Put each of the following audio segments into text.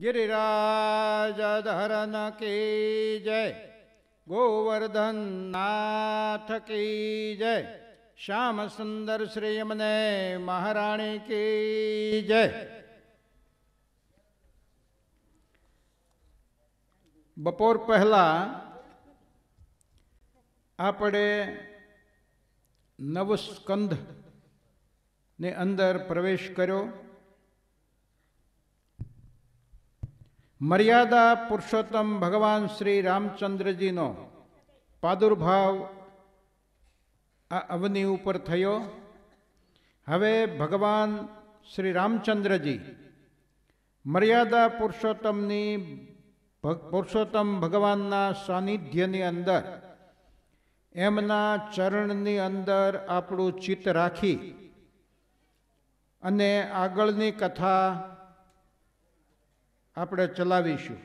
ગિરિરાજ ધરન કી જય ગોવર્ધન નાથ કી જય શ્યામ સુંદર શ્રી અમને મહારાણી કી જય. બપોર પહેલાં આપણે નવસ્કંધની અંદર પ્રવેશ કર્યો. મર્યાદા પુરુષોત્તમ ભગવાન શ્રી રામચંદ્રજીનો પ્રાદુર્ભાવ આ અવની ઉપર થયો. હવે ભગવાન શ્રી રામચંદ્રજી મર્યાદા પુરુષોત્તમની પુરુષોત્તમ ભગવાનના સાનિધ્યની અંદર, એમના ચરણની અંદર આપણું ચિત્ત રાખી અને આગળની કથા આપણે ચલાવીશું.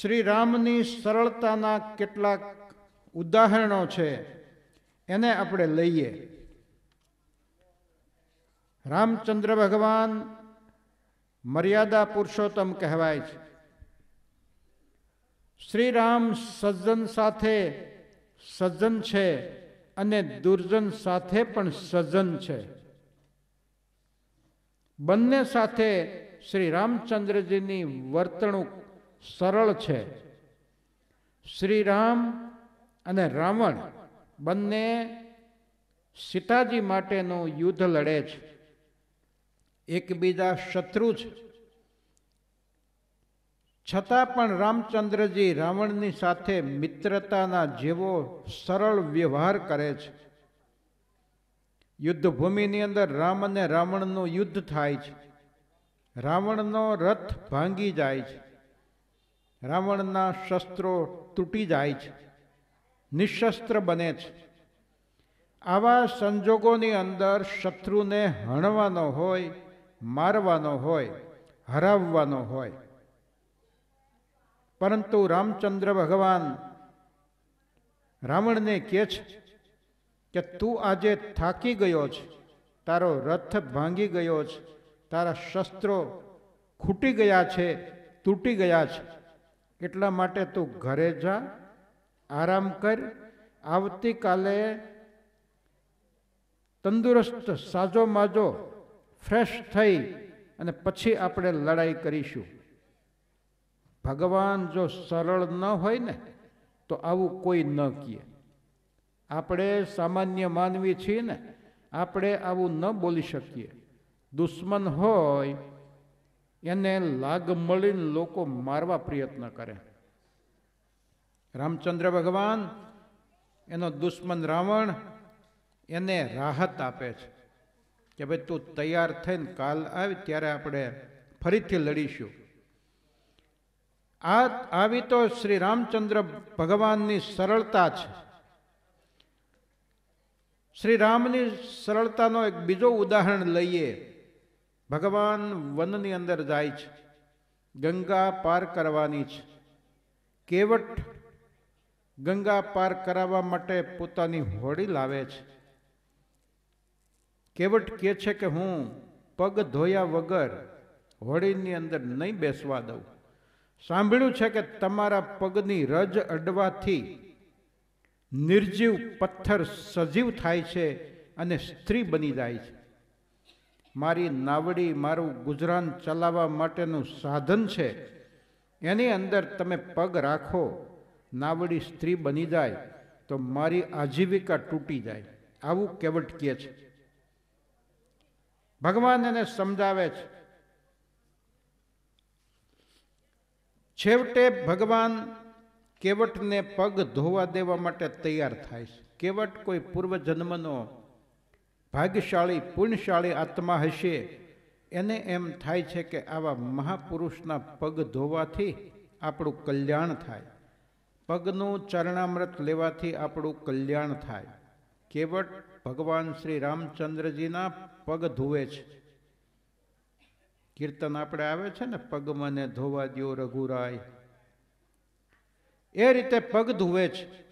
શ્રી રામની સરળતાના કેટલાક ઉદાહરણો છે, એને આપણે લઈએ. રામચંદ્ર ભગવાન મર્યાદા પુરુષોત્તમ કહેવાય છે. શ્રી રામ સજ્જન સાથે સજ્જન છે અને દુર્જન સાથે પણ સજ્જન છે. બંને સાથે શ્રી રામચંદ્રજીની વર્તણૂક સરળ છે. શ્રી રામ અને રાવણ બંને સીતાજી માટેનું યુદ્ધ લડે છે. એકબીજા શત્રુ છે. છતાં પણ રામચંદ્રજી રાવણની સાથે મિત્રતાના જેવો સરળ વ્યવહાર કરે છે. યુદ્ધ ભૂમિની અંદર રામ અને રાવણનું યુદ્ધ થાય છે. રાવણનો રથ ભાંગી જાય છે. રાવણના શસ્ત્રો તૂટી જાય છે. નિશસ્ત્ર બને છે. આવા સંજોગોની અંદર શત્રુને હણવાનો હોય, મારવાનો હોય, હરાવવાનો હોય. પરંતુ રામચંદ્ર ભગવાન રાવણને કહે છે કે તું આજે થાકી ગયો છે. તારો રથ ભાંગી ગયો છે. તારા શસ્ત્રો ખૂટી ગયા છે, તૂટી ગયા છે. એટલા માટે તું ઘરે જા, આરામ કર. આવતીકાલે તંદુરસ્ત સાજો માજો ફ્રેશ થઈ અને પછી આપણે લડાઈ કરીશું. ભગવાન જો સરળ ન હોય ને, તો આવું કોઈ ન કહે. આપણે સામાન્ય માનવી છીએ ને, આપણે આવું ન બોલી શકીએ. દુશ્મન હોય, એને લાગ મળીને લોકો મારવા પ્રયત્ન કરે. રામચંદ્ર ભગવાન, એનો દુશ્મન રાવણ, એને રાહત આપે છે. કે ભાઈ તું તૈયાર થઈને કાલ આવી, ત્યારે આપણે ફરીથી લડીશું. આ, આવી તો શ્રી રામચંદ્ર ભગવાનની સરળતા છે. શ્રી રામની સરળતાનો એક બીજો ઉદાહરણ લઈએ. ભગવાન વનની અંદર જાય છે. ગંગા પાર કરવાની છે. કેવટ ગંગા પાર કરાવવા માટે પોતાની હોડી લાવે છે. કેવટ કહે છે કે હું પગ ધોયા વગર હોડીની અંદર નહીં બેસવા દઉં. સાંભળ્યું છે કે તમારા પગની રજ અડવાથી નિર્જીવ પથ્થર સજીવ થાય છે અને સ્ત્રી બની જાય છે. મારી નાવડી મારું ગુજરાન ચલાવવા માટેનું સાધન છે. એની અંદર તમે પગ રાખો, નાવડી સ્ત્રી બની જાય તો મારી આજીવિકા તૂટી જાય. આવું કેવટ કહે છે. ભગવાન એને સમજાવે છે. છેવટે ભગવાન કેવટને પગ ધોવા દેવા માટે તૈયાર થાય છે. કેવટ કોઈ પૂર્વજન્મનો ભાગ્યશાળી, પુણ્યશાળી આત્મા હશે. એને એમ થાય છે કે આવા મહાપુરુષના પગ ધોવાથી આપણું કલ્યાણ થાય. પગનું ચરણામૃત લેવાથી આપણું કલ્યાણ થાય. કેવટ ભગવાન શ્રી રામચંદ્રજીના પગ ધોવે છે. કીર્તન આપણે આવે છે ને, પગ મને ધોવા દો રઘુરાય. એ રીતે પગ ધુવે છે.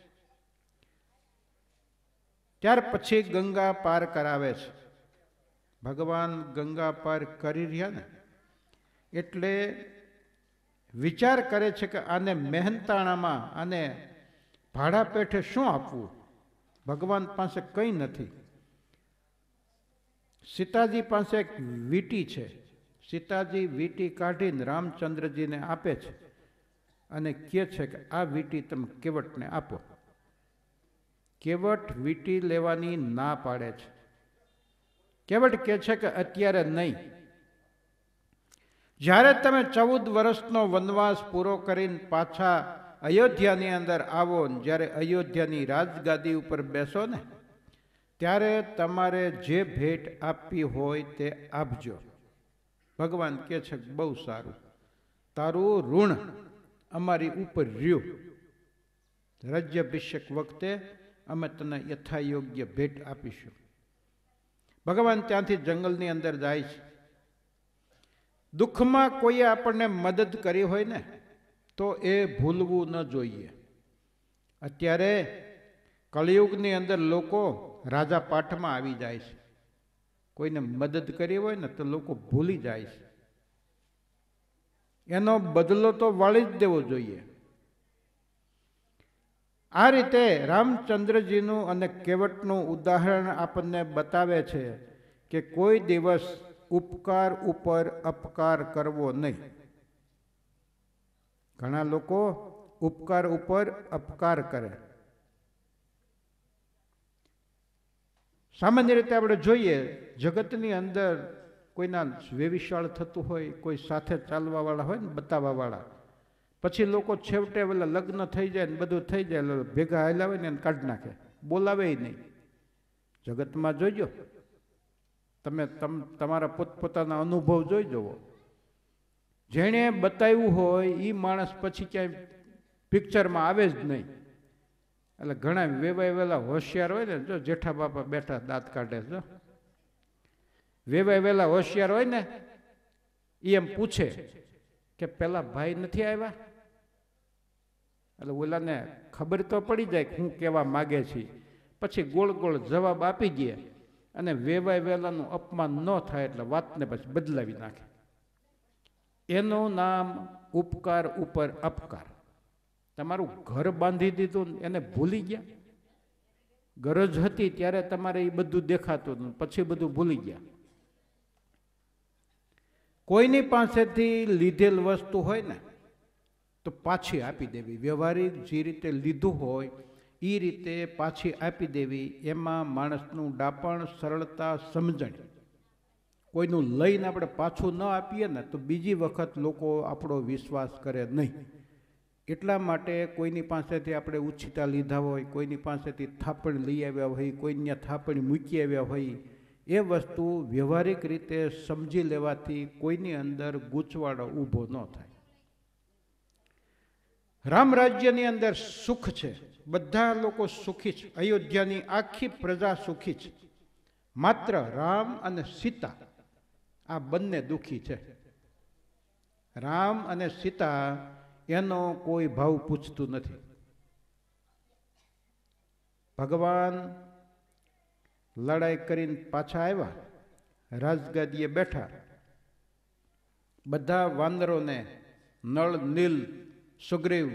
ત્યાર પછી ગંગા પાર કરાવે છે. ભગવાન ગંગા પાર કરી રહ્યા ને, એટલે વિચાર કરે છે કે આને મહેનતાણામાં આને ભાડા પેઠે શું આપવું? ભગવાન પાસે કંઈ નથી. સીતાજી પાસે એક વીટી છે. સીતાજી વીટી કાઢીને રામચંદ્રજીને આપે છે અને કહે છે કે આ વીટી તમે કેવટને આપો? કેવટ વીટી લેવાની ના પાડે છે. કેવટ કહે છે કે અત્યારે નહીં. જ્યારે તમે ચૌદ વર્ષનો વનવાસ પૂરો કરીને પાછા અયોધ્યાની અંદર આવો ને જ્યારે અયોધ્યાની રાજગાદી ઉપર બેસો ને, ત્યારે તમારે જે ભેટ આપવી હોય તે આપજો. ભગવાન કહે છે કે બહુ સારું. તારું ઋણ અમારી ઉપર રહ્યું. રાજ્યાભિષેક વખતે અમે તને યથાયોગ્ય ભેટ આપીશું. ભગવાન ત્યાંથી જંગલની અંદર જાય છે. દુઃખમાં કોઈએ આપણને મદદ કરી હોય ને, તો એ ભૂલવું ન જોઈએ. અત્યારે કળિયુગની અંદર લોકો રાજા પાઠમાં આવી જાય છે. કોઈને મદદ કરી હોય ને, તો લોકો ભૂલી જાય છે. એનો બદલો તો વાળી જ દેવો જોઈએ. આ રીતે રામચંદ્રજીનું અને કેવટનું ઉદાહરણ આપણને બતાવે છે કે કોઈ દિવસ ઉપકાર ઉપર અપકાર કરવો નહીં. ઘણા લોકો ઉપકાર ઉપર અપકાર કરે. સામાન્ય રીતે આપણે જોઈએ, જગતની અંદર કોઈના વેવિશાળ થતું હોય, કોઈ સાથે ચાલવાવાળા હોય ને બતાવવાવાળા પછી લોકો છેવટે પેલા લગ્ન થઈ જાય ને બધું થઈ જાય ભેગા હલાવે ને એને કાઢી નાખે. બોલાવે નહીં. જગતમાં જોઈજો. તમે તમ, તમારા પોતપોતાના અનુભવ જોઈ જવો જેણે બતાવ્યું હોય એ માણસ પછી ક્યાંય પિક્ચરમાં આવે જ નહીં. એટલે ઘણા વેવાય વેલા હોશિયાર હોય ને, જો જેઠા બાપા બેઠા દાંત કાઢે જો. વેવાય વેલા હોશિયાર હોય ને એ એમ પૂછે કે, પેલા ભાઈ નથી આવ્યા? એટલે ઓલાને ખબર તો પડી જાય હું કહેવા માગે છે. પછી ગોળ ગોળ જવાબ આપી દે અને વેવાય વેલાનું અપમાન ન થાય એટલે વાતને પછી બદલાવી નાખે. એનું નામ ઉપકાર ઉપર અપકાર. તમારું ઘર બાંધી દીધું એને ભૂલી ગયા. ગરજ હતી ત્યારે તમારે એ બધું દેખાતું હતું, પછી બધું ભૂલી ગયા. કોઈની પાસેથી લીધેલ વસ્તુ હોય ને તો પાછી આપી દેવી. વ્યવહારિક જે રીતે લીધું હોય એ રીતે પાછી આપી દેવી. એમાં માણસનું ડાપણ, સરળતા, સમજણ. કોઈનું લઈને આપણે પાછું ન આપીએ ને, તો બીજી વખત લોકો આપણો વિશ્વાસ કરે નહીં. એટલા માટે કોઈની પાસેથી આપણે ઉછીતા લીધા હોય, કોઈની પાસેથી થાપણ લઈ આવ્યા હોય, કોઈને થાપણ મૂકી આવ્યા હોય, એ વસ્તુ વ્યવહારિક રીતે સમજી લેવાથી કોઈની અંદર ગૂંચવાડો ઊભો ન થાય. રામ રાજ્યની અંદર સુખ છે. બધા લોકો સુખી છે. અયોધ્યાની આખી પ્રજા સુખી છે. માત્ર રામ અને સીતા આ બંને દુઃખી છે. રામ અને સીતા એનો કોઈ ભાવ પૂછતું નથી. ભગવાન લડાઈ કરીને પાછા આવ્યા. રાજગાદીએ બેઠા. બધા વાંદરોને નળ, નીલ સુગ્રીવ.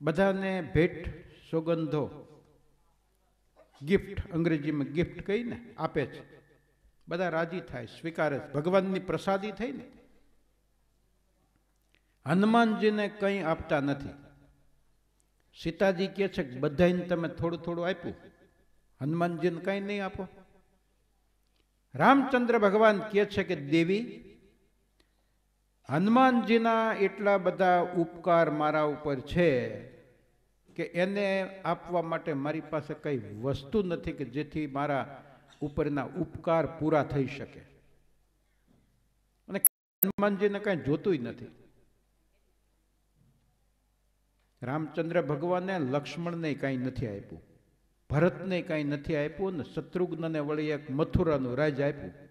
બધાને ભેટ સુગંધો. ગિફ્ટ અંગ્રેજીમાં ગિફ્ટ કહીને આપે છે. બધા રાજી થાય, સ્વીકારે છે. ભગવાનની પ્રસાદી થઈ ને. હનુમાનજીને કંઈ આપતા નથી. સીતાજી કહે છે કે બધાને તમે થોડું થોડું આપ્યું. હનુમાનજીને કંઈ નહીં આપો. રામચંદ્ર ભગવાન કહે છે કે દેવી હનુમાનજીના એટલા બધા ઉપકાર મારા ઉપર છે કે એને આપવા માટે મારી પાસે કઈ વસ્તુ નથી કે જેથી મારા ઉપરના ઉપકાર પૂરા થઈ શકે. અને હનુમાનજીને કાંઈ જોતું નથી. રામચંદ્ર ભગવાને લક્ષ્મણને કાંઈ નથી આપ્યું. ભરતને કાંઈ નથી આપ્યું ને શત્રુઘ્નને વળી એક મથુરાનું રાજ આપ્યું.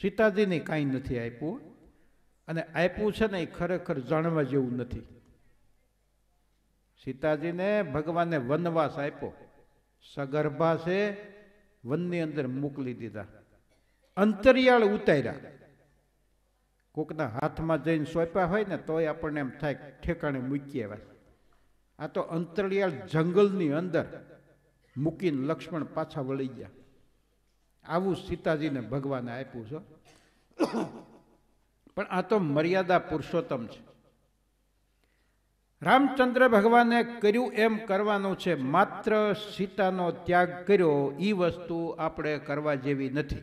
સીતાજીને કાંઈ નથી આપ્યું અને આપ્યું છે ને એ ખરેખર જાણવા જેવું નથી. સીતાજીને ભગવાને વનવાસ આપ્યો. સગર્ભા છે, વનની અંદર મોકલી દીધા. અંતરિયાળ ઉતાર્યા. કોકના હાથમાં જઈને સોંપ્યા હોય ને તોય આપણને એમ થાય ઠેકાણે મૂકી આવ્યા. આ તો અંતરિયાળ જંગલની અંદર મૂકીને લક્ષ્મણ પાછા વળી ગયા. આવું સીતાજીને ભગવાને આપ્યું છે. પણ આ તો મર્યાદા પુરુષોત્તમ છે. રામચંદ્ર ભગવાને કર્યું એમ કરવાનું છે, માત્ર સીતાનો ત્યાગ કર્યો એ વસ્તુ આપણે કરવા જેવી નથી.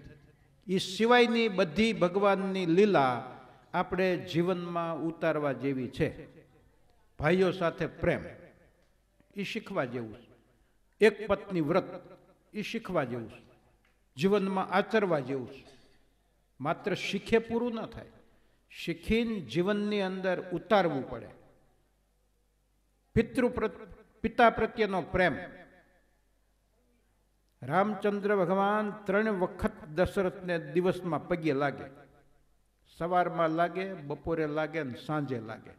એ સિવાયની બધી ભગવાનની લીલા આપણે જીવનમાં ઉતારવા જેવી છે. ભાઈઓ સાથે પ્રેમ એ શીખવા જેવું છે. એક પત્ની વ્રત એ શીખવા જેવું છે. જીવનમાં આચરવા જેવું છે. માત્ર શીખે પૂરું ન થાય. શીખીને જીવનની અંદર ઉતારવું પડે. પિતૃ પિતા પ્રત્યેનો પ્રેમ. રામચંદ્ર ભગવાન ત્રણ વખત દશરથને દિવસમાં પગે લાગે. સવારમાં લાગે, બપોરે લાગે ને સાંજે લાગે.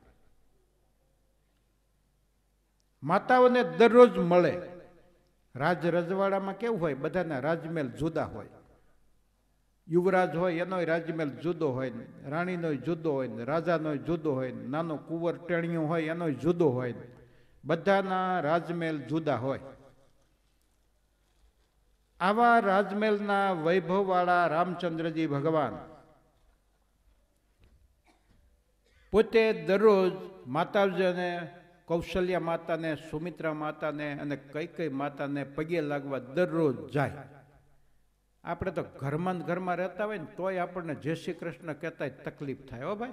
માતાઓને દરરોજ મળે. રાજ રજવાડામાં કેવું હોય? બધાના રાજમહેલ જુદા હોય. યુવરાજ હોય એનો રાજમહેલ જુદો હોય ને રાણીનો જુદો હોય ને રાજાનો જુદો હોય ને, નાનો કુંવર ટેણિયું હોય એનો જુદો હોય ને. બધાના રાજમહેલ જુદા હોય. આવા રાજમહેલના વૈભવવાળા રામચંદ્રજી ભગવાન પોતે દરરોજ માતાજીને કૌશલ્યા માતાને, સુમિત્રા માતાને અને કઈ કઈ માતાને પગે લાગવા દરરોજ જાય. આપણે તો ઘરમાં ઘરમાં રહેતા હોય ને તોય આપણને જય શ્રી કૃષ્ણ કહેતા તકલીફ થાય, હો ભાઈ.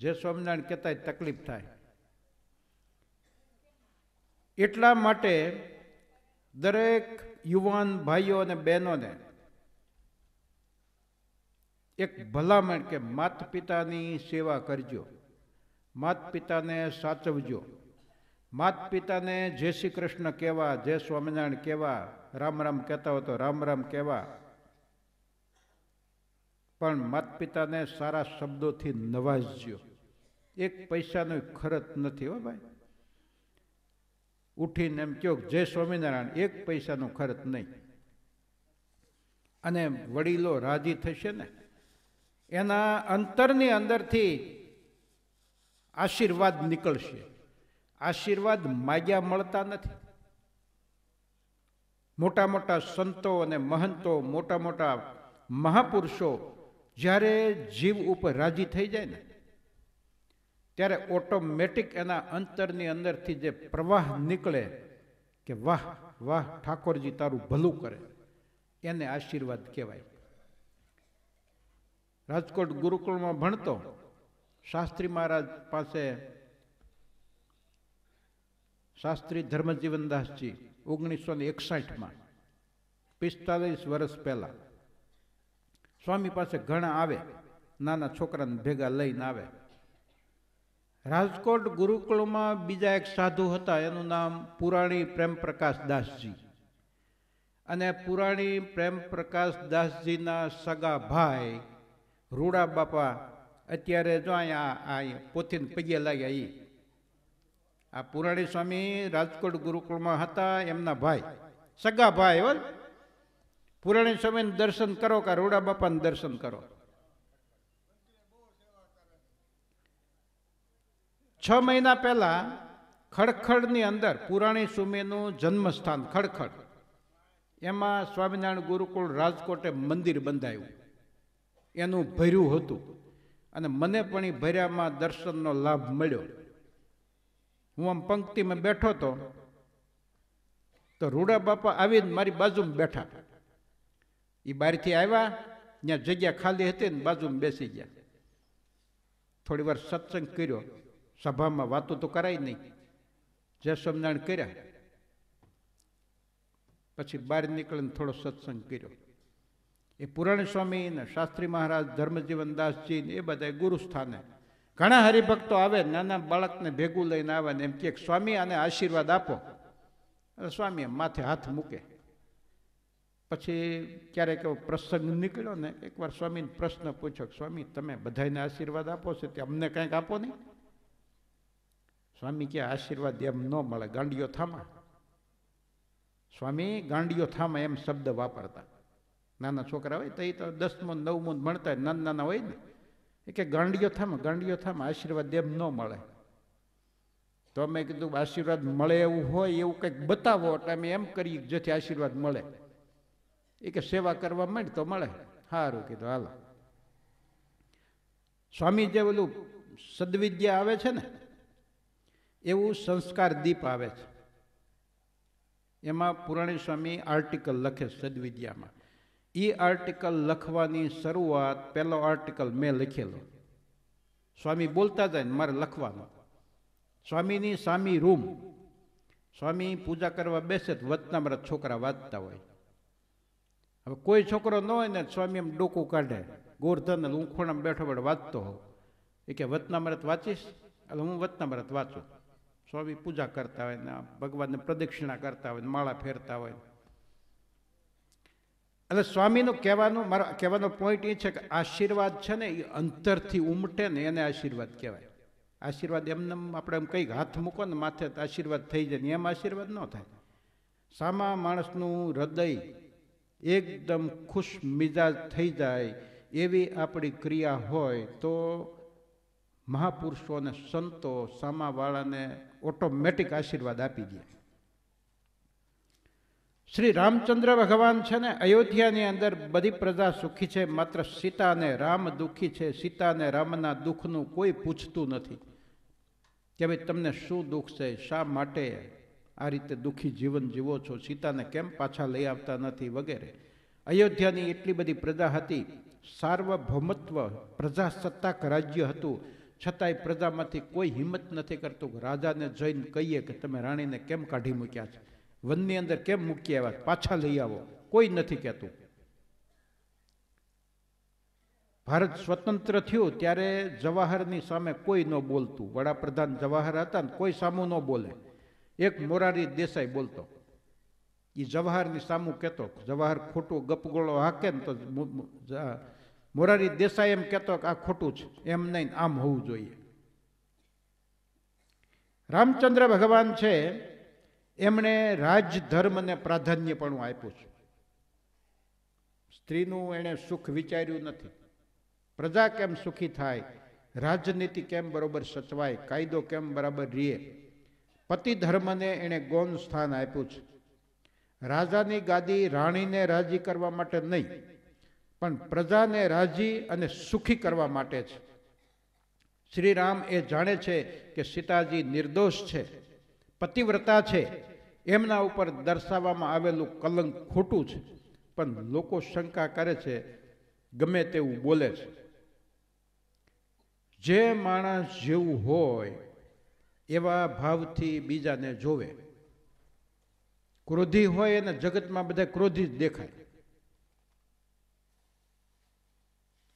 જય સ્વામિનારાયણ કહેતા તકલીફ થાય. એટલા માટે દરેક યુવાન ભાઈઓ અને બહેનોને એક ભલામણ કે માતા પિતાની સેવા કરજો. માત પિતાને સાચવજો. માત પિતાને જય શ્રી કૃષ્ણ કહેવા, જય સ્વામિનારાયણ કહેવા, રામ રામ કહેતા હોય તો રામ રામ કહેવા. પણ માત પિતાને સારા શબ્દોથી નવાજજો. એક પૈસાનો ખર્ચ નથી હો ભાઈ. ઉઠીને એમ કહો જય સ્વામિનારાયણ, એક પૈસાનો ખર્ચ નહીં. અને વડીલો રાજી થશે ને? એના અંતરની અંદરથી આશીર્વાદ નીકળશે. આશીર્વાદ માગ્યા મળતા નથી. મોટા મોટા સંતો અને મહંતો, મોટા મોટા મહાપુરુષો જ્યારે જીવ ઉપર રાજી થઈ જાય ને, ત્યારે ઓટોમેટિક એના અંતરની અંદરથી જે પ્રવાહ નીકળે કે વાહ વાહ, ઠાકોરજી તારું ભલું કરે, એને આશીર્વાદ કહેવાય. રાજકોટ ગુરુકુળમાં ભણતો શાસ્ત્રી મહારાજ પાસે શાસ્ત્રી ધર્મજીવનદાસજી ઓગણીસો ને એકસાઠમાં, પિસ્તાલીસ વર્ષ પહેલાં સ્વામી પાસે ઘણા આવે, નાના છોકરાને ભેગા લઈને આવે. રાજકોટ ગુરુકુળમાં બીજા એક સાધુ હતા, એનું નામ પુરાણી પ્રેમ પ્રકાશ દાસજી. અને પુરાણી પ્રેમ પ્રકાશ દાસજીના સગા ભાઈ રૂડા બાપા અત્યારે જો અહીંયા આ પોથીને પગે લાગ્યા એ આ પુરાણી સ્વામી રાજકોટ ગુરુકુળમાં હતા, એમના ભાઈ. સગા ભાઈ, હો. પુરાણી સ્વામીને દર્શન કરો કે રૂડા બાપાને દર્શન કરો? છ મહિના પહેલા ખડખડની અંદર પુરાણી સ્વામીનું જન્મસ્થાન, ખડખડ. એમાં સ્વામિનારાયણ ગુરુકુળ રાજકોટે મંદિર બંધાયું. એનું ભર્યું હતું. અને મને પણ એ ભર્યામાં દર્શનનો લાભ મળ્યો. હું આમ પંક્તિમાં બેઠો તો તો રૂડા બાપા આવીને મારી બાજુમાં બેઠા. એ બહારથી આવ્યા, ત્યાં જગ્યા ખાલી હતી ને બાજુમાં બેસી ગયા. થોડી વાર સત્સંગ કર્યો. સભામાં વાતો તો કરાય નહીં. જય સ્વામિનારાયણ કર્યા. પછી બહાર નીકળીને થોડો સત્સંગ કર્યો. એ પુરાણ સ્વામી ને શાસ્ત્રી મહારાજ ધર્મજીવનદાસજી ને એ બધા ગુરુસ્થાને. ઘણા હરિભક્તો આવે, નાના બાળકને ભેગું લઈને આવે ને એમ કે, સ્વામી, આને આશીર્વાદ આપો. અને સ્વામી માથે હાથ મૂકે. પછી ક્યારેક એવો પ્રસંગ નીકળ્યો ને, એકવાર સ્વામીને પ્રશ્ન પૂછો સ્વામી, તમે બધાને આશીર્વાદ આપો છો? તે અમને કંઈક આપો નહીં? સ્વામી કે, આશીર્વાદ એમ ન મળે ગાંડીઓ થામા. સ્વામી ગાંડીઓ થામા એમ શબ્દ વાપરતા. નાના છોકરા હોય તો એ તો દસમો નવમો ભણતા હોય નાના નાના હોય ને. એ કે ગાંડીઓ થામ ગાંડીઓ થામ આશીર્વાદ એમ ન મળે. તો અમે કીધું, આશીર્વાદ મળે એવું હોય એવું કંઈક બતાવો. એટલે અમે એમ કરીએ જેથી આશીર્વાદ મળે. એ કે સેવા કરવા માંડ તો મળે. સારું કીધું, હાલો. સ્વામી જે ઓલું સદવિદ્યા આવે છે ને, એવું સંસ્કાર દીપ આવે છે. એમાં પુરાણી સ્વામી આર્ટિકલ લખે સદવિદ્યામાં. એ આર્ટિકલ લખવાની શરૂઆત, પહેલો આર્ટિકલ મેં લખેલો. સ્વામી બોલતા જાય ને મારે લખવાનો. સ્વામીની સામી રૂમ. સ્વામી પૂજા કરવા બેસે તો વચના મારા છોકરા વાંચતા હોય. હવે કોઈ છોકરો ન હોય ને સ્વામી એમ ડોકું કાઢે. ગોરધન હું ખૂણામાં બેઠો બેઠો વાંચતો હોઉં. એ કે વતનામૃત વાંચીશ? એટલે હું વતનામૃત વાંચું. સ્વામી પૂજા કરતા હોય ને, ભગવાનને પ્રદક્ષિણા કરતા હોય ને, માળા ફેરતા હોય એટલે સ્વામીનું કહેવાનું, મારો કહેવાનો પોઈન્ટ એ છે કે આશીર્વાદ છે ને એ અંતરથી ઉમટે ને એને આશીર્વાદ કહેવાય. આશીર્વાદ એમને આપણે એમ કંઈક હાથ મૂકો ને માથે આશીર્વાદ થઈ જાય ને એમ આશીર્વાદ ન થાય. સામા માણસનું હૃદય એકદમ ખુશ મિજાજ થઈ જાય એવી આપણી ક્રિયા હોય તો મહાપુરુષો અને સંતો સામાવાળાને ઓટોમેટિક આશીર્વાદ આપી દે. શ્રી રામચંદ્ર ભગવાન છે ને, અયોધ્યાની અંદર બધી પ્રજા સુખી છે, માત્ર સીતા અને રામ દુઃખી છે સીતા અને રામના દુઃખનું કોઈ પૂછતું નથી. કે ભાઈ, તમને શું દુઃખ છે? શા માટે આ રીતે દુઃખી જીવન જીવો છો? સીતાને કેમ પાછા લઈ આવતા નથી? વગેરે. અયોધ્યાની એટલી બધી પ્રજા હતી, સાર્વભૌમત્વ પ્રજાસત્તાક રાજ્ય હતું. છતાંય પ્રજામાંથી કોઈ હિંમત નથી કરતું. રાજાને જઈને કહીએ કે તમે રાણીને કેમ કાઢી મૂક્યા છે? વનની અંદર કેમ મૂકી આવ્યા? પાછા લઈ આવો. કોઈ નથી કહેતું. ભારત સ્વતંત્ર થયું ત્યારે જવાહરની સામે કોઈ ન બોલતું. વડાપ્રધાન જવાહર હતા ને કોઈ સામું ન બોલે. એક મોરારી દેસાઈ બોલતો. એ જવાહરની સામું કહેતો જવાહર ખોટું ગપગોળો હાકે ને તો મોરારી દેસાઈ એમ કહેતો કે આ ખોટું છે. એમ નહીં આમ હોવું જોઈએ. રામચંદ્ર ભગવાન છે એમણે રાજધર્મને પ્રાધાન્યપણું આપ્યું છે. સ્ત્રીનું એણે સુખ વિચાર્યું નથી. પ્રજા કેમ સુખી થાય? રાજનીતિ કેમ બરોબર સચવાય? કાયદો કેમ બરાબર રીએ? પતિ ધર્મને એણે ગૌણ સ્થાન આપ્યું છે. રાજાની ગાદી રાણીને રાજી કરવા માટે નહીં, પણ પ્રજાને રાજી અને સુખી કરવા માટે છે. શ્રી રામ એ જાણે છે કે સીતાજી નિર્દોષ છે, પતિવ્રતા છે એમના ઉપર દર્શાવવામાં આવેલું કલંક ખોટું છે. પણ લોકો શંકા કરે છે, ગમે તેવું બોલે છે. જે માણસ જેવું હોય, એવા ભાવથી બીજાને જોવે. ક્રોધી હોય એને જગતમાં બધા ક્રોધી જ દેખાય.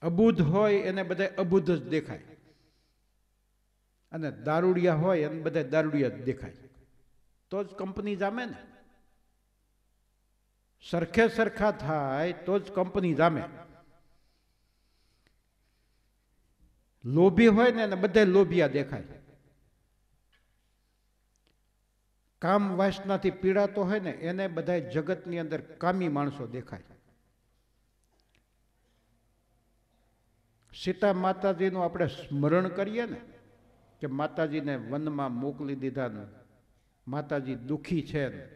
અબુધ હોય એને બધા અબુધ જ દેખાય. અને દારૂડિયા હોય એને બધા દારૂડિયા જ દેખાય. તો જ કંપની જામે ને. સરખે સરખા થાય તો જ કંપની જામે. લોભી હોય ને એને બધા લોભિયા દેખાય. કામ વાસનાથી પીડાતો હોય ને એને બધા જગતની અંદર કામી માણસો દેખાય. સીતા માતાજીનું આપણે સ્મરણ કરીએ ને કે માતાજીને વનમાં મોકલી દીધા માતાજી દુઃખી છે.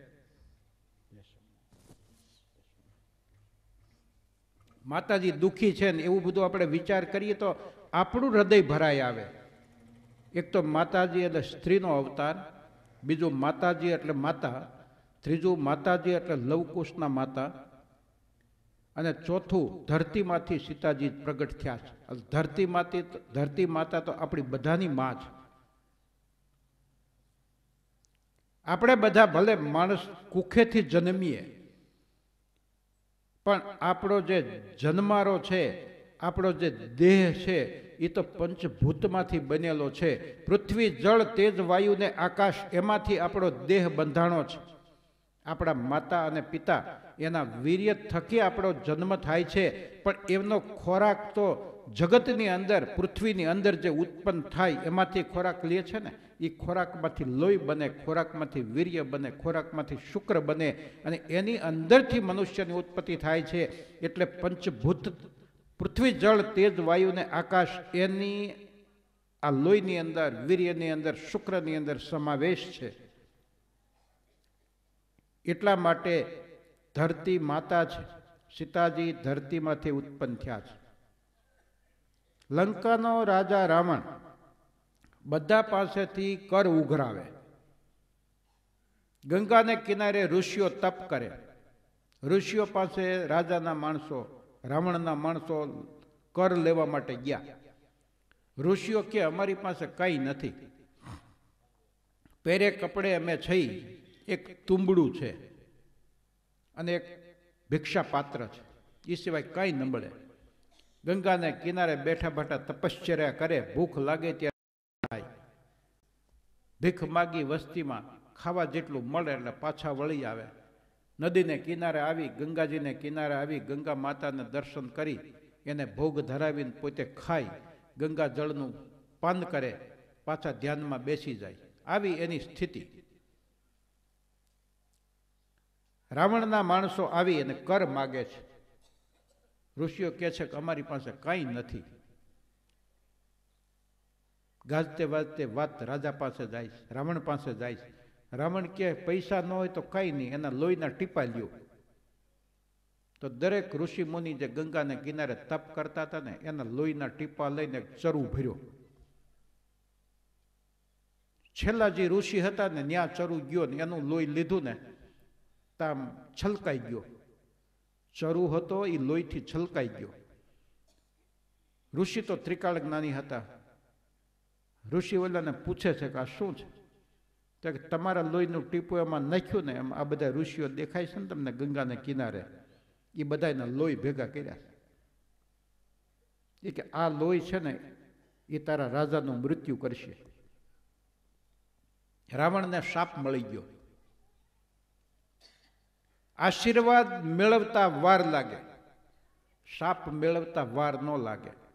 માતાજી દુઃખી છે ને એવું બધું આપણે વિચાર કરીએ તો આપણું હૃદય ભરાય આવે. એક તો માતાજી એટલે સ્ત્રીનો અવતાર, બીજું માતાજી એટલે માતા, ત્રીજું માતાજી એટલે લવકુશના માતા, અને ચોથું ધરતીમાંથી સીતાજી પ્રગટ થયા છે. ધરતીમાંથી ધરતી માતા તો આપણી બધાની માં છે. આપણે બધા ભલે માણસ કુખેથી જન્મીએ, પણ આપણો જે જન્મારો છે, આપણો જે દેહ છે, એ તો પંચભૂતમાંથી બનેલો છે. પૃથ્વી, જળ, તેજ, વાયુ ને આકાશ, એમાંથી આપણો દેહ બંધાણો છે. આપણા માતા અને પિતા એના વીર્ય થકી આપણો જન્મ થાય છે, પણ એમનો ખોરાક તો જગતની અંદર, પૃથ્વીની અંદર જે ઉત્પન્ન થાય, એમાંથી ખોરાક લે છે ને? એ ખોરાકમાંથી લોહી બને, ખોરાકમાંથી વીર્ય બને, ખોરાકમાંથી શુક્ર બને અને એની અંદરથી મનુષ્યની ઉત્પત્તિ થાય છે. એટલે પંચભૂત પૃથ્વી, જળ, તેજ વાયુને આકાશ એની આ લોહીની અંદર, વીર્યની અંદર, શુક્રની અંદર સમાવેશ છે. એટલા માટે ધરતી માતા છે. સીતાજી ધરતીમાંથી ઉત્પન્ન થયા છે. લંકાનો રાજા રાવણ બધા પાસેથી કર ઉઘરાવે. ગંગાને કિનારે ઋષિઓ તપ કરે. ઋષિઓ પાસે રાજાના માણસો, રાવણના માણસો કર લેવા માટે ગયા. ઋષિઓ કે, અમારી પાસે કંઈ નથી. પહેરે કપડે અમે છઈ, એક તુંબડું છે અને એક ભિક્ષા પાત્ર છે. એ સિવાય કંઈ ન મળે ગંગાને કિનારે બેઠા બેઠા તપશ્ચર્યા કરે. ભૂખ લાગે ત્યારે ભીખ માગી વસ્તીમાં ખાવા જેટલું મળે એટલે પાછા વળી આવે. નદીને કિનારે આવી, ગંગાજીને કિનારે આવી, ગંગા માતાને દર્શન કરી, એને ભોગ ધરાવીને પોતે ખાઈ ગંગા જળનું પાન કરે, પાછા ધ્યાનમાં બેસી જાય. આવી એની સ્થિતિ. રાવણના માણસો આવી અને કર માગે છે. ઋષિઓ કહે છે કે અમારી પાસે કાંઈ નથી. ગાજતે વાજતે વાત રાજા પાસે જાય છે રાવણ પાસે જાય. રાવણ કે પૈસા ન હોય તો કાંઈ નહીં, એના લોહીના ટીપા લ્યો. તો દરેક ઋષિ મુનિ જે ગંગાને કિનારે તપ કરતા હતા ને, એના લોહીના ટીપા લઈને ચરુ ભર્યો. છેલ્લા જે ઋષિ હતા ને, ત્યાં ચરુ ગયો ને, એનું લોહી લીધું ને, તામ છલકાઈ ગયો. ચરુ હતો એ લોહીથી છલકાઈ ગયો. ઋષિ તો ત્રિકાળ જ્ઞાની હતા. ઋષિ ઓલાને પૂછે છે કે આ શું છે? તો કે તમારા લોહીનું ટીપું એમાં નાખ્યું ને એમ આ બધા ઋષિઓ દેખાય છે ને તમને ગંગાને કિનારે. એ બધાના લોહી ભેગા કર્યા છે. એ કે આ લોહી છે ને એ તારા રાજાનું મૃત્યુ કરશે. રાવણને શાપ મળી ગયો. આશીર્વાદ મેળવતા વાર લાગે. શાપ મેળવતા વાર ન લાગે.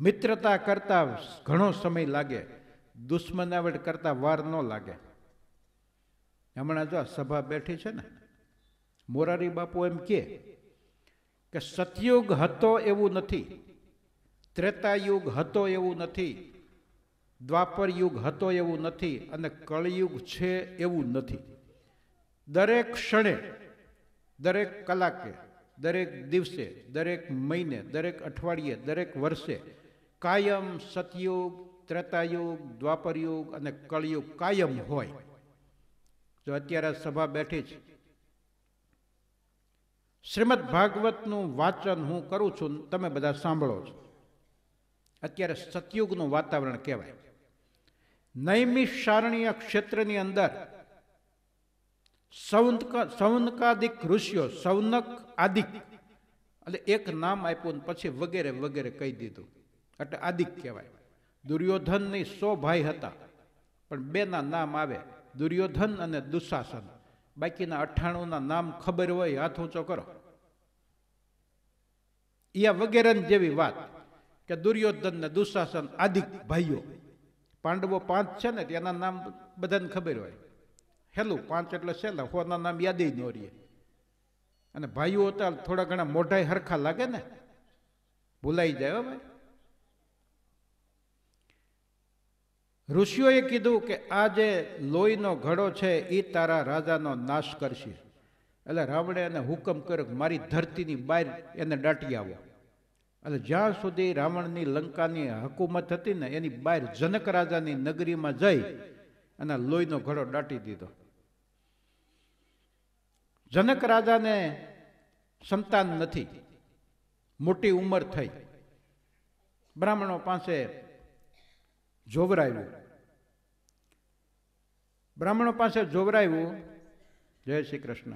મિત્રતા કરતા ઘણો સમય લાગે. દુશ્મનાવટ કરતા વાર ન લાગે. હમણાં જો સભા બેઠી છે ને, મોરારી બાપુ એમ કે કે સતયુગ હતો એવું નથી, ત્રેતાયુગ હતો એવું નથી દ્વાપર યુગ હતો એવું નથી અને કળયુગ છે એવું નથી. દરેક ક્ષણે, દરેક કલાકે, દરેક દિવસે, દરેક મહિને, દરેક અઠવાડિયે, દરેક વર્ષે કાયમ સતયુગ, ત્રેતાયુગ, દ્વાપરયુગ અને કળયુગ કાયમ હોય. જો અત્યારે સભા બેઠી છે. શ્રીમદ ભાગવતનું વાંચન હું કરું છું, તમે બધા સાંભળો છો. અત્યારે સતયુગનું વાતાવરણ કહેવાય. નૈમિષારણ્ય ક્ષેત્રની અંદર સૌનક, સૌનકાદિક ઋષિઓ, સૌનક આદિક, એટલે એક નામ આપ્યું પછી વગેરે વગેરે કહી દીધું. એટલે આદિક કહેવાય. દુર્યોધનની સો ભાઈ હતા, પણ બેના નામ આવે દુર્યોધન અને દુશાસન. બાકીના અઠ્ઠાણુંના નામ ખબર હોય, હાથ ઊંચો કરો. યા વગેરે જેવી વાત કે દુર્યોધન ને દુશાસન આદિક ભાઈઓ. પાંડવો પાંચ છે ને તેના નામ બધાને ખબર હોય. હેલું પાંચ એટલે છેલ્લા હોના નામ યાદી ન રહીએ. અને ભાઈઓ હતા થોડા ઘણા મોઢાઈ હરખા લાગે ને? ભૂલાઈ જાય ભાઈ. ઋષિઓએ કીધું કે આ જે લોહીનો ઘડો છે એ તારા રાજાનો નાશ કરશે. એટલે રાવણે એને હુકમ કર્યો મારી ધરતીની બહાર એને દાટી આવો. એટલે જ્યાં સુધી રાવણની લંકાની હકુમત હતી ને, એની બહાર જનક રાજાની નગરીમાં જઈ અને લોહીનો ઘડો દાટી દીધો. જનક રાજાને સંતાન નથી. મોટી ઉંમર થઈ. બ્રાહ્મણો પાસે જોવરાયું બ્રાહ્મણો પાસે જોવરાયું જય શ્રી કૃષ્ણ.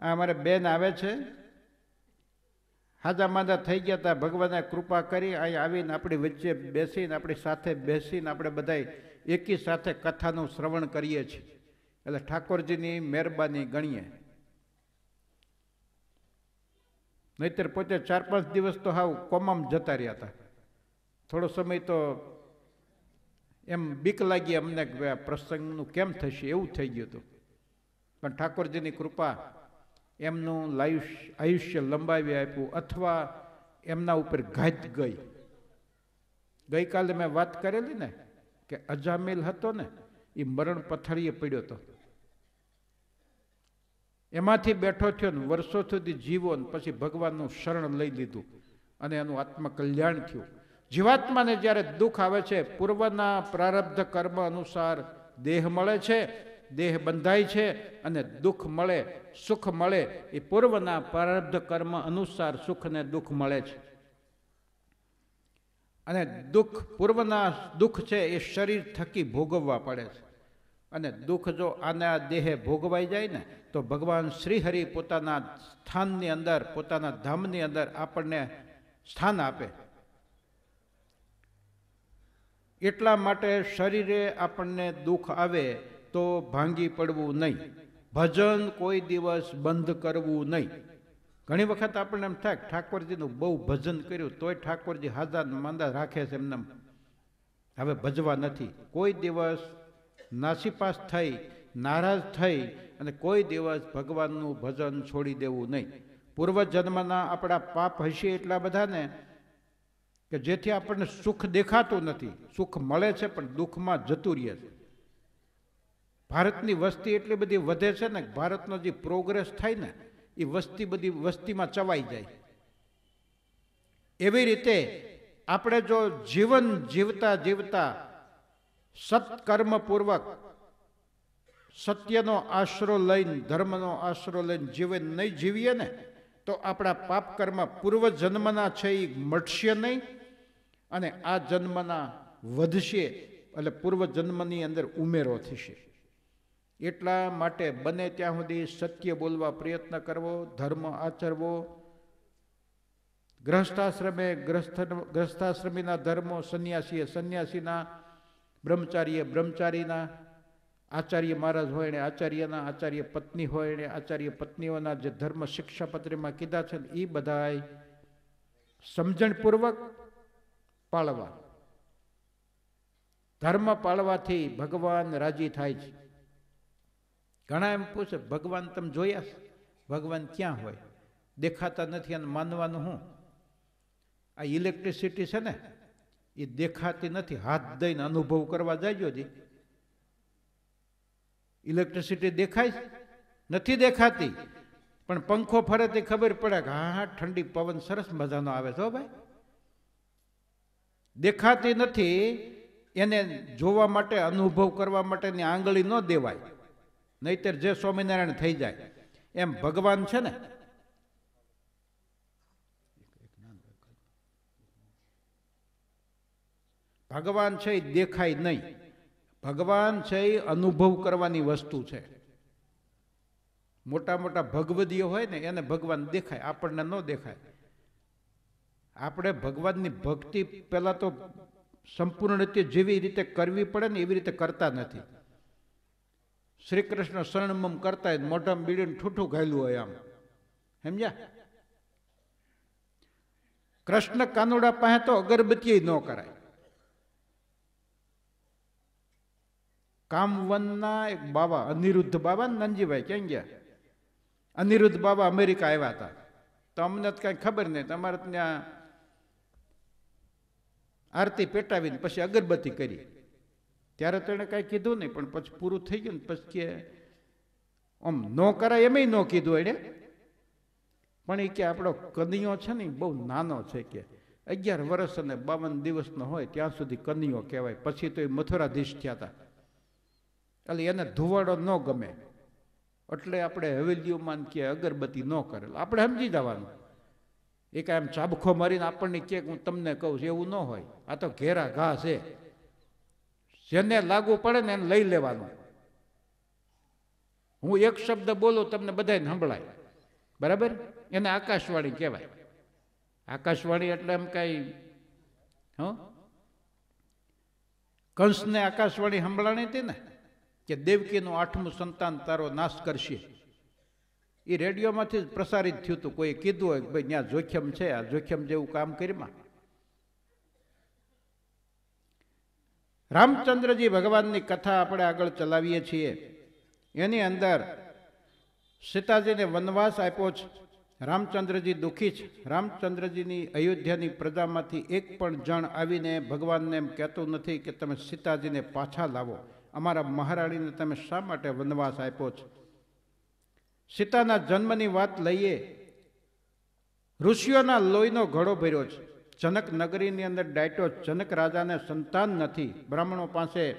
આ અમારે બેન આવે છે. હાજા માદા થઈ ગયા હતા ભગવાને કૃપા કરી અહીં આવીને આપણી વચ્ચે બેસીને, આપણી સાથે બેસીને આપણે બધા એકી સાથે કથાનું શ્રવણ કરીએ છીએ. એટલે ઠાકોરજીની મહેરબાની ગણીએ. નહીતર પોતે ચાર પાંચ દિવસ તો હાવ કોમામ જતા રહ્યા હતા થોડો સમય તો એમ બીક લાગી અમને કે પ્રસંગનું કેમ થશે? એવું થઈ ગયું હતું. પણ ઠાકોરજીની કૃપા એમનું લાયુષ્ય, આયુષ્ય લંબાવી આપ્યું અથવા એમના ઉપર ઘાત ગઈ. ગઈકાલે મેં વાત કરેલી ને કે અજામિલ હતો ને એ મરણ પથારીએ પડ્યો હતો. એમાંથી બેઠો થયો ને, વર્ષો સુધી જીવો ને, પછી ભગવાનનું શરણ લઈ લીધું અને એનું આત્મકલ્યાણ થયું. જીવાત્માને જ્યારે દુઃખ આવે છે, પૂર્વના પ્રારબ્ધ કર્મ અનુસાર દેહ મળે છે, દેહ બંધાય છે અને દુઃખ મળે, સુખ મળે, એ પૂર્વના પ્રારબ્ધ કર્મ અનુસાર સુખ ને દુઃખ મળે છે. અને દુઃખ પૂર્વના દુઃખ છે, એ શરીર થકી ભોગવવા પડે છે. અને દુઃખ જો આના દેહે ભોગવાઈ જાય ને, તો ભગવાન શ્રીહરિ પોતાના સ્થાનની અંદર, પોતાના ધામની અંદર આપણને સ્થાન આપે. એટલા માટે શરીરે આપણને દુઃખ આવે તો ભાંગી પડવું નહીં. ભજન કોઈ દિવસ બંધ કરવું નહીં. ઘણી વખત આપણને એમ થાય ઠાકોરજીનું બહુ ભજન કર્યું તોય ઠાકોરજી હાજર માંદા રાખે છે એમને હવે ભજવા નથી. કોઈ દિવસ નાસીપાસ થઈ, નારાજ થઈ અને કોઈ દિવસ ભગવાનનું ભજન છોડી દેવું નહીં. પૂર્વજન્મના આપણા પાપ હશે એટલા બધા ને કે જેથી આપણને સુખ દેખાતું નથી. સુખ મળે છે, પણ દુઃખમાં જતું રહે છે. ભારતની વસ્તી એટલી બધી વધે છે ને, ભારતનો જે પ્રોગ્રેસ થાય ને, એ વસ્તી બધી વસ્તીમાં ચવાઈ જાય. એવી રીતે આપણે જો જીવન જીવતા જીવતા સત્કર્મપૂર્વક સત્યનો આશરો લઈને, ધર્મનો આશરો લઈને જીવન નહીં જીવીએ ને, તો આપણા પાપ કર્મ પૂર્વ જન્મના છે એ મટશે નહીં. અને આ જન્મના વધશે, એટલે પૂર્વ જન્મની અંદર ઉમેરો થશે. એટલા માટે બને ત્યાં સુધી સત્ય બોલવા પ્રયત્ન કરવો, ધર્મ આચરવો. ગ્રહસ્થાશ્રમે ગ્રસ્થ, ગ્રસ્થાશ્રમીના ધર્મો સંન્યાસીએ સંન્યાસીના, બ્રહ્મચારીએ બ્રહ્મચારીના, આચાર્ય મહારાજ હોય ને આચાર્યના, આચાર્ય પત્ની હોય ને આચાર્ય પત્નીઓના જે ધર્મ શિક્ષાપત્રીમાં કીધા છે એ બધાય સમજણપૂર્વક પાળવા. ધર્મ પાળવાથી ભગવાન રાજી થાય છે. ઘણા એમ પૂછે, ભગવાન તમે જોયા ભગવાન ક્યાં હોય? દેખાતા નથી અને માનવાનું હું? આ ઇલેક્ટ્રિસિટી છે ને, એ દેખાતી નથી. હાથ દઈને અનુભવ કરવા જાયજો જી. ઇલેક્ટ્રિસિટી દેખાય નથી દેખાતી. પણ પંખો ફરે તે ખબર પડે કે, હા હા, ઠંડી પવન સરસ મજાનો આવે છે ભાઈ. દેખાતી નથી, એને જોવા માટે, અનુભવ કરવા માટેની આંગળી ન દેવાય. નહીતર જે સ્વામિનારાયણ થઈ જાય, એમ ભગવાન છે ને? ભગવાન છે દેખાય નહીં. ભગવાન છે એ અનુભવ કરવાની વસ્તુ છે. મોટા મોટા ભગવદીઓ હોય ને, એને ભગવાન દેખાય, આપણને ન દેખાય. આપણે ભગવાનની ભક્તિ પહેલાં તો સંપૂર્ણ રીતે જેવી રીતે કરવી પડે ને એવી રીતે કરતા નથી. શ્રી કૃષ્ણ શરણમમ કરતા મોઢામાં બીડીને ઠૂઠું ઘાયલું હોય આમ. સમજ્યા? કૃષ્ણ કાનુડા પાસે તો અગરબત્તી ન કરાય. કામવનના એક બાબા અનિરુદ્ધ બાબા નંજીભાઈ ક્યાં ગયા? અનિરુદ્ધ બાબા અમેરિકા આવ્યા હતા. તો અમને તો કાંઈ ખબર નહીં. તમારે ત્યાં આરતી પેટાવીને પછી અગરબત્તી કરી. ત્યારે તો એણે કાંઈ કીધું નહીં, પણ પછી પૂરું થઈ ગયું ને પછી કે આમ ન કરાય એમય ન કીધું એણે. પણ એ કે આપણો કનિયો છે ને બહુ નાનો છે કે અગિયાર વર્ષ અને બાવન દિવસનો હોય ત્યાં સુધી કનિયો કહેવાય. પછી તો એ મથુરાધીશ થયા હતા એટલે એને ધુવાડો ન ગમે. એટલે આપણે હવેલીઓમાં કે અગરબત્તી ન કરે આપણે સમજી જવાનું. એ કાંઈ એમ ચાબખો મારીને આપણને કે હું તમને કહું છું, એવું ન હોય. આ તો ઘેરા ઘા છે. જેને લાગુ પડે ને એને લઈ લેવાનું. હું એક શબ્દ બોલું, તમને બધાને સંભળાય. બરાબર? એને આકાશવાણી કહેવાય. આકાશવાણી એટલે એમ કાંઈ, હ? કંસને આકાશવાણી સંભળાણી હતી ને, કે દેવકીનું આઠમું સંતાન તારો નાશ કરશે. એ રેડિયોમાંથી જ પ્રસારિત થયું હતું કોઈ કીધું હોય કે ભાઈ ત્યાં જોખમ છે, આ જોખમ જેવું કામ કરીમાં રામચંદ્રજી ભગવાનની કથા આપણે આગળ ચલાવીએ છીએ. એની અંદર સીતાજીને વનવાસ આપ્યો છે. રામચંદ્રજી દુઃખી છે. રામચંદ્રજીની અયોધ્યાની પ્રજામાંથી એક પણ જણ આવીને ભગવાનને એમ કહેતું નથી કે તમે સીતાજીને પાછા લાવો. અમારા મહારાણીને તમે શા માટે વનવાસ આપ્યો છે? સીતાના જન્મની વાત લઈએ, ઋષિઓના લોહીનો ઘડો ભર્યો છે. જનક નગરીની અંદર ડાયટો જનક રાજાને સંતાન નથી. બ્રાહ્મણો પાસે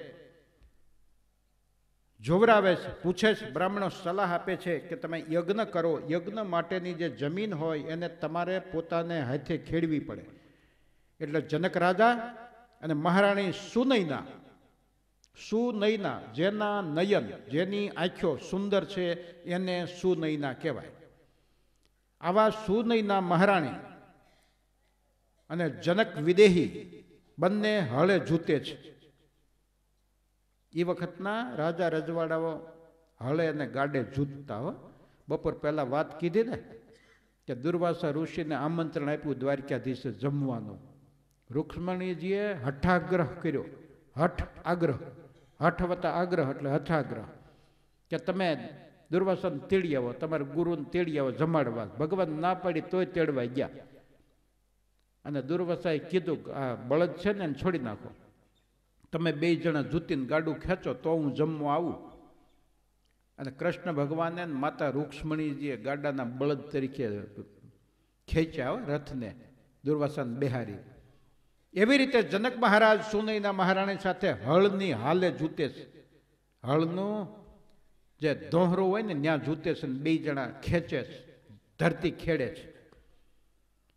જોવરાવે છે, પૂછે છે, બ્રાહ્મણો સલાહ આપે છે કે તમે યજ્ઞ કરો. યજ્ઞ માટેની જે જમીન હોય એને તમારે પોતાને હાથે ખેડવી પડે. એટલે જનક રાજા અને મહારાણી સુનૈના સુનૈના, જેના નયન, જેની આંખો સુંદર છે, એને સુનૈના કહેવાય. આવા સુનૈના મહારાણી અને જનક વિદેહી બંને હળે જૂતે છે. એ વખતના રાજા રજવાડાઓ હળે અને ગાડે જૂતતા હો. બપોર પહેલાં વાત કીધી ને કે દુર્વાસા ઋષિને આમંત્રણ આપ્યું દ્વારકાધીશે જમવાનું. રૂક્ષ્મણીજીએ હઠાગ્રહ કર્યો. હઠ આગ્રહ. હઠ વત્તા આગ્રહ એટલે હઠાગ્રહ. કે તમે દુર્વાસન તેડી આવો તમારા ગુરુને તેડી આવો જમાડવા. ભગવાન ના પાડી તોય તેડવા ગયા. અને દુર્વાસાએ કીધું કે આ બળદ છે ને એને છોડી નાખો. તમે બે જણા જૂતીને ગાડું ખેંચો તો હું જમવા આવું. અને કૃષ્ણ ભગવાને માતા રૂક્ષ્મણીજીએ ગાડાના બળદ તરીકે ખેંચ્યા રથને. દુર્વાસાને બેહારી. એવી રીતે જનક મહારાજ સુનૈના મહારાણી સાથે હળની હાલે જૂતે છે. હળનું જે દોહરો હોય ને, ત્યાં જૂતે છે ને બે જણા ખેંચે છે, ધરતી ખેડે છે.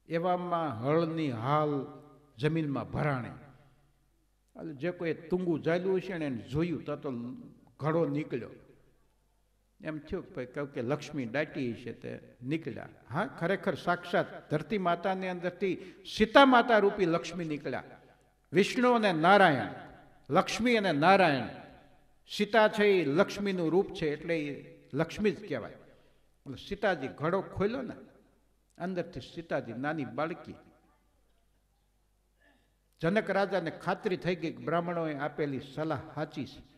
એવામાં હળની હાલ જમીનમાં ભરાણે. જે કોઈ તુંગુ ચાલ્યું હશે ને એને જોયું તો ઘડો નીકળ્યો. એમ થયું કે ભાઈ કહું કે લક્ષ્મી દાટી છે તે નીકળ્યા. હા, ખરેખર સાક્ષાત ધરતી માતાની અંદરથી સીતા માતા રૂપી લક્ષ્મી નીકળ્યા. વિષ્ણુ અને નારાયણ, લક્ષ્મી અને નારાયણ. સીતા છે એ લક્ષ્મીનું રૂપ છે એટલે એ લક્ષ્મી જ કહેવાય. સીતાજી ઘડો ખોલ્યો ને, અંદરથી સીતાજી નાની બાળકી. જનક રાજાને ખાતરી થઈ ગઈ કે બ્રાહ્મણોએ આપેલી સલાહ સાચી છે.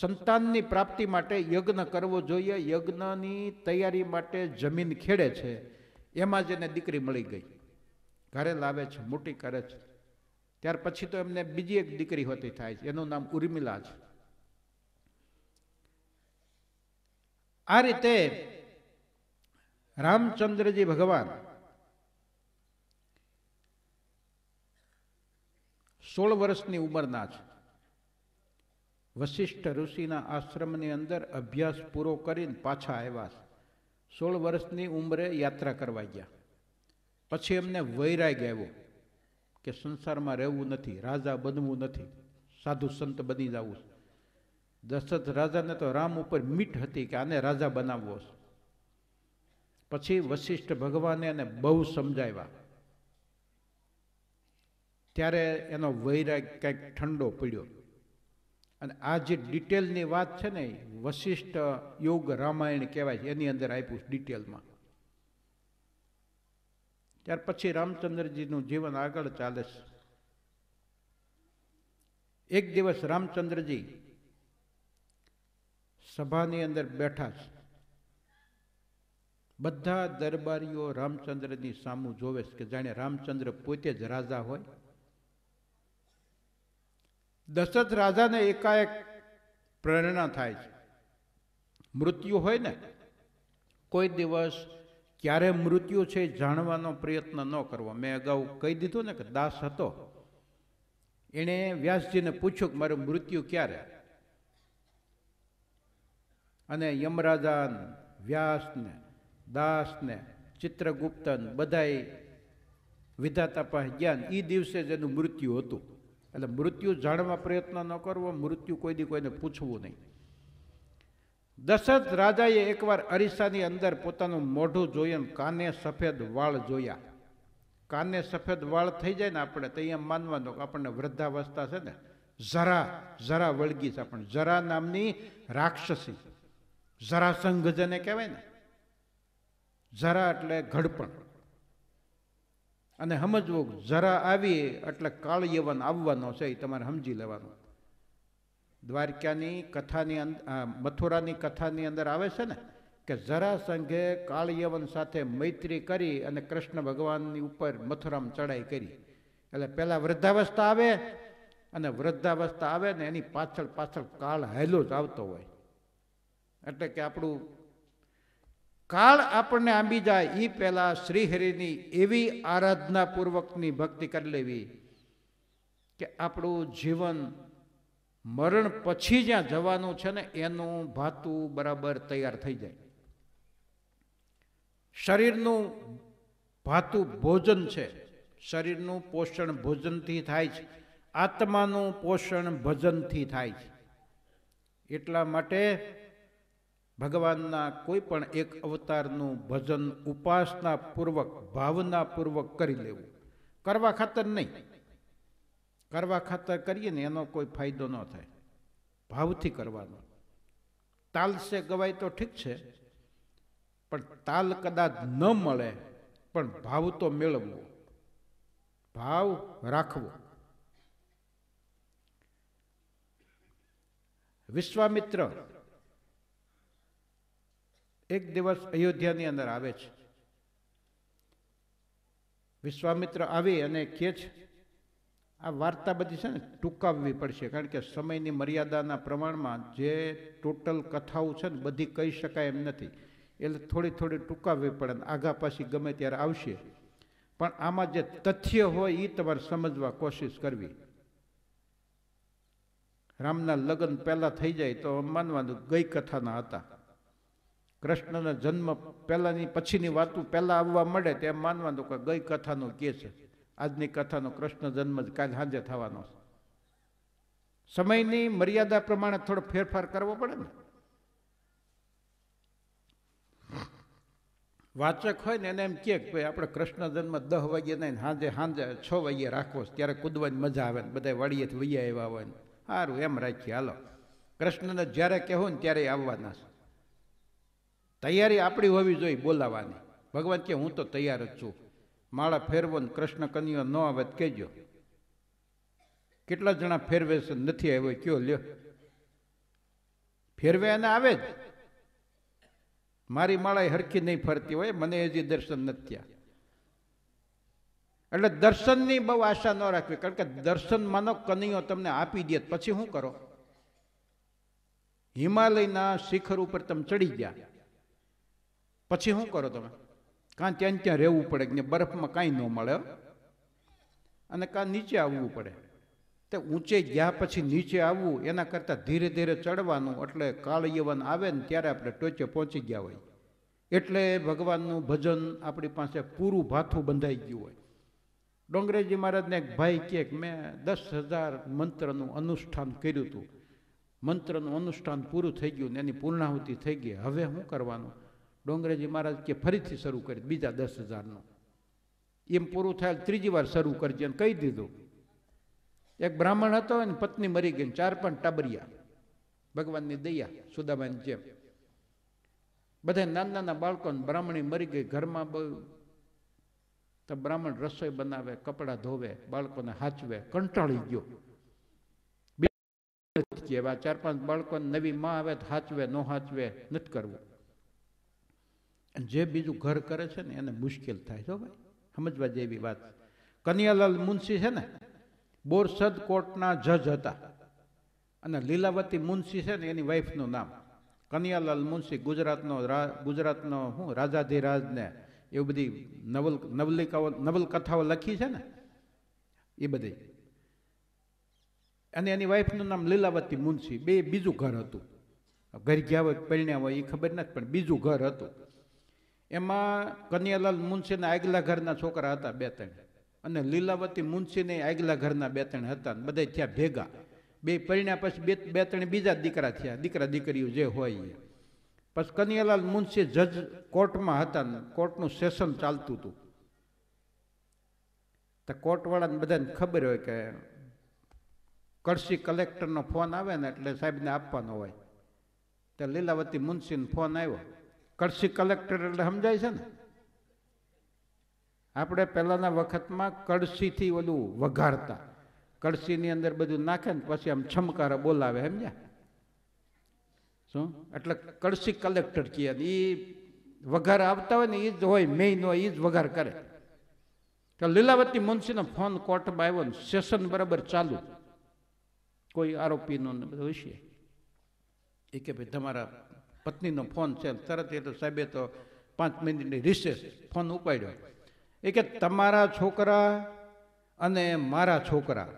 સંતાનની પ્રાપ્તિ માટે યજ્ઞ કરવો જોઈએ. યજ્ઞની તૈયારી માટે જમીન ખેડે છે. એમાં જ એને દીકરી મળી ગઈ. ઘરે લાવે છે, મોટી કરે છે. ત્યાર પછી તો એમને બીજી એક દીકરી હોતી થાય છે. એનું નામ ઉર્મિલા છે. આ રીતે રામચંદ્રજી ભગવાન સોળ વર્ષની ઉંમરના છે. વશિષ્ઠ ઋષિના આશ્રમની અંદર અભ્યાસ પૂરો કરીને પાછા આવ્યા સોળ વર્ષની ઉંમરે યાત્રા કરવા ગયા. પછી એમને વૈરાગ આવ્યો કે સંસારમાં રહેવું નથી, રાજા બનવું નથી, સાધુ સંત બની જવું દશરથ રાજાને તો રામ ઉપર મીઠ હતી કે આને રાજા બનાવવો પછી વશિષ્ઠ ભગવાને એને બહુ સમજાવ્યા. ત્યારે એનો વૈરાગ કંઈક ઠંડો પડ્યો. અને આ જે ડિટેલની વાત છે ને વશિષ્ઠ યોગ રામાયણ કહેવાય છે, એની અંદર આપ્યું ડિટેલમાં. ત્યાર પછી રામચંદ્રજીનું જીવન આગળ ચાલે છે. એક દિવસ રામચંદ્રજી સભાની અંદર બેઠા છે. બધા દરબારીઓ રામચંદ્રની સામું જોવે છે કે જાણે રામચંદ્ર પોતે જ રાજા હોય. દશરથ રાજાને એકાએક પ્રેરણા થાય છે. મૃત્યુ હોય ને, કોઈ દિવસ ક્યારે મૃત્યુ છે જાણવાનો પ્રયત્ન ન કરવો. મેં અગાઉ કહી દીધું ને કે દાસ હતો. એણે વ્યાસજીને પૂછ્યું કે મારું મૃત્યુ ક્યારે? અને યમરાજા વ્યાસને, દાસને, ચિત્રગુપ્તન બધાય વિધાતા પાસે જ્ઞાન એ દિવસે જ એનું મૃત્યુ હતું. એટલે મૃત્યુ જાણવા પ્રયત્ન ન કરવો, મૃત્યુ કોઈ દી કોઈને પૂછવું નહીં. દશરથ રાજાએ એકવાર અરીસાની અંદર પોતાનું મોઢું જોયું કાને સફેદ વાળ જોયા. કાને સફેદ વાળ થઈ જાય ને આપણે તો અહીંયા માનવાનું કે આપણને વૃદ્ધાવસ્થા છે ને, જરા જરા વળગી છે પણ જરા નામની રાક્ષસી. જરાસંઘ જેને કહેવાય ને. જરા એટલે ઘડપણ. અને સમજવું જરા આવી એટલે કાળ યવન આવવાનો છે એ તમારે સમજી લેવાનું. દ્વારકાની કથાની મથુરાની કથાની અંદર આવે છે ને, કે જરાસંઘે કાળયવન સાથે મૈત્રી કરી અને કૃષ્ણ ભગવાનની ઉપર મથુરામાં ચડાઈ કરી. એટલે પહેલાં વૃદ્ધાવસ્થા આવે અને વૃદ્ધાવસ્થા આવે ને એની પાછળ પાછળ કાળ હાયલો જ આવતો હોય. એટલે કે આપણું કાળ આપણને આંબી જાય એ પહેલાં શ્રીહરિની એવી આરાધનાપૂર્વકની ભક્તિ કરી લેવી કે આપણું જીવન મરણ પછી જ્યાં જવાનું છે ને, એનું ભાતું બરાબર તૈયાર થઈ જાય. શરીરનું ભાતું ભોજન છે, શરીરનું પોષણ ભોજનથી થાય છે, આત્માનું પોષણ ભજનથી થાય છે. એટલા માટે ભગવાનના કોઈ પણ એક અવતારનું ભજન ઉપાસના પૂર્વક ભાવના કરી લેવું. કરવા ખાતર નહીં. કરવા ખાતર કરીએ ને એનો કોઈ ફાયદો ન થાય. ભાવથી કરવાનો. તાલ છે ગવાય તો ઠીક છે, પણ તાલ કદાચ ન મળે, પણ ભાવ તો મેળવવો. ભાવ રાખવો. વિશ્વામિત્ર એક દિવસ અયોધ્યાની અંદર આવે છે. વિશ્વામિત્ર આવી અને કહે છે, આ વાર્તા બધી છે ને ટૂંકાવવી પડશે, કારણ કે સમયની મર્યાદાના પ્રમાણમાં જે ટોટલ કથાઓ છે ને બધી કહી શકાય એમ નથી. એટલે થોડી થોડી ટૂંકાવવી પડે આગા પાછી ગમે ત્યારે આવશે. પણ આમાં જે તથ્ય હોય એ તમારે સમજવા કોશિશ કરવી. રામના લગ્ન પહેલાં થઈ જાય તો માનવાનું ગઈ કથાના હતા. કૃષ્ણનો જન્મ પહેલાંની પછીની વાતો પહેલાં આવવા મળે તો માનવાનું કે ગઈ કથાનો કે છે. આજની કથાનો કૃષ્ણ જન્મ જ કાલે સાંજે થવાનો છે. સમયની મર્યાદા પ્રમાણે થોડો ફેરફાર કરવો પડે ને. વાચક હોય ને એને એમ કે ભાઈ આપણે કૃષ્ણ જન્મ દસ વાગ્યે નહીં, સાંજે સાંજે છ વાગ્યે રાખવો ત્યારે કૂદવાની મજા આવે ને બધા વાડીએથી વૈયા આવ્યા હોય ને. સારું એમ રાખીએ, હાલો. કૃષ્ણને જ્યારે કહેવું ને ત્યારે આવવાના છે. તૈયારી આપણી હોવી જોઈએ બોલાવાની. ભગવાન કે હું તો તૈયાર જ છું. માળા ફેરવો ને કૃષ્ણ કન્યો ન આવે કહેજો. કેટલા જણા ફેરવે છે, નથી આવ્યો, કયો લ્યો. ફેરવે એને આવે જ. મારી માળા હરખી નહીં ફરતી હોય, મને હજી દર્શન નથી થયા. એટલે દર્શનની બહુ આશા ન રાખવી, કારણ કે દર્શન માનો કનૈયો તમને આપી દે પછી શું કરો? હિમાલયના શિખર ઉપર તમે ચડી ગયા. પછી શું કરો તમે? કાં ત્યાં ત્યાં રહેવું પડે કે બરફમાં કાંઈ ન મળે અને કાં નીચે આવવું પડે. તે ઊંચે ગયા પછી નીચે આવવું, એના કરતાં ધીરે ધીરે ચડવાનું, એટલે કાળયવન આવે ને ત્યારે આપણે ટોચે પહોંચી ગયા હોય. એટલે ભગવાનનું ભજન આપણી પાસે પૂરું ભાથું બંધાઈ ગયું હોય. ડોંગરેજી મહારાજને એક ભાઈ કહે કે, મેં દસ હજાર મંત્રનું અનુષ્ઠાન કર્યું હતું મંત્રનું અનુષ્ઠાન પૂરું થઈ ગયું ને એની પૂર્ણાહુતિ થઈ ગઈ. હવે શું કરવાનું? ડોંગરેજી મહારાજ કે ફરીથી શરૂ કરી બીજા દસ હજારનું એમ પૂરું થાય ત્રીજી વાર શરૂ કરજે અને કહી દીધું એક બ્રાહ્મણ હતો અને પત્ની મરી ગઈ ચાર પણ ટાબરિયા ભગવાનની દયા સુદામાની જેમ બધા નાના નાના બાળકોને બ્રાહ્મણી મરી ગઈ ઘરમાં બહુ તો બ્રાહ્મણ રસોઈ બનાવે કપડાં ધોવે બાળકોને હાચવે કંટાળી ગયો એવા ચાર પાંચ બાળકોને નવી માં આવે તો હાચવે ન હાચવે નથી કરવું જે બીજું ઘર કરે છે ને એને મુશ્કેલ થાય છો ભાઈ. સમજવા જેવી વાત કનિયાલાલ મુનશી છે ને, બોરસદ કોર્ટના જજ હતા. અને લીલાવતી મુનશી છે ને એની વાઈફનું નામ. કનિયાલાલ મુનશી ગુજરાતનો ગુજરાતનો શું રાજાધિરાજને એવું બધી નવલ, નવલિકાઓ, નવલકથાઓ લખી છે ને, એ બધી. અને એની વાઈફનું નામ લીલાવતી મુનશી. બે બીજું ઘર હતું. ઘર ગયા હોય પરિણ્યા હોય એ ખબર નથી, પણ બીજું ઘર હતું. એમાં કનૈયાલાલ મુનશીના આગલા ઘરના છોકરા હતા બે ત્રણ. અને લીલાવતી મુનશીને આગલા ઘરના બે ત્રણ હતા બધા થયા ભેગા. બે પરિણ્યા પછી બે બે ત્રણ બીજા દીકરા થયા. દીકરા દીકરીઓ જે હોય એ. પછી કનૈયાલાલ મુનશી જજ કોર્ટમાં હતા ને કોર્ટનું સેશન ચાલતું હતું. તો કોર્ટવાળાને બધાને ખબર હોય કે કળશી કલેક્ટરનો ફોન આવે ને એટલે સાહેબને આપવાનો હોય. તો લીલાવતી મુનશીને ફોન આવ્યો. કળશી કલેક્ટર એટલે સમજાય છે ને? આપણે પહેલાંના વખતમાં કળશીથી ઓલું વઘારતા. કળશીની અંદર બધું નાખે ને પછી આમ છમકારા બોલાવે, સમજ્યા? શું? એટલે કળશી કલેક્ટર કહે એ વઘાર આવતા હોય ને એ જ હોય મેઇન હોય એ જ વઘાર કરે. તો લીલાવતી મુનશીનો ફોન કોર્ટમાં આવ્યો ને, સેશન બરાબર ચાલુ. કોઈ આરોપીનો હશે એ કે ભાઈ, તમારા પત્નીનો ફોન છે, તરત એ તો સાહેબે તો પાંચ મિનિટની રિસેસ ફોન ઉપાડ્યો. એ કે તમારા છોકરા અને મારા છોકરા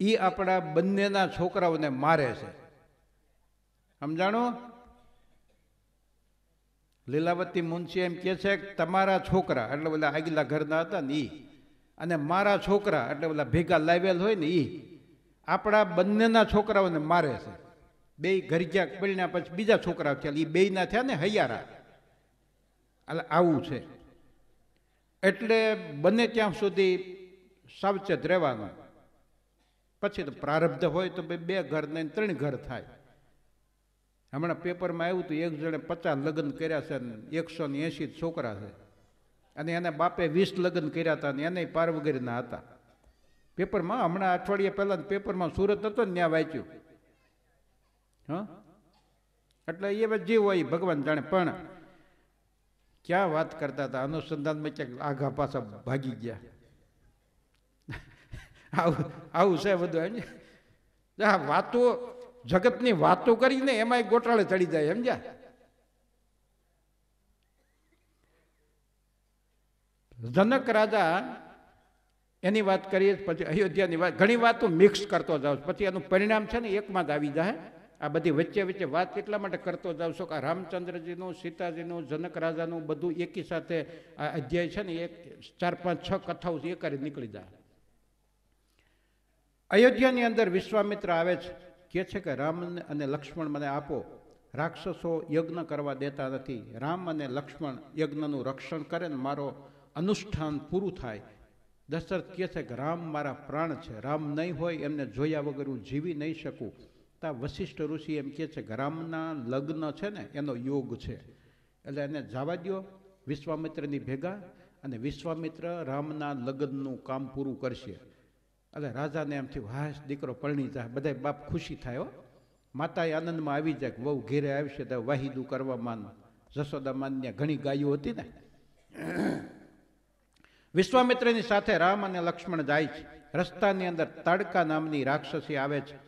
એ આપણા બંનેના છોકરાઓને મારે છે. સમજાણો? લીલાવતી મુનશી એમ કે છે કે તમારા છોકરા, એટલે બધા આગલા ઘરના હતા ને એ અને મારા છોકરા, એટલે બધા ભેગા લાવેલ હોય ને એ આપણા બંનેના છોકરાઓને મારે છે. બે ગરજા પડ્યા પછી બીજા છોકરા થયા. એ બેયના થયા ને હૈયારા. એટલે આવું છે. એટલે બને ત્યાં સુધી સાવચેત રહેવાનું. પછી તો પ્રારબ્ધ હોય તો બે બે ઘર ને ત્રણ ઘર થાય. હમણાં પેપરમાં આવ્યું હતું, એક જણે પચાસ લગ્ન કર્યા છે ને એકસો ને એંશી છોકરા છે. અને એના બાપે વીસ લગ્ન કર્યા હતા ને એને પાર વગેરેના હતા. પેપરમાં, હમણાં અઠવાડિયા પહેલાં પેપરમાં સુરત હતો ને ત્યાં વાંચ્યું. હા? એટલે એ જે હોય ભગવાન જાણે, પણ ક્યાં વાત કરતા હતા? અનુસંધાનમાં ક્યાંક આઘા પાછા ભાગી ગયા. આવું આવું છે બધું, એમ આ વાતો, જગતની વાતો કરીને એમાં ગોટાળે ચડી જાય, સમજ્યા? જનક રાજા, એની વાત કરીએ પછી અયોધ્યાની વાત, ઘણી વાતો મિક્સ કરતો જાઉં પછી એનું પરિણામ છે ને, એકમાં જ આવી જાય. આ બધી વચ્ચે વચ્ચે વાત એટલા માટે કરતો જાઉં છું કે રામચંદ્રજીનું, સીતાજીનું, જનક રાજાનું બધું એકી સાથે આ અધ્યાય છે ને એક, ચાર, પાંચ, છ કથાઓ એ કરી નીકળી જાય. અયોધ્યાની અંદર વિશ્વામિત્ર આવે છે કે છે કે રામ અને લક્ષ્મણ મને આપો, રાક્ષસો યજ્ઞ કરવા દેતા નથી, રામ અને લક્ષ્મણ યજ્ઞનું રક્ષણ કરે ને મારો અનુષ્ઠાન પૂરું થાય. દશરથ કહે છે કે રામ મારા પ્રાણ છે, રામ નહીં હોય એમને જોયા વગર હું જીવી નહીં શકું. તા વશિષ્ઠ ઋષિ એમ કહે છે રામના લગ્ન છે ને, એનો યોગ છે. એટલે એને જવા દો વિશ્વામિત્રની ભેગા અને વિશ્વામિત્ર રામના લગ્નનું કામ પૂરું કરશે. એટલે રાજાને એમ થયું હાશ દીકરો પરણી જાય બધા બાપ ખુશી થાય માતાએ આનંદમાં આવી જાય વહુ ઘેરે આવશે તો વાહિદું જશોદા જશોદામાન્ય ઘણી ગાયો હતી ને. વિશ્વામિત્રની સાથે રામ અને લક્ષ્મણ જાય છે. રસ્તાની અંદર તાડકા નામની રાક્ષસી આવે છે.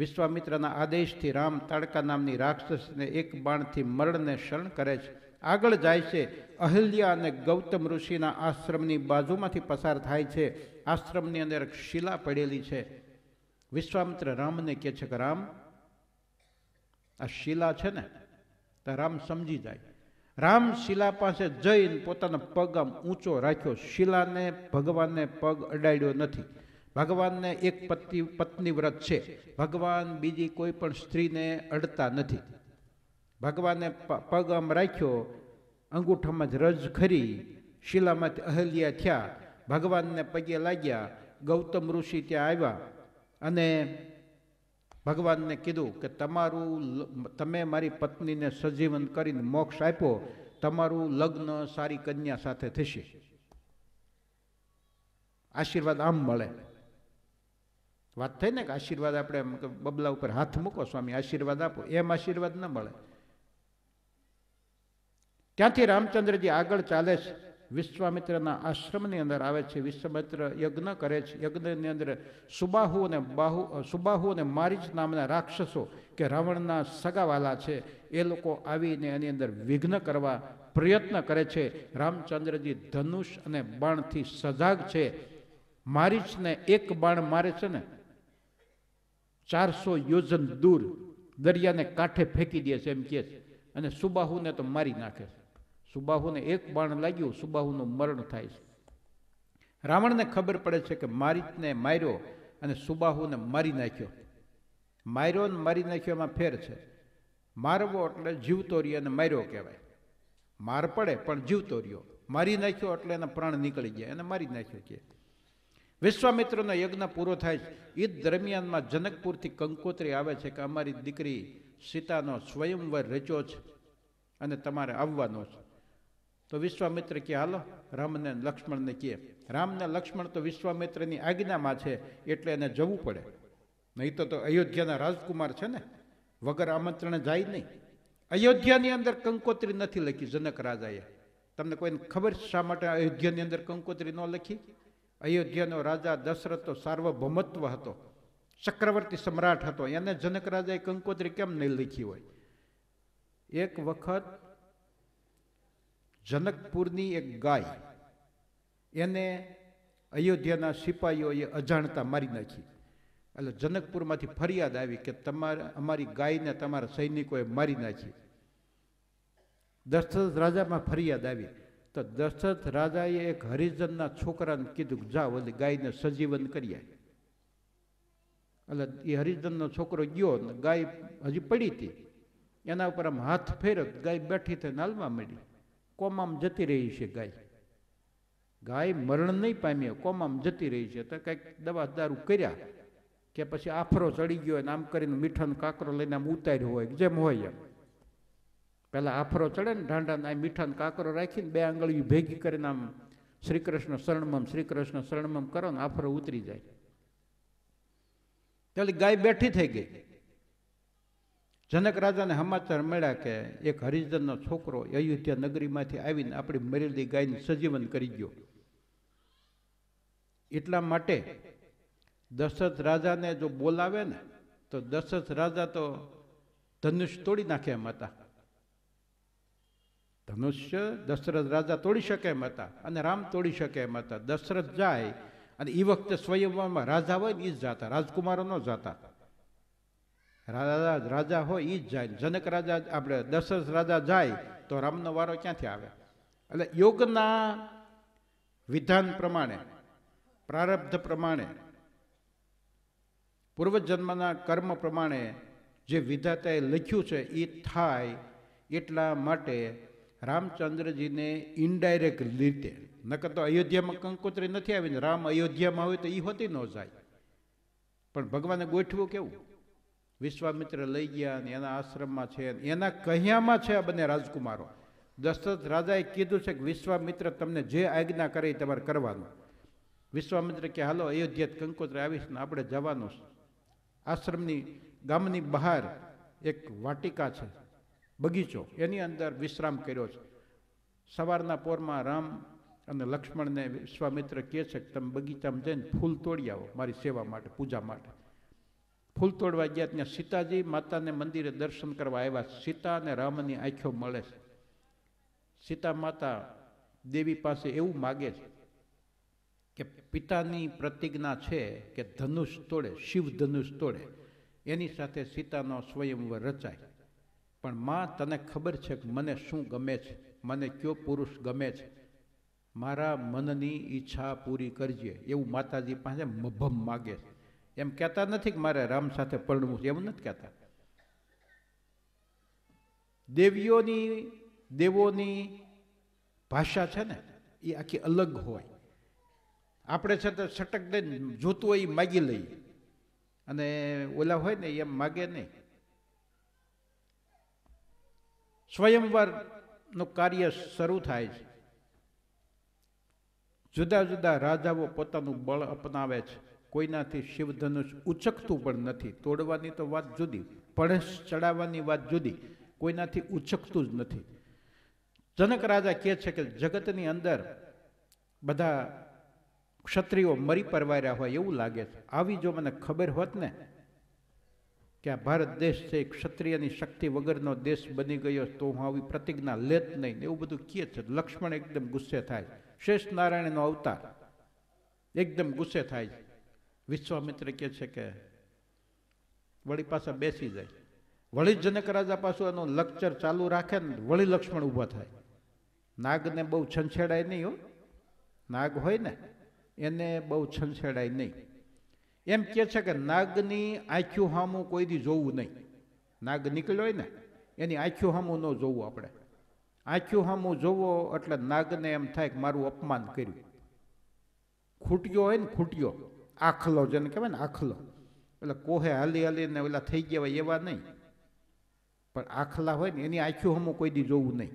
વિશ્વામિત્રના આદેશથી રામ તાડકા નામની રાક્ષસને એક બાણથી મરણને શરણ કરે છે. આગળ જાય છે અહલ્યા અને ગૌતમ ઋષિના આશ્રમની બાજુમાંથી પસાર થાય છે. આશ્રમની અંદર શિલા પડેલી છે. વિશ્વામિત્ર રામને કહે છે કે રામ, આ શિલા છે ને, તો રામ સમજી જાય. રામ શિલા પાસે જઈને પોતાનો પગ આમ ઊંચો રાખ્યો. શિલાને ભગવાનને પગ અડાડ્યો નથી. ભગવાનને એક પતિ, પત્ની વ્રત છે. ભગવાન બીજી કોઈ પણ સ્ત્રીને અડતા નથી. ભગવાને પગ આમ રાખ્યો, અંગૂઠામાં જ રજ ખરી, શિલામાંથી અહલ્યા થયા. ભગવાનને પગે લાગ્યા, ગૌતમ ઋષિ ત્યાં આવ્યા અને ભગવાનને કીધું કે તમારું તમે મારી પત્નીને સજીવન કરીને મોક્ષ આપ્યો, તમારું લગ્ન સારી કન્યા સાથે થશે. આશીર્વાદ આમ મળે. વાત થઈ ને કે આશીર્વાદ આપણે બબલા ઉપર હાથ મૂકો, સ્વામી, આશીર્વાદ આપો. એમ આશીર્વાદ ન મળે. ત્યાંથી રામચંદ્રજી આગળ ચાલે છે. વિશ્વામિત્રના આશ્રમની અંદર આવે છે. વિશ્વામિત્ર યજ્ઞ કરે છે. યજ્ઞની અંદર સુબાહુ અને બાહુ, સુબાહુ અને મારીચ નામના રાક્ષસો કે રાવણના સગાવાલા છે. એ લોકો આવીને એની અંદર વિઘ્ન કરવા પ્રયત્ન કરે છે. રામચંદ્રજી ધનુષ અને બાણથી સજાગ છે. મારીચને એક બાણ મારે છે ને ચારસો યોજન દૂર દરિયાને કાંઠે ફેંકી દે છે એમ કહે છે. અને સુબાહુને તો મારી નાખે છે. સુબાહુને એક બાણ લાગ્યું, સુબાહુનું મરણ થાય છે. રાવણને ખબર પડે છે કે મારીને માર્યો અને સુબાહુને મારી નાખ્યો. માર્યો ને મારી નાખ્યો એમાં ફેર છે. મારવો એટલે જીવતો રહ્યો અને માર્યો કહેવાય. માર પડે પણ જીવતો રહ્યો મારી નાખ્યો એટલે એના પ્રાણ નીકળી ગયા એને મારી નાખ્યો કે વિશ્વામિત્રનો યજ્ઞ પૂરો થાય છે. એ દરમિયાનમાં જનકપુરથી કંકોત્રી આવે છે કે અમારી દીકરી સીતાનો સ્વયંવર રચ્યો છે અને તમારે આવવાનો છે. તો વિશ્વામિત્ર કે, હાલો, રામને લક્ષ્મણને કહે રામને લક્ષ્મણ તો વિશ્વામિત્રની આજ્ઞામાં છે એટલે એને જવું પડે. નહીં તો તો અયોધ્યાના રાજકુમાર છે ને, વગર આમંત્રણે જાય નહીં. અયોધ્યાની અંદર કંકોત્રી નથી લખી જનક રાજાએ. તમને કોઈને ખબર શા માટે અયોધ્યાની અંદર કંકોત્રી ન લખી? અયોધ્યાનો રાજા દશરથ તો સાર્વભૌમત્વ હતો. ચક્રવર્તી સમ્રાટ હતો. એને જનક રાજાએ કંકોત્રી કેમ નહીં લખી હોય? એક વખત જનકપુરની એક ગાય એને અયોધ્યાના સિપાહીઓએ અજાણતા મારી નાખી. એટલે જનકપુરમાંથી ફરિયાદ આવી કે તમારે, અમારી ગાયને તમારા સૈનિકોએ મારી નાખી. દશરથ રાજામાં ફરિયાદ આવી. તો દશરથ રાજાએ એક હરિજનના છોકરાને કીધું જા ઓલી ગાયને સજીવન કરીએ એટલે એ હરિજનનો છોકરો ગયો ને ગાય હજી પડી હતી. એના ઉપર આમ હાથ ફેર્યો ગાય બેઠી થઈને હાલવા માંડી. કોમામ જતી રહી છે ગાય. ગાય મરણ નહીં પામી કોમામ જતી રહી છે. તો કંઈક દવા દારૂ કર્યા કે પછી આફરો ચડી ગયો અને આમ કરીને મીઠાનો કાકરો લઈને આમ ઉતાર્યો હોય, જેમ હોય એમ. પહેલાં આફરો ચડે ને ઢાંઢા મીઠાનો કાકરો રાખીને બે આંગળીઓ ભેગી કરીને આમ શ્રી કૃષ્ણ શરણમમ શ્રી કૃષ્ણ શરણમમ કરો ને આફરો ઉતરી જાય. પેલી ગાય બેઠી થઈ ગઈ. જનક રાજાને સમાચાર મળ્યા કે એક હરિજનનો છોકરો અયોધ્યા નગરીમાંથી આવીને આપણી મરેલી ગાયને સજીવન કરી ગયો. એટલા માટે દશરથ રાજાને જો બોલાવે ને તો દશરથ રાજા તો ધનુષ તોડી નાખે એમ હતા. ધનુષ્ય દશરથ રાજા તોડી શકે એમ હતા અને રામ તોડી શકે એમ હતા. દશરથ જાય અને એ વખતે સ્વયંવરમાં રાજા હોય ને એ જ જાતા, રાજકુમારો ન જાતા. રાજા રાજા હોય એ જ જાય. જનક રાજા, આપણે દશરથ રાજા જાય તો રામનો વારો ક્યાંથી આવે? એટલે યોગના વિધાન પ્રમાણે, પ્રારબ્ધ પ્રમાણે, પૂર્વજન્મના કર્મ પ્રમાણે જે વિધાતાએ લખ્યું છે એ થાય એટલા માટે રામચંદ્રજીને ઇનડાયરેક્ટ રીતે, નકર તો અયોધ્યામાં કંકોત્રી નથી આવીને રામ અયોધ્યામાં હોય તો એ હોતી ન જાય. પણ ભગવાને ગોઠવું કેવું? વિશ્વામિત્ર લઈ ગયા અને એના આશ્રમમાં છે એના કહ્યામાં છે આ બંને રાજકુમારો. દશરથ રાજાએ કીધું છે કે વિશ્વામિત્ર તમને જે આજ્ઞા કરે તમારે કરવાનું. વિશ્વામિત્ર કે હાલો અયોધ્યા કંકોત્રી આવીશ ને આપણે જવાનું. આશ્રમની ગામની બહાર એક વાટિકા છે. બગીચો, એની અંદર વિશ્રામ કર્યો છે. સવારના પોરમાં રામ અને લક્ષ્મણને વિશ્વામિત્ર કહે છે કે તમે બગીચામાં જઈને ફૂલ તોડી આવો મારી સેવા માટે, પૂજા માટે. ફૂલ તોડવા ગયા ત્યાં સીતાજી માતાને મંદિરે દર્શન કરવા આવ્યા. સીતા અને રામની આંખો મળે છે. સીતા માતા દેવી પાસે એવું માગે છે કે પિતાની પ્રતિજ્ઞા છે કે ધનુષ તોડે, શિવ ધનુષ તોડે. એની સાથે સીતાનો સ્વયંવર રચાય. પણ માં તને ખબર છે કે મને શું ગમે છે? મને કયો પુરુષ ગમે છે? મારા મનની ઈચ્છા પૂરી કરજે, એવું માતાજી પાસે મભમ માગે છે. એમ કહેતા નથી કે મારે રામ સાથે પરણવું છે, એવું નથી કહેતા. દેવીઓની, દેવોની ભાષા છે ને, એ આખી અલગ હોય. આપણે છે તો છટક દઈને જોતું હોય એ માગી લઈએ. અને ઓલા હોય ને, એમ માગે નહીં. સ્વયંવરનું કાર્ય શરૂ થાય છે. જુદા જુદા રાજાઓ પોતાનું બળ અપનાવે છે. કોઈનાથી શિવધનુષ ઉચકતું પણ નથી. તોડવાની તો વાત જુદી પણસ ચડાવવાની વાત જુદી, કોઈનાથી ઉચકતું જ નથી. જનક રાજા કહે છે કે જગતની અંદર બધા ક્ષત્રિયો મરી પરવાર્યા હોય એવું લાગે છે. આવી જો મને ખબર હોત ને કે આ ભારત દેશ છે ક્ષત્રિયની શક્તિ વગરનો દેશ બની ગયો તો હું આવી પ્રતિજ્ઞા લેત નહીં એવું બધું કહે છે. લક્ષ્મણ એકદમ ગુસ્સે થાય શેષ નારાયણનો અવતાર એકદમ ગુસ્સે થાય વિશ્વામિત્ર કહે છે કે વળી પાછા બેસી જાય. વળી જનક રાજા પાછું એનું લક્ચર ચાલુ રાખે ને વળી લક્ષ્મણ ઊભા થાય. નાગને બહુ છંછેડાય નહીં હો. નાગ હોય ને, એને બહુ છંછેડાય નહીં. એમ કે છે કે નાગની આંખ્યું હામું કોઈ દી જોવું નહીં. નાગ નીકળ્યો હોય ને, એની આંખ્યું હામું ન જોવું આપણે. આંખ્યું હામું જોવો એટલે નાગને એમ થાય કે મારું અપમાન કર્યું. ખૂટ્યો હોય ને, ખૂટ્યો. આખલો જેને કહેવાય ને, આખલો. એટલે કોહે હાલી હાલીને ઓલા થઈ ગયા હોય એવા નહીં. પણ આખલા હોય ને, એની આંખ્યું હમું કોઈ દી જોવું નહીં.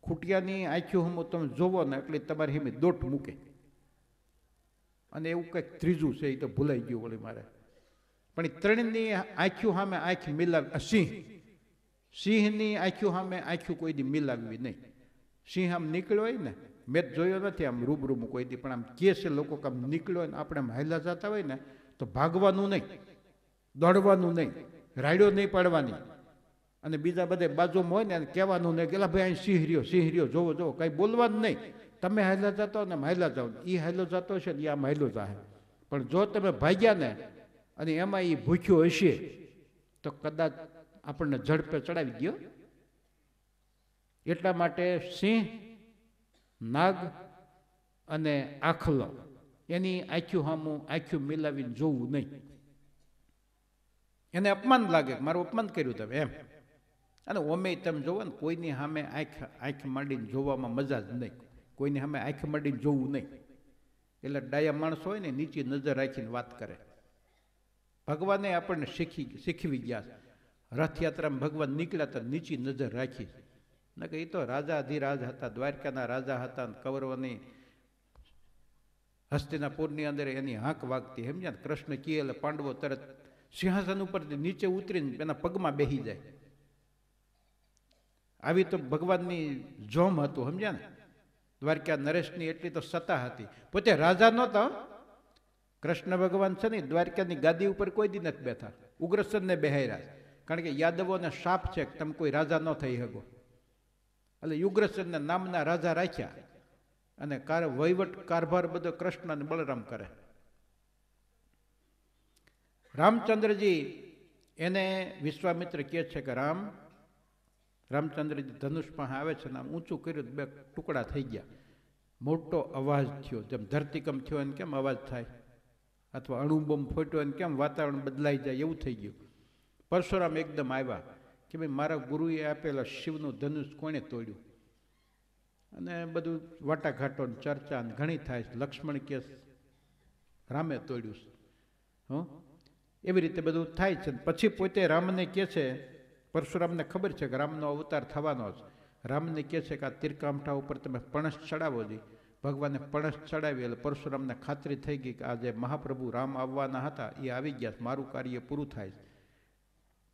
ખૂટિયાની આંખ્યું હમું તમે જોવો ને, એટલે તમારી હિમે દોટ મૂકે. અને એવું કંઈક ત્રીજું છે એ તો ભૂલાઈ ગયું વળી મારે. પણ એ ત્રણની આંખ્યું સામે આંખ મિલાવી સિંહ. સિંહની આંખ્યું સામે આંખ્યું કોઈ દી મિલાવવી નહીં. સિંહ આમ નીકળ્યો હોય ને, મેં જ જોયો નથી આમ રૂબરૂ કોઈ દી, પણ આમ કે છે લોકો કે આમ નીકળ્યો હોય ને, આપણે આમ હાયલા જતા હોય ને, તો ભાગવાનું નહીં. દોડવાનું નહીં. રાડ્યો નહીં પાડવાની. અને બીજા બધે બાજુમાં હોય ને કહેવાનું નહીં કે ભાઈ, અહીં સિંહ રહ્યો સિંહ રહ્યો, જોવો જોવો. કાંઈ બોલવાનું નહીં. તમે હાયલા જતો ને આમ હાયલા જાઓ એ હાયલો જતો છે ને એ આ મહેલો જાહે. પણ જો તમે ભાગ્યા ને અને એમાં એ ભૂખ્યો હશે, તો કદાચ આપણને ઝડપે ચડાવી દો એટલા માટે સિંહ, નાગ અને આખલો એની આખ્યું હામું આખ્યું મિલાવીને જોવું નહીં. એને અપમાન લાગે મારું અપમાન કર્યું તમે એમ. અને ઓમે તમે જોવો ને કોઈની સામે આંખ આંખ માંડીને જોવામાં મજા જ નહીં. કોઈની સામે આંખ માંડીને જોવું નહીં. એટલે ડાયા માણસો હોય ને નીચી નજર રાખીને વાત કરે. ભગવાને આપણને શીખી શીખવી ગયા. રથયાત્રામાં ભગવાન નીકળ્યા તો નીચી નજર રાખી. ન કે એ તો રાજા અધિરાજ હતા, દ્વારકાના રાજા હતા કૌરવની હસ્તિનાપુરની અંદર એની હાંક વાગતી. સમજ્યા ને કૃષ્ણ કહે એટલે પાંડવો તરત સિંહાસન ઉપર નીચે ઉતરીને એના પગમાં બેસી જાય. આવી તો ભગવાનની જોમ હતું, સમજ્યા ને? દ્વારકા નરેશની એટલી તો સત્તા હતી. પોતે રાજા નહોતા કૃષ્ણ ભગવાન છે ને દ્વારકાની ગાદી ઉપર કોઈ દી નથી બેઠા. ઉગ્રસનને બેહાર્યા કારણ કે યાદવોને શાપ છે કે તમે કોઈ રાજા ન થઈ શકો. એટલે યુગ્રસનના નામના રાજા રાખ્યા. અને કાર વહીવટ, કારભાર બધો કૃષ્ણ અને બળરામ કરે. રામચંદ્રજી એને વિશ્વામિત્ર કહે છે કે રામ રામચંદ્રજી ધનુષ પણ આવે છે ને આમ ઊંચું કર્યું બે ટુકડા થઈ ગયા. મોટો અવાજ થયો, જેમ ધરતીકંપ થયો એને કેમ અવાજ થાય? અથવા અણુબોમ ફોટ્યો એને કેમ વાતાવરણ બદલાઈ જાય એવું થઈ ગયું. પરશુરામ એકદમ આવ્યા કે ભાઈ, મારા ગુરુએ આપેલા શિવનું ધનુષ કોણે તોડ્યું? અને બધું વાટાઘાટો ને ચર્ચા ઘણી થાય છે. લક્ષ્મણ કે રામે તોડ્યું હં? એવી રીતે બધું થાય છે. પછી પોતે રામને કહે છે પરશુરામને ખબર છે કે રામનો અવતાર થવાનો છે રામને કહે છે કે આ તીરકામઠા ઉપર તમે પણસ ચડાવો જોઈએ ભગવાને પણસ ચડાવી એટલે પરશુરામને ખાતરી થઈ ગઈ કે આ જે મહાપ્રભુ રામ આવવાના હતા, એ આવી ગયા છે, મારું કાર્ય પૂરું થાય છે.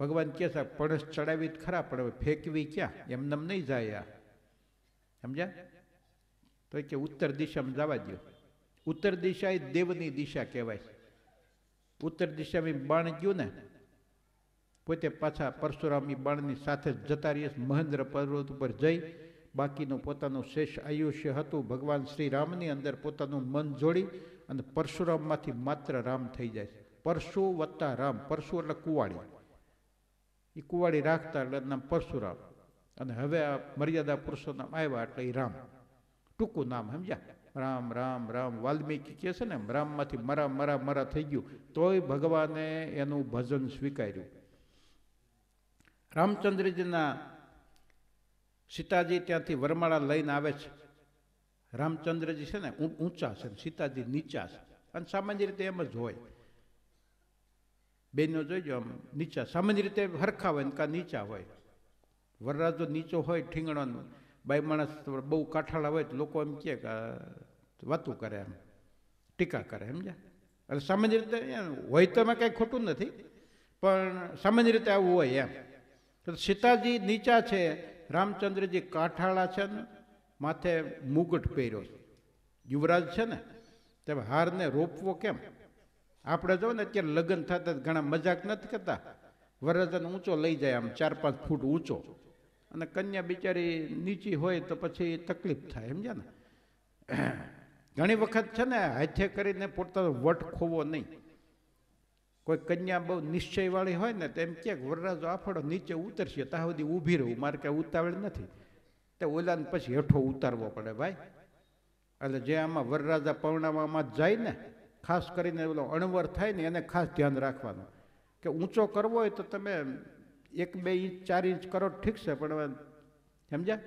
ભગવાન કહે છે, પણસ ચડાવી જ ખરા, પણ હવે ફેંકવી ક્યાં? એમને નહીં જાય આ. સમજ્યા? તો કે ઉત્તર દિશામાં જવા દો ઉત્તર દિશા એ દેવની દિશા કહેવાય ઉત્તર દિશામાં બાણ ગયું ને પોતે પાછા પરશુરામની બાણની સાથે જ જતા રહીએ મહેન્દ્ર પર્વત ઉપર જઈ બાકીનું પોતાનું શેષ આયુષ્ય હતું. ભગવાન શ્રી રામની અંદર પોતાનું મન જોડી અને પરશુરામમાંથી માત્ર રામ થઈ જાય છે. પરશુ વત્તા રામ. પરશુ એટલે કુવાળી. એ કુવાળી રાખતા એટલે નામ પરશુરામ. અને હવે આ મર્યાદા પુરુષોત્તમ આવ્યા એટલે એ રામ. ટૂંકું નામ, સમજ્યા? રામ રામ રામ. વાલ્મીકી કહે છે ને, રામમાંથી મરા મરા મરા થઈ ગયું. તોય ભગવાને એનું ભજન સ્વીકાર્યું. રામચંદ્રજીના સીતાજી ત્યાંથી વરમાળા લઈને આવે છે. રામચંદ્રજી છે ને ઊંચા છે ને સીતાજી નીચા છે. અને સામાન્ય રીતે એમ જ હોય. બેનો જોઈજો આમ નીચા. સામાન્ય રીતે હરખા હોય ને કાં નીચા હોય. વરરાજો નીચો હોય ઠીંગણાનો. બાઈ માણસ બહુ કાઠાળા હોય તો લોકો એમ કહે કે વાતું કરે એમ. ટીકા કરે સમજ્યા એટલે સામાન્ય રીતે હોય તો એમાં કાંઈ ખોટું નથી. પણ સામાન્ય રીતે આવું હોય એમ. તો સીતાજી નીચા છે, રામચંદ્રજી કાઠાળા છે ને, માથે મુગટ પહેર્યો છે. યુવરાજ છે ને તે હારને રોપવો કેમ? આપણે જો ને, અત્યારે લગ્ન થતા ઘણા મજાક નથી કરતા. વરરાજાને ઊંચો લઈ જાય આમ, ચાર પાંચ ફૂટ ઊંચો. અને કન્યા બિચારી નીચી હોય તો પછી તકલીફ થાય, સમજ્યા ને? ઘણી વખત છે ને, હાથે કરીને પોતાનો વટ ખોવો નહીં. કોઈ કન્યા બહુ નિશ્ચયવાળી હોય ને તો એમ કે વરરાજો આફડો નીચે ઉતરશે ત્યાં સુધી ઊભી રહું, મારે કાંઈ ઉતાવળ નથી. તે ઓલાને પછી હેઠો ઉતારવો પડે ભાઈ. એટલે જે આમાં વરરાજા પૌર્ણામાં જાય ને, ખાસ કરીને ઓલો અણવર થાય ને, એને ખાસ ધ્યાન રાખવાનું. કે ઊંચો કરવો હોય તો તમે એક, બે ઇંચ, ચાર ઇંચ કરો ઠીક છે, પણ સમજ્યા?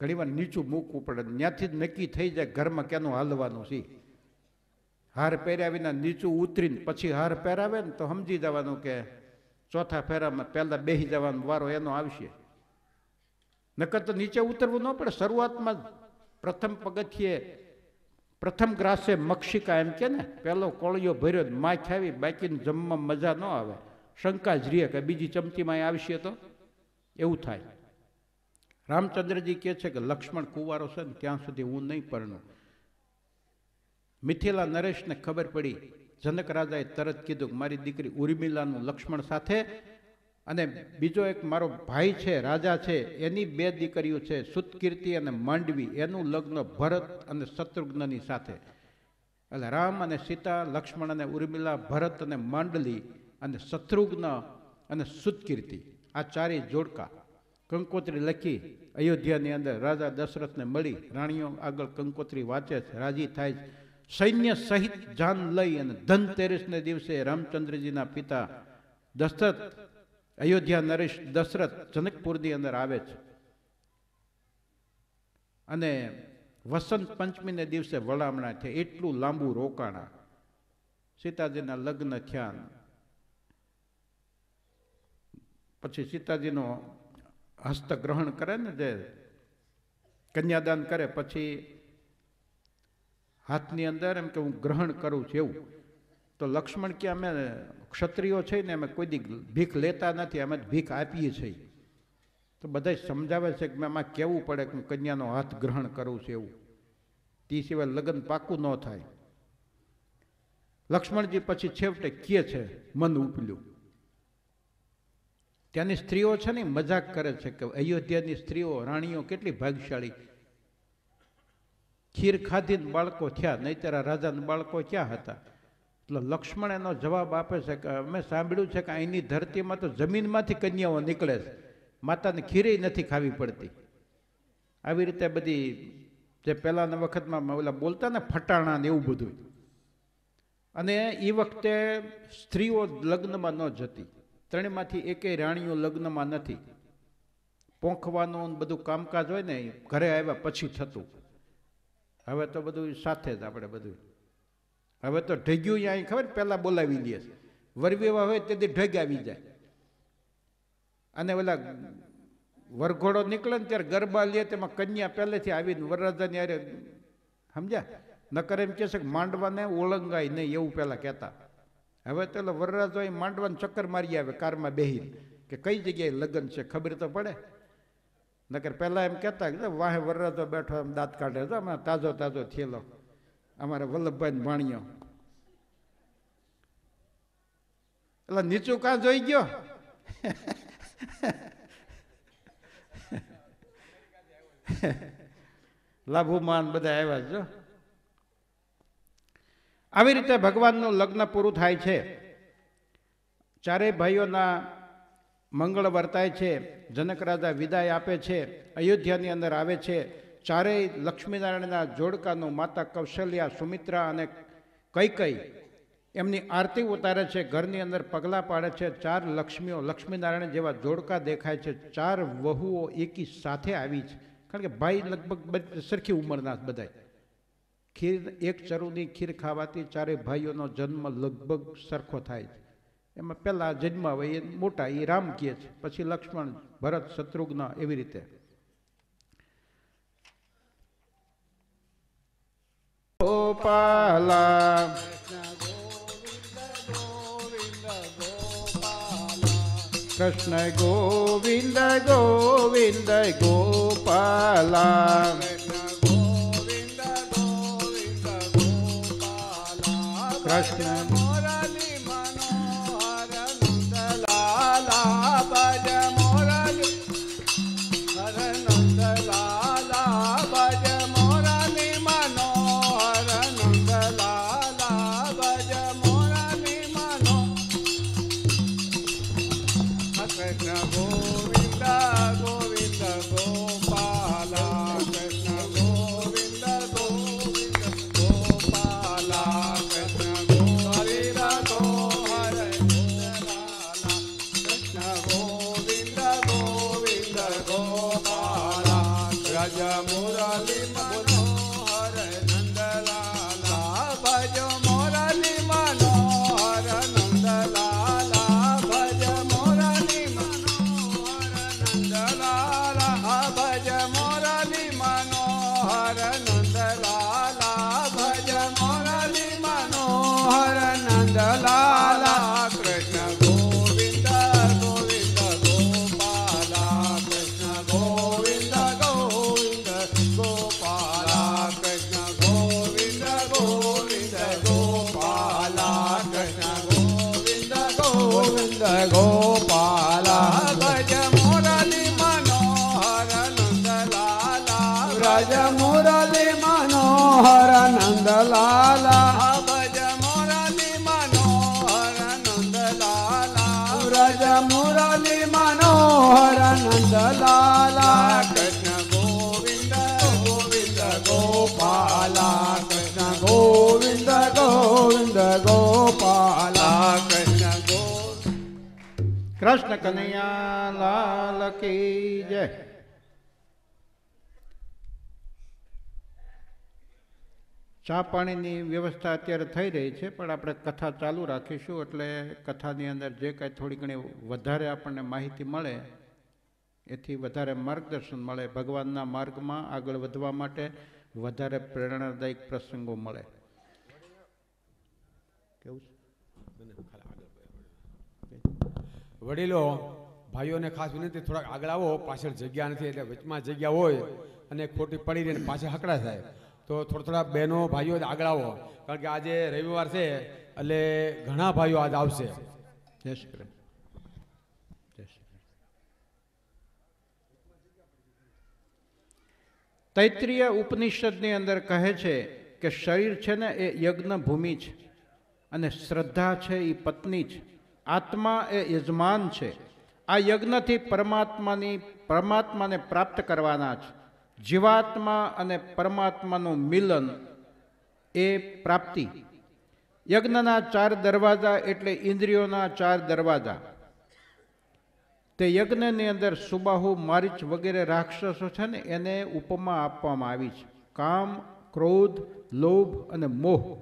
ઘણીવાર નીચું મૂકવું પડે. ત્યાંથી જ નક્કી થઈ જાય ઘરમાં કેનું હાલવાનું છે. હાર પહેર્યા વિના નીચું ઉતરીને પછી હાર પહેરાવે ને તો સમજી જવાનું કે ચોથા ફેરામાં પહેલાં બેસી જવાનો વારો એનો આવશે. નકર તો નીચે ઉતરવું ન પડે. શરૂઆતમાં પ્રથમ પગથિયે, પ્રથમ ગ્રાસે મક્ષિકા એમ કે ને, પહેલો કોળિયો ભર્યો જ માખ આવી, બાકીને જમવા મજા ન આવે. શંકા જ રીએ કે બીજી ચમચીમાં આવશે તો? એવું થાય. રામચંદ્રજી કહે છે કે લક્ષ્મણ કુંવારો છે ને, ત્યાં સુધી હું નહીં પરણું. મિથિલા નરેશને ખબર પડી. જનક રાજાએ તરત કીધું, મારી દીકરી ઉર્મિલાનું લક્ષ્મણ સાથે અને બીજો એક મારો ભાઈ છે, રાજા છે, એની બે દીકરીઓ છે, સુતકીર્તિ અને માંડવી, એનું લગ્ન ભરત અને શત્રુઘ્નની સાથે. એટલે રામ અને સીતા, લક્ષ્મણ અને ઉર્મિલા, ભરત અને માંડલી અને શત્રુઘ્ન અને સુતકીર્તિ, આ ચારેય જોડકા. કંકોત્રી લખી, અયોધ્યાની અંદર રાજા દશરથને મળી, રાણીઓ આગળ કંકોત્રી વાંચે છે, રાજી થાય છે. સૈન્ય સહિત જાન લઈ અને ધનતેરસને દિવસે રામચંદ્રજીના પિતા દશરથ, અયોધ્યા નરેશ દશરથ જનકપુરની અંદર આવે છે. અને વસંત પંચમીને દિવસે વળામણા છે એટલું લાંબુ રોકાણા. સીતાજીના લગ્ન થયા પછી સીતાજીનો હસ્તગ્રહણ કરે ને જે કન્યાદાન કરે, પછી હાથની અંદર એમ કે હું ગ્રહણ કરું છું એવું. તો લક્ષ્મણ કે અમે ક્ષત્રિયો છે ને અમે કોઈ દી ભીખ લેતા નથી, અમે ભીખ આપીએ છીએ. તો બધા સમજાવે છે કે મેં આમાં કહેવું પડે કે હું કન્યાનો હાથ ગ્રહણ કરું છું એવું. તે સિવાય લગ્ન પાકું ન થાય. લક્ષ્મણજી પછી છેવટે કહે છે, મન ઉપલ્યું. ત્યાંની સ્ત્રીઓ છે ને મજાક કરે છે કે અયોધ્યાની સ્ત્રીઓ, રાણીઓ કેટલી ભાગશાળી. ખીર ખાધીને બાળકો થયા નહીં આ રાજાના બાળકો ક્યાં હતા? એટલે લક્ષ્મણ એનો જવાબ આપે છે કે, અમે સાંભળ્યું છે કે અહીંની ધરતીમાં તો જમીનમાંથી કન્યાઓ નીકળે છે. માતાને ખીરે નથી ખાવી પડતી. આવી રીતે બધી જે પહેલાંના વખતમાં ઓલા બોલતા ને ફટાણા ને એવું બધું અને એ વખતે સ્ત્રીઓ લગ્નમાં ન જતી. ત્રણેયમાંથી એકેય રાણીઓ લગ્નમાં નથી. પોંખવાનું બધું કામકાજ હોય ને ઘરે આવ્યા પછી થતું. હવે તો બધું સાથે જ આપણે બધું. હવે તો ઢગ્યું અહીં ખબર? પહેલાં બોલાવી દઈએ વરવેવા હોય તેથી ઢગ આવી જાય. અને ઓલા વરઘોડો નીકળે ને ત્યારે ગરબા લે તેમાં કન્યા પહેલેથી આવીને વરરાજાની અરે સમજ્યા? નકર એમ કહેશે કે માંડવાને ઓળંગાય નહીં એવું પહેલાં કહેતા. હવે તો વરરાજો અહીં માંડવાને ચક્કર મારી આવે, કારમાં બેહી કે કઈ જગ્યાએ લગ્ન છે ખબર તો પડે? નકર પહેલાં એમ કહેતા કે વાહે વરરાતો બેઠો એમ દાંત કાઢે તો અમે તાજો તાજો થયેલો અમારે વલ્લભભાઈ ભાણ્યો એટલે નીચું કાં જોઈ ગયો? લાભુમાન બધા આવ્યા જો. આવી રીતે ભગવાનનું લગ્ન પૂરું થાય છે. ચારેય ભાઈઓના મંગળ વર્તાય છે, જનક રાજા વિદાય આપે છે, અયોધ્યાની અંદર આવે છે. ચારેય લક્ષ્મીનારાયણના જોડકાનું માતા કૌશલ્યા, સુમિત્રા અને કઈ કઈ એમની આરતી ઉતારે છે, ઘરની અંદર પગલાં પાડે છે. ચાર લક્ષ્મીઓ લક્ષ્મીનારાયણ જેવા જોડકા દેખાય છે. ચાર વહુઓ એકી સાથે આવી છે. કારણ કે ભાઈ લગભગ સરખી ઉંમરના બધા ખીર, એક ચરુની ખીર ખાવાથી ચારેય ભાઈઓનો જન્મ લગભગ સરખો થાય છે. એમાં પહેલાં જન્મ એ મોટા એ રામ કહે છે. પછી લક્ષ્મણ, ભરત, શત્રુઘ્ન એવી રીતે. કૃષ્ણ ગોવિંદ ગોવિંદ, ગોપાલા. કૃષ્ણ કનૈયા લાલ કી જય ચા પાણીની વ્યવસ્થા અત્યારે થઈ રહી છે, પણ આપણે કથા ચાલુ રાખીશું એટલે કથાની અંદર જે કાંઈ થોડી ઘણી વધારે આપણને માહિતી મળે, એથી વધારે માર્ગદર્શન મળે, ભગવાનના માર્ગમાં આગળ વધવા માટે વધારે પ્રેરણાદાયક પ્રસંગો મળે. કેવું છે? વડીલો, ભાઈઓને ખાસ વિનંતી, થોડાક આગળ આવો, પાછળ જગ્યા નથી, એટલે વચમાં જગ્યા હોય અને ખોટી પડી રહીને પાછળ હકડા થાય. તો થોડા થોડા બહેનો, ભાઈઓ આગળ આવો. કારણ કે આજે રવિવાર છે, એટલે ઘણા ભાઈઓ આજ આવશે. જય શ્રી જય શ્રી કૃષ્ણ. તૈત્રીય ઉપનિષદની અંદર કહે છે કે શરીર છે ને એ યજ્ઞ ભૂમિ છે અને શ્રદ્ધા છે એ પત્ની છે. આત્મા એ યજમાન છે. આ યજ્ઞથી પરમાત્માની, પરમાત્માને પ્રાપ્ત કરવાના છે જીવાત્મા અને પરમાત્માનું મિલન એ પ્રાપ્તિ. યજ્ઞના ચાર દરવાજા એટલે ઇન્દ્રિયોના ચાર દરવાજા. તે યજ્ઞની અંદર સુબાહુ, મારીચ વગેરે રાક્ષસો છે ને, એને ઉપમા આપવામાં આવી છે. કામ, ક્રોધ, લોભ અને મોહ.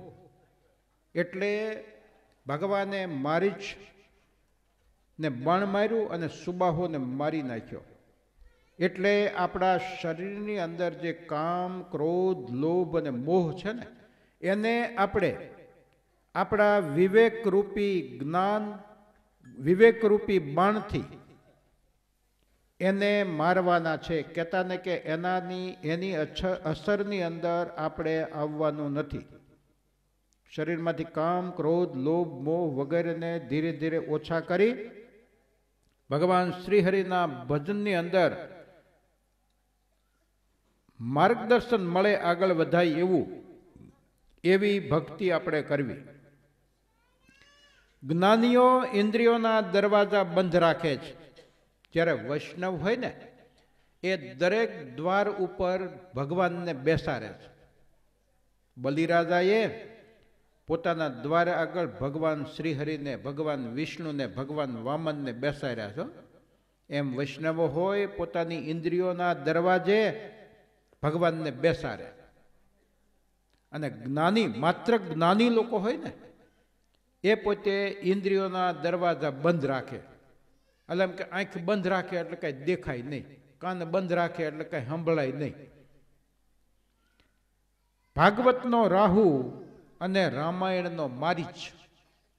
એટલે ભગવાને મારીચ ને બણ માર્યું અને સુબાહોને મારી નાખ્યો. એટલે આપણા શરીરની અંદર જે કામ, ક્રોધ, લોભ અને મોહ છે ને, એને આપણે આપણા વિવેકરૂપી જ્ઞાન, વિવેકરૂપી બાણથી એને મારવાના છે. કહેતા ને કે એનાની, એની અસરની અંદર આપણે આવવાનું નથી. શરીરમાંથી કામ, ક્રોધ, લોભ, મોહ વગેરેને ધીરે ધીરે ઓછા કરી ભગવાન શ્રીહરિના ભજનની અંદર માર્ગદર્શન મળે આગળ વધાય એવું એવી ભક્તિ આપણે કરવી. જ્ઞાનીઓ ઇન્દ્રિયોના દરવાજા બંધ રાખે છે. જ્યારે વૈષ્ણવ હોય ને, એ દરેક દ્વાર ઉપર ભગવાનને બેસાડે છે. બલિરાજાએ પોતાના દ્વાર આગળ ભગવાન શ્રીહરિને, ભગવાન વિષ્ણુને, ભગવાન વામનને બેસાડ્યા છો? એમ વૈષ્ણવો હોય, પોતાની ઇન્દ્રિયોના દરવાજે ભગવાનને બેસાડે. અને જ્ઞાની, માત્ર જ્ઞાની લોકો હોય ને, એ પોતે ઇન્દ્રિયોના દરવાજા બંધ રાખે. એટલે એમ કે આંખ બંધ રાખે એટલે કાંઈ દેખાય નહીં. કાન બંધ રાખે એટલે કાંઈ સંભળાય નહીં. ભાગવતનો રાહુ અને રામાયણનો મારીચ.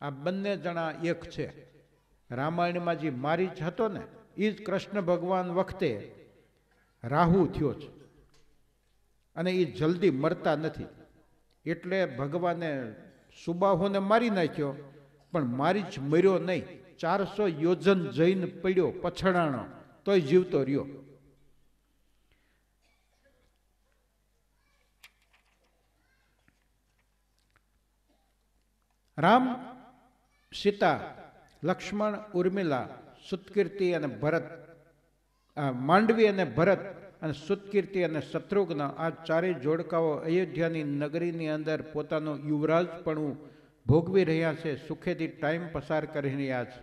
આ બંને જણા એક છે. રામાયણમાં જે મારીચ હતો ને એ જ કૃષ્ણ ભગવાન વખતે રાહુ થયો છે. અને એ જલ્દી મરતા નથી. એટલે ભગવાને સુબાહોને મારી નાખ્યો, પણ મારી જ મર્યો નહીં. ચારસો યોજન જઈને પડ્યો, પછડાણો. તોય જીવતો રહ્યો. રામ, સીતા, લક્ષ્મણ, ઉર્મિલા, સુતકીર્તિ અને ભરત માંડવી અને ભરત અને સુતકીર્તિ અને શત્રુઘ્ન આ ચારેય જોડકાઓ અયોધ્યાની નગરીની અંદર પોતાનું યુવરાજપણું ભોગવી રહ્યા છે, સુખેથી ટાઈમ પસાર કરી રહ્યા છે.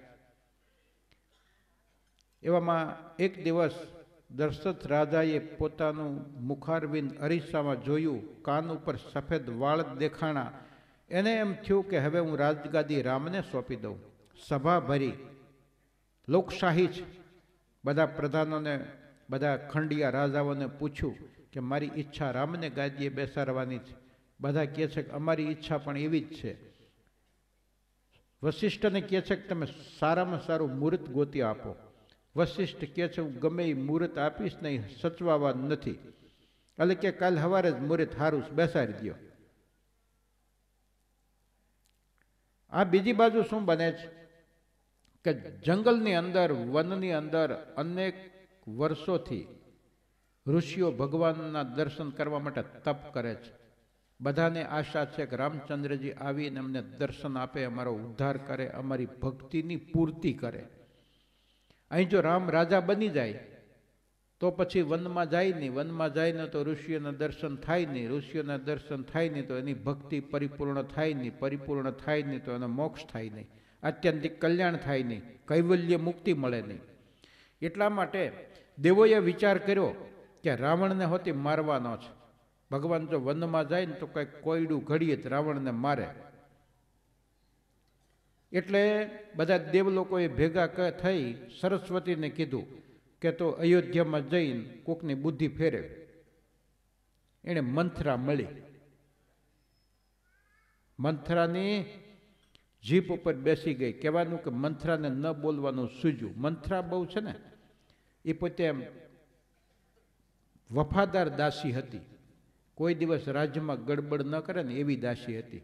એવામાં એક દિવસ દશરથ રાજાએ પોતાનું મુખારબિંદ અરીસામાં જોયું, કાન ઉપર સફેદ વાળ દેખાણા એને એમ થયું કે હવે હું રાજગાદી રામને સોંપી દઉં. સભા ભરી. લોકશાહી છે બધા પ્રધાનોને, બધા ખંડિયા રાજાઓને પૂછ્યું કે મારી ઈચ્છા રામને ગાદીએ બેસાડવાની છે. બધા કહે છે કે અમારી ઈચ્છા પણ એવી જ છે. વશિષ્ઠને કહે છે કે તમે સારામાં સારું મુહૂર્ત ગોતી આપો. વશિષ્ઠ કહે છે, હું ગમે એ મુહૂર્ત આપીશ નહીં સચવાવા નથી. એટલે કે કાલ સવારે જ મુહૂર્ત સારું બેસાડી દો આ બીજી બાજુ શું બને છે? કે જંગલની અંદર, વનની અંદર અનેક વર્ષોથી ઋષિઓ ભગવાનના દર્શન કરવા માટે તપ કરે છે. બધાને આશા છે કે રામચંદ્રજી આવીને અમને દર્શન આપે, અમારો ઉદ્ધાર કરે, અમારી ભક્તિની પૂર્તિ કરે. અહીં જો રામ રાજા બની જાય તો પછી વનમાં જાય નહીં, વનમાં જાય ને તો ઋષિઓના દર્શન થાય નહીં, ઋષિઓના દર્શન થાય નહીં તો એની ભક્તિ પરિપૂર્ણ થાય નહીં, પરિપૂર્ણ થાય નહીં તો એનો મોક્ષ થાય નહીં, આત્યંતિક કલ્યાણ થાય નહીં, કૈવલ્ય મુક્તિ મળે નહીં. એટલા માટે દેવોએ વિચાર કર્યો કે રાવણને હોતી મારવાનો છે ભગવાન જો વનમાં જાય ને તો કંઈક કોયડું ઘડીએ જ રાવણને મારે. એટલે બધા દેવલોકોએ ભેગા થઈ સરસ્વતીને કીધું કે તો અયોધ્યામાં જઈને કોકની બુદ્ધિ ફેરે એણે મંથરા મળી. મંથરાની જીપ ઉપર બેસી ગઈ. કહેવાનું કે મંથરાને ન બોલવાનું સૂજ્યું મંથરા બહુ છે ને, એ પોતે એમ વફાદાર દાસી હતી. કોઈ દિવસ રાજ્યમાં ગડબડ ન કરે ને એવી દાસી હતી.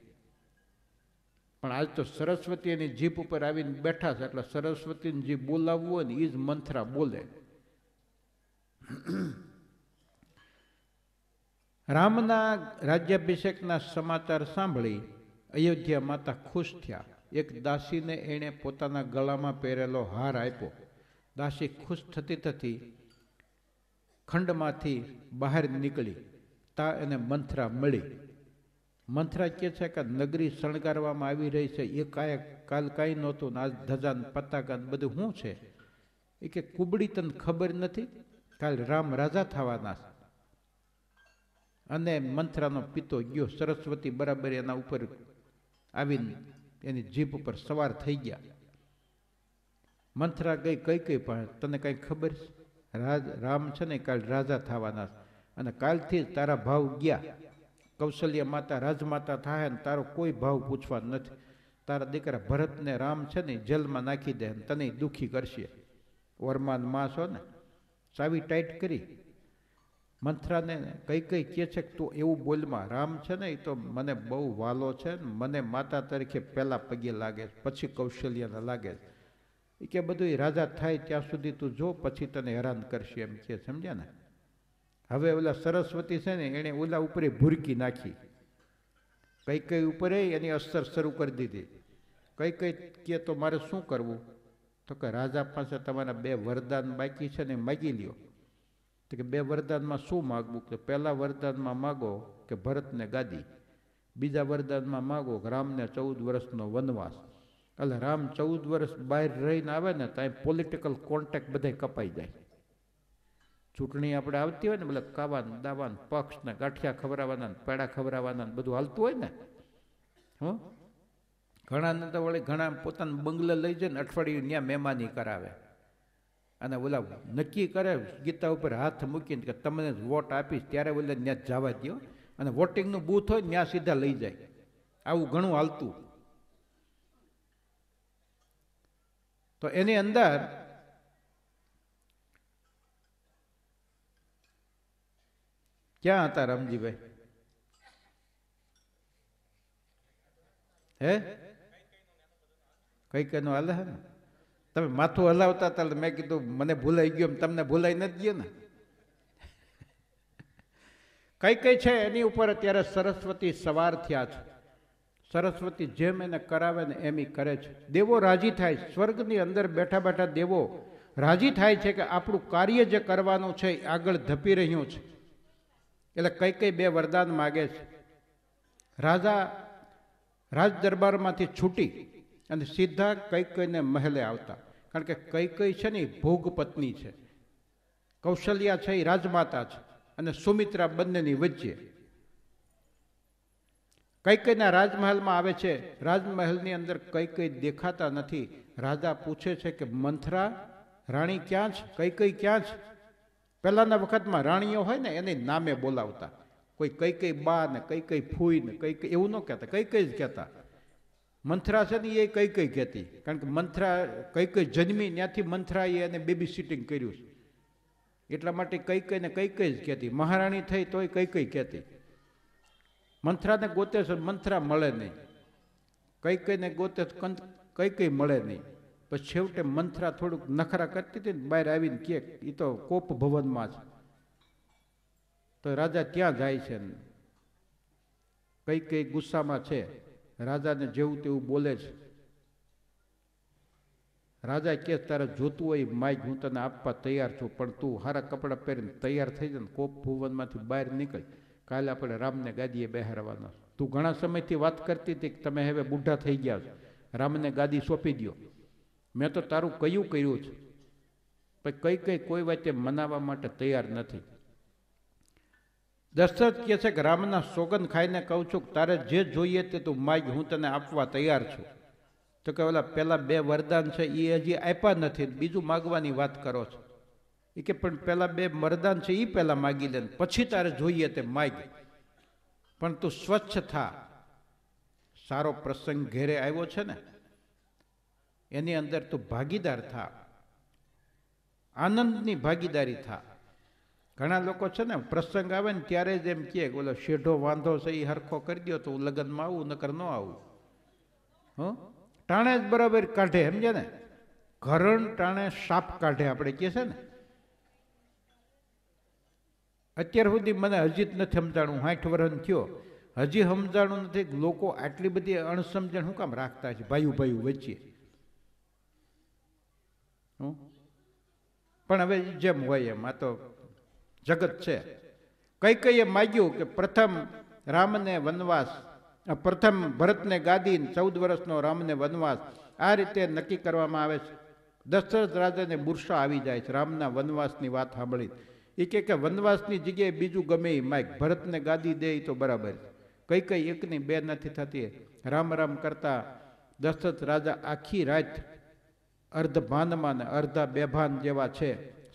પણ આજ તો સરસ્વતી એની જીપ ઉપર આવીને બેઠા છે. એટલે સરસ્વતીને જે બોલાવવું હોય ને એ જ મંથરા બોલે. રામના રાજ્યાભિષેકના સમાચાર સાંભળી અયોધ્યા માતા ખુશ થયા. એક દાસીને એણે પોતાના ગળામાં પહેરેલો હાર આપ્યો. દાસી ખુશ થતી થતી ખંડમાંથી બહાર નીકળી. તા એને મંથરા મળી. મંથરા કહે છે કે નગરી શણગારવામાં આવી રહી છે. એ કાંઈ કાલ કાંઈ નહોતું ને આજ ધજાન પતાકા બધું શું છે? એ કે કુબડી તને ખબર નથી? કાલ રામ રાજા થવાના અને મંથરાનો પિતો ગયો સરસ્વતી બરાબર એના ઉપર આવીને એની જીભ ઉપર સવાર થઈ ગયા. મંથરા ગઈ કઈ કઈ, પણ તને કઈ ખબર રાજ, રામ છે ને કાલ રાજા થવાના અને કાલથી જ તારા ભાવ ગયા. કૌશલ્ય માતા, રાજમાતા થાય ને તારો કોઈ ભાવ પૂછવા નથી. તારા દીકરા ભરતને રામ છે ને જેલમાં નાખી દે તને દુઃખી કરશે. વરમાનમાં ને? ચાવી ટાઈટ કરી. મંથરાને કઈ કઈ કહે છે કે તું એવું બોલમાં રામ છે ને એ તો મને બહુ વાલો છે ને, મને માતા તરીકે પહેલાં પગે લાગે પછી કૌશલ્યને લાગે એ કે બધું રાજા થાય ત્યાં સુધી તું જો, પછી તને હેરાન કરશે એમ કે સમજ્યા ને? હવે ઓલા સરસ્વતી છે ને, એણે ઓલા ઉપર ભૂરકી નાખી. કઈ કઈ ઉપર એની અસર શરૂ કરી દીધી. કઈ કઈ કે તો મારે શું કરવું? તો કે રાજા પાસે તમારા બે વરદાન બાકી છે ને માગી લ્યો. તો કે બે વરદાનમાં શું માગવું? કે પહેલાં વરદાનમાં માગો કે ભરતને ગાદી. બીજા વરદાનમાં માગો કે રામને ચૌદ વર્ષનો વનવાસ. એટલે રામ ચૌદ વર્ષ બહાર રહીને આવે ને ત્યાં પોલિટિકલ કોન્ટેક્ટ બધે કપાઈ જાય. ચૂંટણી આપણે આવતી હોય ને, એટલે કાવાન દાવાન પક્ષ ને ગાંઠિયા ખવડાવવાના પેડા ખવડાવવાના બધું હાલતું હોય ને. હો? ઘણાને તો વળી ઘણા પોતાના બંગલે લઈ જાય ને અઠવાડિયું ત્યાં મહેમાની કરાવે. અને ઓલા નક્કી કરે, ગીતા ઉપર હાથ મૂકીને કે તમને વોટ આપીશ, ત્યારે ઓલે ત્યાં જવા દો અને વોટિંગનું બૂથ હોય ત્યાં સીધા લઈ જાય. આવું ઘણું હાલતું. તો એની અંદર ક્યાં હતા રામજીભાઈ? હે? કઈ કઈનું હાલે હે ને? તમે માથું હલાવતા હતા મેં કીધું, મને ભૂલાઈ ગયો તમને ભૂલાઈ નથી ગયો ને? કઈ કઈ છે એની ઉપર અત્યારે સરસ્વતી સવાર થયા છે. સરસ્વતી જેમ એને કરાવે ને એમ કરે છે. દેવો રાજી થાય, સ્વર્ગની અંદર બેઠા બેઠા દેવો રાજી થાય છે કે આપણું કાર્ય જે કરવાનું છે એ આગળ ધપી રહ્યું છે. એટલે કઈ કઈ બે વરદાન માગે છે. રાજા રાજ દરબારમાંથી છૂટી અને સીધા કઈ કઈને મહેલે આવતા. કારણ કે કઈ કઈ છે ને, એ ભોગ પત્ની છે. કૌશલ્યા છે, એ રાજમાતા છે. અને સુમિત્રા બંનેની વચ્ચે. કઈ કઈના રાજમહેલમાં આવે છે, રાજમહેલની અંદર કઈ કઈ દેખાતા નથી. રાજા પૂછે છે કે, મંથરા, રાણી ક્યાં છે? કઈ કઈ ક્યાં છે? પહેલાંના વખતમાં રાણીઓ હોય ને, એને નામે બોલાવતા. કોઈ કઈ કઈ બા ને, કઈ કઈ ફૂઈ ને, કઈ કઈ, એવું ન કહેતા. કઈ કઈ જ કહેતા. મંથરા છે ને એ કઈ કઈ કહેતી? કારણ કે મંથરા, કઈ કઈ જન્મી, ત્યાંથી મંથરાએ એને બેબી સિટિંગ કર્યું છે. એટલા માટે કઈ કઈ ને કઈ કઈ જ કહેતી. મહારાણી થઈ તોય કઈ કઈ કહેતી. મંથરાને ગોતે છે, મંથરા મળે નહીં. કઈ કઈને ગોતે છે, કંત, કઈ કઈ મળે નહીં. પછી છેવટે મંથરા થોડુંક નખરા કરતી હતી ને બહાર આવીને કે એ તો કોપ ભવનમાં છે. તો રાજા ત્યાં જાય છે ને. કઈ કઈ ગુસ્સામાં છે. રાજાને જેવું તેવું બોલે છે. રાજા કે તારે જોતું હોય માઇક હું તને આપવા તૈયાર છું, પણ તું સારા કપડાં પહેરીને તૈયાર થઈ જાય ને કોપ ભુવનમાંથી બહાર નીકળ. કાલે આપણે રામને ગાદીએ બેહારવાના તું ઘણા સમયથી વાત કરતી હતી કે તમે હવે બુઢા થઈ ગયા છો. રામને ગાદી સોંપી દ્યો. મેં તો તારું કયું કર્યું છે. પણ કઈ કઈ કોઈ વાતે મનાવવા માટે તૈયાર નથી. દશરથ કહે છે કે, રામના સોગંદ ખાઈને કહું છું કે, તારે જે જોઈએ તે તું માગ, હું તને આપવા તૈયાર છું. તો કે, ઓલા પહેલાં બે વરદાન છે એ હજી આપ્યા નથી, બીજું માગવાની વાત કરો છો. એ કે, પણ પહેલાં બે વરદાન છે એ પહેલાં માગી લે પછી તારે જોઈએ તે માગ. પણ તું સ્વચ્છ થા. સારો પ્રસંગ ઘેરે આવ્યો છે ને, એની અંદર તું ભાગીદાર થા, આનંદની ભાગીદારી થા. ઘણા લોકો છે ને, પ્રસંગ આવે ને ત્યારે જ એમ કહે ઓલો શેઢો વાંધો છે એ હરખો કરી દો તો હું લગ્નમાં આવું, નકર ન આવું. હં? ટાણે જ બરાબર કાઢે સમજે ને? ઘરણ ટાણે સાપ કાઢે આપણે કહે છે ને? અત્યાર સુધી મને હજી જ નથી સમજાણું સાઠ વર્ષ થયો. હજી સમજાણું નથી લોકો આટલી બધી અણસમજણ શું કામ રાખતા છે ભાઈ ભાઈ વચ્ચે? પણ હવે જેમ હોય એમ, આ તો જગત છે. કઈ કઈએ માગ્યું કે પ્રથમ રામને વનવાસ પ્રથમ ભરતને ગાદી ચૌદ વર્ષનો રામને વનવાસ, આ રીતે નક્કી કરવામાં આવે છે. દશરથ રાજાને બુરસા આવી જાય છે, રામના વનવાસની વાત સાંભળી એ કે કે વનવાસની જગ્યાએ બીજું ગમે એ માગ, ભરતને ગાદી દે તો બરાબર કઈ કઈ એકની બે નથી થતી રામ રામ કરતા દશરથ રાજા આખી રાત અર્ધ ભાનમાં ને અર્ધા બેભાન જેવા છે.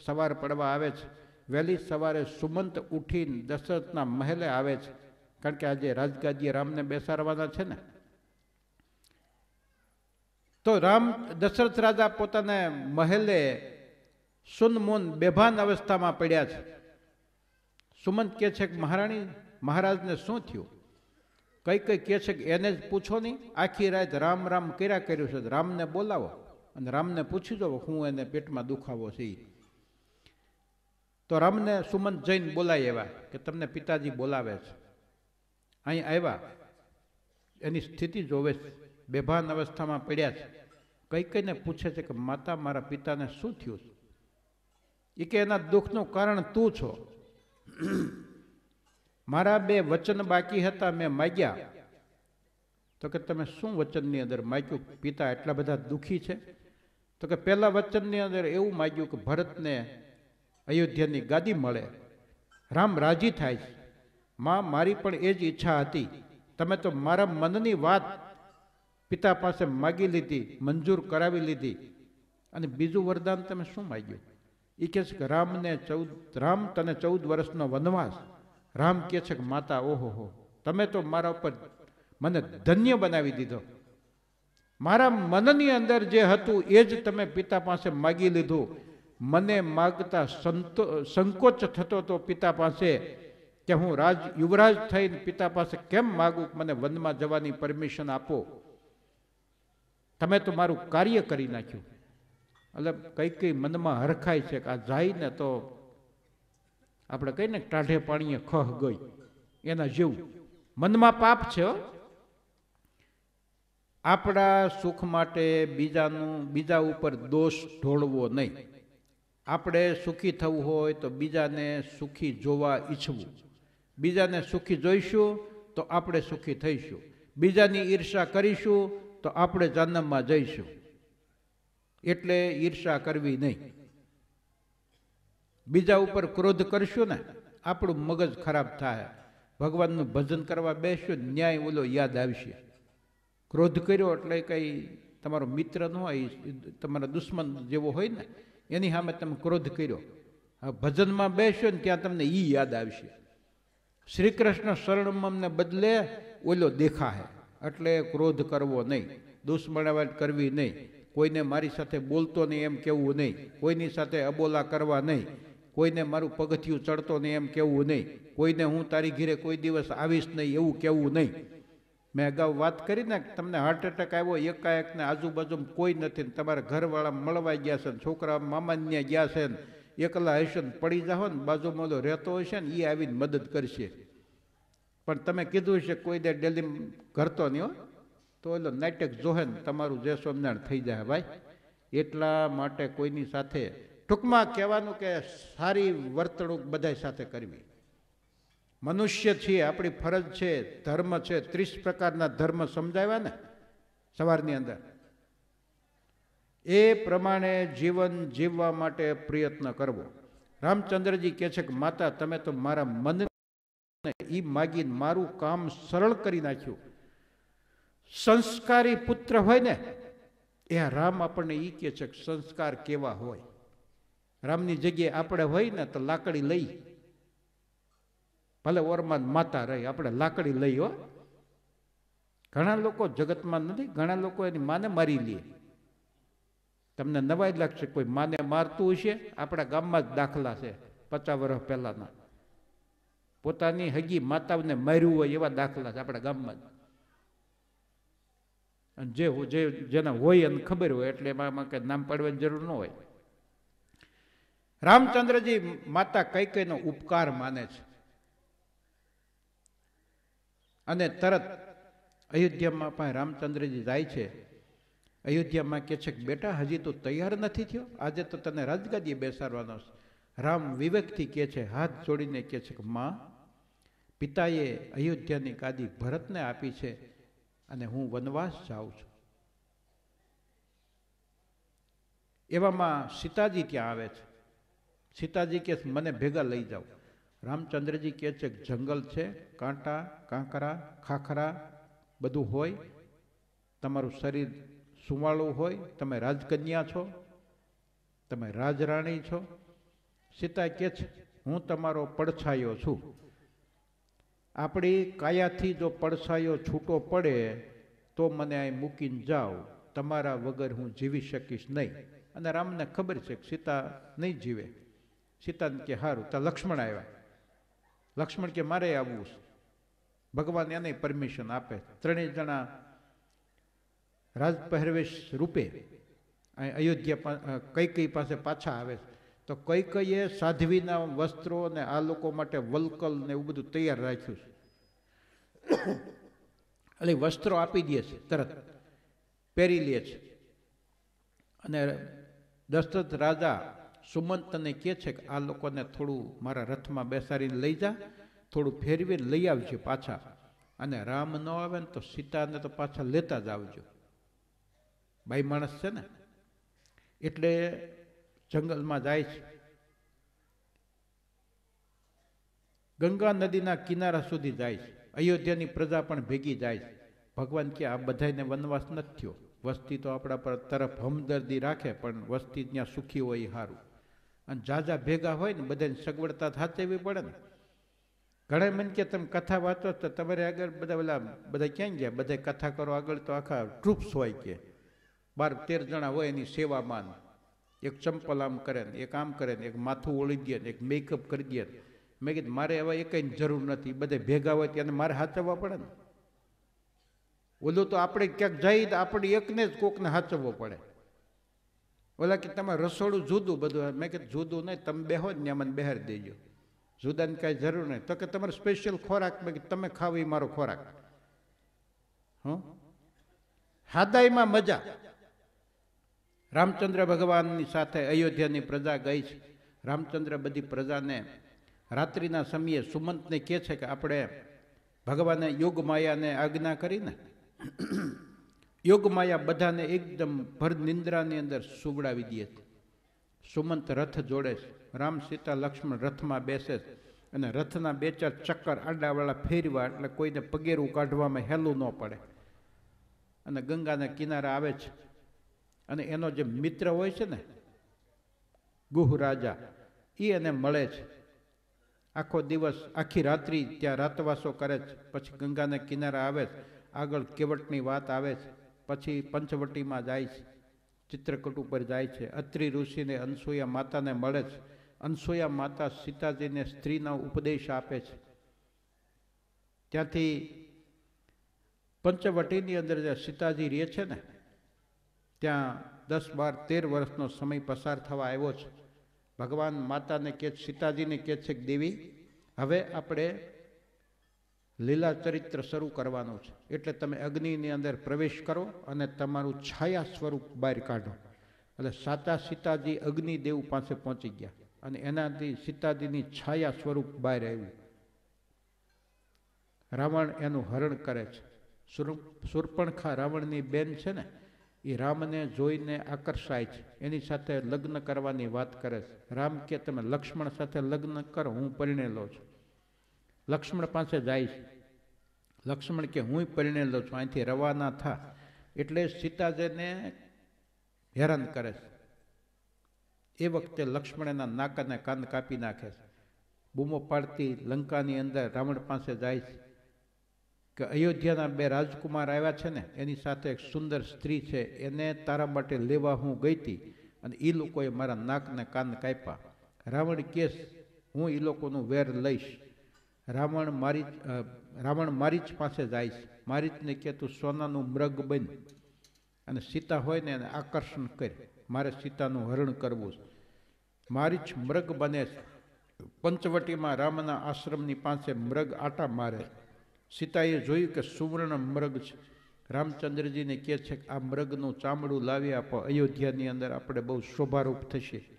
સવાર પડવા આવે છે. વહેલી સવારે સુમંત ઉઠીને દશરથના મહેલે આવે છે. કારણ કે આજે રાજગાદીએ રામને બેસાડવાના છે ને. તો રામ દશરથ રાજા પોતાને મહેલે સુનમુન બેભાન અવસ્થામાં પડ્યા છે. સુમંત કહે છે કે, મહારાણી, મહારાજને શું થયું? કઈ કઈ કહે છે કે, એને જ પૂછો નહીં. આખી રાત રામ રામ કર્યા કર્યું છે. રામને બોલાવો અને રામને પૂછી દો હું એને પેટમાં દુખાવો છે ઈ. તો રામને સુમંત જૈન બોલાય એવા કે તમને પિતાજી બોલાવે છે. અહીં આવ્યા. એની સ્થિતિ જોવે છે. બેભાન અવસ્થામાં પડ્યા છે. કઈ કઈને પૂછે છે કે, માતા, મારા પિતાને શું થયું છે? એ કે, એના દુઃખનું કારણ તું છો. મારા બે વચન બાકી હતા, મેં માગ્યા. તો કે, તમે શું વચનની અંદર માગ્યું? પિતા એટલા બધા દુઃખી છે? તો કે, પહેલા વચનની અંદર એવું માગ્યું કે, ભરતને અયોધ્યાની ગાદી મળે. રામ રાજી થાયમાં, મારી પણ એ જ ઈચ્છા હતી. તમે તો મારા મનની વાત પિતા પાસે માગી લીધી, મંજૂર કરાવી લીધી. અને બીજું વરદાન તમે શું માગ્યું? એ કહે છે કે રામને ચૌદ, રામ તને ચૌદ વર્ષનો વનવાસ. રામ કહે છે કે, માતા, ઓહો તમે તો મારા ઉપર મને ધન્ય બનાવી દીધો. મારા મનની અંદર જે હતું, એ જ તમે પિતા પાસે માગી લીધું. મને માગતા સંતો સંકોચ થતો તો પિતા પાસે કે હું રાજ યુવરાજ થઈને પિતા પાસે કેમ માગું? મને વનમાં જવાની પરમિશન આપો. તમે તો મારું કાર્ય કરી નાખ્યું. એટલે કઈ કઈ મનમાં હરખાય છે કે આ જાય તો આપણે કહીએ ને, ટાઢે પાણીએ ખહ ગઈ. એના જેવું. મનમાં પાપ છે આપણા સુખ માટે બીજાનું બીજા ઉપર દોષ ઢોળવો નહીં. આપણે સુખી થવું હોય તો બીજાને સુખી જોવા ઈચ્છવું. બીજાને સુખી જોઈશું તો આપણે સુખી થઈશું. બીજાની ઈર્ષા કરીશું તો આપણે જન્મમાં જઈશું. એટલે ઈર્ષા કરવી નહીં. બીજા ઉપર ક્રોધ કરશું ને, આપણું મગજ ખરાબ થાય. ભગવાનનું ભજન કરવા બેસશું ન્યાય ઓલો યાદ આવશે. ક્રોધ કર્યો એટલે કંઈ તમારો મિત્ર ન હોય, તમારા દુશ્મન જેવો હોય ને એની સામે તમે ક્રોધ કર્યો. ભજનમાં બેસ્યો ને ત્યાં તમને એ યાદ આવશે. શ્રી કૃષ્ણ શરણમને બદલે ઓલો દેખાય એટલે ક્રોધ કરવો નહીં. દુશ્મનાવટ કરવી નહીં. કોઈને મારી સાથે બોલતો નહીં એમ કહેવું નહીં. કોઈની સાથે અબોલા કરવા નહીં. કોઈને મારું પગથિયું ચડતો નહીં એમ કહેવું નહીં. કોઈને હું તારી ઘીરે કોઈ દિવસ આવીશ નહીં એવું કહેવું નહીં. મેં અગાઉ વાત કરી ને તમને હાર્ટ એટેક આવ્યો, એકાએક ને આજુબાજુમાં કોઈ નથી ને તમારા ઘરવાળા મળવા ગયા છે ને, છોકરા મામાને ગયા છે ને, એકલા હશે ને, પડી જાઓ ને, બાજુમાં ઓલો રહેતો હશે ને એ આવીને મદદ કરશે. પણ તમે કીધું છે કોઈ દે ડેલી કરતો નહીં હો, તો ઓલો નાટક જોહે ને, તમારું જે સ્વામિનારાયણ થઈ જાય ભાઈ. એટલા માટે કોઈની સાથે ટૂંકમાં કહેવાનું કે સારી વર્તણૂક બધા સાથે કરવી. મનુષ્ય છીએ, આપણી ફરજ છે, ધર્મ છે, ત્રીસ પ્રકારના ધર્મ સમજાવ્યા ને સવારની અંદર. એ પ્રમાણે જીવન જીવવા માટે પ્રયત્ન કરવો. રામચંદ્રજી કહે છે કે, માતા, તમે તો મારા મનને એ માગીને મારું કામ સરળ કરી નાખ્યું. સંસ્કારી પુત્ર હોય ને, એ રામ આપણને એ કહે છે કે સંસ્કાર કેવા હોય. રામની જગ્યાએ આપણે હોય ને તો લાકડી લઈ ભલે ઓરમાં માતા રહી, આપણે લાકડી લઈ હો. ઘણા લોકો જગતમાં નથી, ઘણા લોકો એની માને મારી લે. તમને નવાઈ લાગશે કોઈ માને મારતું હશે, આપણા ગામમાં જ દાખલા છે, પચાસ વર્ષ પહેલાના. પોતાની હગી માતાઓને માર્યું હોય એવા દાખલા છે આપણા ગામમાં જ. અને જે જે જેને હોય એને ખબર હોય, એટલે એમાં કંઈ નામ પાડવાની જરૂર ન હોય. રામચંદ્રજી માતા કઈ કઈનો ઉપકાર માને છે? અને તરત અયોધ્યામાં પણ રામચંદ્રજી જાય છે. અયોધ્યામાં કે છે કે, બેટા, હજી તો તૈયાર નથી થયો. આજે તો તને રાજગાદીએ બેસાડવાનો છે. રામ વિવેકથી કહે છે, હાથ જોડીને કહે છે કે, માં, પિતાએ અયોધ્યાની ગાદી ભરતને આપી છે અને હું વનવાસ જાઉં છું. એવામાં સીતાજી ત્યાં આવે છે. સીતાજી કે મને ભેગા લઈ જાઓ. રામચંદ્રજી કહે છે કે જંગલ છે, કાંટા, કાંકરા, ખાખરા બધું હોય, તમારું શરીર સુવાળું હોય, તમે રાજકન્યા છો, તમે રાજરાણી છો. સીતા કહે છે, હું તમારો પડછાયો છું. આપણી કાયાથી જો પડછાયો છૂટો પડે, તો મને અહીં મૂકીને જાઓ. તમારા વગર હું જીવી શકીશ નહીં. અને રામને ખબર છે કે સીતા નહીં જીવે. સીતાને કે સારું ત્યાં લક્ષ્મણ આવ્યા. લક્ષ્મણ કે મારે આવવું છે? ભગવાન એને પરમિશન આપે. ત્રણેય જણા રાજ પહેરવેશ રૂપે અયોધ્યા કઈ કઈ પાસે પાછા આવે તો કઈ કઈએ સાધ્વીના વસ્ત્રો ને આ લોકો માટે વલકલ ને એવું બધું તૈયાર રાખ્યું છે. એટલે વસ્ત્રો આપી દે છે, તરત. પહેરી લે છે. અને દશરથ રાજા સુમંતને કહે છે કે આ લોકોને થોડું મારા રથમાં બેસાડીને લઈ જા, થોડું ફેરવીને લઈ આવજો પાછા. અને રામ ન આવે ને તો સીતાને તો પાછા લેતા જ આવજો. બાઈ માણસ છે ને? એટલે જંગલમાં જાય છે. ગંગા નદીના કિનારા સુધી જાય છે. અયોધ્યાની પ્રજા પણ ભેગી જાય છે. ભગવાન કે આ બધાને વનવાસ નથી થયો. વસ્તી તો આપણા પર તરફ હમદર્દી રાખે, પણ વસ્તી ત્યાં સુખી હોય સારું. અને જાજા ભેગા હોય ને બધાને સગવડતા સાચવવી પડે ને. ઘણા મને કે તમે કથા વાંચો તો તમારે આગળ બધા પેલા બધા ક્યાં ગયા? બધા કથા કરો આગળ તો આખા ટ્રુપ્સ હોય કે. બાર તેર જણા હોય એની સેવામાં એક ચંપલ આમ કરે ને, એક આમ કરે ને, એક માથું ઓળી દે ને, એક મેકઅપ કરી દે ને. મેં કીધું, મારે એવા એકની જરૂર નથી. બધે ભેગા હોય ત્યારે મારે હાચવવા પડે ને. ઓલું તો આપણે ક્યાંક જઈએ તો આપણે એકને જ કોકને હાચવવો પડે. ઓલા કે તમે રસોડું જુદું બધું મેં કીધું, જુદું નહીં, તમે બેહો જ ને મને બહાર દેજો. જુદાની કાંઈ જરૂર નહીં. તો કે તમારે સ્પેશિયલ ખોરાક? મેં તમે ખાવ એ મારો ખોરાક. હં? હાદાઈમાં મજા. રામચંદ્ર ભગવાનની સાથે અયોધ્યાની પ્રજા ગઈ છે. રામચંદ્ર બધી પ્રજાને રાત્રિના સમયે સુમંતને કહે છે કે આપણે ભગવાને યોગ માયાને આજ્ઞા કરીને યોગ માયા બધાને એકદમ ભર નિંદ્રાની અંદર સુવડાવી દે છે. સુમંત રથ જોડે છે. રામ સીતા લક્ષ્મણ રથમાં બેસે છે. અને રથના બે ચાર ચક્કર આડાવાળા ફેરવા એટલે કોઈને પગેરું કાઢવામાં હેલું ન પડે. અને ગંગાના કિનારે આવે છે. અને એનો જે મિત્ર હોય છે ને, ગુહ રાજા એ એને મળે છે. આખો દિવસ, આખી રાત્રિ ત્યાં રાતવાસો કરે છે. પછી ગંગાના કિનારે આવે છે. આગળ કેવટની વાત આવે છે. પછી પંચવટીમાં જાય છે. ચિત્રકૂટ ઉપર જાય છે. અત્રિ ઋષિને અનસુયા માતાને મળે છે. અનસુયા માતા સીતાજીને સ્ત્રીનો ઉપદેશ આપે છે. ત્યાંથી પંચવટીની અંદર જે સીતાજી રહે છે ને, ત્યાં દસ બાર તેર વર્ષનો સમય પસાર થવા આવ્યો છે. ભગવાન માતાને કે સીતાજીને કહે છે કે દેવી, હવે આપણે લીલા ચરિત્ર શરૂ કરવાનું છે. એટલે તમે અગ્નિની અંદર પ્રવેશ કરો અને તમારું છાયા સ્વરૂપ બહાર કાઢો. એટલે સાચા સીતાજી અગ્નિદેવ પાસે પહોંચી ગયા અને એનાથી સીતાજીની છાયા સ્વરૂપ બહાર આવ્યું રાવણ એનું હરણ કરે છે. સુર સુરપણખા રાવણની બેન છે ને, એ રામને જોઈને આકર્ષાય છે. એની સાથે લગ્ન કરવાની વાત કરે છે. રામ કે, તમે લક્ષ્મણ સાથે લગ્ન કરો, હું પરિણેલો છું. લક્ષ્મણ પાસે જાય છે. લક્ષ્મણ કે હું પરિણેલો છું, અહીંથી રવાના થા. એટલે સીતાજીને હેરાન કરે છે. એ વખતે લક્ષ્મણ એના નાક કાન કાપી નાખે છે. બૂમો પાડતી લંકાની અંદર રાવણ પાસે જાય છે. કે અયોધ્યાના બે રાજકુમાર આવ્યા છે ને, એની સાથે એક સુંદર સ્ત્રી છે, એને તારા માટે લેવા હું ગઈ હતી અને એ લોકોએ મારા નાકને કાન કાપ્યા. રાવણ કેસ હું એ લોકોનું વેર લઈશ. રાવણ મારી રાવણ મારીચ પાસે જાય છે. મારીચને કે તું સોનાનું મૃગ બન. અને સીતા હોય ને એને આકર્ષણ કરી. મારે સીતાનું હરણ કરવું છે. મારીચ મૃગ બને છે. પંચવટીમાં રામના આશ્રમની પાસે મૃગ આટા મારે સીતાએ જોયું કે સુવર્ણ મૃગ છે. રામચંદ્રજીને કહે છે કે, આ મૃગનું ચામડું લાવી આપો. અયોધ્યાની અંદર આપણે બહુ શોભારૂપ થશે.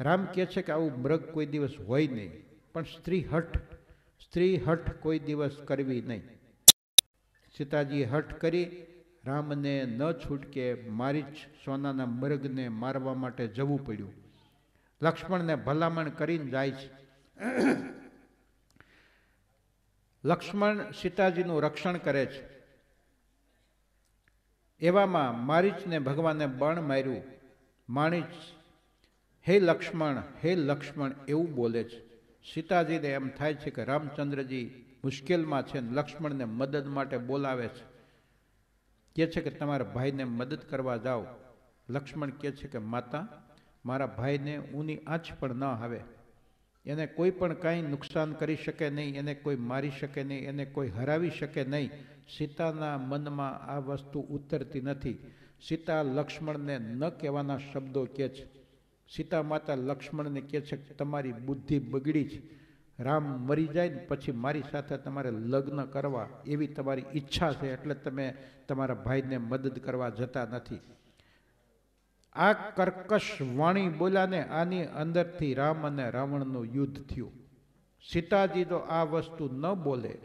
રામ કહે છે કે, આવું મૃગ કોઈ દિવસ હોય નહીં. પણ સ્ત્રી હઠ સ્ત્રી હઠ કોઈ દિવસ કરવી નહીં. સીતાજી હઠ કરી રામને ન છૂટકે મારી જ સોનાના મૃગને મારવા માટે જવું પડ્યું. લક્ષ્મણને ભલામણ કરીને જાય છે. લક્ષ્મણ સીતાજીનું રક્ષણ કરે છે. એવામાં મારીચને ભગવાને બણ માર્યું. માણીચ હે લક્ષ્મણ હે લક્ષ્મણ, એવું બોલે છે. સીતાજીને એમ થાય છે કે રામચંદ્રજી મુશ્કેલમાં છે ને લક્ષ્મણને મદદ માટે બોલાવે છે. કહે છે કે તમારા ભાઈને મદદ કરવા જાઓ. લક્ષ્મણ કહે છે કે, માતા, મારા ભાઈને ઊની આંચ પણ ન આવે. એને કોઈ પણ કાંઈ નુકસાન કરી શકે નહીં, એને કોઈ મારી શકે નહીં, એને કોઈ હરાવી શકે નહીં. સીતાના મનમાં આ વસ્તુ ઉતરતી નથી. સીતા લક્ષ્મણને ન કહેવાના શબ્દો કહે છે. સીતા માતા લક્ષ્મણને કહે છે કે તમારી બુદ્ધિ બગડી છે. રામ મરી જાય ને પછી મારી સાથે તમારે લગ્ન કરવા એવી તમારી ઈચ્છા છે એટલે તમે તમારા ભાઈને મદદ કરવા જતા નથી. આ કર્કશ વાણી બોલાને આની અંદરથી રામ અને રાવણનું યુદ્ધ થયું. સીતાજી જો આ વસ્તુ ન બોલે.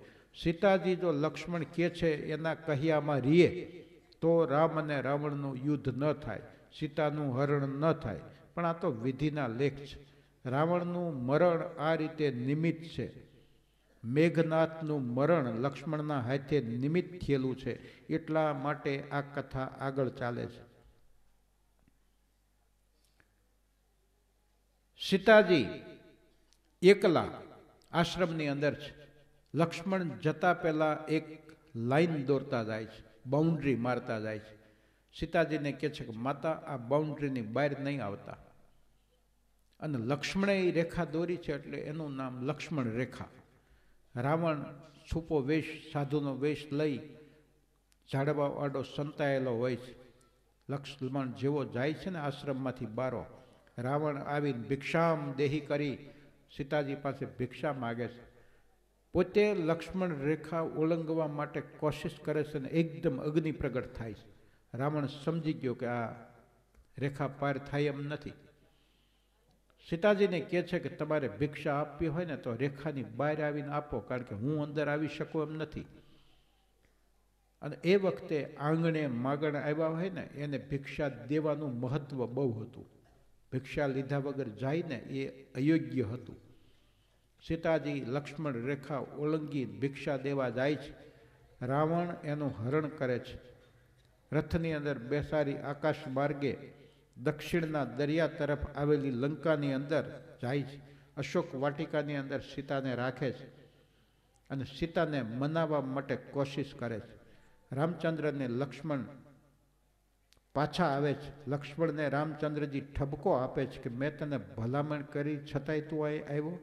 સીતાજી જો લક્ષ્મણ કહે છે, એના કહ્યામાં રીએ. તો રામ અને રાવણનું યુદ્ધ ન થાય. સીતાનું હરણ ન થાય. પણ આ તો વિધિના લેખ છે. રાવણનું મરણ આ રીતે નિમિત્ત છે. મેઘનાથનું મરણ લક્ષ્મણના હાથે નિમિત્ત થયેલું છે. એટલા માટે આ કથા આગળ ચાલે છે. સીતાજી એકલા આશ્રમની અંદર છે. લક્ષ્મણ જતા પહેલા એક લાઈન દોરતા જાય છે. બાઉન્ડ્રી મારતા જાય છે. સીતાજીને કહે છે કે માતા, આ બાઉન્ડ્રીની બહાર નહીં આવતા. અને લક્ષ્મણે એ રેખા દોરી છે એટલે એનું નામ લક્ષ્મણ રેખા. રાવણ છૂપો વેશ, સાધુનો વેશ લઈ ઝાડવા વાડો સંતાયેલો હોય છે. લક્ષ્મણ જેવો જાય છે ને આશ્રમમાંથી બારો, રાવણ આવીને ભિક્ષામ દેહી કરી સીતાજી પાસે ભિક્ષા માગે છે. પોતે લક્ષ્મણ રેખા ઓળંગવા માટે કોશિશ કરે છે ને એકદમ અગ્નિ પ્રગટ થાય છે. રાવણ સમજી ગયો કે આ રેખા પાર થાય એમ નથી. સીતાજીને કહે છે કે તમારે ભિક્ષા આપવી હોય ને તો રેખાની બહાર આવીને આપો, કારણ કે હું અંદર આવી શકું એમ નથી. અને એ વખતે આંગણે માગણ આવ્યા હોય ને, એને ભિક્ષા દેવાનું મહત્વ બહુ હતું. ભિક્ષા લીધા વગર જાય ને એ અયોગ્ય હતું. સીતાજી લક્ષ્મણ રેખા ઓળંગી ભિક્ષા દેવા જાય છે. રાવણ એનું હરણ કરે છે. રથની અંદર બેસાડી આકાશ માર્ગે દક્ષિણના દરિયા તરફ આવેલી લંકાની અંદર જાય છે. અશોક વાટિકાની અંદર સીતાને રાખે છે અને સીતાને મનાવવા માટે કોશિશ કરે છે. રામચંદ્રને લક્ષ્મણ પાછા આવે છે. લક્ષ્મણને રામચંદ્રજી ઠબકો આપે છે કે મેં તને ભલામણ કરી છતાંય તું અહીં આવ્યો?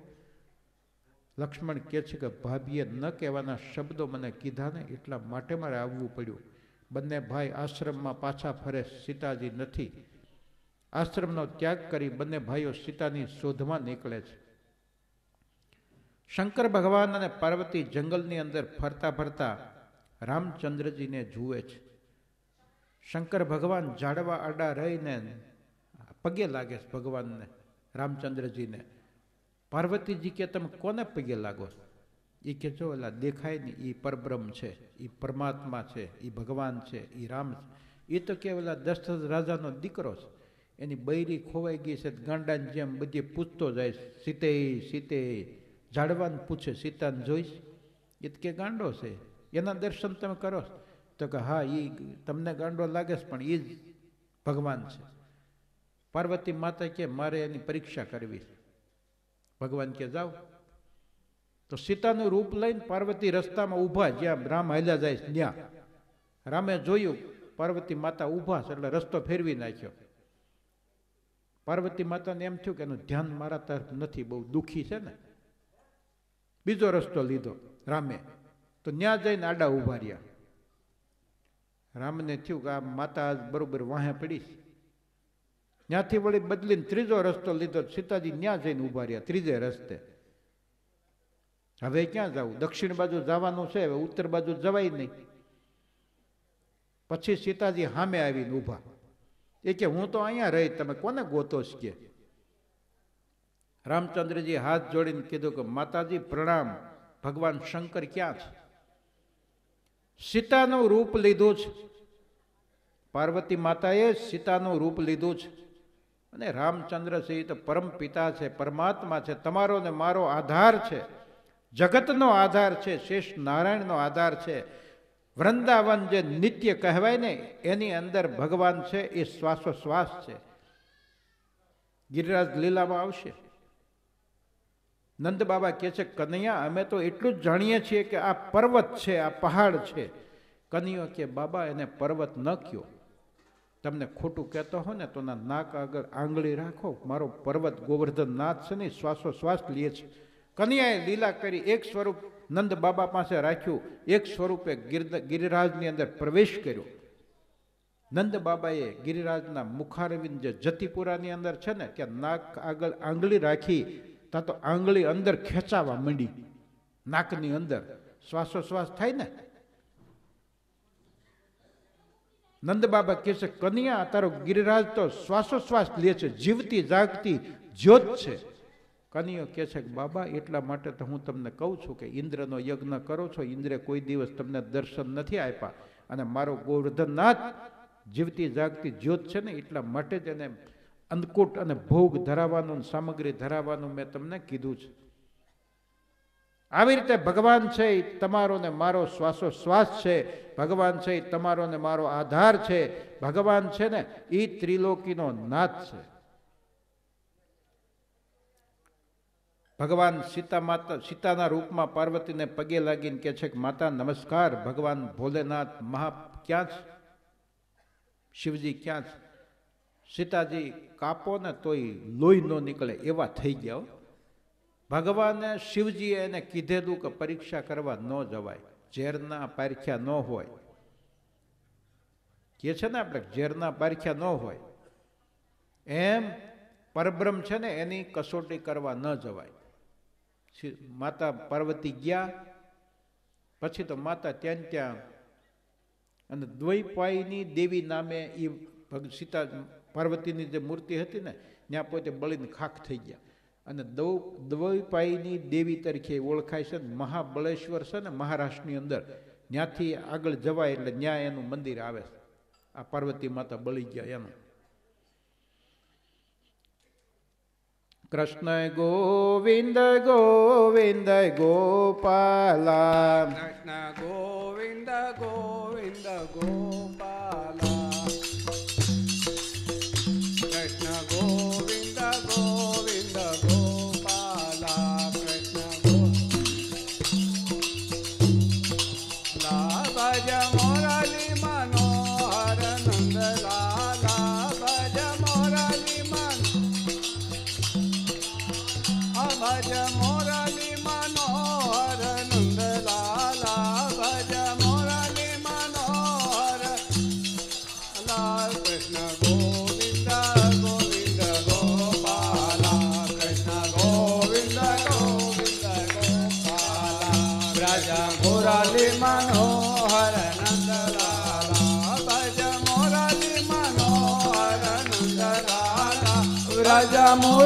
લક્ષ્મણ કહે છે કે ભાભીએ ન કહેવાના શબ્દો મને કીધા ને એટલા માટે મારે આવવું પડ્યું. બંને ભાઈ આશ્રમમાં પાછા ફરે, સીતાજી નથી. આશ્રમનો ત્યાગ કરી બંને ભાઈઓ સીતાની શોધમાં નીકળે છે. શંકર ભગવાન અને પાર્વતી જંગલની અંદર ફરતા ફરતા રામચંદ્રજીને જુએ છે. શંકર ભગવાન ઝાડવા આડા રહીને પગે લાગે છે ભગવાનને, રામચંદ્રજીને. પાર્વતીજી કે, તમે કોને પગે લાગો છો? એ કે જો ઓલા દેખાય ને એ પરબ્રહ્મ છે એ પરમાત્મા છે એ ભગવાન છે એ રામ છે. એ તો કે ઓલા દશરથ રાજાનો દીકરો છે. એની બૈરી ખોવાઈ ગઈ છે, ગાંડાની જેમ બધી પૂછતો જાય સીતે સીતે ઝાડવાને પૂછે, સીતાને જોઈશ? એ કે, ગાંડો છે. એના દર્શન તમે કરો તો કે, હા એ તમને ગાંડો લાગે છે, પણ એ જ ભગવાન છે. પાર્વતી માતા કે, મારે એની પરીક્ષા કરવી ભગવાન કે, જાઓ. તો સીતાનું રૂપ લઈને પાર્વતી રસ્તામાં ઊભા જ્યાં રામ હાલ્યા જાય ત્યાં. રામે જોયું, પાર્વતી માતા ઊભા છે એટલે રસ્તો ફેરવી નાખ્યો. પાર્વતી માતાને એમ થયું કે એનું ધ્યાન મારા તરફ નથી, બહુ દુઃખી છે ને. બીજો રસ્તો લીધો રામે. તો ત્યાં જઈને આડા ઊભા રહ્યા. રામને થયું કે આ માતા આજ બરોબર વાહે પડી ત્યાંથી વળી બદલીને ત્રીજો રસ્તો લીધો, સીતાજી ત્યાં જઈને ઊભા રહ્યા, ત્રીજે રસ્તે. હવે ક્યાં જવું? દક્ષિણ બાજુ જવાનું છે હવે, ઉત્તર બાજુ જવાય નહીં. પછી સીતાજી સામે આવીને ઊભા. એ કે, હું તો અહીંયા રહી, તમે કોને ગોતો છો કે? રામચંદ્રજી હાથ જોડીને કીધું કે, માતાજી, પ્રણામ. ભગવાન શંકર ક્યાં છે? સીતાનું રૂપ લીધું છે. પાર્વતી માતાએ સીતાનું રૂપ લીધું છે. અને રામચંદ્ર છે તો પરમ પિતા છે, પરમાત્મા છે, તમારો ને મારો આધાર છે. જગતનો આધાર છે, શેષ નારાયણનો આધાર છે. વૃંદાવન જે નિત્ય કહેવાય ને, એની અંદર ભગવાન છે, એ શ્વાસોશ્વાસ છે. ગિરિરાજ લીલામાં આવશે. નંદ બાબા કહે છે, કનૈયા, અમે તો એટલું જ જાણીએ છીએ કે આ પર્વત છે, આ પહાડ છે. કનૈયો કે બાબા, એને પર્વત ન કયો. તમને ખોટું કહેતો હો ને, તો નાક આગળ આંગળી રાખો. મારો પર્વત ગોવર્ધન નાથ છે ને શ્વાસોશ્વાસ લે છે. કનૈયાએ લીલા કરી એક સ્વરૂપ નંદ બાબા પાસે રાખ્યું, એક સ્વરૂપે ગિરિરાજની અંદર પ્રવેશ કર્યો. નંદ બાબાએ ગિરિરાજના મુખારવિંદ જે જતીપુરાની અંદર છે ને કે નાક આગળ આંગળી રાખી, ત્યાં તો આંગળી અંદર ખેંચાવા માંડી. નાકની અંદર શ્વાસોશ્વાસ થાય ને. નંદ બાબા કહે છે, કન્યા, તારો ગિરિરાજ તો શ્વાસોશ્વાસ લે છે, જીવતી, જાગતી, જ્યોત છે. કનિયો કહે છે કે, બાબા, એટલા માટે તો હું તમને કહું છું કે ઇન્દ્રનો યજ્ઞ કરો છો. ઇન્દ્રે કોઈ દિવસ તમને દર્શન નથી આપ્યા. અને મારો ગોવર્ધનનાથ જીવતી જાગતી જ્યોત છે ને, એટલા માટે જ એને અંધકૂટ અને ભોગ ધરાવવાનું સામગ્રી ધરાવવાનું મેં તમને કીધું છે. આવી રીતે ભગવાન છે એ તમારો ને મારો શ્વાસોશ્વાસ છે. ભગવાન છે એ તમારો ને મારો આધાર છે. ભગવાન છે ને એ ત્રિલોકીનો નાથ છે. ભગવાન સીતા માતા, સીતાના રૂપમાં પાર્વતીને પગે લાગીને કહે છે કે, માતા, નમસ્કાર. ભગવાન ભોલેનાથ મહા, ક્યાં છે? શિવજી ક્યાં છે? સીતાજી કાપો ને તોય લોહી ન નીકળે એવા થઈ ગયા ભગવાને શિવજીએ એને કીધેલું કે પરીક્ષા કરવા ન જવાય, ઝેરના પારખ્યા ન હોય. કે છે ને આપણે, ઝેરના પારખ્યા ન હોય. એમ પરબ્રહ્મ છે ને એની કસોટી કરવા ન જવાય. માતા પાર્વતી ગયા. પછી તો માતા ત્યાં ત્યાં અને દ્વૈપાયની દેવી નામે એ ભગ સીતા પાર્વતીની જે મૂર્તિ હતી ને, ત્યાં પોતે બળીને ખાખ થઈ ગયા. અને દૌ દ્વૈપાયની દેવી તરીકે ઓળખાય છે મહાબળેશ્વર છે ને, મહારાષ્ટ્રની અંદર. ત્યાંથી આગળ જવાય એટલે ત્યાં એનું મંદિર આવે. છે આ પાર્વતી માતા બળી ગયા એનું કૃષ્ણ ગોવિંદ ગોવિંદ ગોપાલા કૃષ્ણ ગોવિંદ ગોવિંદ ગોપાલ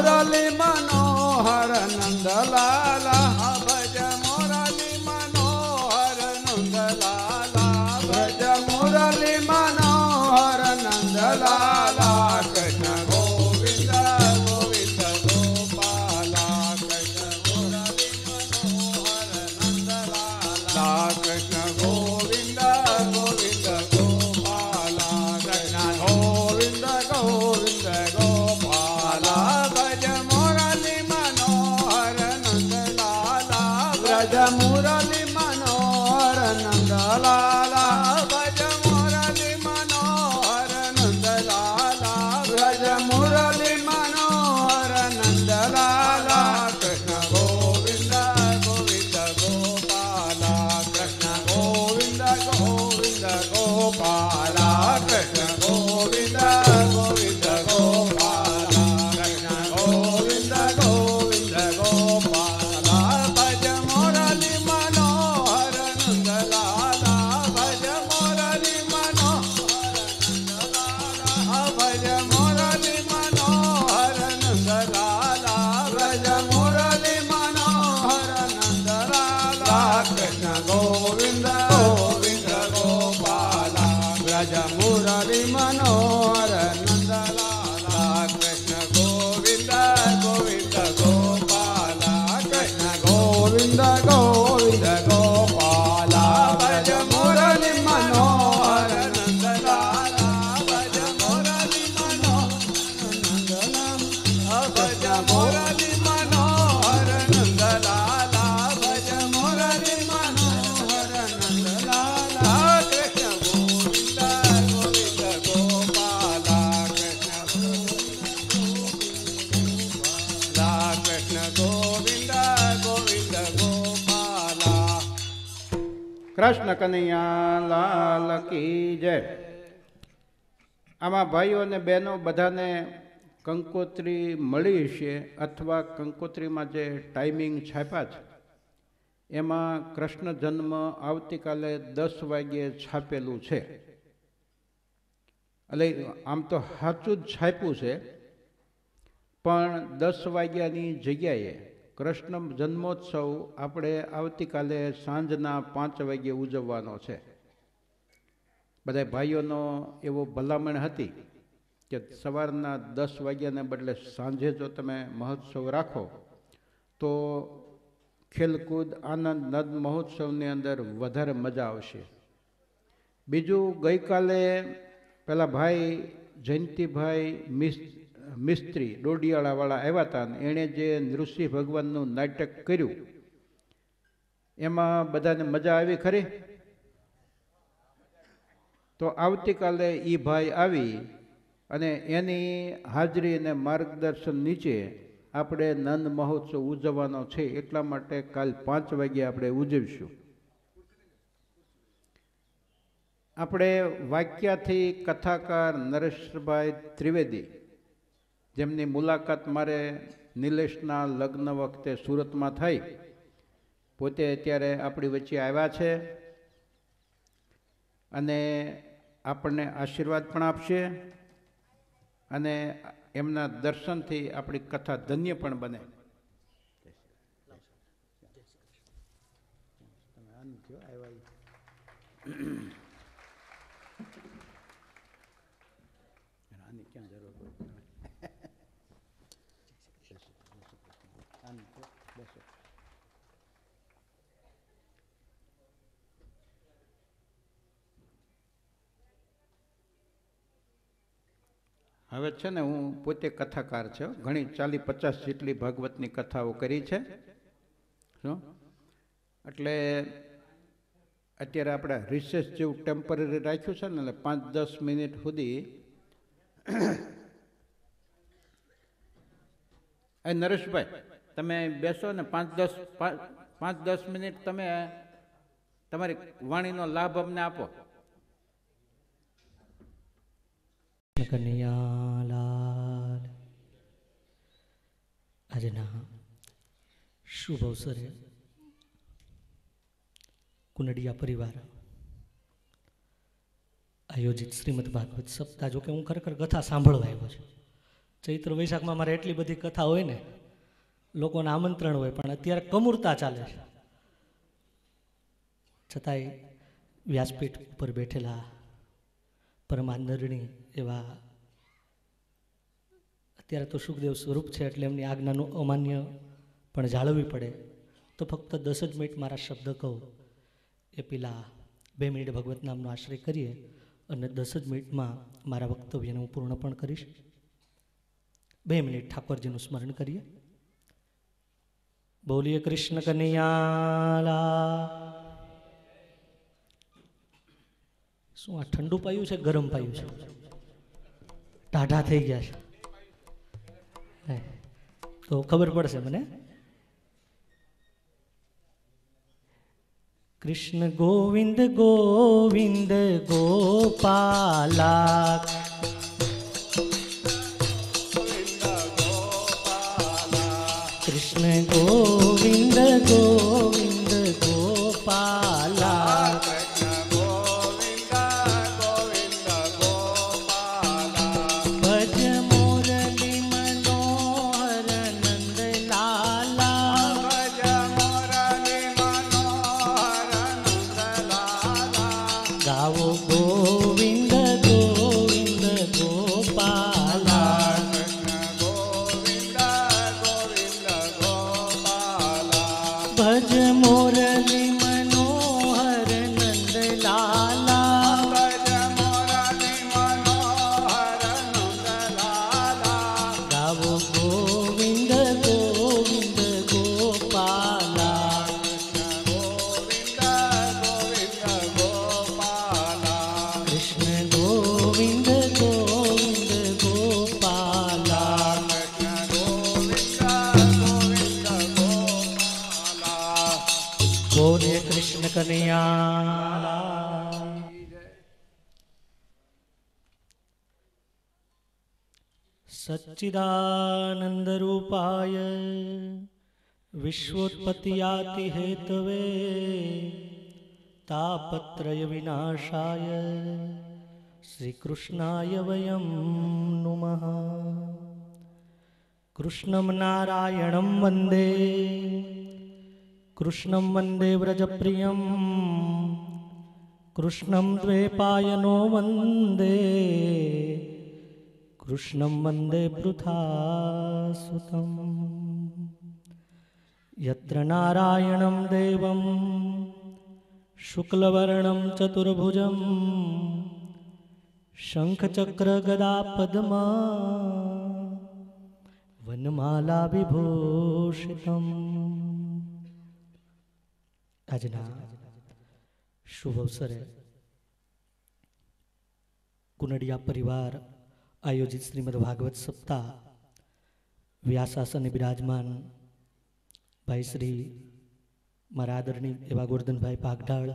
રાજા કનૈયા, લાલ કી જય. આમાં ભાઈઓ અને બહેનો બધાને કંકોત્રી મળી છે અથવા કંકોત્રીમાં જે ટાઈમિંગ છાપ્યા છે, એમાં કૃષ્ણ જન્મ આવતીકાલે દસ વાગ્યે છાપેલું છે. એટલે આમ તો સાચું જ છાપ્યું છે, પણ દસ વાગ્યાની જગ્યાએ કૃષ્ણ જન્મોત્સવ આપણે આવતીકાલે સાંજના પાંચ વાગ્યે ઉજવવાનો છે. બધા ભાઈઓનો એવો ભલામણ હતી કે સવારના દસ વાગ્યાને બદલે સાંજે જો તમે મહોત્સવ રાખો, તો ખેલકૂદ આનંદ નદ મહોત્સવની અંદર વધારે મજા આવશે. બીજું ગઈકાલે પેલા ભાઈ જયંતિભાઈ મિસ મિસ્ત્રી ડોડિયાળાવાળા આવ્યા હતા ને એણે જે નૃસિંહ ભગવાનનું નાટક કર્યું, એમાં બધાને મજા આવી ખરી? તો આવતીકાલે એ ભાઈ આવી અને એની હાજરી અને માર્ગદર્શન નીચે આપણે નંદ મહોત્સવ ઉજવવાનો છે, એટલા માટે કાલ પાંચ વાગ્યે આપણે ઉજવીશું. આપણે વાક્યાથી કથાકાર નરેશભાઈ ત્રિવેદી જેમની મુલાકાત મારે નિલેશના લગ્ન વખતે સુરતમાં થઈ, પોતે અત્યારે આપણી વચ્ચે આવ્યા છે અને આપણને આશીર્વાદ પણ આપશે અને એમના દર્શનથી આપણી કથા ધન્ય પણ બને. આની ક્યાં જરૂર હોય આની તો બેસો હવે છે ને હું પોતે કથાકાર છું ઘણી ચાલી પચાસ જેટલી ભાગવતની કથાઓ કરી છે. શું એટલે અત્યારે આપણે રિસેસ જેવું ટેમ્પરરી રાખ્યું છે ને, એટલે પાંચ દસ મિનિટ સુધી એ નરેશભાઈ, તમે બેસો ને પાંચ દસ પાંચ દસ મિનિટ તમે તમારી વાણીનો લાભ અમને આપો. કનૈયાલાલ. આજના શુભ અવસરે કુનડિયા પરિવાર આયોજિત શ્રીમદ ભાગવત સપ્તાહ જો કે હું ખરેખર કથા સાંભળવા આવ્યો છું. ચૈત્ર વૈશાખમાં મારે એટલી બધી કથા હોય ને, લોકોને આમંત્રણ હોય, પણ અત્યારે કમૂરતા ચાલે છે. છતાંય વ્યાસપીઠ ઉપર બેઠેલા પરમાનંદરણી એવા અત્યારે તો સુખદેવ સ્વરૂપ છે એટલે એમની આજ્ઞાનું અમાન્ય પણ જાળવવી પડે. તો ફક્ત દસ જ મિનિટ મારા શબ્દ કહું. એ પેલા બે મિનિટ ભગવત નામનો આશ્રય કરીએ અને દસ જ મિનિટમાં મારા વક્તવ્યને હું પૂર્ણ પણ કરીશ. બે મિનિટ ઠાકોરજીનું સ્મરણ કરીએ. બોલીએ કૃષ્ણ કનૈયાલા. શું આ ઠંડુ પાયું છે ગરમ પાયું છે? ટાઢા થઈ ગયા છે. તો ખબર પડશે મને. કૃષ્ણ ગોવિંદ ગોવિંદ ગોપાલા કૃષ્ણ ગોવિંદ ગોવિંદ સચ્ચિદાનંદરૂપાય વિશ્વોત્પત્તિયાતિ હેતવે તાપત્રય વિનાશાય શ્રીકૃષ્ણાય વયમ નુમ કૃષ્ણમ નારાયણમ વંદે કૃષ્ણમ વંદે વ્રજપ્રિયમ કૃષ્ણમ દ્વેપાયનો વંદે કૃષ્ણમ વંદે પૃથાસુતમ યત્ર નારાયણમ દેવમ શુક્લવર્ણમ ચતુર્ભુજમ શંખચક્ર ગદા પદ્મા વનમાલા વિભૂષિતમ આજના શુભ અવસરે કુનડિયા પરિવાર આયોજિત શ્રીમદ ભાગવત સપ્તાહ. વ્યાસાસને બિરાજમાન ભાઈ શ્રી મારા આદરણી એવા ગોરધનભાઈ પાગડાળ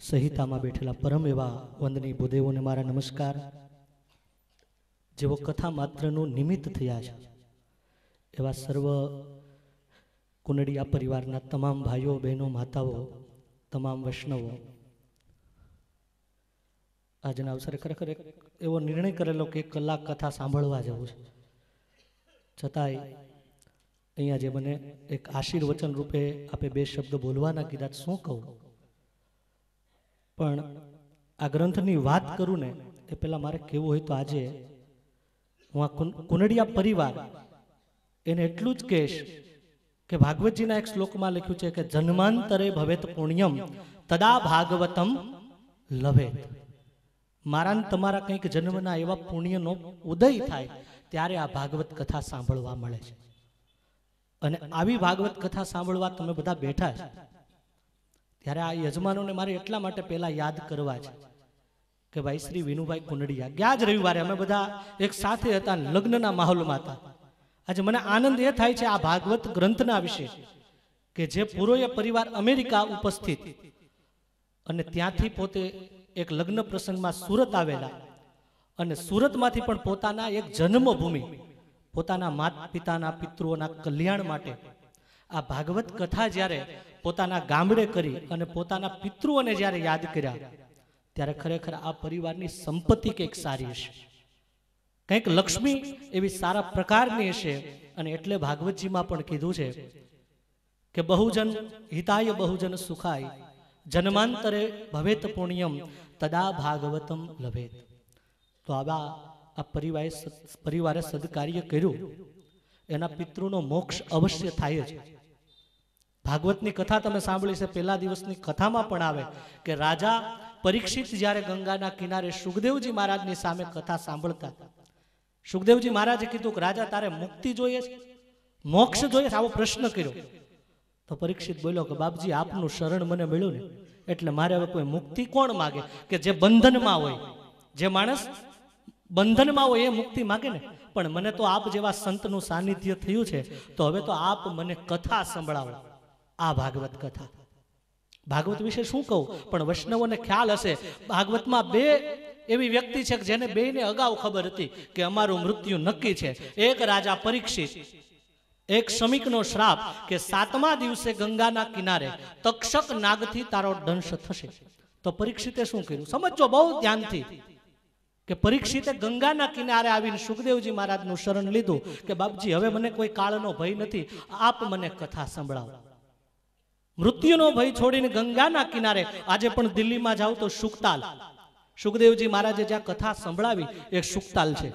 સહિતામાં બેઠેલા પરમ એવા વંદની ભૂદેવોને મારા નમસ્કાર. જેઓ કથા માત્રનું નિમિત્ત થયા છે, એવા સર્વ કુનડિયા પરિવારના તમામ ભાઈઓ, બહેનો, માતાઓ, તમામ વૈષ્ણવો. આજના અવસરે ખરેખર એક એવો નિર્ણય કરેલો કે કલાક કથા સાંભળવા જવું છે. છતાંય અહીંયા જે મને એક આશીર્વચન રૂપે આપે બે શબ્દ બોલવાના કીધા શું કહું? પણ આ ગ્રંથની વાત કરું ને, એ પહેલાં મારે કેવું હોય તો આજે હું આ કુન- કુનડિયા પરિવાર એને એટલું જ કહેશ કે ભાગવતજીના એક શ્લોકમાં લખ્યું છે કે જન્માંતરે ભવેત પુણ્યમ, તદા ભાગવતમ લભેત. મારા તમારા કંઈક જન્મના એવા પુણ્યનો ઉદય થાય, ત્યારે આ ભાગવત કથા સાંભળવા મળે છે. અને આવી ભાગવત કથા સાંભળવા તમે બધા બેઠા છે. ત્યારે આ યજમાનોને મારે એટલા માટે પહેલા યાદ કરવા છે કે ભાઈ, શ્રી વિનુભાઈ કુંડડિયા ગયા જ રવિવારે અમે બધા એક સાથે હતા લગ્નના માહોલમાં હતા. આજે મને આનંદ એ થાય છે આ ભાગવત ગ્રંથના વિશે કે જે પૂરોય પરિવાર અમેરિકા ઉપસ્થિત. અને ત્યાંથી પોતે એક લગ્ન પ્રસંગમાં સુરત આવેલા અને સુરતમાંથી પણ પોતાના એક જન્મભૂમિ, પોતાના માતા પિતાના પિતૃઓના કલ્યાણ માટે આ ભાગવત કથા જ્યારે પોતાના ગામડે કરી અને પોતાના પિતૃઓને જ્યારે યાદ કર્યા, ત્યારે ખરેખર આ પરિવારની સંપત્તિ કંઈક સારી હશે. કંઈક લક્ષ્મી એવી સારા પ્રકારની હશે અને એટલે ભાગવતજીમાં પણ કીધું છે કે, બહુજન હિતાય બહુજન સુખાય, જન્માંતરે ભવેત પુણ્યમ તદા ભાગવતમ લભેત તો આવા આ પરિવારે પરિવારે સદકાર્ય કર્યું એના પિતૃનો મોક્ષ અવશ્ય થાય જ ભાગવતની કથા તમે સાંભળી છે પહેલા દિવસની કથામાં પણ આવે કે રાજા પરીક્ષિત જ્યારે ગંગાના કિનારે સુખદેવજી મહારાજની સામે કથા સાંભળતા. સુખદેવજી મહારાજે કીધું કે રાજા, તારે મુક્તિ જોઈએ છે? મોક્ષ જોઈએ છે? આવો પ્રશ્ન કર્યો. તો પરીક્ષિત બોલ્યો કે બાપજી, આપનું શરણ મને મળ્યું ને. એટલે મારે હવે કોઈ મુક્તિ કોણ માગે? કે જે બંધનમાં હોય. જે માણસ બંધનમાં હોય એ મુક્તિ માગે ને? પણ મને તો આપ જેવા સંતનું સાનિધ્ય થયું છે, તો હવે તો આપ મને કથા સંભળાવો. આ ભાગવત કથા. ભાગવત વિશે શું કહું? પણ વૈષ્ણવોને ખ્યાલ હશે. ભાગવતમાં બે એવી વ્યક્તિ છે કે જેને બેને અગાઉ ખબર હતી કે અમારું મૃત્યુ નક્કી છે. એક રાજા પરીક્ષિત એક શ્રમિકનો શ્રાપ કે સાતમા દિવસે ગંગાના કિનારે તક્ષક નાગથી તારો દંશ થશે. તો પરીક્ષિતે શું કર્યું? સમજો બહુ ધ્યાનથી. કે પરીક્ષિતે ગંગાના કિનારે આવીને સુખદેવજી મહારાજનું શરણ લીધું કે બાપજી, હવે મને કોઈ કાળનો ભય નથી, આપ મને કથા સંભળાવો. મૃત્યુનો ભય છોડીને ગંગાના કિનારે આજે પણ દિલ્હીમાં જાઉં તો શુકતાલ. સુખદેવજી મહારાજે જ્યાં કથા સંભળાવી, એ શુકતાલ છે.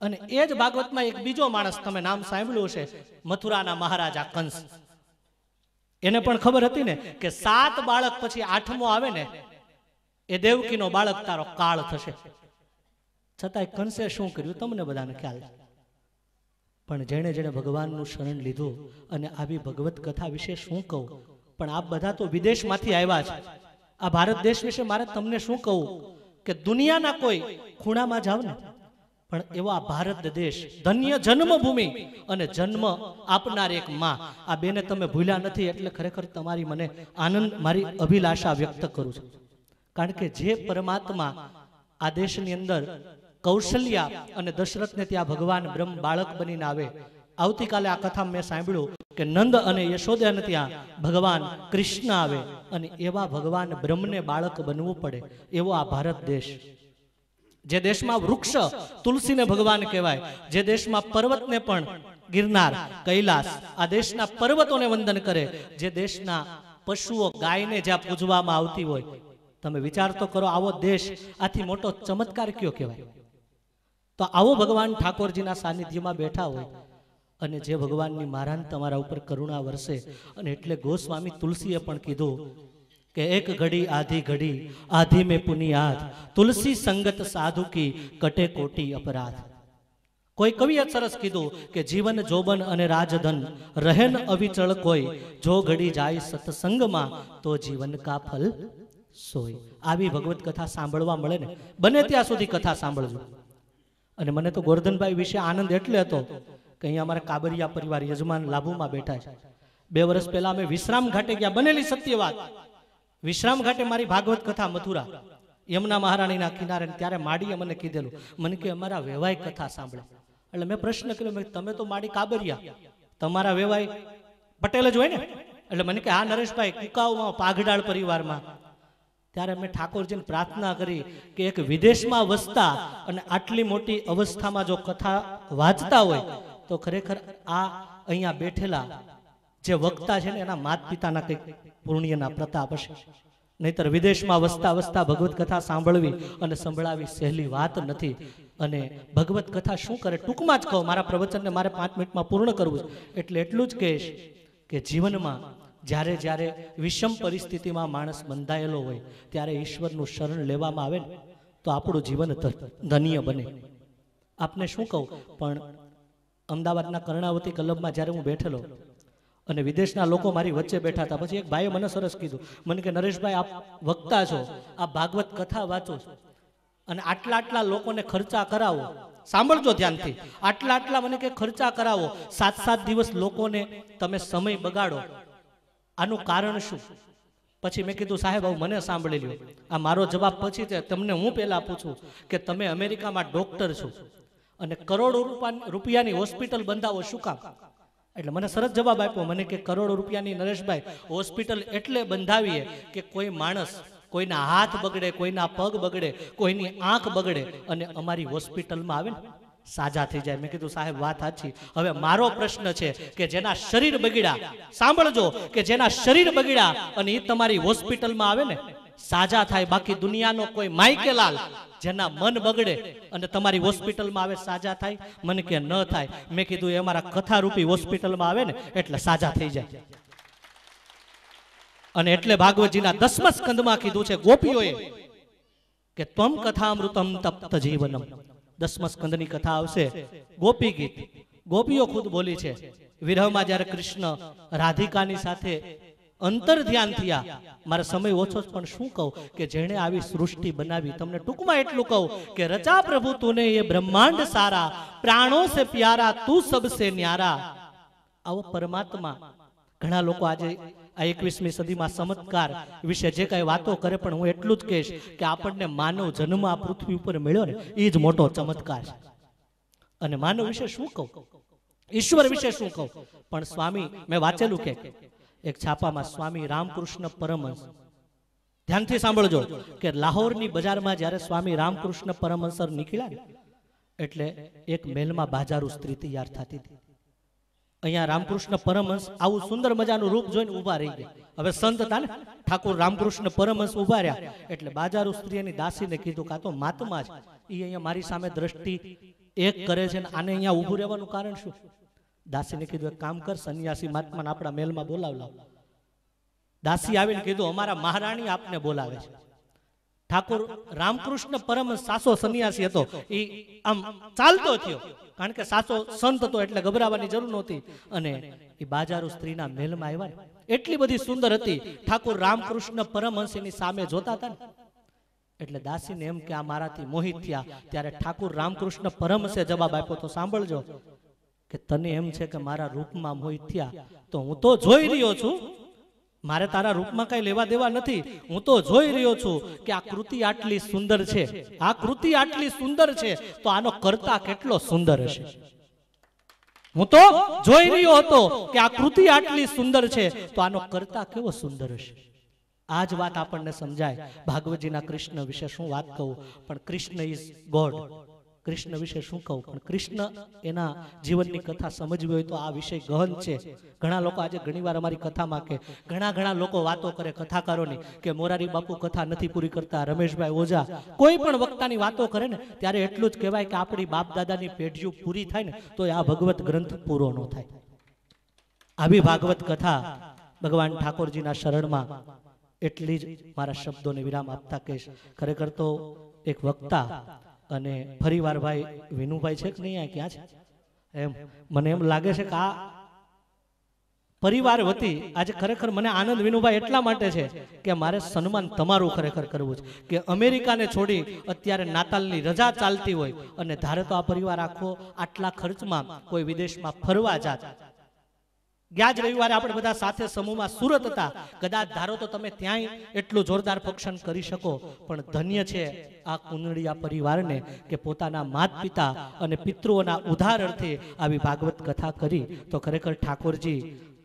અને એ જ ભાગવતમાં એક બીજો માણસ તમે નામ સાંભળ્યું છે મથુરાના મહારાજા કંસ. એને પણ ખબર હતી ને કે સાત બાળક પછી આઠમો આવે ને, એ દેવકીનો બાળક તારો કાળ થશે. છતાંય કંસે શું કર્યું તમને બધાને ખ્યાલ? પણ જેણે જેણે ભગવાનનું શરણ લીધું અને આવી ભગવત કથા વિશે શું કહું? પણ આપ બધા તો વિદેશમાંથી આવ્યા છે. આ ભારત દેશ વિશે મારે તમને શું કહું? કે દુનિયાના કોઈ ખૂણામાં જાવ ને પણ એવા ભારત દેશ, ધન્ય જન્મભૂમિ અને જન્મ આપનાર એક માં. આ બેને તમે ભૂલ્યા નથી એટલે ખરેખર તમારી મને આનંદ, મારી અભિલાષા વ્યક્ત કરું છું. કારણ કે જે પરમાત્મા આ દેશની અંદર કૌશલ્યા અને દશરથને ત્યાં ભગવાન બ્રહ્મ બાળક બનીને આવે, આવતીકાલે આ કથા મેં સાંભળ્યું કે નંદ અને યશોદાને ત્યાં ભગવાન કૃષ્ણ આવે અને એવા ભગવાન બ્રહ્મને બાળક બનવું પડે એવો આ ભારત દેશ. જે દેશમાં વૃક્ષ તુલસીને ભગવાન કહેવાય જે દેશમાં પર્વતને પણ ગિરનાર કૈલાસ આ દેશના પર્વતોને વંદન કરે જે દેશના પશુઓ ગાયને જ્યાં પૂજવામાં આવતી હોય. તમે વિચાર તો કરો આવો દેશ આથી મોટો ચમત્કાર કયો કહેવાય? તો આવો ભગવાન ઠાકોરજીના સાનિધ્યમાં બેઠા હોય. અને જે ભગવાનની મહારાન તમારા ઉપર કરુણા વરસે. અને એટલે ગોસ્વામી તુલસીએ પણ કીધું કે એક ઘડી, આધી ઘડી, આધી મેં પુનિયાદ, તુલસી સંગત સાધુ કી કટે કોટી અપરાધ. કોઈ કવિએ સરસ કીધું કે જીવન જોબન અને રાજધન, રહેન અવિચળ કોઈ, જો ઘડી જાય સત્સંગમાં, તો જીવન કા ફલ સોય. આવી ભગવત કથા સાંભળવા મળે ને, બને ત્યાં સુધી કથા સાંભળજો. અને મને તો ગોરધનભાઈ વિશે આનંદ એટલે હતો કે અહીંયા અમારા કાબરિયા પરિવાર યજમાન લાભુમાં બેઠા છે. બે વર્ષ પહેલા અમે વિશ્રામ ઘાટે ગયા, બનેલી સત્ય વાત. વિશ્રામ ઘાટે મારી ભાગવત કથા મથુરા. યમુના મહારાણીના કિનારે ત્યારે માડીએ મને કીધેલું, મને કે અમારા વેવાય કથા સાંભળે. એટલે મેં પ્રશ્ન કર્યો, મેં તમે તો માડી કાબરિયા. તમારા વેવાય પટેલ જ હોય ને? એટલે મને કે આ નરેશભાઈ કુકાઓમાં પાઘડાળ પરિવારમાં. ત્યારે મેં ઠાકોરજીને પ્રાર્થના કરી કે એક વિદેશમાં વસતા અને આટલી મોટી અવસ્થામાં જો કથા વાંચતા હોય, તો ખરેખર આ અહીંયા બેઠેલા જે વક્તા છે ને, એના માત પિતાના કંઈક પુણ્યના પ્રતાપ હશે નહીતર વિદેશમાં વસતા વસતા ભગવત કથા સાંભળવી અને સંભળાવી સહેલી વાત નથી. અને ભગવત કથા શું કરે? ટૂંકમાં જ કહો, મારા પ્રવચનને મારે પાંચ મિનિટમાં પૂર્ણ કરવું એટલે એટલું જ કહીશ કે જીવનમાં જ્યારે જ્યારે વિષમ પરિસ્થિતિમાં માણસ બંધાયેલો હોય, ત્યારે ઈશ્વરનું શરણ લેવામાં આવે ને, તો આપણું જીવન ધન્ય બને. આપને શું કહું? પણ અમદાવાદના કર્ણાવતી ક્લબમાં જ્યારે હું બેઠેલો અને વિદેશના લોકો મારી વચ્ચે બેઠા હતા. પછી એક ભાઈએ મને સરસ કીધું. મને કે નરેશભાઈ આપ વક્તા છો. આ ભાગવત કથા વાંચો છો. અને આટલા આટલા લોકોને ખર્ચા કરાવો. સાંભળજો ધ્યાનથી. આટલા આટલા મને કે ખર્ચા કરાવો. સાત સાત દિવસ લોકોને તમે સમય બગાડો. આનું કારણ શું? પછી મેં કીધું સાહેબ હું મને સાંભળી લ્યો. આ મારો જવાબ પછી છે. તમને હું પહેલા પૂછું કે તમે અમેરિકામાં ડોક્ટર છો. અને કરોડો રૂપિયા રૂપિયાની હોસ્પિટલ બંધાવો. શું કામ? એટલે મને સરસ જવાબ આપ્યો. મને કે કરોડો રૂપિયાની નરેશભાઈ, હોસ્પિટલ એટલે બંધાવીએ કે કોઈ માણસ કોઈના હાથ બગડે, કોઈના પગ બગડે, કોઈની આંખ બગડે અને અમારી હોસ્પિટલમાં આવે ને સાજા થઈ જાય. મેં કીધું, સાહેબ, વાત સાચી. હવે મારો પ્રશ્ન છે કે જેના શરીર બગડ્યા, સાંભળજો, કે જેના શરીર બગડ્યા અને એ તમારી હોસ્પિટલમાં આવે ને સાજા થાય, બાકી દુનિયાનો કોઈ માઇકેલાલ જેના મન બગડે અને તમારી હોસ્પિટલમાં આવે સાજા થાય, મને કે ન થાય. મેં કીધું, એ અમારા કથારૂપી હોસ્પિટલમાં આવે ને, એટલે સાજા થઈ જાય. અને એટલે ભાગવતજીના દસમા સ્કંદમાં કીધું છે, ગોપીઓએ કે ત્વમ કથામૃતમ તપ્ત જીવનમ. દસમા સ્કંદની કથા આવશે. ગોપી ગીત. ગોપીઓ ખુદ બોલી છે, વિરહમાં જ્યારે કૃષ્ણ રાધિકાની સાથે અંતર ધ્યાન થયા. મારે સમય ઓછો પણ શું કહું કે જેણે આવી સૃષ્ટિ બનાવી, તમને ટૂંકમાં એટલું કહું કે રચા પ્રભુ તુને એ બ્રહ્માંડ સારા, પ્રાણો સે પ્યારા, તું સબસે ન્યારા. આવો પરમાત્મા. ઘણા લોકો આજે આ એકવીસમી સદીમાં ચમત્કાર વિશે જે કઈ વાતો કરે, પણ હું એટલું જ કહીશ કે આપણને માનવ જન્મ આ પૃથ્વી ઉપર મળ્યો ને એ જ મોટો ચમત્કાર છે. અને માનવ વિશે શું કહું? ઈશ્વર વિશે શું કહું? પણ સ્વામી, મેં વાંચેલું કે એક છાપામાં સ્વામી રામકૃષ્ણ પરમહંસ. ધ્યાનથી સાંભળજો કે લાહોરની બજારમાં જ્યારે સ્વામી રામકૃષ્ણ પરમહંસર નીકળ્યા એટલે એક મહેલમાં બાજારું સ્ત્રી તૈયાર થતી હતી. અહીંયા રામકૃષ્ણ પરમહંસ આવું સુંદર મજાનું રૂપ જોઈને ઊભા રહી ગયા. હવે સંત હતા ને, ઠાકોર રામકૃષ્ણ પરમહંસ ઊભા રહ્યા. એટલે બાજારુ સ્ત્રી એની દાસીને કીધું કાં તો મહાત્મા જ એ અહીંયા મારી સામે દ્રષ્ટિ એક કરે છે ને આને અહીંયા ઊભું રહેવાનું કારણ શું? દાસીને કીધું, એક કામ કર, સંન્યાસી મહાત્માને આપણા મેલમાં બોલાવ લાવ દાસી આવીને કીધું, અમારા મહારાણી આપને બોલાવે છે. ઠાકોર રામકૃષ્ણ પરમ સાસો સન્યાસી હતો. એ આમ ચાલતો થયો. કારણ કે સાસો સંત હતો એટલે ગભરાવાની જરૂર નહોતી. અને એ બાજારો સ્ત્રીના મહેલમાં આવ્યા એટલી બધી સુંદર હતી. ઠાકોર રામકૃષ્ણ પરમહંસની સામે જોતા હતા ને. એટલે દાસીને એમ કે, આ મારાથી મોહિત થયા. ત્યારે ઠાકુર રામકૃષ્ણ પરમહંસે જવાબ આપ્યો તો સાંભળજો. કે તને એમ છે કે મારા રૂપમાં મોહિત થયા તો હું તો જોઈ રહ્યો છું. મારે તારા રૂપમાં કઈ લેવા દેવા નથી. હું તો જોઈ રહ્યો છું કે આ કૃતિ આટલી સુંદર છે. આ કૃતિ આટલી સુંદર છે, તો આનો કરતા કેટલો સુંદર હશે? હું તો જોઈ રહ્યો હતો કે આ કૃતિ આટલી સુંદર છે, તો આનો કરતા કેવો સુંદર હશે? આ જ વાત આપણને સમજાય. ભાગવતજીના કૃષ્ણ વિશે શું વાત કહું? પણ કૃષ્ણ ઇઝ ગોડ કૃષ્ણ વિશે શું કહું? પણ કૃષ્ણ એના જીવનની કથા સમજવી હોય તો આ વિષય ગહન છે. ઘણા લોકો આજે ઘણીવાર અમારી કથામાં કે ઘણા ઘણા લોકો વાતો કરે કથાકારોની કે મોરારી બાપુ કથા નથી પૂરી કરતા, રમેશભાઈ ઓઝા કોઈ પણ વક્તાની વાતો કરે ને ત્યારે એટલું જ કહેવાય કે આપણી બાપ દાદાની પેઢીઓ પૂરી થાય ને તો આ ભગવત ગ્રંથ પૂરો ન થાય. આવી ભાગવત કથા ભગવાન ઠાકોરજીના શરણમાં એટલી જ મારા શબ્દોને વિરામ આપતા કહીશ. ખરેખર તો એક વક્તા અને ફરીવાર ભાઈ, વિનુભાઈ છે કે નહીં આ ક્યાં છે? એમ, મને એમ લાગે છે કે આ પરિવાર વતી આજે ખરેખર મને આનંદ વિનુભાઈ એટલા માટે છે કે મારે સન્માન તમારું ખરેખર કરવું છે. કે અમેરિકાને છોડી અત્યારે નાતાલની રજા ચાલતી હોય અને ધારે તો આ પરિવાર આખો આટલા ખર્ચમાં કોઈ વિદેશમાં ફરવા જાત. ગયા જ રવિવારે આપણે બધા સાથે સમૂહમાં સુરત હતા. કદાચ ધારો તો તમે ત્યાંય એટલું જોરદાર ફંક્શન કરી શકો, પણ ધન્ય છે આ કુંડળિયા પરિવારને કે પોતાના માત પિતા અને પિતૃઓના ઉદાહરણથી આવી ભાગવત કથા કરી. તો ખરેખર ઠાકોરજી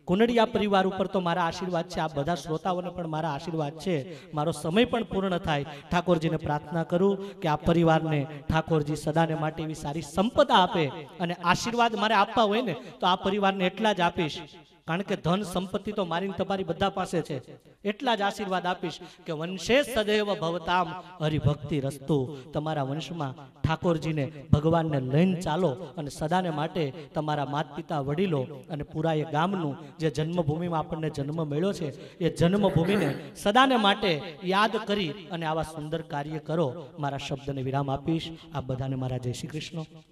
કુંડળિયા પરિવાર ઉપર તો મારા આશીર્વાદ છે. આ બધા શ્રોતાઓને પણ મારા આશીર્વાદ છે. મારો સમય પણ પૂર્ણ થાય. ઠાકોરજીને પ્રાર્થના કરું કે આ પરિવારને ઠાકોરજી સદાને માટે એવી સારી સંપદા આપે અને આશીર્વાદ મારે આપવા હોય ને, તો આ પરિવારને એટલા જ આપીશ. કારણ કે ધન સંપત્તિ તો મારી તમારી બધા પાસે છે. એટલા જ આશીર્વાદ આપીશ કે વંશે સદૈવ ભવતામ હરિભક્તિ રસ્તો. તમારા વંશમાં ઠાકોરજીને ભગવાનને લઈને ચાલો અને સદાને માટે તમારા માત પિતા વડીલો અને પૂરા એ ગામનું જે જન્મભૂમિમાં આપણને જન્મ મળ્યો છે, એ જન્મભૂમિને સદાને માટે યાદ કરી અને આવા સુંદર કાર્ય કરો. મારા શબ્દને વિરામ આપીશ. આ બધાને મારા જય શ્રી કૃષ્ણ.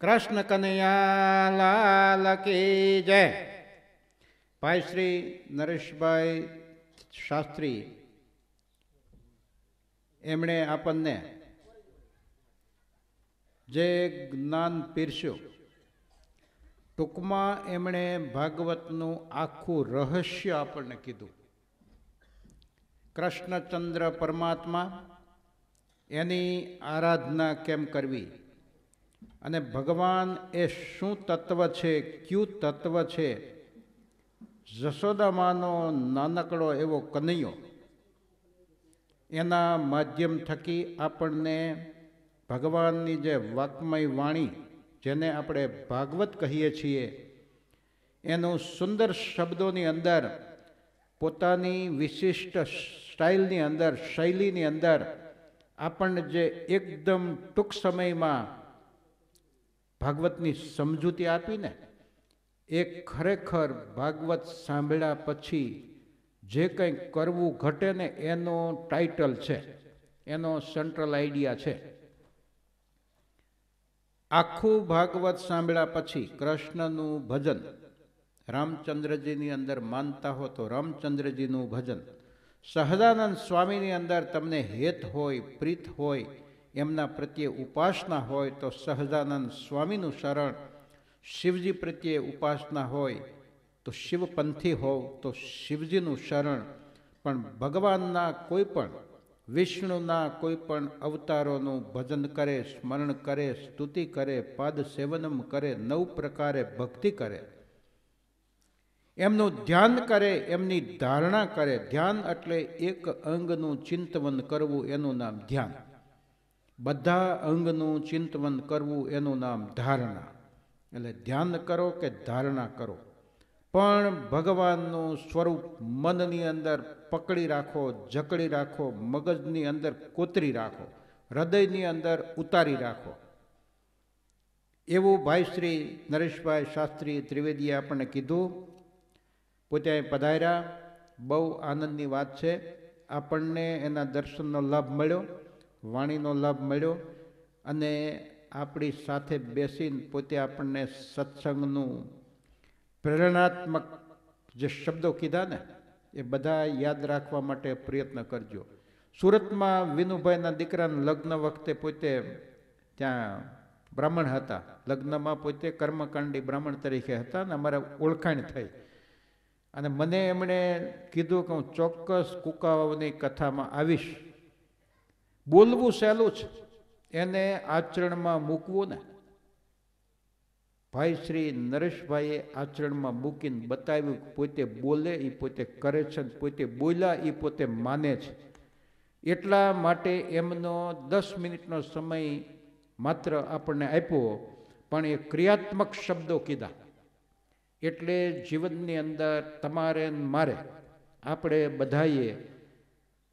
કૃષ્ણ કનૈયા લાલ કી જય ભાઈ શ્રી નરેશભાઈ શાસ્ત્રી એમણે આપણને જે જ્ઞાન પીરસ્યું ટૂંકમાં એમણે ભાગવતનું આખું રહસ્ય આપણને કીધું કૃષ્ણચંદ્ર પરમાત્મા એની આરાધના કેમ કરવી અને ભગવાન એ શું તત્વ છે, ક્યું તત્વ છે? જશોદામાનો નાનકડો એવો કનૈયો. એના માધ્યમ થકી આપણને ભગવાનની જે વાતમય વાણી, જેને આપણે ભાગવત કહીએ છીએ, એનું સુંદર શબ્દોની અંદર, પોતાની વિશિષ્ટ સ્ટાઇલની અંદર, શૈલીની અંદર, આપણને જે એકદમ ટૂંક સમયમાં ભાગવતની સમજૂતી આપીને એ ખરેખર ભાગવત સાંભળ્યા પછી જે કંઈ કરવું ઘટે ને એનો ટાઇટલ છે, એનો સેન્ટ્રલ આઈડિયા છે. આખું ભાગવત સાંભળ્યા પછી કૃષ્ણનું ભજન રામચંદ્રજીની અંદર માનતા હો તો રામચંદ્રજીનું ભજન. સહજાનંદ સ્વામીની અંદર તમને હેત હોય, પ્રીત હોય એમના પ્રત્યે ઉપાસના હોય તો સહજાનંદ સ્વામીનું શરણ શિવજી પ્રત્યે ઉપાસના હોય તો શિવપંથી હોવ તો શિવજીનું શરણ. પણ ભગવાનના કોઈ પણ, વિષ્ણુના કોઈ પણ અવતારોનું ભજન કરે, સ્મરણ કરે, સ્તુતિ કરે, પાદ સેવનમ કરે, નવ પ્રકારે ભક્તિ કરે. એમનું ધ્યાન કરે, એમની ધારણા કરે. ધ્યાન એટલે એક અંગનું ચિંતવન કરવું, એનું નામ ધ્યાન. બધા અંગનું ચિંતવન કરવું એનું નામ ધારણા. એટલે ધ્યાન કરો કે ધારણા કરો. પણ ભગવાનનું સ્વરૂપ મનની અંદર પકડી રાખો, જકડી રાખો, મગજની અંદર કોતરી રાખો, હૃદયની અંદર ઉતારી રાખો. એવું ભાઈ શ્રી નરેશભાઈ શાસ્ત્રી ત્રિવેદીએ આપણને કીધું, પોતે પધાર્યા. બહુ આનંદની વાત છે. આપણને એના દર્શનનો લાભ મળ્યો. વાણીનો લાભ મળ્યો અને આપણી સાથે બેસીને પોતે આપણને સત્સંગનું પ્રેરણાત્મક જે શબ્દો કીધા ને, એ બધા યાદ રાખવા માટે પ્રયત્ન કરજો. સુરતમાં વિનુભાઈના દીકરાના લગ્ન વખતે પોતે ત્યાં બ્રાહ્મણ હતા. લગ્નમાં પોતે કર્મકાંડી બ્રાહ્મણ તરીકે હતા અને અમારે ઓળખાણ થઈ. અને મને એમણે કીધું કે હું ચોક્કસ કુકાઓની કથામાં આવીશ. બોલવું સહેલું છે. એને આચરણમાં મૂકવું ને. ભાઈ શ્રી નરેશભાઈએ આચરણમાં મૂકીને બતાવ્યું, પોતે બોલે એ પોતે કરે છે પોતે બોલ્યા એ પોતે માને છે. એટલા માટે એમનો દસ મિનિટનો સમય માત્ર આપણને આપ્યો, પણ એ ક્રિયાત્મક શબ્દો કીધા. એટલે જીવનની અંદર તમારે મારે, આપણે બધાએ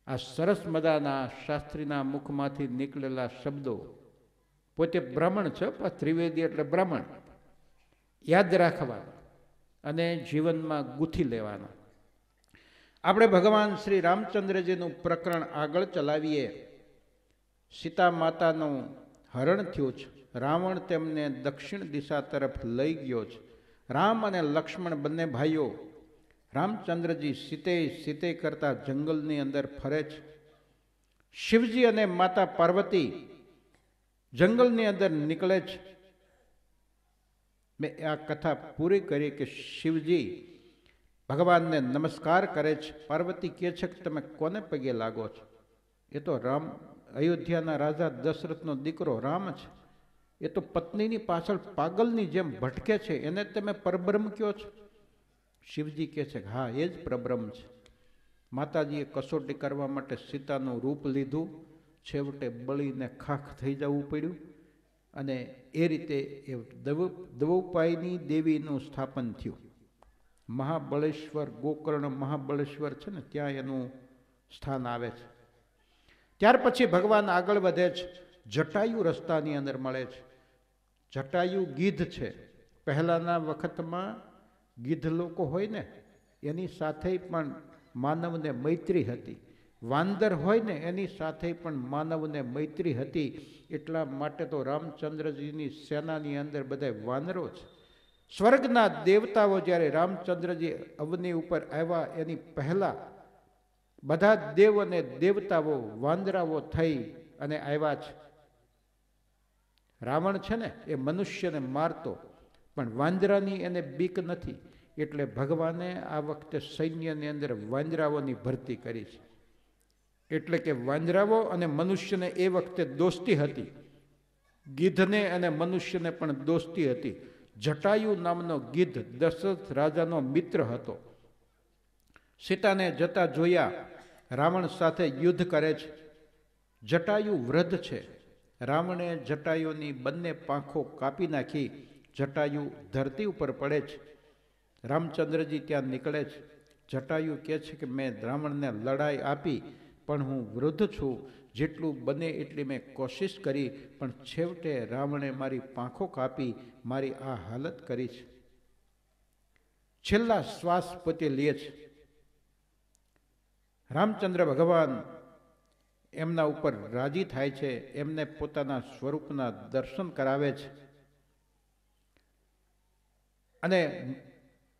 આ સરસ મજાના શાસ્ત્રીના મુખમાંથી નીકળેલા શબ્દો. પોતે બ્રાહ્મણ છે, પણ ત્રિવેદી એટલે બ્રાહ્મણ. યાદ રાખવાના અને જીવનમાં ગૂંથી લેવાના. આપણે ભગવાન શ્રી રામચંદ્રજીનું પ્રકરણ આગળ ચલાવીએ. સીતા માતાનું હરણ થયું છે. રાવણ તેમને દક્ષિણ દિશા તરફ લઈ ગયો છે. રામ અને લક્ષ્મણ બંને ભાઈઓ રામચંદ્રજી સીતે સીતે કરતા જંગલની અંદર ફરે છે. શિવજી અને માતા પાર્વતી જંગલની અંદર નીકળે છે. મેં આ કથા પૂરી કરી કે શિવજી ભગવાનને નમસ્કાર કરે છે. પાર્વતી કહે છે કે તમે કોને પગે લાગો છો? એ તો રામ અયોધ્યાના રાજા દશરથનો દીકરો રામ છે. એ તો પત્નીની પાછળ પાગલની જેમ ભટકે છે. એને તમે પરબ્રહ્મ કયો છો? શિવજી કહે છે કે હા, એ જ પ્રબ્રહ્મ છે. માતાજીએ કસોટી કરવા માટે સીતાનું રૂપ લીધું. છેવટે બળીને ખાખ થઈ જવું પડ્યું અને એ રીતે એ દવ, દવોપાયની દેવીનું સ્થાપન થયું. મહાબળેશ્વર, ગોકર્ણ મહાબળેશ્વર છે ને, ત્યાં એનું સ્થાન આવે છે. ત્યાર પછી ભગવાન આગળ વધે છે. જટાયુ રસ્તાની અંદર મળે છે. જટાયુ ગીધ છે. પહેલાંના વખતમાં ગીધ લોકો હોય ને, એની સાથે પણ માનવને મૈત્રી હતી. વાંદર હોય ને, એની સાથે પણ માનવને મૈત્રી હતી. એટલા માટે તો રામચંદ્રજીની સેનાની અંદર બધા વાનરો છે સ્વર્ગના દેવતાઓ જ્યારે રામચંદ્રજી અવની ઉપર આવ્યા, એની પહેલાં બધા દેવ અને દેવતાઓ વાંદરાઓ થઈ અને આવ્યા છે રાવણ છે ને, એ મનુષ્યને મારતો. પણ વાંદરાની એને બીક નથી. એટલે ભગવાને આ વખતે સૈન્યની અંદર વાંદરાઓની ભરતી કરી છે. એટલે કે વાંદરાઓ અને મનુષ્યને એ વખતે દોસ્તી હતી. ગીધને અને મનુષ્યને પણ દોસ્તી હતી. જટાયુ નામનો ગીધ દશરથ રાજાનો મિત્ર હતો. સીતાને જતા જોયા, રાવણ સાથે યુદ્ધ કરે છે. જટાયુ વૃદ્ધ છે. રાવણે જટાયુની બંને પાંખો કાપી નાખી જટાયુ ધરતી ઉપર પડે છે. રામચંદ્રજી ત્યાં નીકળે છે. જટાયુ કહે છે કે મેં બ્રાહ્મણને લડાઈ આપી, પણ હું વૃદ્ધ છું. જેટલું બને એટલી મેં કોશિશ કરી, પણ છેવટે રાવણે મારી પાંખો કાપી, મારી આ હાલત કરી છે. છેલ્લા શ્વાસ પોતે લે છે. રામચંદ્ર ભગવાન એમના ઉપર રાજી થાય છે. એમને પોતાના સ્વરૂપના દર્શન કરાવે છે. અને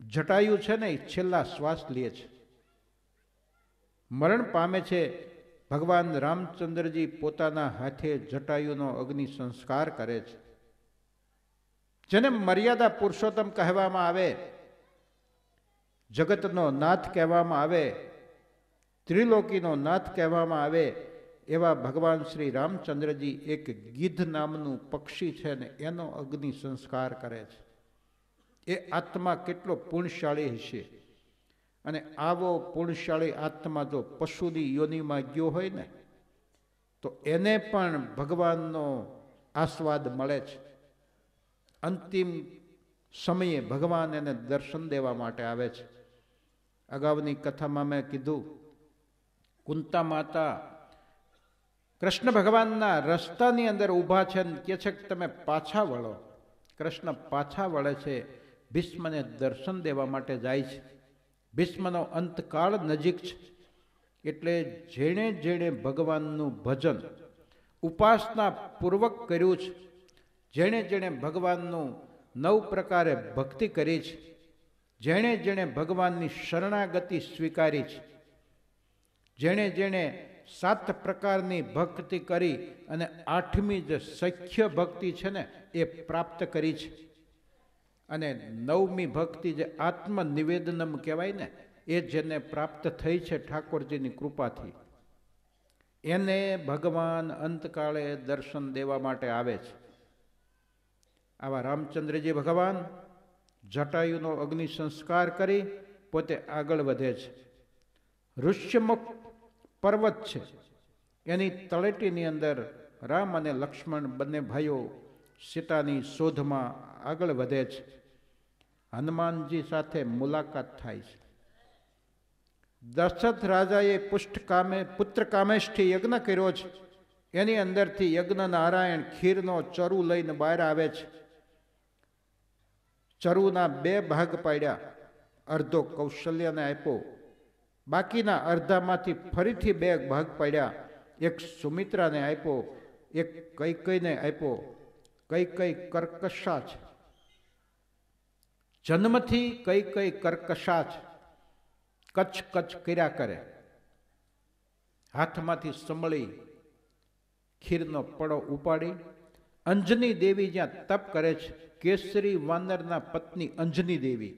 જટાયુ છે ને એ છેલ્લા શ્વાસ લે છે. મરણ પામે છે ભગવાન રામચંદ્રજી પોતાના હાથે જટાયુનો અગ્નિ સંસ્કાર કરે છે. જેને મર્યાદા પુરુષોત્તમ કહેવામાં આવે, જગતનો નાથ કહેવામાં આવે, ત્રિલોકીનો નાથ કહેવામાં આવે, એવા ભગવાન શ્રી રામચંદ્રજી એક ગીધ નામનું પક્ષી છે ને એનો અગ્નિ સંસ્કાર કરે છે. એ આત્મા કેટલો પુણશાળી હશે? અને આવો પુણશાળી આત્મા જો પશુની યોનિમાં ગયો હોય ને, તો એને પણ ભગવાનનો આસ્વાદ મળે છે. અંતિમ સમયે ભગવાન એને દર્શન દેવા માટે આવે છે. અગાઉની કથામાં મેં કીધું, કુંતા માતા કૃષ્ણ ભગવાનના રસ્તાની અંદર ઊભા છે અને કહે છે કે તમે પાછા વળો. કૃષ્ણ પાછા વળે છે ભીષ્મને દર્શન દેવા માટે જાય છે. ભીષ્મનો અંતકાળ નજીક છે. એટલે જેણે જેણે ભગવાનનું ભજન ઉપાસના પૂર્વક કર્યું છે, જેણે જેણે ભગવાનનું નવ પ્રકારે ભક્તિ કરી છે, જેણે જેણે ભગવાનની શરણાગતિ સ્વીકારી છે, જેણે જેણે સાત પ્રકારની ભક્તિ કરી અને આઠમી જે સખ્ય ભક્તિ છે ને, એ પ્રાપ્ત કરી છે. અને નવમી ભક્તિ જે આત્મનિવેદનમ કહેવાય ને, એ જેને પ્રાપ્ત થઈ છે ઠાકોરજીની કૃપાથી. એને ભગવાન અંતકાળે દર્શન દેવા માટે આવે છે. આવા રામચંદ્રજી ભગવાન જટાયુનો અગ્નિ સંસ્કાર કરી પોતે આગળ વધે છે. ઋષ્યમુખ પર્વત છે. એની તળેટીની અંદર રામ અને લક્ષ્મણ બંને ભાઈઓ સીતાની શોધમાં આગળ વધે છે. હનુમાનજી સાથે મુલાકાત થાય છે. દશરથ રાજાએ પુષ્ટ કામે પુત્ર કામેશથી યજ્ઞ કર્યો છે. એની અંદરથી યજ્ઞ નારાયણ ખીરનો ચરુ લઈને બહાર આવે છે. ચરુના બે ભાગ પાડ્યા. અર્ધો કૌશલ્યને આપ્યો. બાકીના અર્ધામાંથી ફરીથી બે ભાગ પાડ્યા. એક સુમિત્રાને આપ્યો, એક કઈ કઈને આપ્યો. કઈ કઈ કર્કશા છે. જન્મથી કઈ કઈ કરકશા છે, કચ્છ કચ્છ કર્યા કરે, હાથમાંથી સંભળી ખીરનો પડો ઉપાડી, અંજની દેવી જ્યાં તપ કરે છે, કેસરી વાનરના પત્ની અંજની દેવી.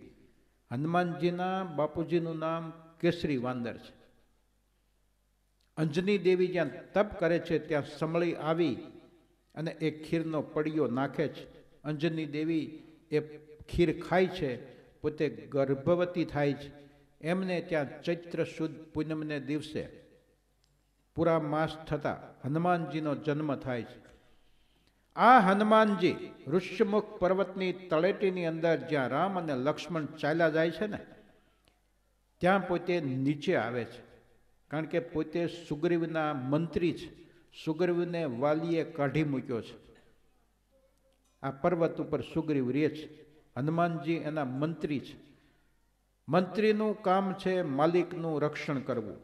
હનુમાનજીના બાપુજીનું નામ કેસરી વાંદર છે. અંજની દેવી જ્યાં તપ કરે છે, ત્યાં સમળી આવી અને એ ખીરનો પડિયો નાખે છે. અંજની દેવી એ ખીર ખાય છે, પોતે ગર્ભવતી થાય છે. એમને ત્યાં ચૈત્ર સુદ પૂનમને દિવસે પૂરા માસ થતા હનુમાનજીનો જન્મ થાય છે. આ હનુમાનજી ઋષ્યમુખ પર્વતની તળેટીની અંદર જ્યાં રામ અને લક્ષ્મણ ચાલ્યા જાય છે ને, ત્યાં પોતે નીચે આવે છે. કારણ કે પોતે સુગ્રીવના મંત્રી છે. સુગ્રીવને વાલીએ કાઢી મૂક્યો છે. આ પર્વત ઉપર સુગ્રીવ રહે છે. હનુમાનજી એના મંત્રી છે. મંત્રીનું કામ છે માલિકનું રક્ષણ કરવું.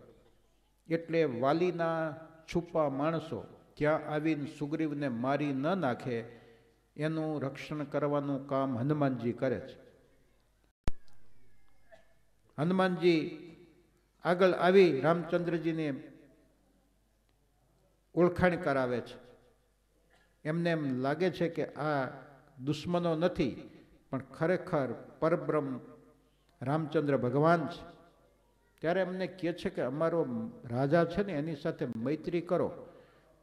એટલે વાલીના છુપા માણસો ત્યાં આવીને સુગ્રીવને મારી ન નાખે, એનું રક્ષણ કરવાનું કામ હનુમાનજી કરે છે. હનુમાનજી આગળ આવી રામચંદ્રજીને ઓળખાણ કરાવે છે. એમને એમ લાગે છે કે આ દુશ્મનો નથી પણ ખરેખર પરબ્રહ્મ રામચંદ્ર ભગવાન છે. ત્યારે અમને કહે છે કે અમારો રાજા છે ને એની સાથે મૈત્રી કરો.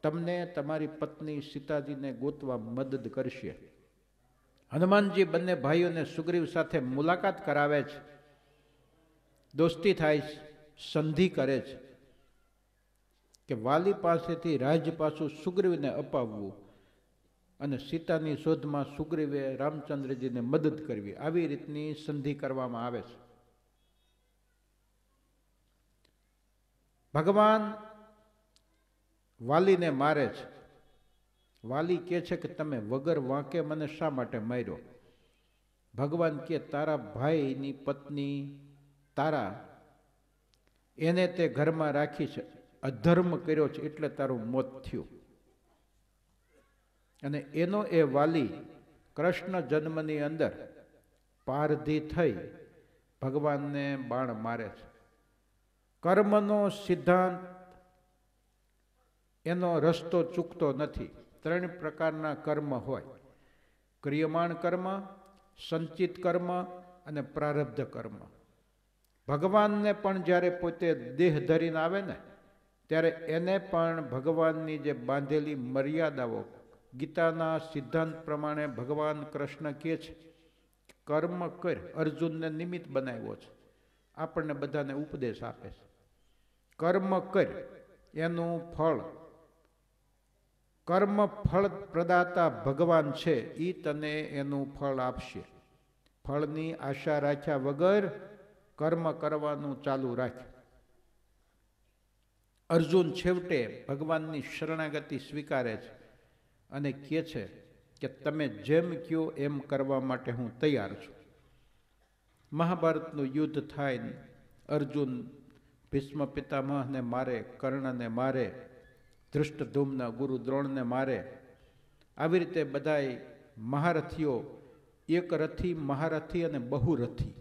તમને તમારી પત્ની સીતાજીને ગોતવા મદદ કરશે. હનુમાનજી બંને ભાઈઓને સુગ્રીવ સાથે મુલાકાત કરાવે છે. દોસ્તી થાય છે, સંધિ કરે છે. કે વાલી પાસેથી રાજ્ય પાછું સુગ્રીવને અપાવવું અને સીતાની શોધમાં સુગ્રીવે રામચંદ્રજીને મદદ કરવી. આવી રીતની સંધિ કરવામાં આવે છે. ભગવાન વાલીને મારે છે. વાલી કહે છે કે તમે વગર વાંકે મને શા માટે માર્યો? ભગવાન કે તારા ભાઈની પત્ની તારા એને તે ઘરમાં રાખી છે. અધર્મ કર્યો છે એટલે તારું મોત થયું. અને એનો એ વાલી કૃષ્ણ જન્મની અંદર પારધી થઈ ભગવાનને બાણ મારે છે. કર્મનો સિદ્ધાંત એનો રસ્તો ચૂકતો નથી. ત્રણ પ્રકારના કર્મ હોય. ક્રિયમાણ કર્મ, સંચિત કર્મ અને પ્રારબ્ધ કર્મ. ભગવાનને પણ જ્યારે પોતે દેહ ધરીને આવે ને, ત્યારે એને પણ ભગવાનની જે બાંધેલી મર્યાદાઓ ગીતાના સિદ્ધાંત પ્રમાણે ભગવાન કૃષ્ણ કહે છે, કર્મ કર, અર્જુનને નિમિત્ત બનાવ્યો છે. આપણને બધાને ઉપદેશ આપે છે. કર્મ કર, એનું ફળ. કર્મ ફળ પ્રદાતા ભગવાન છે એ તને એનું ફળ આપશે. ફળની આશા રાખ્યા વગર કર્મ કરવાનું ચાલુ રાખ. અર્જુન છેવટે ભગવાનની શરણાગતિ સ્વીકારે છે. અને કહે છે કે તમે જેમ કહો એમ કરવા માટે હું તૈયાર છું. મહાભારતનું યુદ્ધ થાય અર્જુન ભીષ્મ પિતામહને મારે, કર્ણને મારે, ધૃષ્ટધૂમના ગુરુ દ્રોણને મારે, આવી રીતે બધાય મહારથીઓ એક રથી, મહારથી અને બહુરથી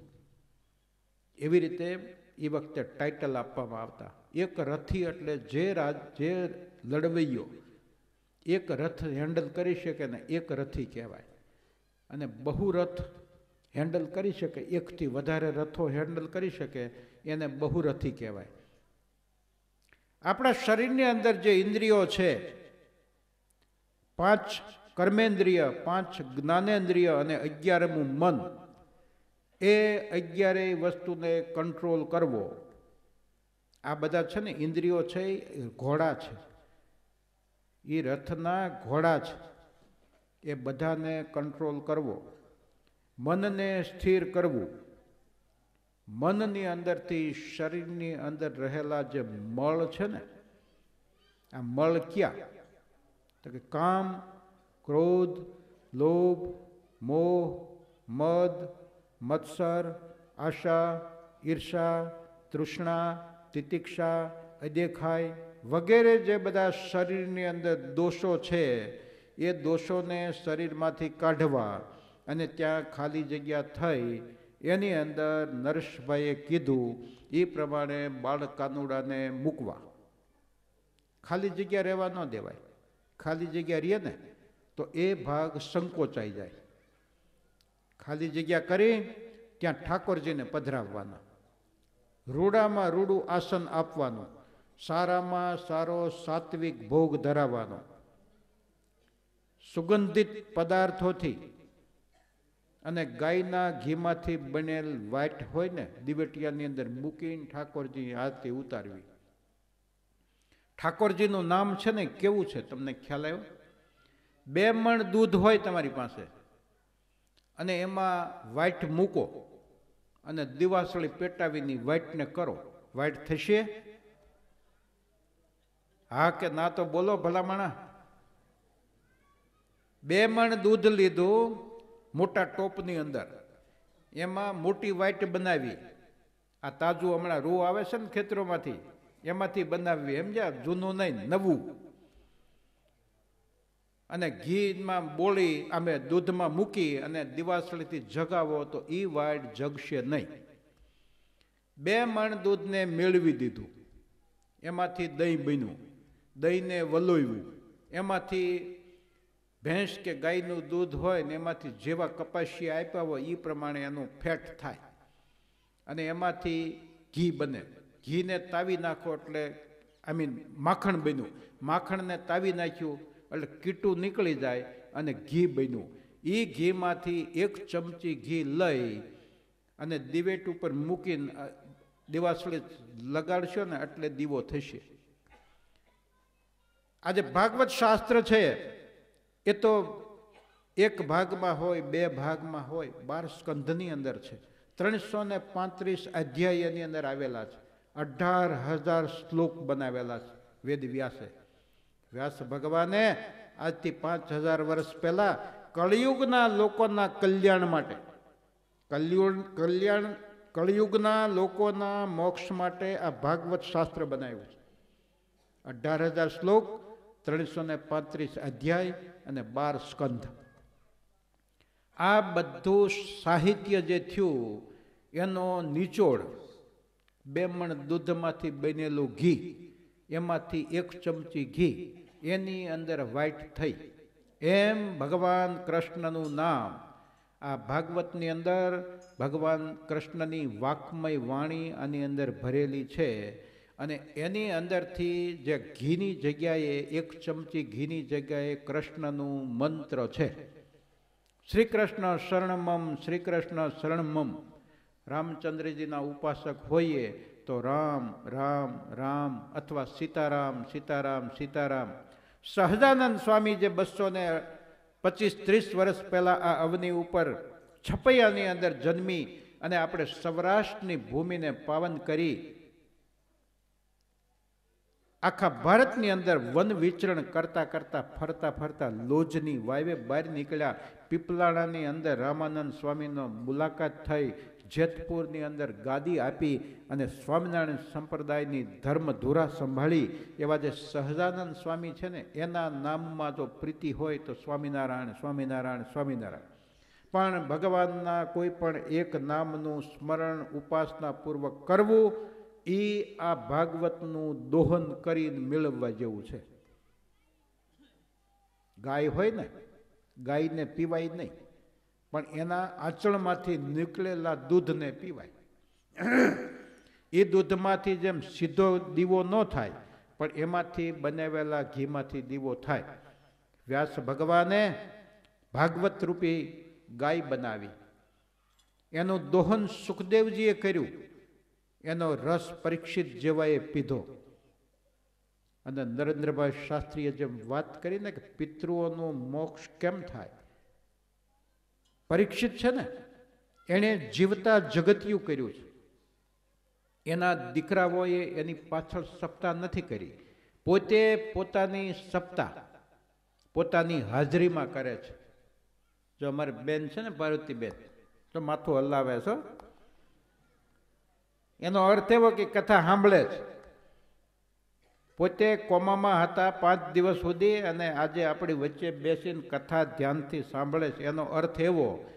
એવી રીતે એ વખતે ટાઇટલ આપવામાં આવતા. એક રથી એટલે જે રાજ, જે લડવૈયો એક રથ હેન્ડલ કરી શકે ને એક રથી કહેવાય. અને બહુ રથ હેન્ડલ કરી શકે, એકથી વધારે રથો હેન્ડલ કરી શકે, એને બહુરથી કહેવાય. આપણા શરીરની અંદર જે ઇન્દ્રિયો છે, પાંચ કર્મેન્દ્રિય, પાંચ જ્ઞાનેન્દ્રિય અને અગિયારમું મન, એ અગિયારેય વસ્તુને કંટ્રોલ કરવો. આ બધા છે ને ઇન્દ્રિયો છે ઘોડા છે. એ રથના ઘોડા છે. એ બધાને કંટ્રોલ કરવો. મનને સ્થિર કરવું. મનની અંદરથી શરીરની અંદર રહેલા જે મળ છે ને, આ મળ ક્યાં? તો કે કામ, ક્રોધ, લોભ, મોહ, મદ, મત્સર, આશા, ઈર્ષા, તૃષ્ણા, તિતિક્ષા, અદેખાય વગેરે જે બધા શરીરની અંદર દોષો છે, એ દોષોને શરીરમાંથી કાઢવા અને ત્યાં ખાલી જગ્યા થઈ, એની અંદર નરેશભાઈએ કીધું એ પ્રમાણે બાળ કાનુડાને મૂકવા. ખાલી જગ્યા રહેવા ન દેવાય. ખાલી જગ્યા રહીએ ને, તો એ ભાગ સંકોચાઈ જાય. ખાલી જગ્યા કરી, ત્યાં ઠાકોરજીને પધરાવવાના. રૂડામાં રૂડું આસન આપવાનું. સારામાં સારો સાત્વિક ભોગ ધરાવવાનો. સુગંધિત પદાર્થોથી અને ગાયના ઘીમાંથી બનેલ વાઇટ હોય ને, દિવેટિયાની અંદર મૂકીને ઠાકોરજી હાથથી ઉતારવી. ઠાકોરજીનું નામ છે ને, કેવું છે તમને ખ્યાલ આવ્યો? બે મણ દૂધ હોય તમારી પાસે અને એમાં વાઇટ મૂકો અને દિવાસળી પેટાવીની વાઇટને કરો. વાઇટ થશે હા કે ના તો બોલો ભલામણા. બે મણ દૂધ લીધું મોટા ટોપની અંદર. એમાં મોટી વાઇટ બનાવી. આ તાજું હમણાં રૂ આવે છે ને ખેતરોમાંથી, એમાંથી બનાવવી સમજ્યા? જૂનું નહીં, નવું. અને ઘીમાં બોળી, અમે દૂધમાં મૂકી અને દિવાસળીથી જગાવો તો એ વાઇટ જગશે નહીં. બે મણ દૂધને મેળવી દીધું. એમાંથી દહીં બન્યું. દહીંને વલોવ્યું એમાંથી ભેંસ કે ગાયનું દૂધ હોય ને એમાંથી જેવા કપાસિયા આપ્યા હોય એ પ્રમાણે એનું ફેટ થાય. અને એમાંથી ઘી બને. ઘીને તાવી નાખો એટલે આઈ મીન માખણ બન્યું. માખણને તાવી નાખ્યું એટલે કીટું નીકળી જાય અને ઘી બન્યું. એ ઘીમાંથી એક ચમચી ઘી લઈ અને દિવેટ ઉપર મૂકીને દિવાસળી લગાડશો ને એટલે દીવો થશે. આજે ભાગવત શાસ્ત્ર છે. એ તો એક ભાગમાં હોય, બે ભાગમાં હોય, બાર સ્કંધની અંદર છે. ત્રણસો ને પાંત્રીસ અધ્યાયની અંદર આવેલા છે. અઢાર હજાર શ્લોક બનાવેલા છે વેદ વ્યાસે. વ્યાસ ભગવાને આજથી પાંચ હજાર વર્ષ પહેલા કળિયુગના લોકોના કલ્યાણ માટે, કલ્યુણ, કલ્યાણ, કળિયુગના લોકોના મોક્ષ માટે આ ભાગવત શાસ્ત્ર બનાવ્યું છે. અઢાર હજાર શ્લોક ત્રણસો ને પાંત્રીસ અધ્યાય અને બાર સ્કંધ આ બધું સાહિત્ય જે થયું, એનો નિચોડ બે મણ દૂધમાંથી બનેલું ઘી, એમાંથી એક ચમચી ઘી, એની અંદર વ્હાઈટ થઈ. એમ ભગવાન કૃષ્ણનું નામ. આ ભાગવતની અંદર ભગવાન કૃષ્ણની વાક્મય વાણી આની અંદર ભરેલી છે. અને એની અંદરથી જે ઘીની જગ્યાએ, એક ચમચી ઘીની જગ્યાએ કૃષ્ણનું મંત્ર છે. શ્રી કૃષ્ણ શરણમમ શ્રી કૃષ્ણ શરણમમ. રામચંદ્રજીના ઉપાસક હોઈએ તો રામ રામ રામ અથવા સીતારામ સીતારામ સીતારામ. સહજાનંદ સ્વામી જે બસો ને પચીસ, ત્રીસ વર્ષ પહેલાં આ અવની ઉપર છપૈયાની અંદર જન્મી અને આપણે સૌરાષ્ટ્રની ભૂમિને પાવન કરી આખા ભારતની અંદર વન વિચરણ કરતા કરતા ફરતા ફરતા લોજની વાયવે બહાર નીકળ્યા. પીપલાણાની અંદર રામાનંદ સ્વામીનો મુલાકાત થઈ, જેતપુરની અંદર ગાદી આપી અને સ્વામિનારાયણ સંપ્રદાયની ધર્મધુરા સંભાળી. એવા જે સહજાનંદ સ્વામી છે ને, એના નામમાં જો પ્રીતિ હોય તો સ્વામિનારાયણ સ્વામિનારાયણ સ્વામિનારાયણ. પણ ભગવાનના કોઈ પણ એક નામનું સ્મરણ ઉપાસના પૂર્વક કરવું એ આ ભાગવતનું દોહન કરીને મેળવવા જેવું છે. ગાય હોય ને, ગાયને પીવાય નહીં, પણ એના આંચળમાંથી નીકળેલા દૂધને પીવાય. એ દૂધમાંથી જેમ સીધો દીવો ન થાય, પણ એમાંથી બનાવેલા ઘીમાંથી દીવો થાય. વ્યાસ ભગવાને ભાગવત રૂપી ગાય બનાવી. એનું દોહન સુખદેવજીએ કર્યું. એનો રસ પરીક્ષિત જેવાએ પીધો. અને નરેન્દ્રભાઈ શાસ્ત્રીએ જેમ વાત કરીને કે પિતૃઓનું મોક્ષ કેમ થાય? પરીક્ષિત છે ને? એણે જીવતા જગતિયું કર્યું છે. એના દીકરાઓએ એની પાછળ સપ્તાહ નથી કરી. પોતે પોતાની સપ્તાહ પોતાની હાજરીમાં કરે છે. જો અમારી બેન છે ને પાર્વતીબેન તો માથું હલાવે છો એનો અર્થ એવો કે કથા સાંભળે છે પોતે કોમામાં હતા પાંચ દિવસ સુધી અને આજે આપણી વચ્ચે બેસીને કથા ધ્યાનથી સાંભળે છે. એનો અર્થ એવો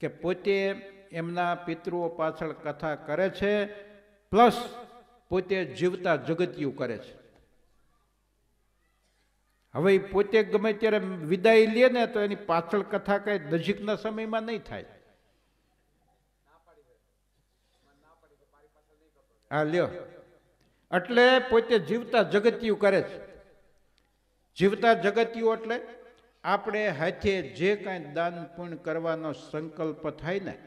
કે પોતે એમના પિતૃઓ પાછળ કથા કરે છે, પ્લસ પોતે જીવતા જગતિયું કરે છે. હવે પોતે ગમે ત્યારે વિદાય લે ને તો એની પાછળ કથા કઈ નજીકના સમયમાં નહીં થાય. હા લ્યો. એટલે પોતે જીવતા જગતિયું કરે છે. જીવતા જગતિયું એટલે આપણે હાથે જે કાંઈ દાન પૂર્ણ કરવાનો સંકલ્પ થાય ને,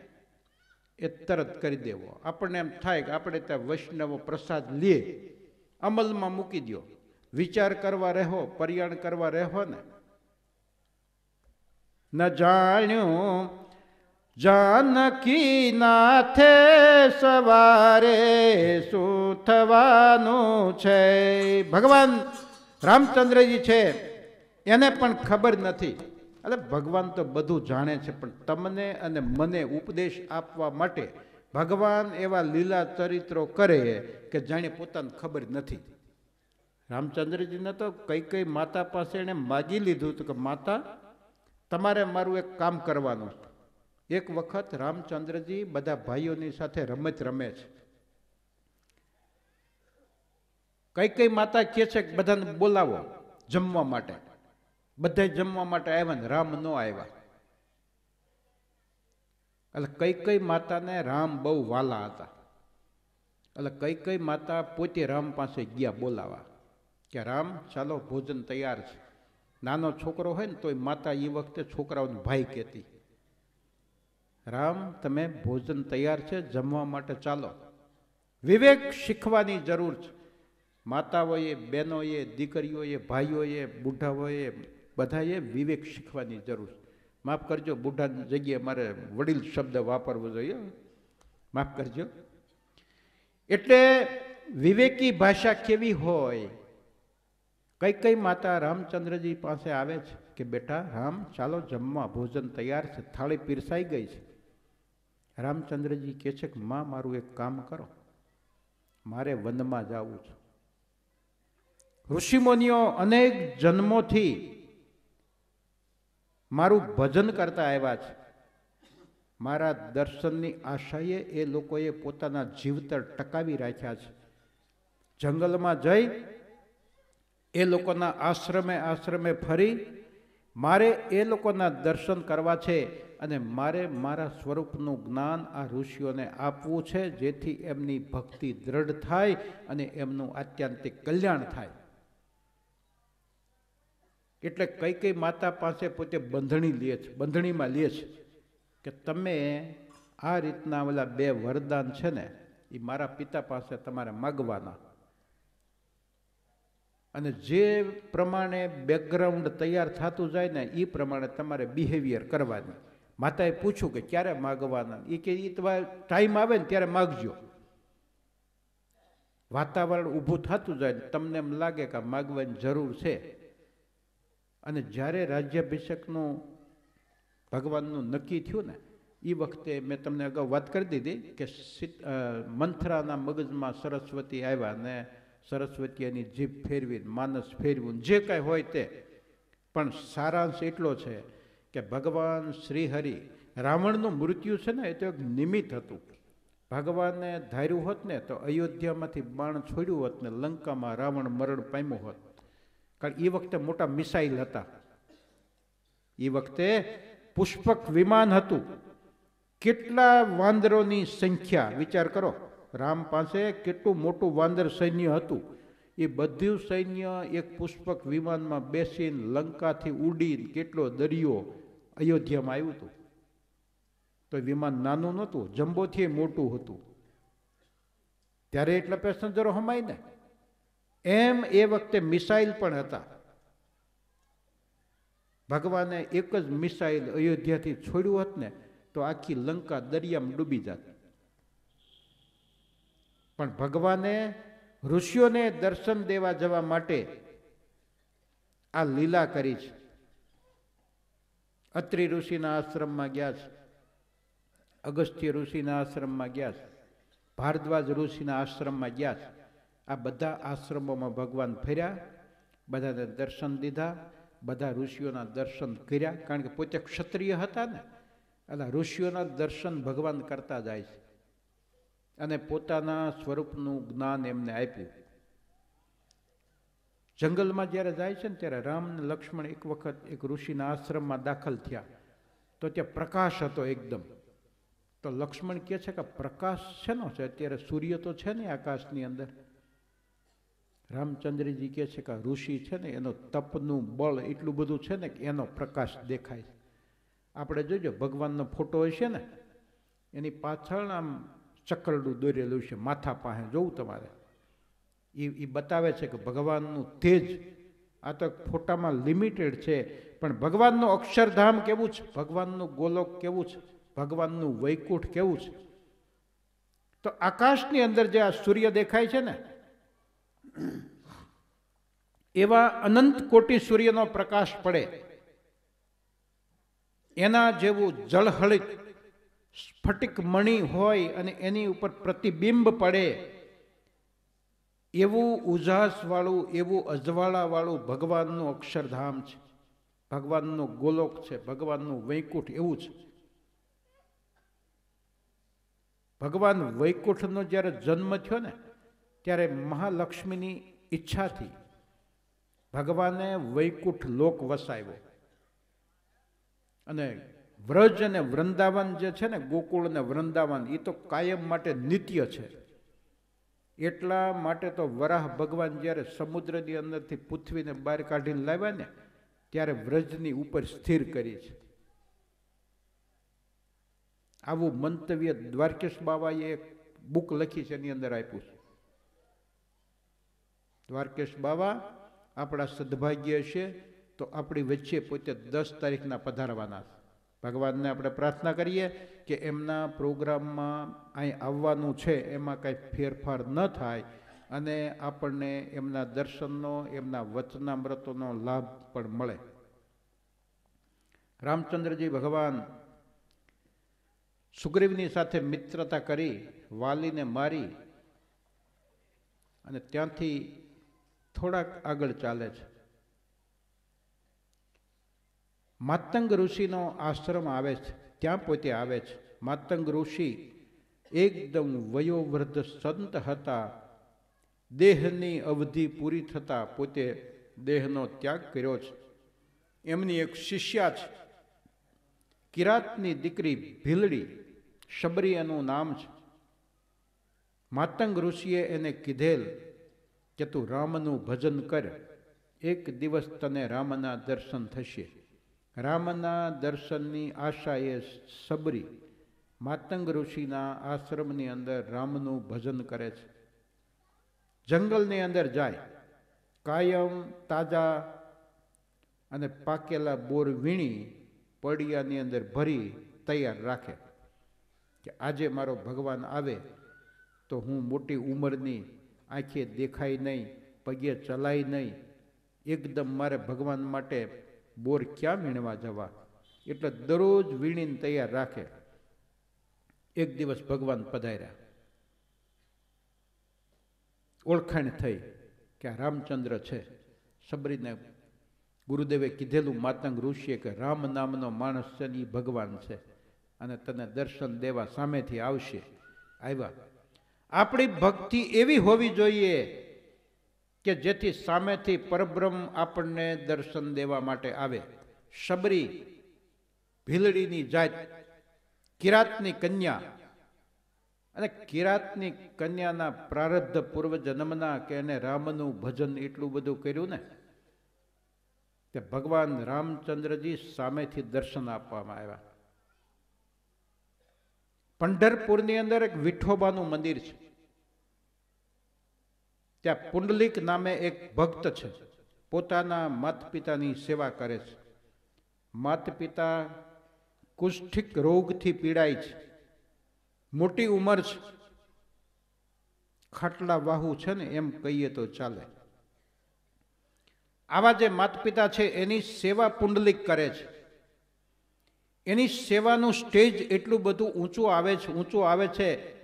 એ તરત કરી દેવો. આપણને એમ થાય કે આપણે ત્યાં વૈષ્ણવો પ્રસાદ લઈએ અમલમાં મૂકી દો વિચાર કરવા રહો, પર્યાણ કરવા રહો ને. ન જાણ્યું જાનકી નાથે સવારે શું થવાનું છે ભગવાન રામચંદ્રજી છે, એને પણ ખબર નથી. એટલે ભગવાન તો બધું જાણે છે, પણ તમને અને મને ઉપદેશ આપવા માટે ભગવાન એવા લીલા ચરિત્રો કરે કે જાણે પોતાને ખબર નથી. રામચંદ્રજીને તો કઈ કઈ માતા પાસે એણે માગી લીધું હતું કે, માતા, તમારે મારું એક કામ કરવાનું છે. એક વખત રામચંદ્રજી બધા ભાઈઓની સાથે રમત રમે છે. કઈ કઈ માતા કહે છે કે બધાને બોલાવો જમવા માટે. બધા જમવા માટે આવ્યા ને રામ ન આવ્યા. એટલે કઈ કઈ માતાને રામ બહુ વાલા હતા. એટલે કઈ કઈ માતા પોતે રામ પાસે ગયા બોલાવા કે રામ, ચાલો ભોજન તૈયાર છે. નાનો છોકરો હોય ને તોય માતા એ વખતે છોકરાઓને ભાઈ કહેતી. રામ, તમે ભોજન તૈયાર છે, જમવા માટે ચાલો. વિવેક શીખવાની જરૂર છે. માતાઓએ, બહેનોએ, દીકરીઓએ, ભાઈઓએ, બુઢાઓએ, બધાએ વિવેક શીખવાની જરૂર છે. માફ કરજો બુઢાની જગ્યાએ મારે વડીલ શબ્દ વાપરવો જોઈએ. માફ કરજો. એટલે વિવેકી ભાષા કેવી હોય? કઈ કઈ માતા રામચંદ્રજી પાસે આવે છે કે બેટા, રામ, ચાલો જમવા, ભોજન તૈયાર છે. થાળી પીરસાઈ ગઈ છે. રામચંદ્રજી કહે છે કે, માં, મારું એક કામ કરો. મારે વનમાં જવું છે. ઋષિમુનિઓ અનેક જન્મોથી મારું ભજન કરતા આવ્યા છે. મારા દર્શનની આશાએ એ લોકોએ પોતાના જીવતર ટકાવી રાખ્યા છે. જંગલમાં જઈ એ લોકોના આશ્રમે આશ્રમે ફરી મારે એ લોકોના દર્શન કરવા છે. અને મારે મારા સ્વરૂપનું જ્ઞાન આ ઋષિઓને આપવું છે, જેથી એમની ભક્તિ દ્રઢ થાય અને એમનું આત્યંતિક કલ્યાણ થાય. એટલે કઈ કઈ માતા પાસે પોતે બંધણી લે છે, બંધણીમાં લે છે કે તમે આ રીતના ઓલા બે વરદાન છે ને એ મારા પિતા પાસે તમારે માગવાના. અને જે પ્રમાણે બેકગ્રાઉન્ડ તૈયાર થતું જાય ને એ પ્રમાણે તમારે બિહેવિયર કરવાની. માતાએ પૂછ્યું કે ક્યારે માગવાના? એ કે એ તમારે ટાઈમ આવે ને ત્યારે માગજો. વાતાવરણ ઊભું થતું જાય તમને એમ લાગે કે માગવાની જરૂર છે. અને જ્યારે રાજ્યાભિષેકનું ભગવાનનું નક્કી થયું ને એ વખતે મેં તમને અગાઉ વાત કરી દીધી કે મંથરાના મગજમાં સરસ્વતી આવ્યા ને સરસ્વતી એની જીભ ફેરવી માનસ ફેરવું જે કાંઈ હોય તે. પણ સારાંશ એટલો છે કે ભગવાન શ્રીહરિ, રાવણનું મૃત્યુ છે ને, એ તો એક નિમિત્ત હતું. ભગવાને ધાર્યું હોત ને, તો અયોધ્યામાંથી બાણ છોડ્યું હોત ને, લંકામાં રાવણ મરણ પામ્યું હોત. કારણ એ વખતે મોટા મિસાઇલ હતા. એ વખતે પુષ્પક વિમાન હતું. કેટલા વાંદરોની સંખ્યા, વિચાર કરો. રામ પાસે કેટલું મોટું વાંદર સૈન્ય હતું. એ બધું સૈન્ય એક પુષ્પક વિમાનમાં બેસીને લંકાથી ઉડીને કેટલો દરિયો અયોધ્યામાં આવ્યું હતું. તો વિમાન નાનું નહોતું, જમ્બોથી મોટું હતું. ત્યારે એટલા પેસેન્જરો હમાય ને. એમ એ વખતે મિસાઇલ પણ હતા. ભગવાને એક જ મિસાઇલ અયોધ્યાથી છોડ્યું હોત ને, તો આખી લંકા દરિયામાં ડૂબી જાત. પણ ભગવાને ઋષિઓને દર્શન દેવા જવા માટે આ લીલા કરી છે. અત્રિ ઋષિના આશ્રમમાં ગયા છે. અગસ્ત્ય ઋષિના આશ્રમમાં ગયા છે. ભારદ્વાજ ઋષિના આશ્રમમાં ગયા છે. આ બધા આશ્રમોમાં ભગવાન ફર્યા, બધાને દર્શન દીધા, બધા ઋષિઓના દર્શન કર્યા, કારણ કે પોતે ક્ષત્રિય હતા ને, એટલે ઋષિઓના દર્શન ભગવાન કરતા જાય છે. અને પોતાના સ્વરૂપનું જ્ઞાન એમને આપ્યું. જંગલમાં જ્યારે જાય છે ને ત્યારે રામ ને લક્ષ્મણ એક વખત એક ઋષિના આશ્રમમાં દાખલ થયા. તો ત્યાં પ્રકાશ હતો એકદમ. તો લક્ષ્મણ કહે છે કે પ્રકાશ શેનો છે? અત્યારે સૂર્ય તો છે ને આકાશની અંદર. રામચંદ્રજી કહે છે કે ઋષિ છે ને એનો તપનું બળ એટલું બધું છે ને કે એનો પ્રકાશ દેખાય છે. આપણે જોજો, ભગવાનનો ફોટો છે ને, એની પાછળ આમ ચક્રડું દોરેલું છે, માથા પાસે. જોવું તમારે? એ એ બતાવે છે કે ભગવાનનું તેજ આ તો ફોટામાં લિમિટેડ છે, પણ ભગવાનનું અક્ષરધામ કેવું છે? ભગવાનનું ગોલોક કેવું છે? ભગવાનનું વૈકુંઠ કેવું છે? તો આકાશની અંદર જે આ સૂર્ય દેખાય છે ને, એવા અનંત કોટી સૂર્યનો પ્રકાશ પડે. એના જેવું જળહળિત સ્ફટિક મણિ હોય અને એની ઉપર પ્રતિબિંબ પડે. એવું ઉજાસવાળું, એવું અજવાળાવાળું ભગવાનનું અક્ષરધામ છે. ભગવાનનો ગોલોક છે, ભગવાનનું વૈકુંઠ એવું છે. ભગવાન વૈકુંઠનો જ્યારે જન્મ થયો ને, ત્યારે મહાલક્ષ્મીની ઈચ્છાથી ભગવાને વૈકુંઠ લોક વસાવ્યો. અને વ્રજ અને વૃંદાવન જે છે ને, ગોકુળ અને વૃંદાવન એ તો કાયમ માટે નિત્ય છે. એટલા માટે તો વરાહ ભગવાન જ્યારે સમુદ્રની અંદરથી પૃથ્વીને બહાર કાઢીને લાવ્યા ને, ત્યારે વ્રજની ઉપર સ્થિર કરી છે. આવું મંતવ્ય દ્વારકેશ બાબાએ એક બુક લખી છે, એની અંદર આપ્યું છે. દ્વારકેશ બાબા આપણા સદભાગ્ય છે, તો આપણી વચ્ચે પોતે દસ તારીખના પધારવાના છે. ભગવાનને આપણે પ્રાર્થના કરીએ કે એમના પ્રોગ્રામમાં અહીં આવવાનું છે, એમાં કાંઈ ફેરફાર ન થાય અને આપણને એમના દર્શનનો, એમના વચનામૃતોનો લાભ પણ મળે. રામચંદ્રજી ભગવાન સુગ્રીવની સાથે મિત્રતા કરી, વાલીને મારી અને ત્યાંથી થોડાક આગળ ચાલે છે. માતંગ ઋષિનો આશ્રમ આવે છે, ત્યાં પોતે આવે છે. માતંગ ઋષિ એકદમ વયોવૃદ્ધ સંત હતા. દેહની અવધિ પૂરી થતાં પોતે દેહનો ત્યાગ કર્યો છે. એમની એક શિષ્યા છે. કિરાતની દીકરી ભીલડી શબરી એનું નામ છે. માતંગ ઋષિએ એને કીધેલ કે તું રામનું ભજન કર. એક દિવસ તને રામના દર્શન થશે. રામના દર્શનની આશાએ સબરી માતંગ ઋષિના આશ્રમની અંદર રામનું ભજન કરે છે. જંગલની અંદર જાય, કાયમ તાજા અને પાકેલા બોર વીણી પડિયાની અંદર ભરી તૈયાર રાખે કે આજે મારો ભગવાન આવે તો હું મોટી ઉંમરની આંખે દેખાય નહીં, પગે ચલાય નહીં, એકદમ મારે ભગવાન માટે બોર ક્યાં વીણવા જવા? એટલે દરરોજ વીણીને તૈયાર રાખે. એક દિવસ ભગવાન પધાર્યા. ઓળખાણ થઈ કે આ રામચંદ્ર છે. સબરીને ગુરુદેવે કીધેલું માતંગ ઋષિએ કે રામ નામનો માણસ છે ને એ ભગવાન છે. અને તને દર્શન દેવા સામેથી આવશે. આવ્યા. આપણી ભક્તિ એવી હોવી જોઈએ કે જેથી સામેથી પરબ્રહ્મ આપણને દર્શન દેવા માટે આવે. શબરી ભીલડીની જાત, કિરાતની કન્યા. અને કિરાતની કન્યાના પ્રારબ્ધ પૂર્વ જન્મના કે એને રામનું ભજન એટલું બધું કર્યું ને, કે ભગવાન રામચંદ્રજી સામેથી દર્શન આપવામાં આવ્યા. પંઢરપુરની અંદર એક વિઠોબાનું મંદિર છે. ત્યાં પુંડલિક નામે એક ભક્ત છે. પોતાના માત પિતાની સેવા કરે છે. માત પિતા કુષ્ઠિક રોગથી પીડાય છે. મોટી ઉંમર છે. ખાટલા વાહુ છે ને એમ કહીએ તો ચાલે. આવા જે માત પિતા છે, એની સેવા પુંડલિક કરે છે. એની સેવાનું સ્ટેજ એટલું બધું ઊંચું આવે છે, ઊંચું આવે છે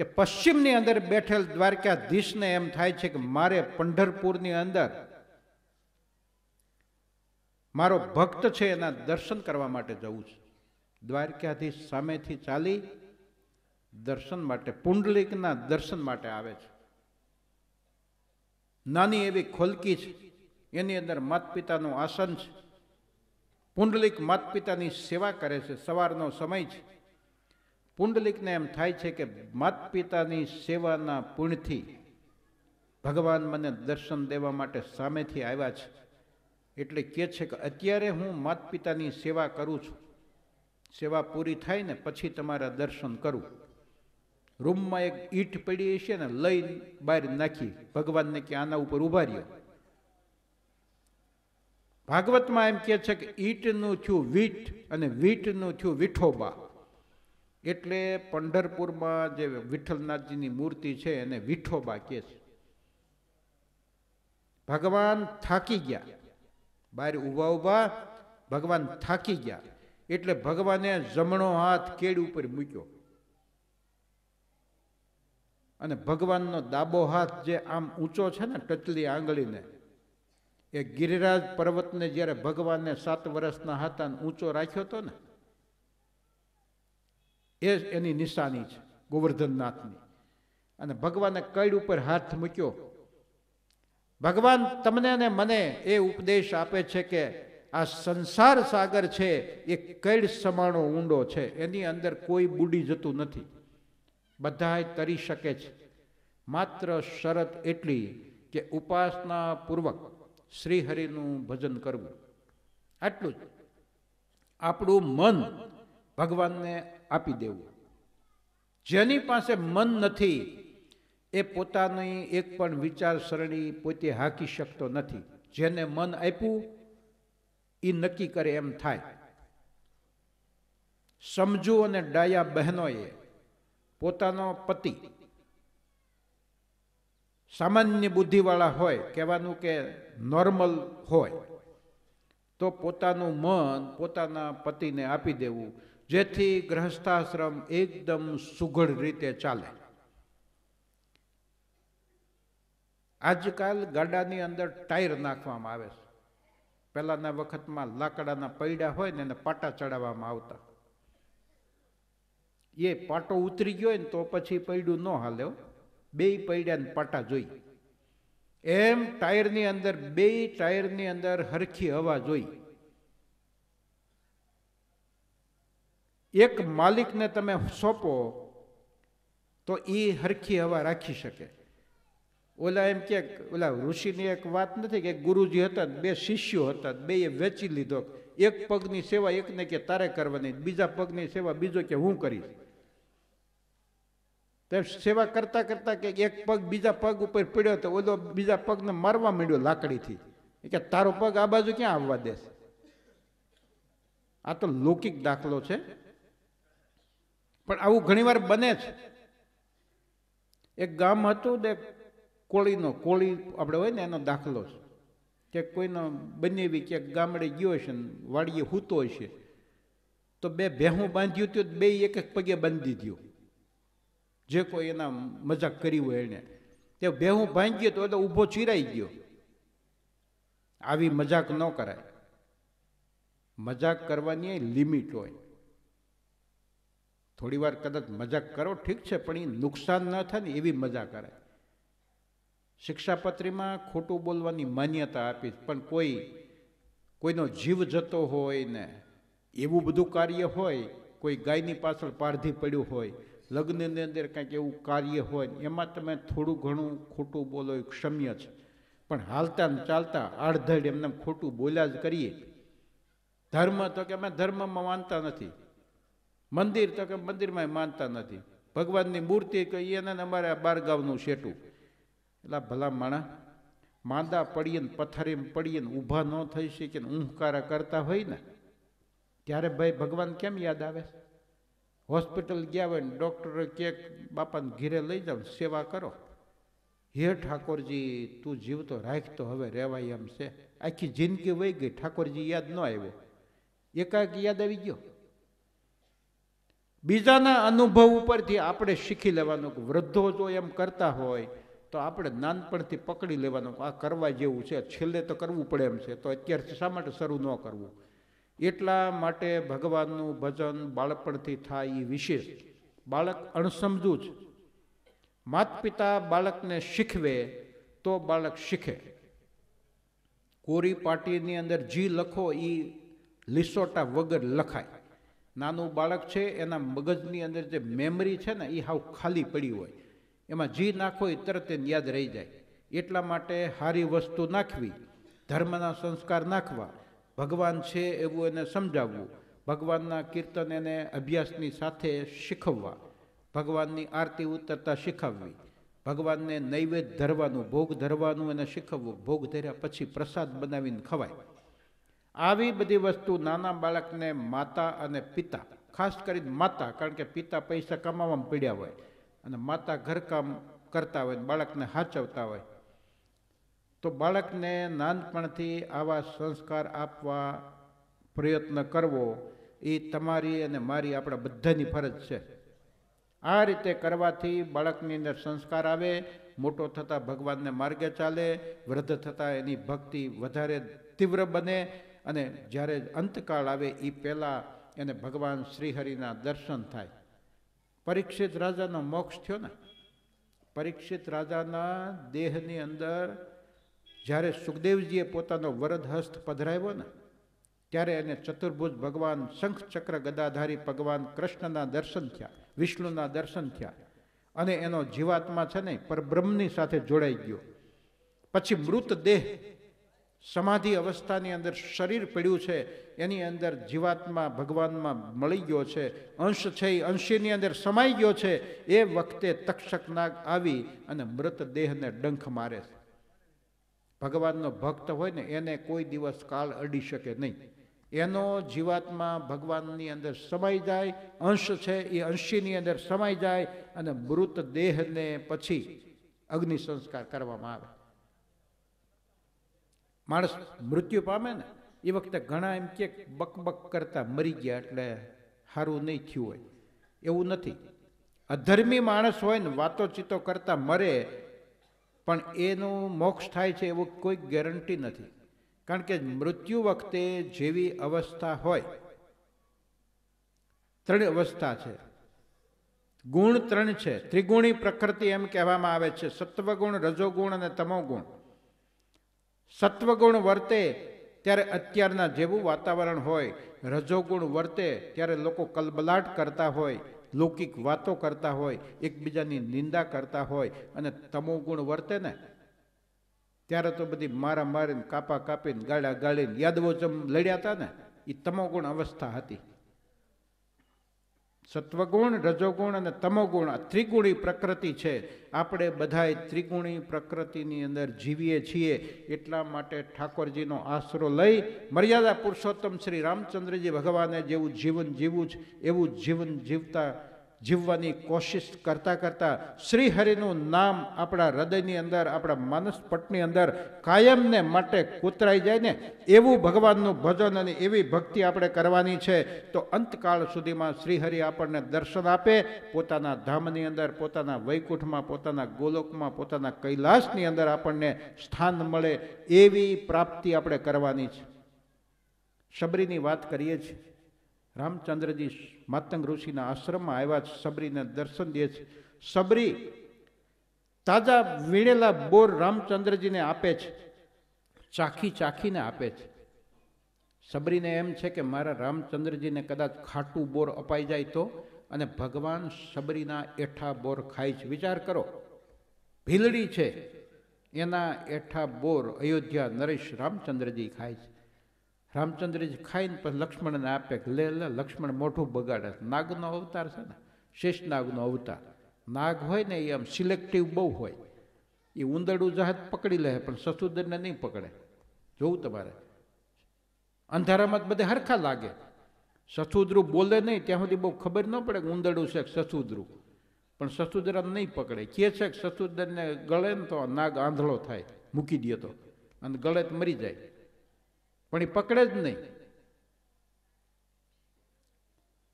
કે પશ્ચિમની અંદર બેઠેલ દ્વારકાધીશને એમ થાય છે કે મારે પંઢરપુરની અંદર મારો ભક્ત છે એના દર્શન કરવા માટે જવું છે. દ્વારકાધીશ સામેથી ચાલી દર્શન માટે, પુંડલિકના દર્શન માટે આવે છે. નાની એવી ખોલકી છે. એની અંદર માત પિતાનું આસન છે. પુંડલિક માત પિતાની સેવા કરે છે. સવારનો સમય છે. પુંડલિકને એમ થાય છે કે માત પિતાની સેવાના પુણ્યથી ભગવાન મને દર્શન દેવા માટે સામેથી આવ્યા છે. એટલે કહે છે કે અત્યારે હું માત પિતાની સેવા કરું છું. સેવા પૂરી થાય ને પછી તમારા દર્શન કરું. રૂમમાં એક ઈંટ પડી છે ને લઈ બહાર નાખી ભગવાનને કે આના ઉપર ઊભા રહ્યો. ભાગવતમાં એમ કહે છે કે ઈંટનું થયું વીટ અને વીટનું થયું વિઠોબા. એટલે પંઢરપુરમાં જે વિઠ્ઠલનાથજીની મૂર્તિ છે એને વિઠોબા કહે છે. ભગવાન થાકી ગયા. બહાર ઊભા ઊભા ભગવાન થાકી ગયા. એટલે ભગવાને જમણો હાથ કેડ ઉપર મૂક્યો. અને ભગવાનનો ડાબો હાથ જે આમ ઊંચો છે ને ટચલી આંગળીને, એ ગિરિરાજ પર્વતને જ્યારે ભગવાનને સાત વર્ષના હતા ઊંચો રાખ્યો હતો ને એ એની નિશાની છે ગોવર્ધનનાથની અને ભગવાને કઈ ઉપર હાથ મૂક્યો. ભગવાન તમને અને મને એ ઉપદેશ આપે છે કે આ સંસાર સાગર છે, એ કઈડ સમાણો ઊંડો છે, એની અંદર કોઈ બુડી જતું નથી. બધાય તરી શકે છે. માત્ર શરત એટલી કે ઉપાસના પૂર્વક શ્રીહરિનું ભજન કરવું. આટલું જ. આપણું મન ભગવાનને આપી દેવું. જેની પાસે મન નથી, એ પોતાની એક પણ વિચારસરણી પોતે હાકી શકતો નથી. જેને મન આપ્યું એ નક્કી કરે એમ થાય. સમજુ અને ડાયા બહેનોએ પોતાનો પતિ, સામાન્ય બુદ્ધિવાળા હોય, કહેવાનું કે નોર્મલ હોય, તો પોતાનું મન પોતાના પતિને આપી દેવું. જેથી ગ્રહસ્થાશ્રમ એકદમ સુઘડ રીતે ચાલે. આજકાલ ગાડાની અંદર ટાયર નાખવામાં આવે છે. પહેલાંના વખતમાં લાકડાના પૈડા હોય ને એને પાટા ચડાવવામાં આવતા. એ પાટો ઉતરી ગયો ને તો પછી પૈડું ન હાલ્યો બે પૈડાને પાટા જોઈ. એમ ટાયરની અંદર, બે ટાયરની અંદર હરખી હવા જોઈ. એક માલિકને તમે સોંપો, તો એ હરખી હવા રાખી શકે. ઓલા એમ કે, ઓલા ઋષિની એક વાત નથી કે ગુરુજી હતા બે શિષ્યો હતા બે એ વેચી લીધો. એક પગની સેવા એકને કે તારે કરવાની, બીજા પગની સેવા બીજો કે હું કરીશ. તે સેવા કરતા કરતા કે એક પગ બીજા પગ ઉપર પડ્યો તો ઓલો બીજા પગને મારવા માંડ્યો લાકડીથી. કે તારો પગ આ બાજુ ક્યાં આવવા દેશે? આ તો લૌકિક દાખલો છે. પણ આવું ઘણીવાર બને છે એક ગામ હતું ને કોળીનો, કોળી આપણે હોય ને એનો દાખલો છે. કે કોઈનો બનેવી ક્યાંક ગામડે ગયો છે ને વાડીએ હૂતો છે તો બે ભેહું બાંધ્યું હતું બે એક એક પગે બાંધી દીધું. જે કોઈ એના મજાક કરી હોય એને. તે ભેહું ભાંગી ગયો તો ઊભો ચીરાઈ ગયો. આવી મજાક ન કરાય. મજાક કરવાની લિમિટ હોય. થોડી વાર કદાચ મજાક કરો, ઠીક છે, પણ એ નુકસાન ન થાય ને એવી મજા કરે. શિક્ષાપત્રીમાં ખોટું બોલવાની માન્યતા આપી, પણ કોઈ, કોઈનો જીવ જતો હોય ને એવું બધું કાર્ય હોય, કોઈ ગાયની પાછળ પારધી પડ્યું હોય, લગ્નની અંદર કંઈક એવું કાર્ય હોય એમાં તમે થોડું ઘણું ખોટું બોલો એ ક્ષમ્ય છે. પણ હાલતા ને ચાલતા આડધડ એમને ખોટું બોલ્યા જ કરીએ. ધર્મ તો કે અમે ધર્મમાં માનતા નથી. મંદિર તો કે મંદિરમાં માનતા નથી. ભગવાનની મૂર્તિ કહીએ ને અમારે બાર ગામનું શેટું એટલે ભલા માણા માંદા પડીએ ને પથારીમાં પડીએ ને ઊભા ન થઈ શકે ને ઊંઘકારા કરતા હોય ને, ત્યારે ભાઈ ભગવાન કેમ યાદ આવે? હોસ્પિટલ ગયા હોય ને ડૉક્ટરે કે બાપાને ઘીરે લઈ જાઓ સેવા કરો. હે ઠાકોરજી, તું જીવતો રાખતો હવે રહેવાય એમ છે. આખી જિંદગી વહી ગઈ, ઠાકોરજી યાદ ન આવ્યો. એકાએક યાદ આવી ગયો. બીજાના અનુભવ ઉપરથી આપણે શીખી લેવાનું કે વૃદ્ધો જો એમ કરતા હોય, તો આપણે નાનપણથી પકડી લેવાનું આ કરવા જેવું છે, છેલ્લે તો કરવું પડે એમ છે, તો અત્યારથી શા માટે શરૂ ન કરવું? એટલા માટે ભગવાનનું ભજન બાળપણથી થાય એ વિશેષ. બાળક અણસમજુ જ. માત પિતા બાળકને શીખવે, તો બાળક શીખે. કોરી પાટીની અંદર જી લખો એ લીસોટા વગર લખાય. નાનું બાળક છે, એના મગજની અંદર જે મેમરી છે ને એ હાવ ખાલી પડી હોય. એમાં જી નાખો એ તરત એને યાદ રહી જાય. એટલા માટે સારી વસ્તુ નાખવી, ધર્મના સંસ્કાર નાખવા, ભગવાન છે એવું એને સમજાવવું, ભગવાનના કીર્તન એને અભ્યાસની સાથે શીખવવા, ભગવાનની આરતી ઉતરતા શીખવવી, ભગવાનને નૈવેદ્ય ધરવાનું, ભોગ ધરવાનું એને શીખવવું, ભોગ ધર્યા પછી પ્રસાદ બનાવીને ખવાય. આવી બધી વસ્તુ નાના બાળકને માતા અને પિતા, ખાસ કરીને માતા, કારણ કે પિતા પૈસા કમાવામાં પીડ્યા હોય અને માતા ઘરકામ કરતા હોય બાળકને હાચવતા હોય, તો બાળકને નાનપણથી આવા સંસ્કાર આપવા પ્રયત્ન કરવો એ તમારી અને મારી આપણા બધાની ફરજ છે. આ રીતે કરવાથી બાળકની અંદર સંસ્કાર આવે, મોટો થતાં ભગવાનને માર્ગે ચાલે, વૃદ્ધ થતાં એની ભક્તિ વધારે તીવ્ર બને અને જ્યારે અંતકાળ આવે, એ પહેલાં એને ભગવાન શ્રીહરિના દર્શન થાય. પરીક્ષિત રાજાનો મોક્ષ થયો ને? પરીક્ષિત રાજાના દેહની અંદર જ્યારે સુખદેવજીએ પોતાનો વરદ હસ્ત પધરાવ્યો ને, ત્યારે એને ચતુર્ભુજ ભગવાન શંખ ચક્ર ગદાધારી ભગવાન કૃષ્ણના દર્શન થયા, વિષ્ણુના દર્શન થયા. અને એનો જીવાત્મા છે ને, પરબ્રહ્મની સાથે જોડાઈ ગયો. પછી મૃત દેહ સમાધિ અવસ્થાની અંદર શરીર પડ્યું છે, એની અંદર જીવાત્મા ભગવાનમાં મળી ગયો છે, અંશ છે એ અંશની અંદર સમાઈ ગયો છે, એ વખતે તક્ષક નાગ આવી અને મૃતદેહને ડંખ મારે છે. ભગવાનનો ભક્ત હોય ને, એને કોઈ દિવસ કાળ અડી શકે નહીં. એનો જીવાત્મા ભગવાનની અંદર સમાઈ જાય, અંશ છે એ અંશીની અંદર સમાઈ જાય અને મૃતદેહને પછી અગ્નિ સંસ્કાર કરવામાં આવે. માણસ મૃત્યુ પામે ને, એ વખતે ઘણા એમ કે બકબક કરતા મરી ગયા એટલે સારું નહીં થયું હોય. એવું નથી. અધર્મી માણસ હોય ને વાતોચીતો કરતા મરે, પણ એનું મોક્ષ થાય છે એવું કોઈ ગેરંટી નથી. કારણ કે મૃત્યુ વખતે જેવી અવસ્થા હોય, ત્રણ અવસ્થા છે. ગુણ ત્રણ છે. ત્રિગુણી પ્રકૃતિ એમ કહેવામાં આવે છે. સત્વગુણ, રજોગુણ અને તમોગુણ. સત્વગુણ વર્તે ત્યારે અત્યારના જેવું વાતાવરણ હોય, રજોગુણ વર્તે ત્યારે લોકો કલબલાટ કરતા હોય, લૌકિક વાતો કરતા હોય, એકબીજાની નિંદા કરતા હોય અને તમોગુણ વર્તે ને, ત્યારે તો બધી મારા મારીને કાપા કાપીને ગાળા ગાળીને યાદવો જમ લડ્યા હતા ને એ તમોગુણ અવસ્થા હતી. સત્વગુણ, રજોગુણ અને તમોગુણ આ ત્રિગુણી પ્રકૃતિ છે. આપણે બધાય ત્રિગુણી પ્રકૃતિની અંદર જીવીએ છીએ એટલા માટે ઠાકોરજીનો આશરો લઈ મર્યાદા પુરુષોત્તમ શ્રી રામચંદ્રજી ભગવાને જેવું જીવન જીવવું છે એવું જીવન જીવતા જીવવાની કોશિશ કરતાં કરતાં શ્રીહરિનું નામ આપણા હૃદયની અંદર, આપણા માનસપટની અંદર કાયમને માટે કૂતરાઈ જાય ને, એવું ભગવાનનું ભજન અને એવી ભક્તિ આપણે કરવાની છે, તો અંતકાળ સુધીમાં શ્રીહરિ આપણને દર્શન આપે, પોતાના ધામની અંદર, પોતાના વૈકુંઠમાં, પોતાના ગોલોકમાં, પોતાના કૈલાસની અંદર આપણને સ્થાન મળે, એવી પ્રાપ્તિ આપણે કરવાની છે. શબરીની વાત કરીએ છીએ રામચંદ્રજી માતંગ ઋષિના આશ્રમમાં આવ્યા સબરીને દર્શન દે છે. સબરી તાજા વીણેલા બોર રામચંદ્રજીને આપે છે. ચાખી ચાખીને આપે છે. સબરીને એમ છે કે મારા રામચંદ્રજીને કદાચ ખાટું બોર અપાઈ જાય તો અને ભગવાન સબરીના એઠા બોર ખાય છે. વિચાર કરો. ભીલડી છે. એના એઠા બોર અયોધ્યા નરેશ રામચંદ્રજી ખાય છે. રામચંદ્રજી ખાઈને પછી લક્ષ્મણને આપે કે લે લે, લક્ષ્મણ મોઢું બગાડે. નાગનો અવતાર છે ને, શેષ નાગનો અવતાર. નાગ હોય ને એ આમ સિલેક્ટિવ બહુ હોય. એ ઉંદરડું જહાજ પકડી લે, પણ સસુદરને નહીં પકડે. જોવું તમારે. અંધારામાં જ બધે હરખા લાગે. સસુદરું બોલે નહીં, ત્યાં સુધી બહુ ખબર ન પડે કે ઉંદરડું છે સસુદરું. પણ સસુદરાને નહીં પકડે. કે છે કે સસુદરને ગળે ને તો નાગ આંધળો થાય, મૂકી દે તો. અને ગળે મરી જાય. પણ એ પકડે જ નહીં.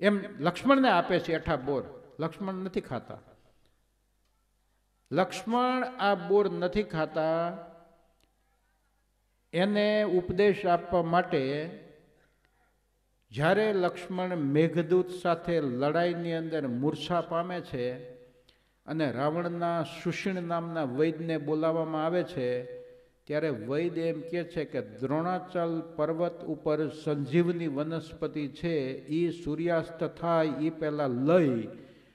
એમ લક્ષ્મણને આપે છે અઠા બોર. લક્ષ્મણ નથી ખાતા. લક્ષ્મણ આ બોર નથી ખાતા. એને ઉપદેશ આપવા માટે જ્યારે લક્ષ્મણ મેઘદૂત સાથે લડાઈની અંદર મૂર્છા પામે છે અને રાવણના સુષિણ નામના વૈદને બોલાવવામાં આવે છે ત્યારે વૈદ એમ કહે છે કે દ્રોણાચલ પર્વત ઉપર સંજીવની વનસ્પતિ છે એ સૂર્યાસ્ત થાય એ પહેલાં લઈ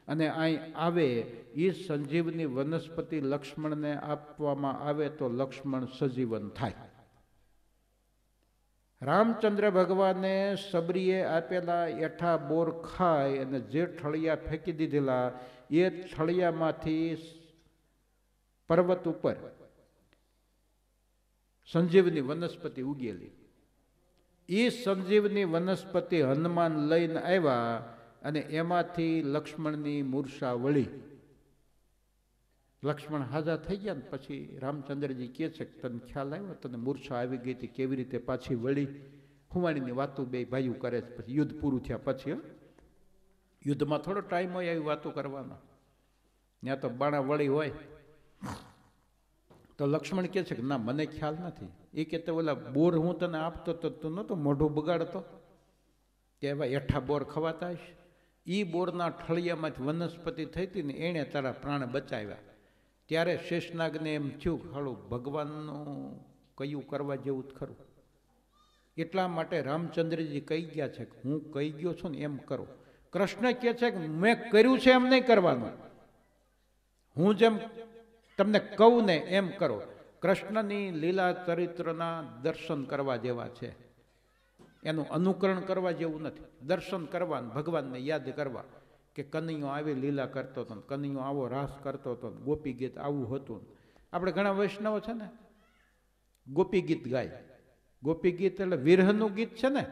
અને અહીં આવે એ સંજીવની વનસ્પતિ લક્ષ્મણને આપવામાં આવે તો લક્ષ્મણ સજીવન થાય. રામચંદ્ર ભગવાને સબરીએ આપેલા એઠા બોર ખાય અને જે ઠળિયા ફેંકી દીધેલા, એ ઠળિયામાંથી પર્વત ઉપર સંજીવની વનસ્પતિ ઉગેલી. એ સંજીવની વનસ્પતિ હનુમાન લઈને આવ્યા અને એમાંથી લક્ષ્મણની મૂર્છા વળી લક્ષ્મણ હાજા થઈ ગયા ને પછી રામચંદ્રજી કહે છે કે તને ખ્યાલ આવ્યો? તને મૂર્છા આવી ગઈ હતી, કેવી રીતે પાછી વળી? હુમાણીની વાતો બે ભાઈઓ કરે છે, પછી યુદ્ધ પૂરું થયા પછી યુદ્ધમાં થોડો ટાઈમ હોય એવી વાતો કરવાનો. ત્યાં તો બાણા વળી હોય. તો લક્ષ્મણ કહે છે કે, ના, મને ખ્યાલ નથી. એ કે તે ઓલા બોર હું તને આપતો તો તું નહોતો મોઢું બગાડતો. કે એવા એઠા બોર ખવાતા હશે. એ બોરના ઠળિયામાંથી વનસ્પતિ થઈ હતી ને એણે તારા પ્રાણ બચાવ્યા. ત્યારે શેષનાગને એમ થયું હાલું, ભગવાનનું કયું કરવા જેવું જ ખરું. એટલા માટે રામચંદ્રજી કહી ગયા છે કે, હું કહી ગયો છું ને એમ કરો. કૃષ્ણ કહે છે કે, મેં કર્યું છે એમ નહીં કરવાનું. હું જેમ તમને કહું ને એમ કરો, કૃષ્ણની લીલા ચરિત્રના દર્શન કરવા જેવા છે. એનું અનુકરણ કરવા જેવું નથી. દર્શન કરવા ભગવાનને યાદ કરવા કે કનૈયો આવી લીલા કરતો હતો કનૈયો આવો રાસ કરતો હતો ગોપી ગીત આવું હતું. આપણે ઘણા વૈષ્ણવો છે ને ગોપી ગીત ગાય. ગોપી ગીત એટલે વિરહનું ગીત છે ને.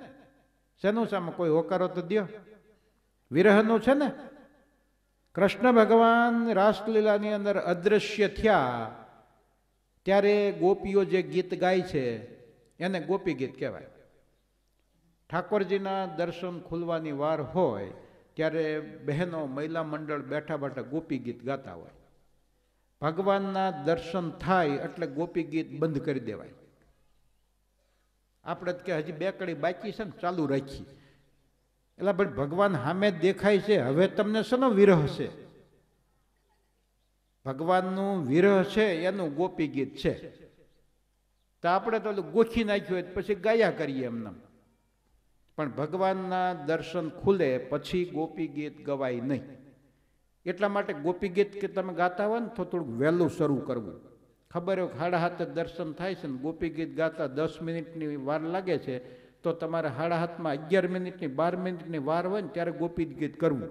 શેનું સામે કોઈ હોકારો તો દ્યો? વિરહનું છે ને? કૃષ્ણ ભગવાન રાસલીલાની અંદર અદૃશ્ય થયા. ત્યારે ગોપીઓ જે ગીત ગાય છે, એને ગોપી ગીત કહેવાય. ઠાકોરજીના દર્શન ખુલવાની વાર હોય, ત્યારે બહેનો મહિલા મંડળ બેઠા બેઠા ગોપી ગીત ગાતા હોય. ભગવાનના દર્શન થાય એટલે ગોપી ગીત બંધ કરી દેવાય. આપણે કે હજી બે કડી બાકી છે ને, ચાલુ રાખી એટલે ભાઈ, ભગવાન સામે દેખાય છે. હવે તમને શેનો વિરહ છે? ભગવાનનું વિરહ છે, એનું ગોપી ગીત છે. તો આપણે તો ગોખી નાખ્યું હોય પછી ગાયા કરીએ એમને પણ ભગવાનના દર્શન ખુલે પછી ગોપી ગીત ગવાય નહીં. એટલા માટે ગોપી ગીત કે તમે ગાતા હોય ને તો થોડુંક વહેલું શરૂ કરવું. ખબર હોય ખાડા હાથે દર્શન થાય છે ને ગોપી ગીત ગાતા દસ મિનિટની વાર લાગે છે તો તમારે સાડા હાથમાં અગિયાર મિનિટની, બાર મિનિટની વાર હોય ને ત્યારે ગોપી ગીત કરવું.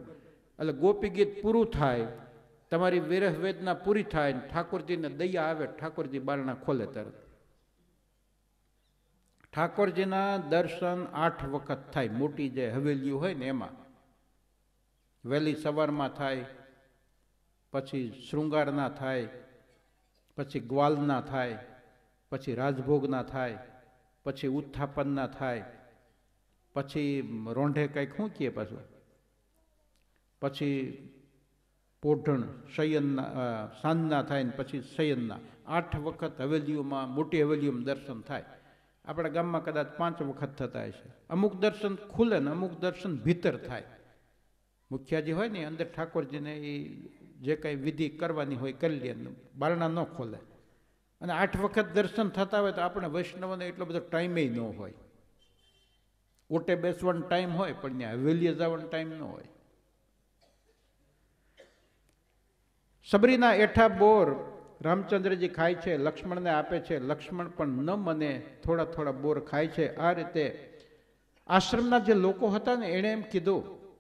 એટલે ગોપી ગીત પૂરું થાય, તમારી વિરહ વેદના પૂરી થાય ને ઠાકોરજીને દયા આવે, ઠાકોરજી બારણા ખોલે તરત ઠાકોરજીના દર્શન આઠ વખત થાય, મોટી જે હવેલીઓ હોય ને એમાં. વહેલી સવારમાં થાય, પછી શૃંગારના થાય, પછી ગ્વાલના થાય, પછી રાજભોગના થાય. પછી ઉત્થાપનના થાય, પછી રોંઢે કંઈક શું કહીએ પાછું? પછી પોઢણ શયનના સાંજના થાય ને પછી શયનના આઠ વખત હવેલીઓમાં, મોટી હવેલીઓમાં દર્શન થાય. આપણા ગામમાં કદાચ પાંચ વખત થતા હશે. અમુક દર્શન ખુલે ને અમુક દર્શન ભીતર થાય. મુખ્યાજી હોય ને અંદર ઠાકોરજીને એ જે કાંઈ વિધિ કરવાની હોય કરી લે ને, બારણા ન ખોલે. અને આઠ વખત દર્શન થતા હોય તો આપણે વૈષ્ણવને એટલો બધો ટાઈમે ન હોય. ઓટે બેસવાનો ટાઈમ હોય, પણ ત્યાં હવેલીએ જવાનો ટાઈમ ન હોય. સબરીના એઠા બોર રામચંદ્રજી ખાય છે, લક્ષ્મણને આપે છે. લક્ષ્મણ પણ ન મને થોડા થોડા બોર ખાય છે. આ રીતે આશ્રમના જે લોકો હતા ને, એણે એમ કીધું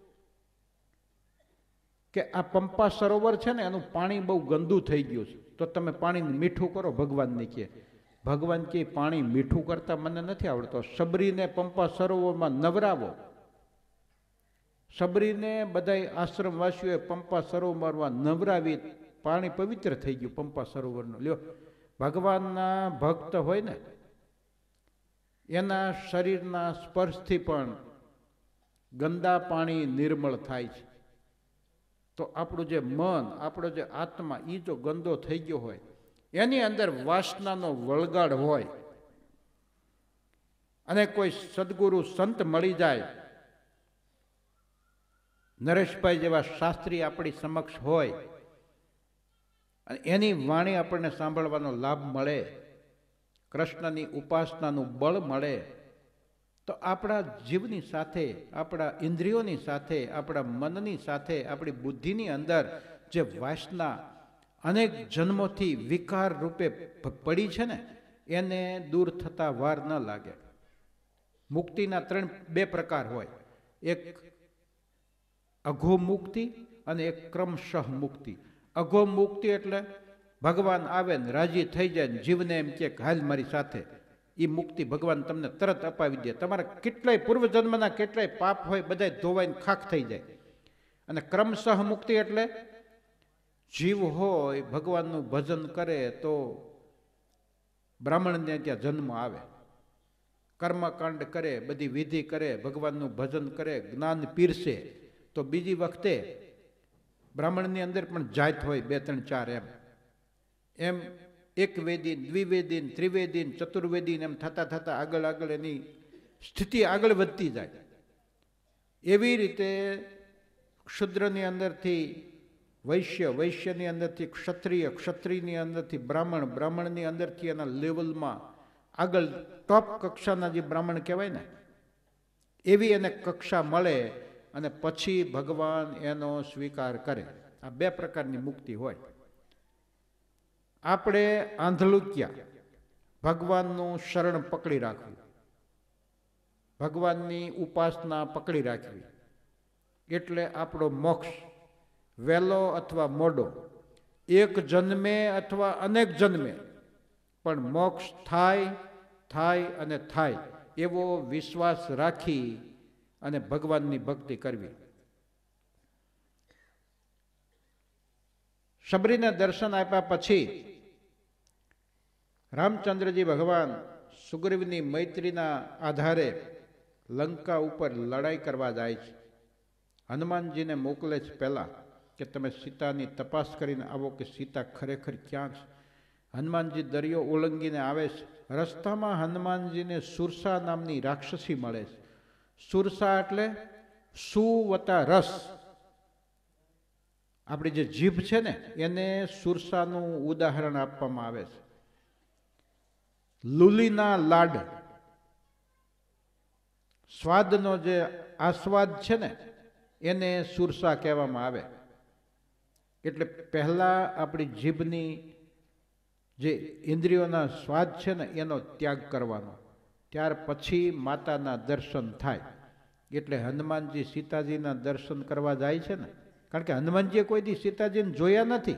કે આ પંપા સરોવર છે ને, એનું પાણી બહુ ગંદુ થઈ ગયું છે. તો તમે પાણી મીઠું કરો, ભગવાનને કહે. ભગવાન કે પાણી મીઠું કરતા મને નથી આવડતો. સબરીને પંપા સરોવરમાં નવરાવો. સબરીને બધાય આશ્રમવાસીઓએ પંપા સરોવરમાં નવરાવી, પાણી પવિત્ર થઈ ગયું પંપા સરોવરનું. લ્યો, ભગવાનના ભક્ત હોય ને, એના શરીરના સ્પર્શથી પણ ગંદા પાણી નિર્મળ થાય છે. તો આપણું જે મન, આપણો જે આત્મા એ જો ગંદો થઈ ગયો હોય, એની અંદર વાસનાનો વળગાડ હોય, અને કોઈ સદગુરુ સંત મળી જાય, નરેશભાઈ જેવા શાસ્ત્રી આપણી સમક્ષ હોય, અને એની વાણી આપણને સાંભળવાનો લાભ મળે, કૃષ્ણની ઉપાસનાનું બળ મળે તો આપણા જીવની સાથે, આપણા ઇન્દ્રિયોની સાથે, આપણા મનની સાથે, આપણી બુદ્ધિની અંદર જે વાસના અનેક જન્મોથી વિકાર રૂપે પડી છે ને, એને દૂર થતા વાર ન લાગે. મુક્તિના ત્રણ બે પ્રકાર હોય. એક અઘો મુક્તિ અને એક ક્રમશઃ મુક્તિ અઘો મુક્તિ એટલે ભગવાન આવે ને રાજી થઈ જાય ને જીવને એમ કે, હાલ મારી સાથે. એ મુક્તિ ભગવાન તમને તરત અપાવી દે. તમારા કેટલાય પૂર્વજન્મના કેટલાય પાપ હોય બધા ધોવાઈને ખાખ થઈ જાય. અને ક્રમશઃ મુક્તિ એટલે જીવ હોય, ભગવાનનું ભજન કરે તો બ્રાહ્મણને ત્યાં જન્મ આવે. કર્મકાંડ કરે, બધી વિધિ કરે, ભગવાનનું ભજન કરે, જ્ઞાન પીરસે. તો બીજી વખતે બ્રાહ્મણની અંદર પણ જાત હોય બે, ત્રણ, ચાર એમ. એમ એક વેદીન દ્વિવેદીન ત્રિવેદીન ચતુર્વેદીન એમ થતાં થતાં આગળ આગળ એની સ્થિતિ આગળ વધતી જાય. એવી રીતે ક્ષુદ્રની અંદરથી વૈશ્ય, વૈશ્યની અંદરથી ક્ષત્રિય, ક્ષત્રિયની અંદરથી બ્રાહ્મણ, બ્રાહ્મણની અંદરથી એના લેવલમાં આગળ ટોપ કક્ષાના જે બ્રાહ્મણ કહેવાય ને, એવી એને કક્ષા મળે અને પછી ભગવાન એનો સ્વીકાર કરે. આ બે પ્રકારની મુક્તિ હોય. આપણે આંધળુક્યા. ભગવાનનું શરણ પકડી રાખવું. ભગવાનની ઉપાસના પકડી રાખવી. એટલે આપણો મોક્ષ, વહેલો અથવા મોડો, એક જન્મે અથવા અનેક જન્મે, પણ મોક્ષ થાય થાય અને થાય એવો વિશ્વાસ રાખી અને ભગવાનની ભક્તિ કરવી. શબરીને દર્શન આપ્યા પછી રામચંદ્રજી ભગવાન સુગ્રીવની મૈત્રીના આધારે લંકા ઉપર લડાઈ કરવા જાય છે. હનુમાનજીને મોકલે છે પહેલાં કે તમે સીતાની તપાસ કરીને આવો કે સીતા ખરેખર ક્યાં છે. હનુમાનજી દરિયો ઓળંગીને આવે છે. રસ્તામાં હનુમાનજીને સુરસા નામની રાક્ષસી મળે છે. સુરસા એટલે સુવતા રસ. આપણી જે જીભ છે ને, એને સુરસાનું ઉદાહરણ આપવામાં આવે છે. લુલીના લાડ. સ્વાદનો જે આસ્વાદ છે ને, એને સુરસા કહેવામાં આવે. એટલે પહેલા આપણી જીભની જે ઇન્દ્રિયોના સ્વાદ છે ને, એનો ત્યાગ કરવાનો. ત્યાર પછી માતાના દર્શન થાય. એટલે હનુમાનજી સીતાજીના દર્શન કરવા જાય છે ને કારણ કે હનુમાનજીએ કોઈ દી સીતાજીને જોયા નથી.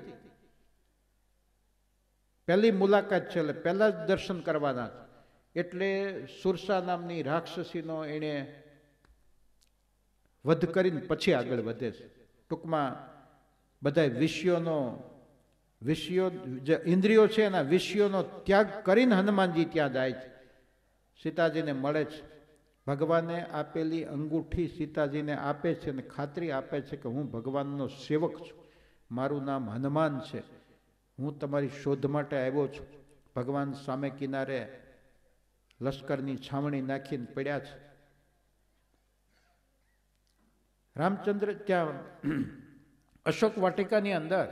પહેલી મુલાકાત છે એટલે પહેલાં જ દર્શન કરવાના એટલે સુરસા નામની રાક્ષસીનો એણે વધ કરીને પછી આગળ વધે છે. ટૂંકમાં બધા વિષયોનો, વિષયો જે ઇન્દ્રિયો છે એના વિષયોનો ત્યાગ કરીને હનુમાનજી ત્યાં જાય છે. સીતાજીને મળે છે. ભગવાને આપેલી અંગૂઠી સીતાજીને આપે છે અને ખાતરી આપે છે કે હું ભગવાનનો સેવક છું. મારું નામ હનુમાન છે. હું તમારી શોધ માટે આવ્યો છું. ભગવાન સામે કિનારે લશ્કરની છાવણી નાખીને પડ્યા છે. રામચંદ્ર ત્યાં અશોક વાટિકાની અંદર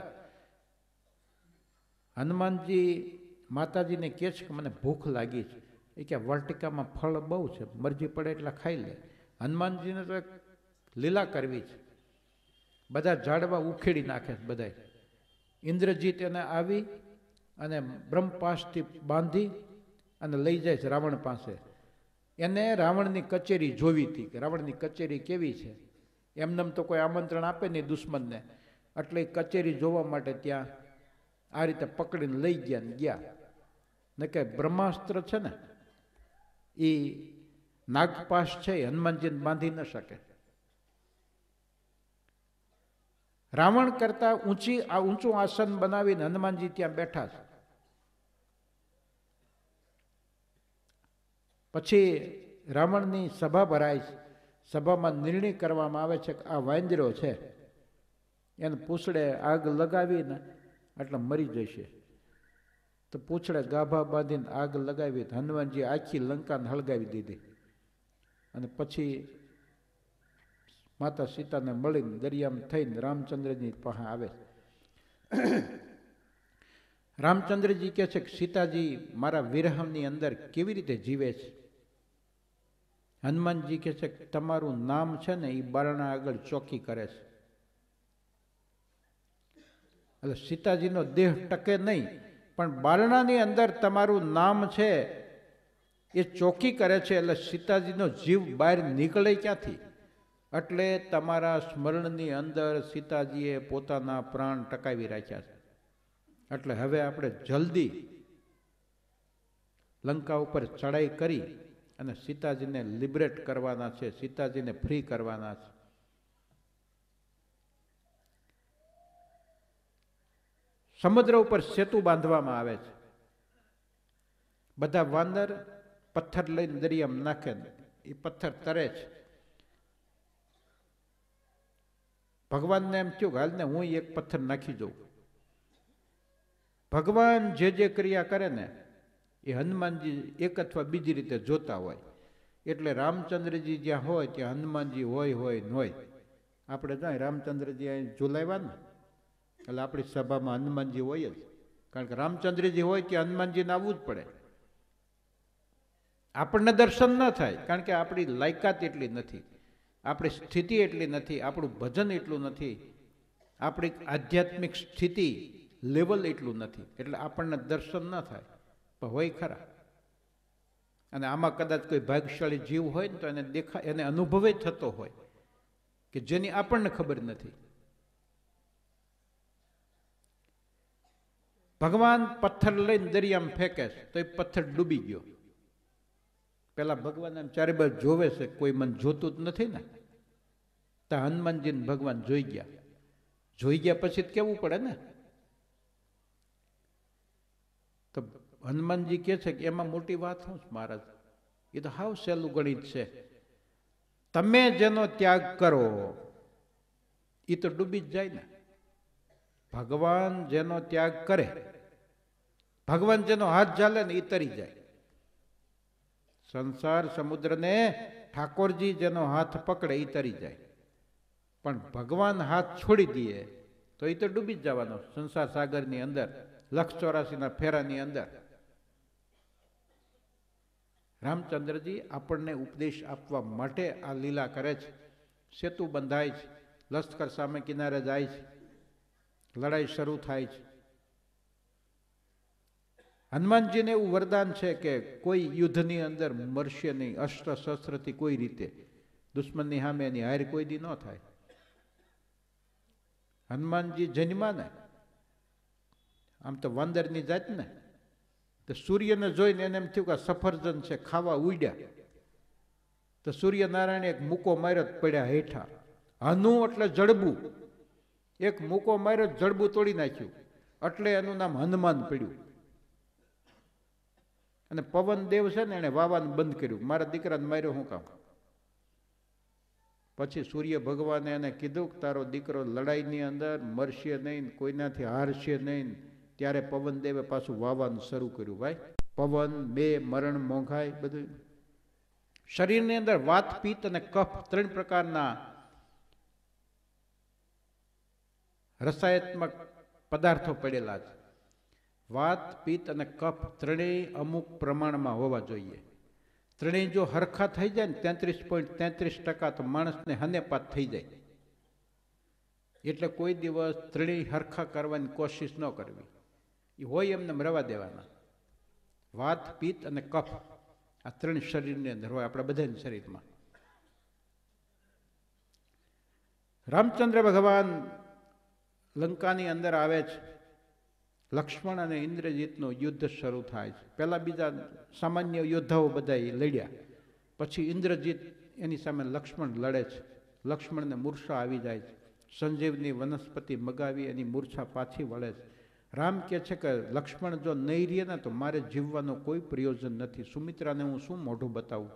હનુમાનજી માતાજીને કહે છે કે મને ભૂખ લાગી છે. એ કે વાટિકામાં ફળ બહુ છે, મરજી પડે એટલા ખાઈ લે. હનુમાનજીને તો એક લીલા કરવી છે. બધા ઝાડવા ઉખેડી નાખે છે બધા ઇન્દ્રજીત એને આવી અને બ્રહ્મપાસથી બાંધી અને લઈ જાય છે રાવણ પાસે. એને રાવણની કચેરી જોવી હતી કે રાવણની કચેરી કેવી છે? એમનેમ તો કોઈ આમંત્રણ આપે નહીં દુશ્મનને. એટલે કચેરી જોવા માટે ત્યાં આ રીતે પકડીને લઈ ગયા ને ગયા. ને કે બ્રહ્માસ્ત્ર છે ને એ નાગપાશ છે, હનુમાનજીને બાંધી ન શકે. રાવણ કરતા ઊંચી આ ઊંચું આસન બનાવીને હનુમાનજી ત્યાં બેઠા છે. પછી રાવણની સભા ભરાય છે. સભામાં નિર્ણય કરવામાં આવે છે કે આ વાંદરો છે. એને પૂછડે આગ લગાવીને એટલે મરી જશે. તો પૂછડે ગાભા બાંધીને આગ લગાવી હનુમાનજી આખી લંકાને હળગાવી દીધી. અને પછી માતા સીતાને મળીને દરિયામાં થઈને રામચંદ્રજી પાસે આવે. રામચંદ્રજી કહે છે કે સીતાજી મારા વિરહની અંદર કેવી રીતે જીવે છે? હનુમાનજી કહે છે કે તમારું નામ છે ને એ બારણા આગળ ચોકી કરે છે. એટલે સીતાજીનો દેહ ટકે નહીં પણ બારણાની અંદર તમારું નામ છે, એ ચોકી કરે છે એટલે સીતાજીનો જીવ બહાર નીકળે ક્યાંથી? એટલે તમારા સ્મરણની અંદર સીતાજીએ પોતાના પ્રાણ ટકાવી રાખ્યા છે. એટલે હવે આપણે જલ્દી લંકા ઉપર ચડાઈ કરી અને સીતાજીને લિબરેટ કરવાના છે, સીતાજીને ફ્રી કરવાના છે. સમુદ્ર ઉપર સેતુ બાંધવામાં આવે છે. બધા વાંદર પથ્થર લઈને દરિયામાં નાખે એ પથ્થર તરે છે. ભગવાનને એમ થયું કે હાલને હું એક પથ્થર નાખી દઉં ભગવાન જે જે ક્રિયા કરે ને એ હનુમાનજી એક અથવા બીજી રીતે જોતા હોય. એટલે રામચંદ્રજી જ્યાં હોય ત્યાં હનુમાનજી હોય હોય ન હોય. આપણે જાય રામચંદ્રજી અહીં ઝુલાવ્યા ને. એટલે આપણી સભામાં હનુમાનજી હોય જ. કારણ કે રામચંદ્રજી હોય કે હનુમાનજીને આવવું જ પડે. આપણને દર્શન ન થાય, કારણ કે આપણી લાયકાત એટલી નથી, આપણી સ્થિતિ એટલી નથી, આપણું ભજન એટલું નથી, આપણી આધ્યાત્મિક સ્થિતિ લેવલ એટલું નથી, એટલે આપણને દર્શન ન થાય. પણ હોય ખરા. અને આમાં કદાચ કોઈ ભાગ્યશાળી જીવ હોય ને તો એને દેખા, એને અનુભવે થતો હોય, કે જેની આપણને ખબર નથી. ભગવાન પથ્થર લઈને દરિયામાં ફેંકે છે, તો એ પથ્થર ડૂબી ગયો. પેલા ભગવાન એમ ચારે બાજુ જોવે છે, કોઈ મન જોતું જ નથી ને. તો હનુમાનજીને ભગવાન જોઈ ગયા. જોઈ ગયા પછી તો કેવું પડે ને? તો હનુમાનજી કહે છે કે એમાં મોટી વાત શું મહારાજ? એ તો હાવ સહેલું ગણિત છે. તમે જેનો ત્યાગ કરો એ તો ડૂબી જ જાય ને. ભગવાન જેનો ત્યાગ કરે, ભગવાન જેનો હાથ ચાલે ને એ તરી જાય. સંસાર સમુદ્રને ઠાકોરજી જેનો હાથ પકડે એ તરી જાય. પણ ભગવાન હાથ છોડી દે તો એ તો ડૂબી જ જવાનો સંસાર સાગરની અંદર લક્ષ ચોરાસીના ફેરાની અંદર. રામચંદ્રજી આપણને ઉપદેશ આપવા માટે આ લીલા કરે છે. સેતુ બંધાય છે. લશ્કર સામે કિનારે જાય છે. લડાઈ શરૂ થાય છે. હનુમાનજીને એવું વરદાન છે કે કોઈ યુદ્ધની અંદર મરશે નહીં અસ્ત્ર શસ્ત્રથી કોઈ રીતે. દુશ્મનની સામે એની હાર કોઈ દી ન થાય. હનુમાનજી જન્મા ને આમ તો વાંદરની જાત ને તો સૂર્યને જોઈને એને એમ થયું કે સફરજન છે, ખાવા ઉડ્યા. તો સૂર્યનારાયણ એક મૂકો માર્યો પડ્યા હેઠા. હનુ એટલે જડબું. એક મૂકો માર્યો, જડબું તોડી નાખ્યું. એટલે એનું નામ હનુમાન પડ્યું. અને પવન દેવ છે ને એને વાવાનું બંધ કર્યું. મારા દીકરાને માર્યો હું કામ? પછી સૂર્ય ભગવાને એને કીધું કે તારો દીકરો લડાઈની અંદર મરશે નહીં, કોઈનાથી હારશે નહીં. ત્યારે પવનદેવે પાછું વાવાનું શરૂ કર્યું. ભાઈ, પવન, બે મરણ મોંઘાઈ બધું. શરીરની અંદર વાત, પિત્ત અને કફ ત્રણ પ્રકારના રસાયત્મક પદાર્થો પડેલા છે. વાત, પિત્ત અને કફ ત્રણેય અમુક પ્રમાણમાં હોવા જોઈએ. ત્રણેય જો હરખા થઈ જાય ને તેત્રીસ પોઈન્ટ તેત્રીસ ટકા તો માણસને હનેપાત થઈ જાય. એટલે કોઈ દિવસ ત્રણેય હરખા કરવાની કોશિશ ન કરવી. એ હોય એમને રવા દેવાના. વાત, પિત્ત અને કફ આ ત્રણ શરીરની અંદર હોય આપણા બધાના શરીરમાં. રામચંદ્ર ભગવાન લંકાની અંદર આવે છે. લક્ષ્મણ અને ઇન્દ્રજીતનું યુદ્ધ શરૂ થાય છે. પહેલાં બીજા સામાન્ય યોદ્ધાઓ બધા લડ્યા. પછી ઇન્દ્રજીત એની સામે લક્ષ્મણ લડે છે. લક્ષ્મણને મૂર્છા આવી જાય છે. સંજીવની વનસ્પતિ મગાવી એની મૂર્છા પાછી વળે છે. રામ કહે છે કે લક્ષ્મણ જો નહીં રહે ને તો મારે જીવવાનો કોઈ પ્રયોજન નથી. સુમિત્રાને હું શું મોઢું બતાવું?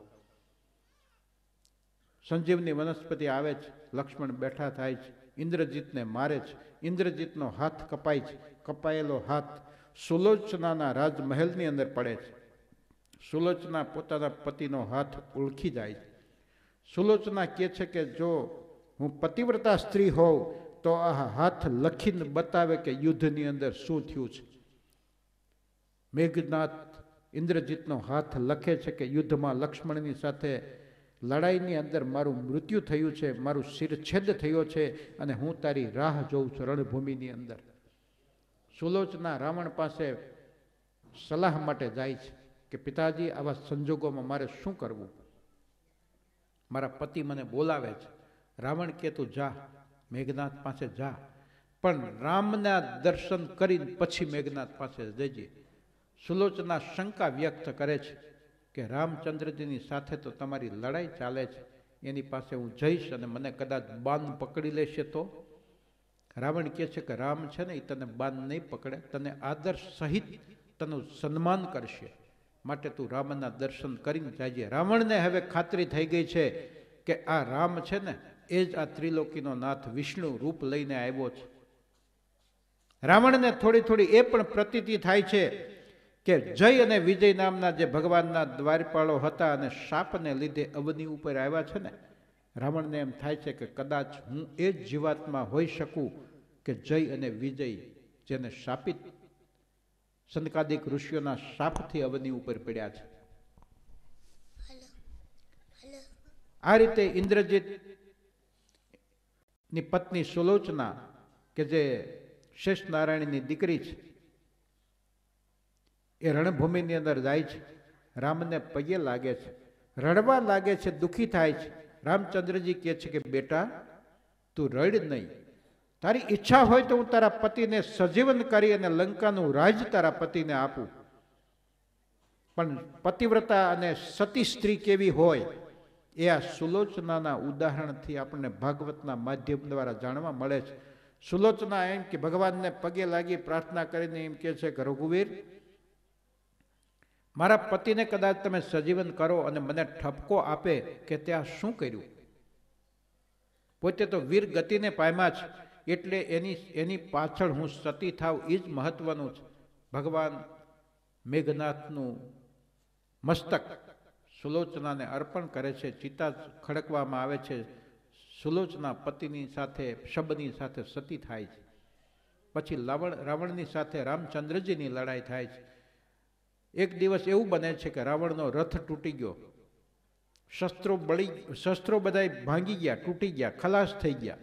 સંજીવની વનસ્પતિ આવે છે. લક્ષ્મણ બેઠા થાય છે. ઇન્દ્રજીતને મારે છે. ઇન્દ્રજીતનો હાથ કપાય છે. કપાયેલો હાથ સુલોચનાના રાજમહેલની અંદર પડે છે. સુલોચના પોતાના પતિનો હાથ ઓળખી જાય છે. સુલોચના કહે છે કે જો હું પતિવ્રતા સ્ત્રી હોઉં, તો આ હાથ લખીને બતાવે કે યુદ્ધની અંદર શું થયું છે. મેઘનાથ ઇન્દ્રજીતનો હાથ લખે છે કે યુદ્ધમાં લક્ષ્મણની સાથે લડાઈની અંદર મારું મૃત્યુ થયું છે, મારું શિરછેદ થયો છે અને હું તારી રાહ જોઉં છું રણભૂમિની અંદર. સુલોચના રાવણ પાસે સલાહ માટે જાય છે કે, પિતાજી, આવા સંજોગોમાં મારે શું કરવું? મારા પતિ મને બોલાવે છે, રાવણ કે તું જા, મેઘનાથ પાસે જા, પણ રામના દર્શન કરીને પછી મેઘનાથ પાસે જજે. સુલોચના શંકા વ્યક્ત કરે છે કે રામચંદ્રજીની સાથે તો તમારી લડાઈ ચાલે છે. એની પાસે હું જઈશ અને મને કદાચ બાન પકડી લેશે તો? રાવણ કહે છે કે રામ છે ને, એ તને બાન નહીં પકડે, તને આદર્શ સહિત તનું સન્માન કરશે. માટે તું રામના દર્શન કરીને જાજે. રાવણને હવે ખાતરી થઈ ગઈ છે કે આ રામ છે ને, એ જ આ ત્રિલોકીનો નાથ વિષ્ણુ રૂપ લઈને આવ્યો છે. રાવણને થોડી થોડી એ પણ પ્રતીતિ થાય છે કે જય અને વિજય નામના જે ભગવાનના દ્વારપાળો હતા અને શાપને લીધે અવની ઉપર આવ્યા છે ને, રાવણને એમ થાય છે કે કદાચ હું એ જ જીવાતમાં હોઈ શકું કે જય અને વિજય જેને શાપિત સંતકાદિક ઋષિઓના શાપથી અવની ઉપર પડ્યા છે. આ રીતે ઇન્દ્રજીતની પત્ની સુલોચના કે જે શેષ નારાયણની દીકરી છે એ રણભૂમિની અંદર જાય છે. રામને પગે લાગે છે. રડવા લાગે છે, દુઃખી થાય છે. રામચંદ્રજી કહે છે કે, બેટા, તું રડ નહીં. તારી ઈચ્છા હોય તો હું તારા પતિને સજીવન કરી અને લંકાનું રાજ તારા પતિને આપું. પણ પતિવ્રતા અને સતી સ્ત્રી કેવી હોય, એ આ સુલોચનાના ઉદાહરણથી આપણને ભાગવતના માધ્યમ દ્વારા જાણવા મળે છે. સુલોચના એમ કે ભગવાનને પગે લાગી પ્રાર્થના કરીને એમ કહે છે કે, રઘુવીર મારા પતિને કદાચ તમે સજીવન કરો અને મને ઠપકો આપે કે ત્યાં શું કર્યું? પોતે તો વીર ગતિને પામ્યા છે એટલે એની એની પાછળ હું સતી થાવ એ જ મહત્વનું છે. ભગવાન મેઘનાથનું મસ્તક સુલોચનાને અર્પણ કરે છે, ચિતા ખડકવામાં આવે છે, સુલોચના પતિની સાથે, શબની સાથે સતી થાય છે. પછી લવણ, રાવણની સાથે રામચંદ્રજીની લડાઈ થાય છે. એક દિવસ એવું બને છે કે રાવણનો રથ તૂટી ગયો. શસ્ત્રો બળી શસ્ત્રો બધા ભાંગી ગયા, તૂટી ગયા, ખલાસ થઈ ગયા.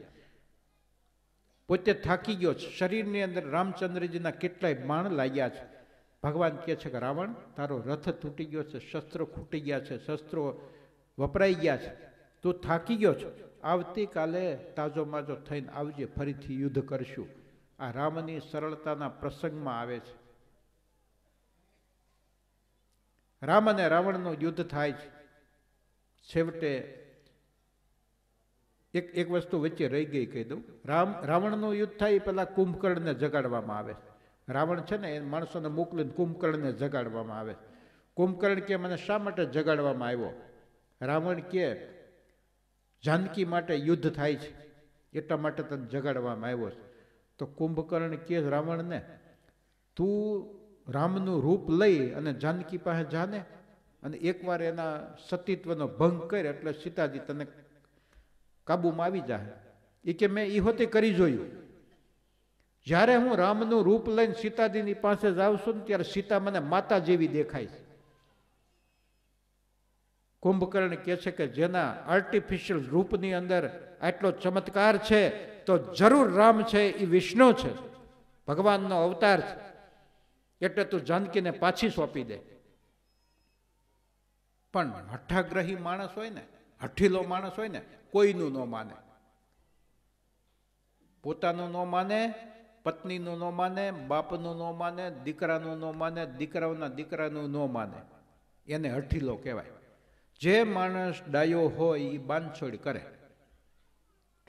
પોતે થાકી ગયો. શરીરની અંદર રામચંદ્રજીના કેટલાય માણ લાગ્યા છે. ભગવાન કહે છે કે, રાવણ, તારો રથ તૂટી ગયો છે, શસ્ત્રો ખૂટી ગયા છે, શસ્ત્રો વપરાઈ ગયા છે. તું થાકી ગયો છો. આવતીકાલે તાજો માજો થઈને આવજે, ફરીથી યુદ્ધ કરશું. આ રામની સરળતાના પ્રસંગમાં આવે છે. રામ અને રાવણનું યુદ્ધ થાય છે. છેવટે એક એક વસ્તુ વચ્ચે રહી ગઈ કહી દઉં. રામ, રાવણનું યુદ્ધ થાય એ પહેલાં કુંભકર્ણને જગાડવામાં આવે રાવણ છે ને એ માણસોને મોકલીને કુંભકર્ણને જગાડવામાં આવે કુંભકર્ણ કે મને શા માટે જગાડવામાં આવ્યો? રાવણ કે જાનકી માટે યુદ્ધ થાય છે. એટલા માટે તને જગાડવામાં આવ્યો છે. તો કુંભકર્ણ કે રાવણને, તું રામનું રૂપ લઈ અને જાનકી પાસે જાને અને એકવાર એના સતીત્વનો ભંગ કરે એટલે સીતાજી તને કાબુમાં આવી જાય એ કે મેં એ હોતે કરી જોયું. જ્યારે હું રામનું રૂપ લઈને સીતાજીની પાસે જ આવશું ને ત્યારે સીતા મને માતા જેવી દેખાય છે. કુંભકર્ણ કહે છે કે જેના આર્ટિફિશિયલ રૂપની અંદર આટલો ચમત્કાર છે, તો જરૂર રામ છે એ વિષ્ણુ છે. ભગવાનનો અવતાર છે. એટલે તું જાનકીને પાછી સોંપી દે. પણ હઠ્ઠાગ્રહી માણસ હોય ને, હઠીલો માણસ હોય ને, કોઈનું ન માને. પોતાનું ન માને, પત્નીનું ન માને, બાપનું ન માને, દીકરાનું ન માને, દીકરાઓના દીકરાનું ન માને. એને હઠીલો કહેવાય. જે માણસ ડાયો હોય એ બાંધછોડ કરે.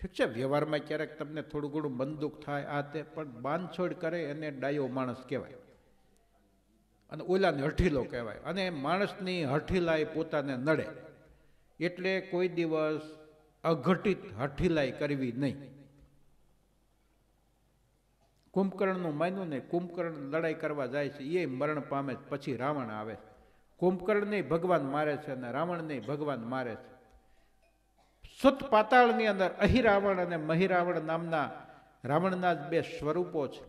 ઠીક છે, વ્યવહારમાં ક્યારેક તમને થોડું ઘણું બંદૂક થાય આ તે, પણ બાંધછોડ કરે એને ડાયો માણસ કહેવાય. અને ઓલાને હઠીલો કહેવાય. અને માણસની હઠીલાઈ પોતાને નડે. એટલે કોઈ દિવસ અઘટિત હઠીલાઈ કરવી નહીં. કુંભકર્ણનું માન્યું ને કુંભકર્ણ લડાઈ કરવા જાય છે, એ મરણ પામે પછી રાવણ આવે. કુંભકર્ણને ભગવાન મારે છે અને રાવણને ભગવાન મારે છે. સુત પાતાળની અંદર અહિરાવણ અને મહિરાવણ નામના રાવણના જ બે સ્વરૂપો છે.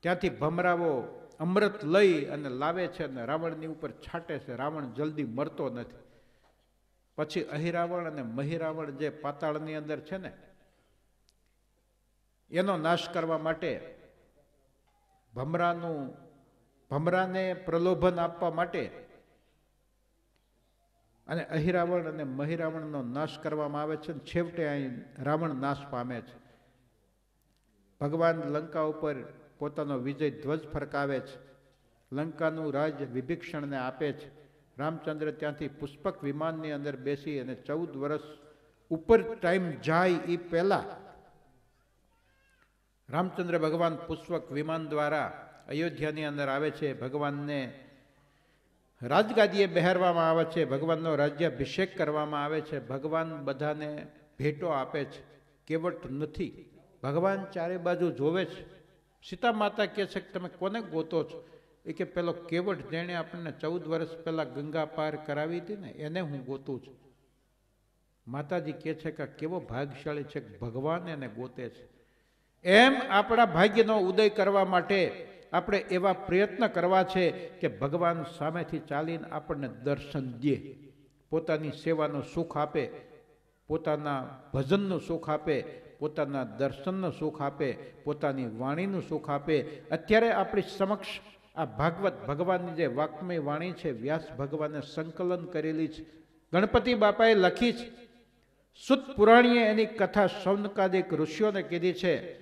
ત્યાંથી ભમરાવો અમૃત લઈ અને લાવે છે અને રાવણની ઉપર છાંટે છે. રાવણ જલ્દી મરતો નથી. પછી અહિરાવણ અને મહિરાવણ જે પાતાળની અંદર છે ને, એનો નાશ કરવા માટે ભમરાનું, ભમરાને પ્રલોભન આપવા માટે અને અહિરાવણ અને મહિરાવણનો નાશ કરવામાં આવે છે છેવટે અહીં રાવણ નાશ પામે છે. ભગવાન લંકા ઉપર પોતાનો વિજય ધ્વજ ફરકાવે છે. લંકાનું રાજ વિભીક્ષણને આપે છે. રામચંદ્ર ત્યાંથી પુષ્પક વિમાનની અંદર બેસી અને ચૌદ વર્ષ ઉપર ટાઈમ જાય એ પહેલા રામચંદ્ર ભગવાન પુષ્પક વિમાન દ્વારા અયોધ્યાની અંદર આવે છે. ભગવાનને રાજગાદીએ બહેરવામાં આવે છે. ભગવાનનો રાજ્યાભિષેક કરવામાં આવે છે. ભગવાન બધાને ભેટો આપે છે. કેવટ નથી. ભગવાન ચારે બાજુ જોવે છે. સીતા માતા કહે છે કે તમે કોને ગોતો છો? એ કે પેલો કેવટ જેણે આપણને ચૌદ વર્ષ પહેલાં ગંગા પાર કરાવી હતી ને, એને હું ગોતું છું. માતાજી કહે છે કે કેવો ભાગશાળી છે ભગવાન એને ગોતે છે. એમ આપણા ભાગ્યનો ઉદય કરવા માટે આપણે એવા પ્રયત્ન કરવા છે કે ભગવાન સામેથી ચાલીને આપણને દર્શન દે. પોતાની સેવાનું સુખ આપે, પોતાના ભજનનું સુખ આપે પોતાના દર્શનનું સુખ આપે, પોતાની વાણીનું સુખ આપે. અત્યારે આપણી સમક્ષ આ ભાગવત ભગવાનની જે વાક્મય વાણી છે, વ્યાસ ભગવાને સંકલન કરેલી છે. ગણપતિ બાપાએ લખી છે, સુત પુરાણીએ એની કથા સૌનકાદિક ઋષિઓને કીધી છે.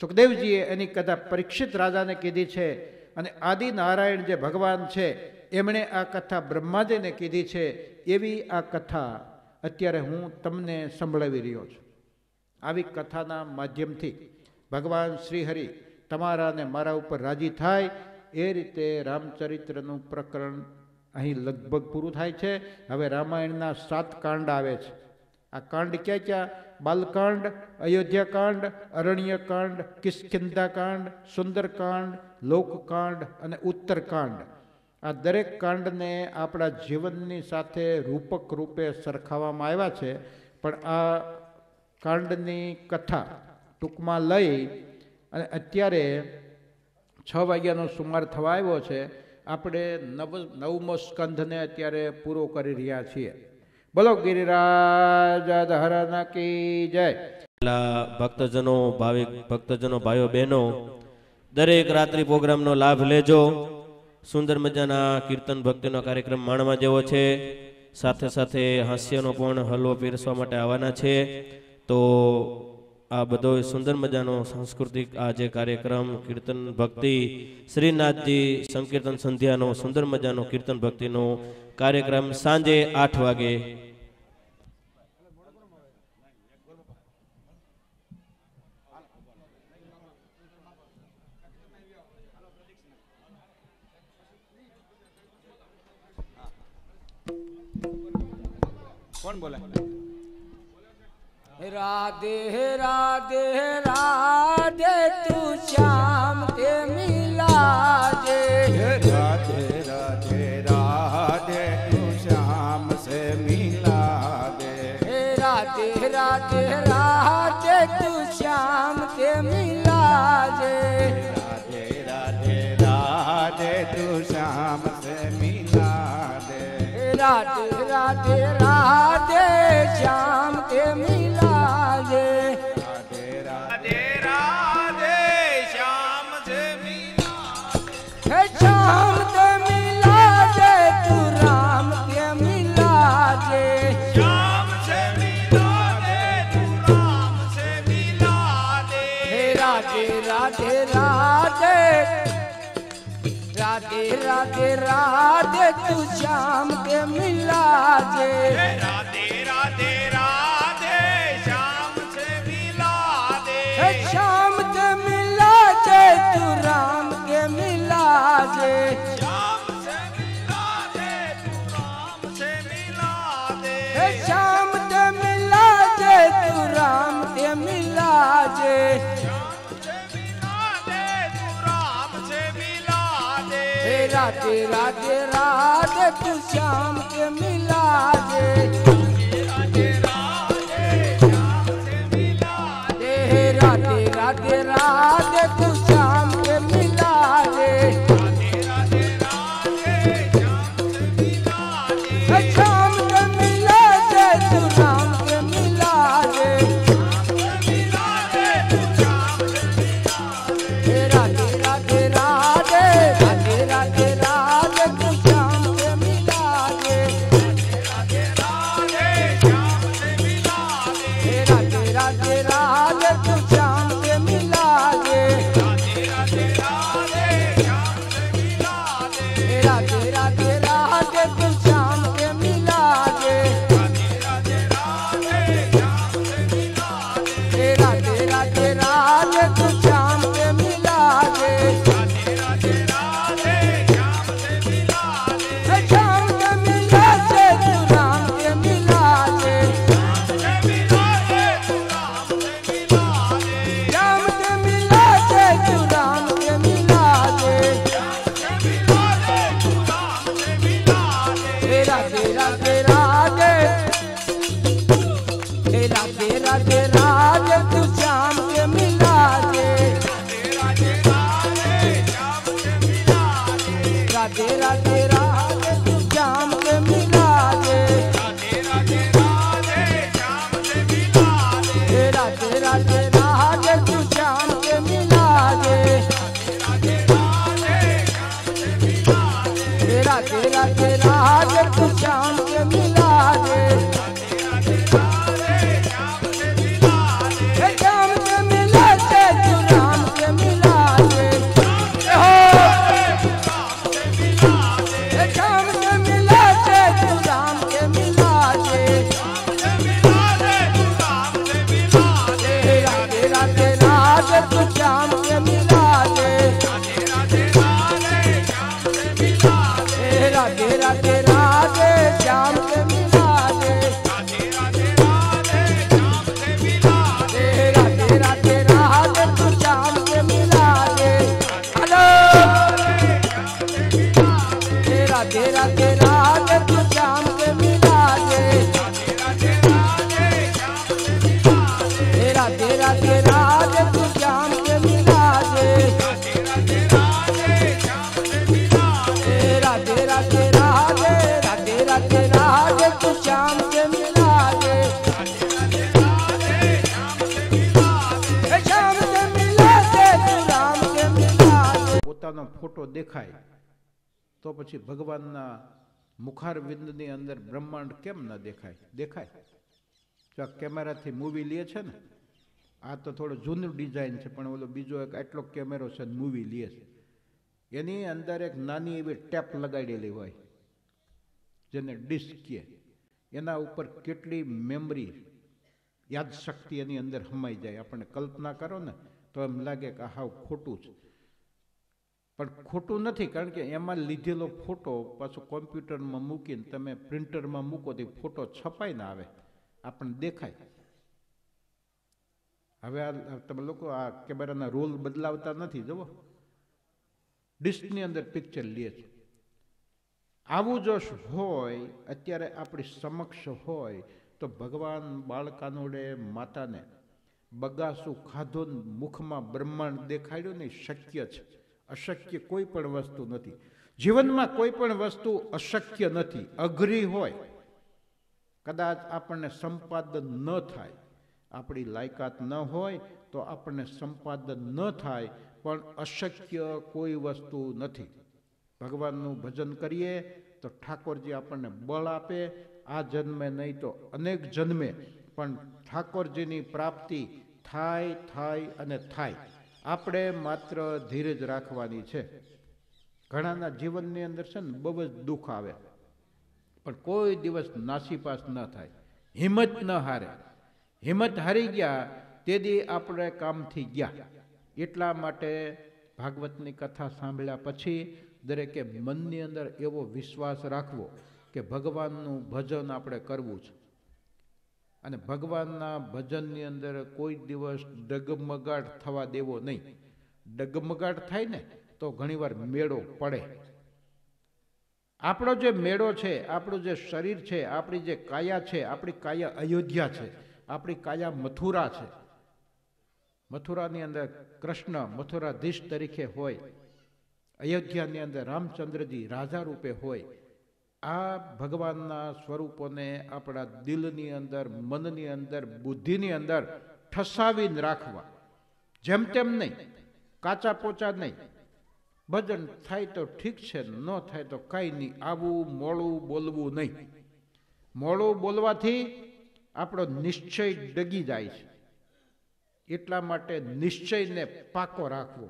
સુખદેવજીએ એની કથા પરીક્ષિત રાજાને કીધી છે. અને આદિ નારાયણ જે ભગવાન છે, એમણે આ કથા બ્રહ્માજીને કીધી છે. એવી આ કથા અત્યારે હું તમને સંભળાવી રહ્યો છું. આવી કથાના માધ્યમથી ભગવાન શ્રીહરિ તમારા અને મારા ઉપર રાજી થાય, એ રીતે રામચરિત્રનું પ્રકરણ અહીં લગભગ પૂરું થાય છે. હવે રામાયણના સાત કાંડ આવે છે. આ કાંડ ક્યાં ક્યાં? બાલકાંડ, અયોધ્યાકાંડ, અરણ્યકાંડ કિસ્કિંદાકાંડ સુંદરકાંડ, લોકકાંડ અને ઉત્તરકાંડ. આ દરેક કાંડને આપણા જીવનની સાથે રૂપક રૂપે સરખાવવામાં આવ્યા છે. પણ આ કાંડની કથા ટૂંકમાં લઈ અને અત્યારે છ વાગ્યાનો સુમાર થવા આવ્યો છે. આપણે નવ નવમો સ્કંધને અત્યારે પૂરો કરી રહ્યા છીએ. બોલો ગિરિરાજ ધરણ કી જય. ભક્તજનો ભાવિક, ભક્તજનો ભાઈઓ બહેનો, દરેક રાત્રિ પ્રોગ્રામનો લાભ લેજો. સુંદર મજાના કીર્તન ભક્તિનો કાર્યક્રમ માણવા જેવો છે. સાથે સાથે હાસ્યનો પણ હલવો પીરસવા માટે આવવાના છે. તો આ બધો સુંદર મજાનો સાંસ્કૃતિક આ જે કાર્યક્રમ, કીર્તન ભક્તિ, શ્રીનાથજી સંકીર્તન સંધ્યાનો સુંદર મજાનો કીર્તન ભક્તિનો કાર્યક્રમ સાંજે આઠ વાગે. કોણ બોલે? राधे राधे राधे तू श्याम के मिला जे राधे राधे राधे तू श्याम से मिला दे हे राधे राधे राधे तू श्याम के मिला जे राधे राधे राधे तू श्याम से मिला दे राधे राधे राधे श्याम के मिला રાધે રાધે તું શ્યામ કે મિલા જે રાધે રાધે રાધે શ્યામ છે મિલા દે હે શ્યામ કે મિલા તું રામ કે મિલા જે राधे राधे राधे तू श्याम के मिला जे ફોટો દેખાય, તો પછી ભગવાનના મુખારવિંદની અંદર બ્રહ્માંડ કેમ ન દેખાય? દેખાય. જો આ કેમેરાથી મૂવી લે છે ને, આ તો થોડો જૂનું ડિઝાઇન છે, પણ ઓલો બીજો એક આટલો કેમેરો છે મૂવી લે છે. એની અંદર એક નાની એવી ટેપ લગાડેલી હોય, જેને ડિસ્ક કહે. એના ઉપર કેટલી મેમરી યાદશક્તિ એની અંદર હમાઈ જાય. આપણને કલ્પના કરો ને, તો એમ લાગે કે આ હાવ ખોટું છે. પણ ખોટું નથી, કારણ કે એમાં લીધેલો ફોટો પાછો કોમ્પ્યુટરમાં મૂકીને તમે પ્રિન્ટરમાં મૂકો તો ફોટો છપાઈ ના આવે, આપણને દેખાય. હવે આ તમે લોકો આ કેમેરાના રોલ બદલાવતા નથી જુઓ ડિસ્કની અંદર પિક્ચર લે છે. આવું જો હોય, અત્યારે આપણી સમક્ષ હોય, તો ભગવાન બાળકાનુડે માતાને બગાસું ખાધો મુખમાં બ્રહ્માંડ દેખાડ્યું ને શક્ય છે. અશક્ય કોઈ પણ વસ્તુ નથી. જીવનમાં કોઈ પણ વસ્તુ અશક્ય નથી, અઘરી હોય. કદાચ આપણને સંપાદન ન થાય. આપણી લાયકાત ન હોય તો આપણને સંપાદન ન થાય, પણ અશક્ય કોઈ વસ્તુ નથી. ભગવાનનું ભજન કરીએ તો ઠાકોરજી આપણને બળ આપે, આ જન્મે નહીં તો અનેક જન્મે, પણ ઠાકોરજીની પ્રાપ્તિ થાય થાય અને થાય. આપણે માત્ર ધીરજ રાખવાની છે. ઘણાના જીવનની અંદર છે ને બહુ જ દુઃખ આવે. પણ કોઈ દિવસ નાસીપાસ ન થાય. હિંમત ન હારે. હિંમત હારી ગયા, તે દી આપણે કામથી ગયા. એટલા માટે ભાગવતની કથા સાંભળ્યા પછી દરેકે મનની અંદર એવો વિશ્વાસ રાખવો કે ભગવાનનું ભજન આપણે કરવું છે અને ભગવાનના ભજનની અંદર કોઈ દિવસ ડગમગાટ થવા દેવો નહીં. ડગમગાટ થાય ને તો ઘણીવાર મેળો પડે. આપણો જે મેળો છે, આપણું જે શરીર છે, આપણી જે કાયા છે, આપણી કાયા અયોધ્યા છે, આપણી કાયા મથુરા છે. મથુરાની અંદર કૃષ્ણ મથુરાધીશ તરીકે હોય. અયોધ્યાની અંદર રામચંદ્રજી રાજા રૂપે હોય. આ ભગવાનના સ્વરૂપોને આપણા દિલની અંદર, મનની અંદર, બુદ્ધિની અંદર ઠસાવીને રાખવા. જેમ તેમ નહીં, કાચા પોચા નહીં. ભજન થાય તો ઠીક છે, ન થાય તો કાંઈ નહીં. આવું મોડું બોલવું નહીં. મોડું બોલવાથી આપણો નિશ્ચય ડગી જાય છે. એટલા માટે નિશ્ચયને પાકો રાખવો.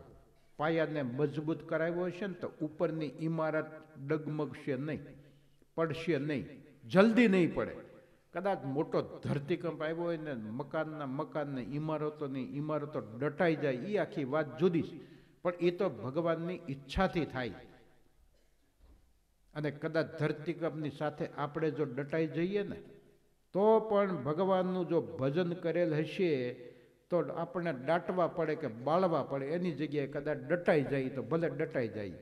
પાયાને મજબૂત કરાવ્યો છે ને તો ઉપરની ઇમારત ડગમગશે નહીં. પડશે નહીં. જલ્દી નહીં પડે. કદાચ મોટો ધરતીકંપ આવ્યો હોય ને, મકાનના મકાનને ઇમારતોની ઇમારતો ડટાઈ જાય એ આખી વાત જુદી પણ એ તો ભગવાનની ઈચ્છાથી થાય. અને કદાચ ધરતીકંપની સાથે આપણે જો ડટાઈ જઈએ ને, તો પણ ભગવાનનું જો ભજન કરેલ હશે, તો આપણને દાટવા પડે કે બાળવા પડે. એની જગ્યાએ કદાચ ડટાઈ જાય તો ભલે ડટાઈ જાય.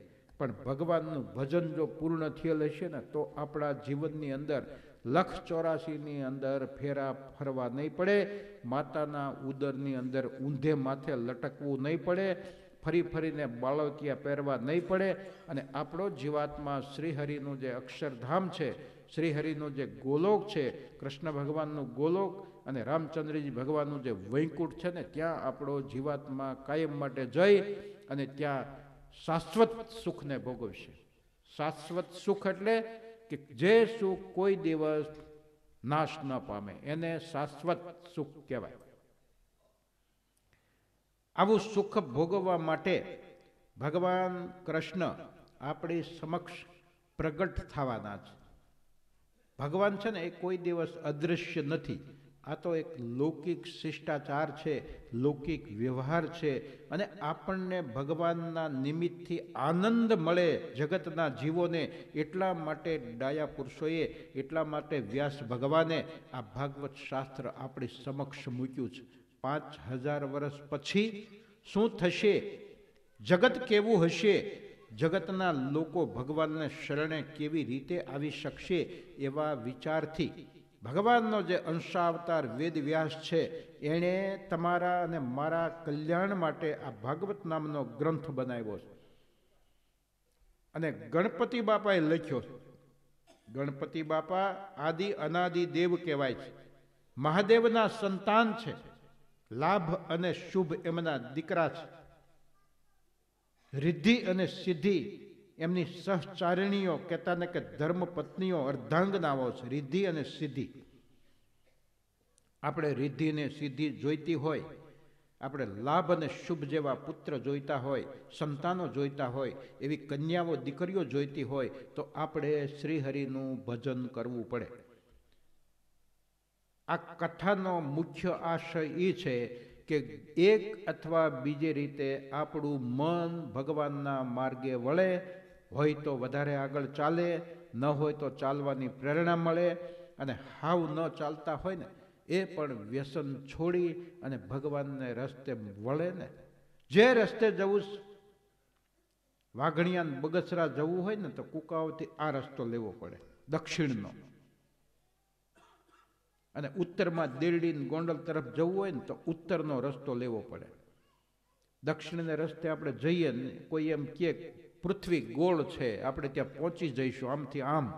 પણ ભગવાનનું ભજન જો પૂર્ણ થયેલ હશે ને, તો આપણા જીવનની અંદર લખ ચોરાસીની અંદર ફેરા ફરવા નહીં પડે, માતાના ઉદરની અંદર ઊંધે માથે લટકવું નહીં પડે, ફરી ફરીને બાળકિયા પહેરવા નહીં પડે અને આપણો જીવાત્મા શ્રીહરિનું જે અક્ષરધામ છે, શ્રીહરિનું જે ગોલોક છે, કૃષ્ણ ભગવાનનું ગોલોક અને રામચંદ્રજી ભગવાનનું જે વૈકુંઠ છે ને, ત્યાં આપણો જીવાત્મા કાયમ માટે જઈ અને ત્યાં શાશ્વત સુખને ભોગવશે. શાશ્વત સુખ એટલે કે જે સુખ કોઈ દિવસ નાશ ન પામે. એને શાશ્વત સુખ કહેવાય. આવું સુખ ભોગવવા માટે ભગવાન કૃષ્ણ આપણી સમક્ષ પ્રગટ થવાના છે. ભગવાન છે ને એ કોઈ દિવસ અદૃશ્ય નથી. આ તો એક લૌકિક શિષ્ટાચાર છે, લૌકિક વ્યવહાર છે અને આપણને ભગવાનના નિમિત્તથી આનંદ મળે જગતના જીવોને એટલા માટે ડાયા પુરુષોએ, એટલા માટે વ્યાસ ભગવાને આ ભાગવત શાસ્ત્ર આપણી સમક્ષ મૂક્યું છે. પાંચ હજાર વર્ષ પછી શું થશે? જગત કેવું હશે? જગતના લોકો ભગવાનને શરણે કેવી રીતે આવી શકશે એવા વિચારથી ભગવાનનો જે અંશાવતાર વેદ વ્યાસ છે, એણે તમારા અને મારા કલ્યાણ માટે આ ભાગવત નામનો ગ્રંથ બનાવ્યો છે. અને ગણપતિ બાપાએ લખ્યો છે. ગણપતિ બાપા આદિ અનાદિ દેવ કહેવાય છે. મહાદેવના સંતાન છે. લાભ અને શુભ એમના દીકરા છે. રિદ્ધિ અને સિદ્ધિ એમની સહચારિણીઓ કહેતા ને કે ધર્મ પત્નીઓ અર્ધાંગનાઓ છે, રિદ્ધિ અને સિદ્ધિ. આપણે રિદ્ધિને સિદ્ધિ જોઈતી હોય, આપણે લાભ અને શુભ જેવા પુત્ર જોઈતા હોય, સંતાનો જોઈતા હોય, એવી કન્યાઓ, દીકરીઓ જોઈતી હોય, તો આપણે શ્રીહરિનું ભજન કરવું પડે. આ કથાનો મુખ્ય આશય એ છે કે એક અથવા બીજી રીતે આપણું મન ભગવાનના માર્ગે વળે હોય તો વધારે આગળ ચાલે, ન હોય તો ચાલવાની પ્રેરણા મળે અને હાવ ન ચાલતા હોય ને, એ પણ વ્યસન છોડી અને ભગવાનને રસ્તે વળે ને. જે રસ્તે જવું વાઘણિયાન બગસરા જવું હોય ને, તો કુકાઓથી આ રસ્તો લેવો પડે, દક્ષિણનો. અને ઉત્તરમાં દિરડી ગોંડલ તરફ જવું હોય ને, તો ઉત્તરનો રસ્તો લેવો પડે. દક્ષિણને રસ્તે આપણે જઈએ ને, કોઈ એમ કે પૃથ્વી ગોળ છે, આપણે ત્યાં પહોંચી જઈશું, આમથી આમ.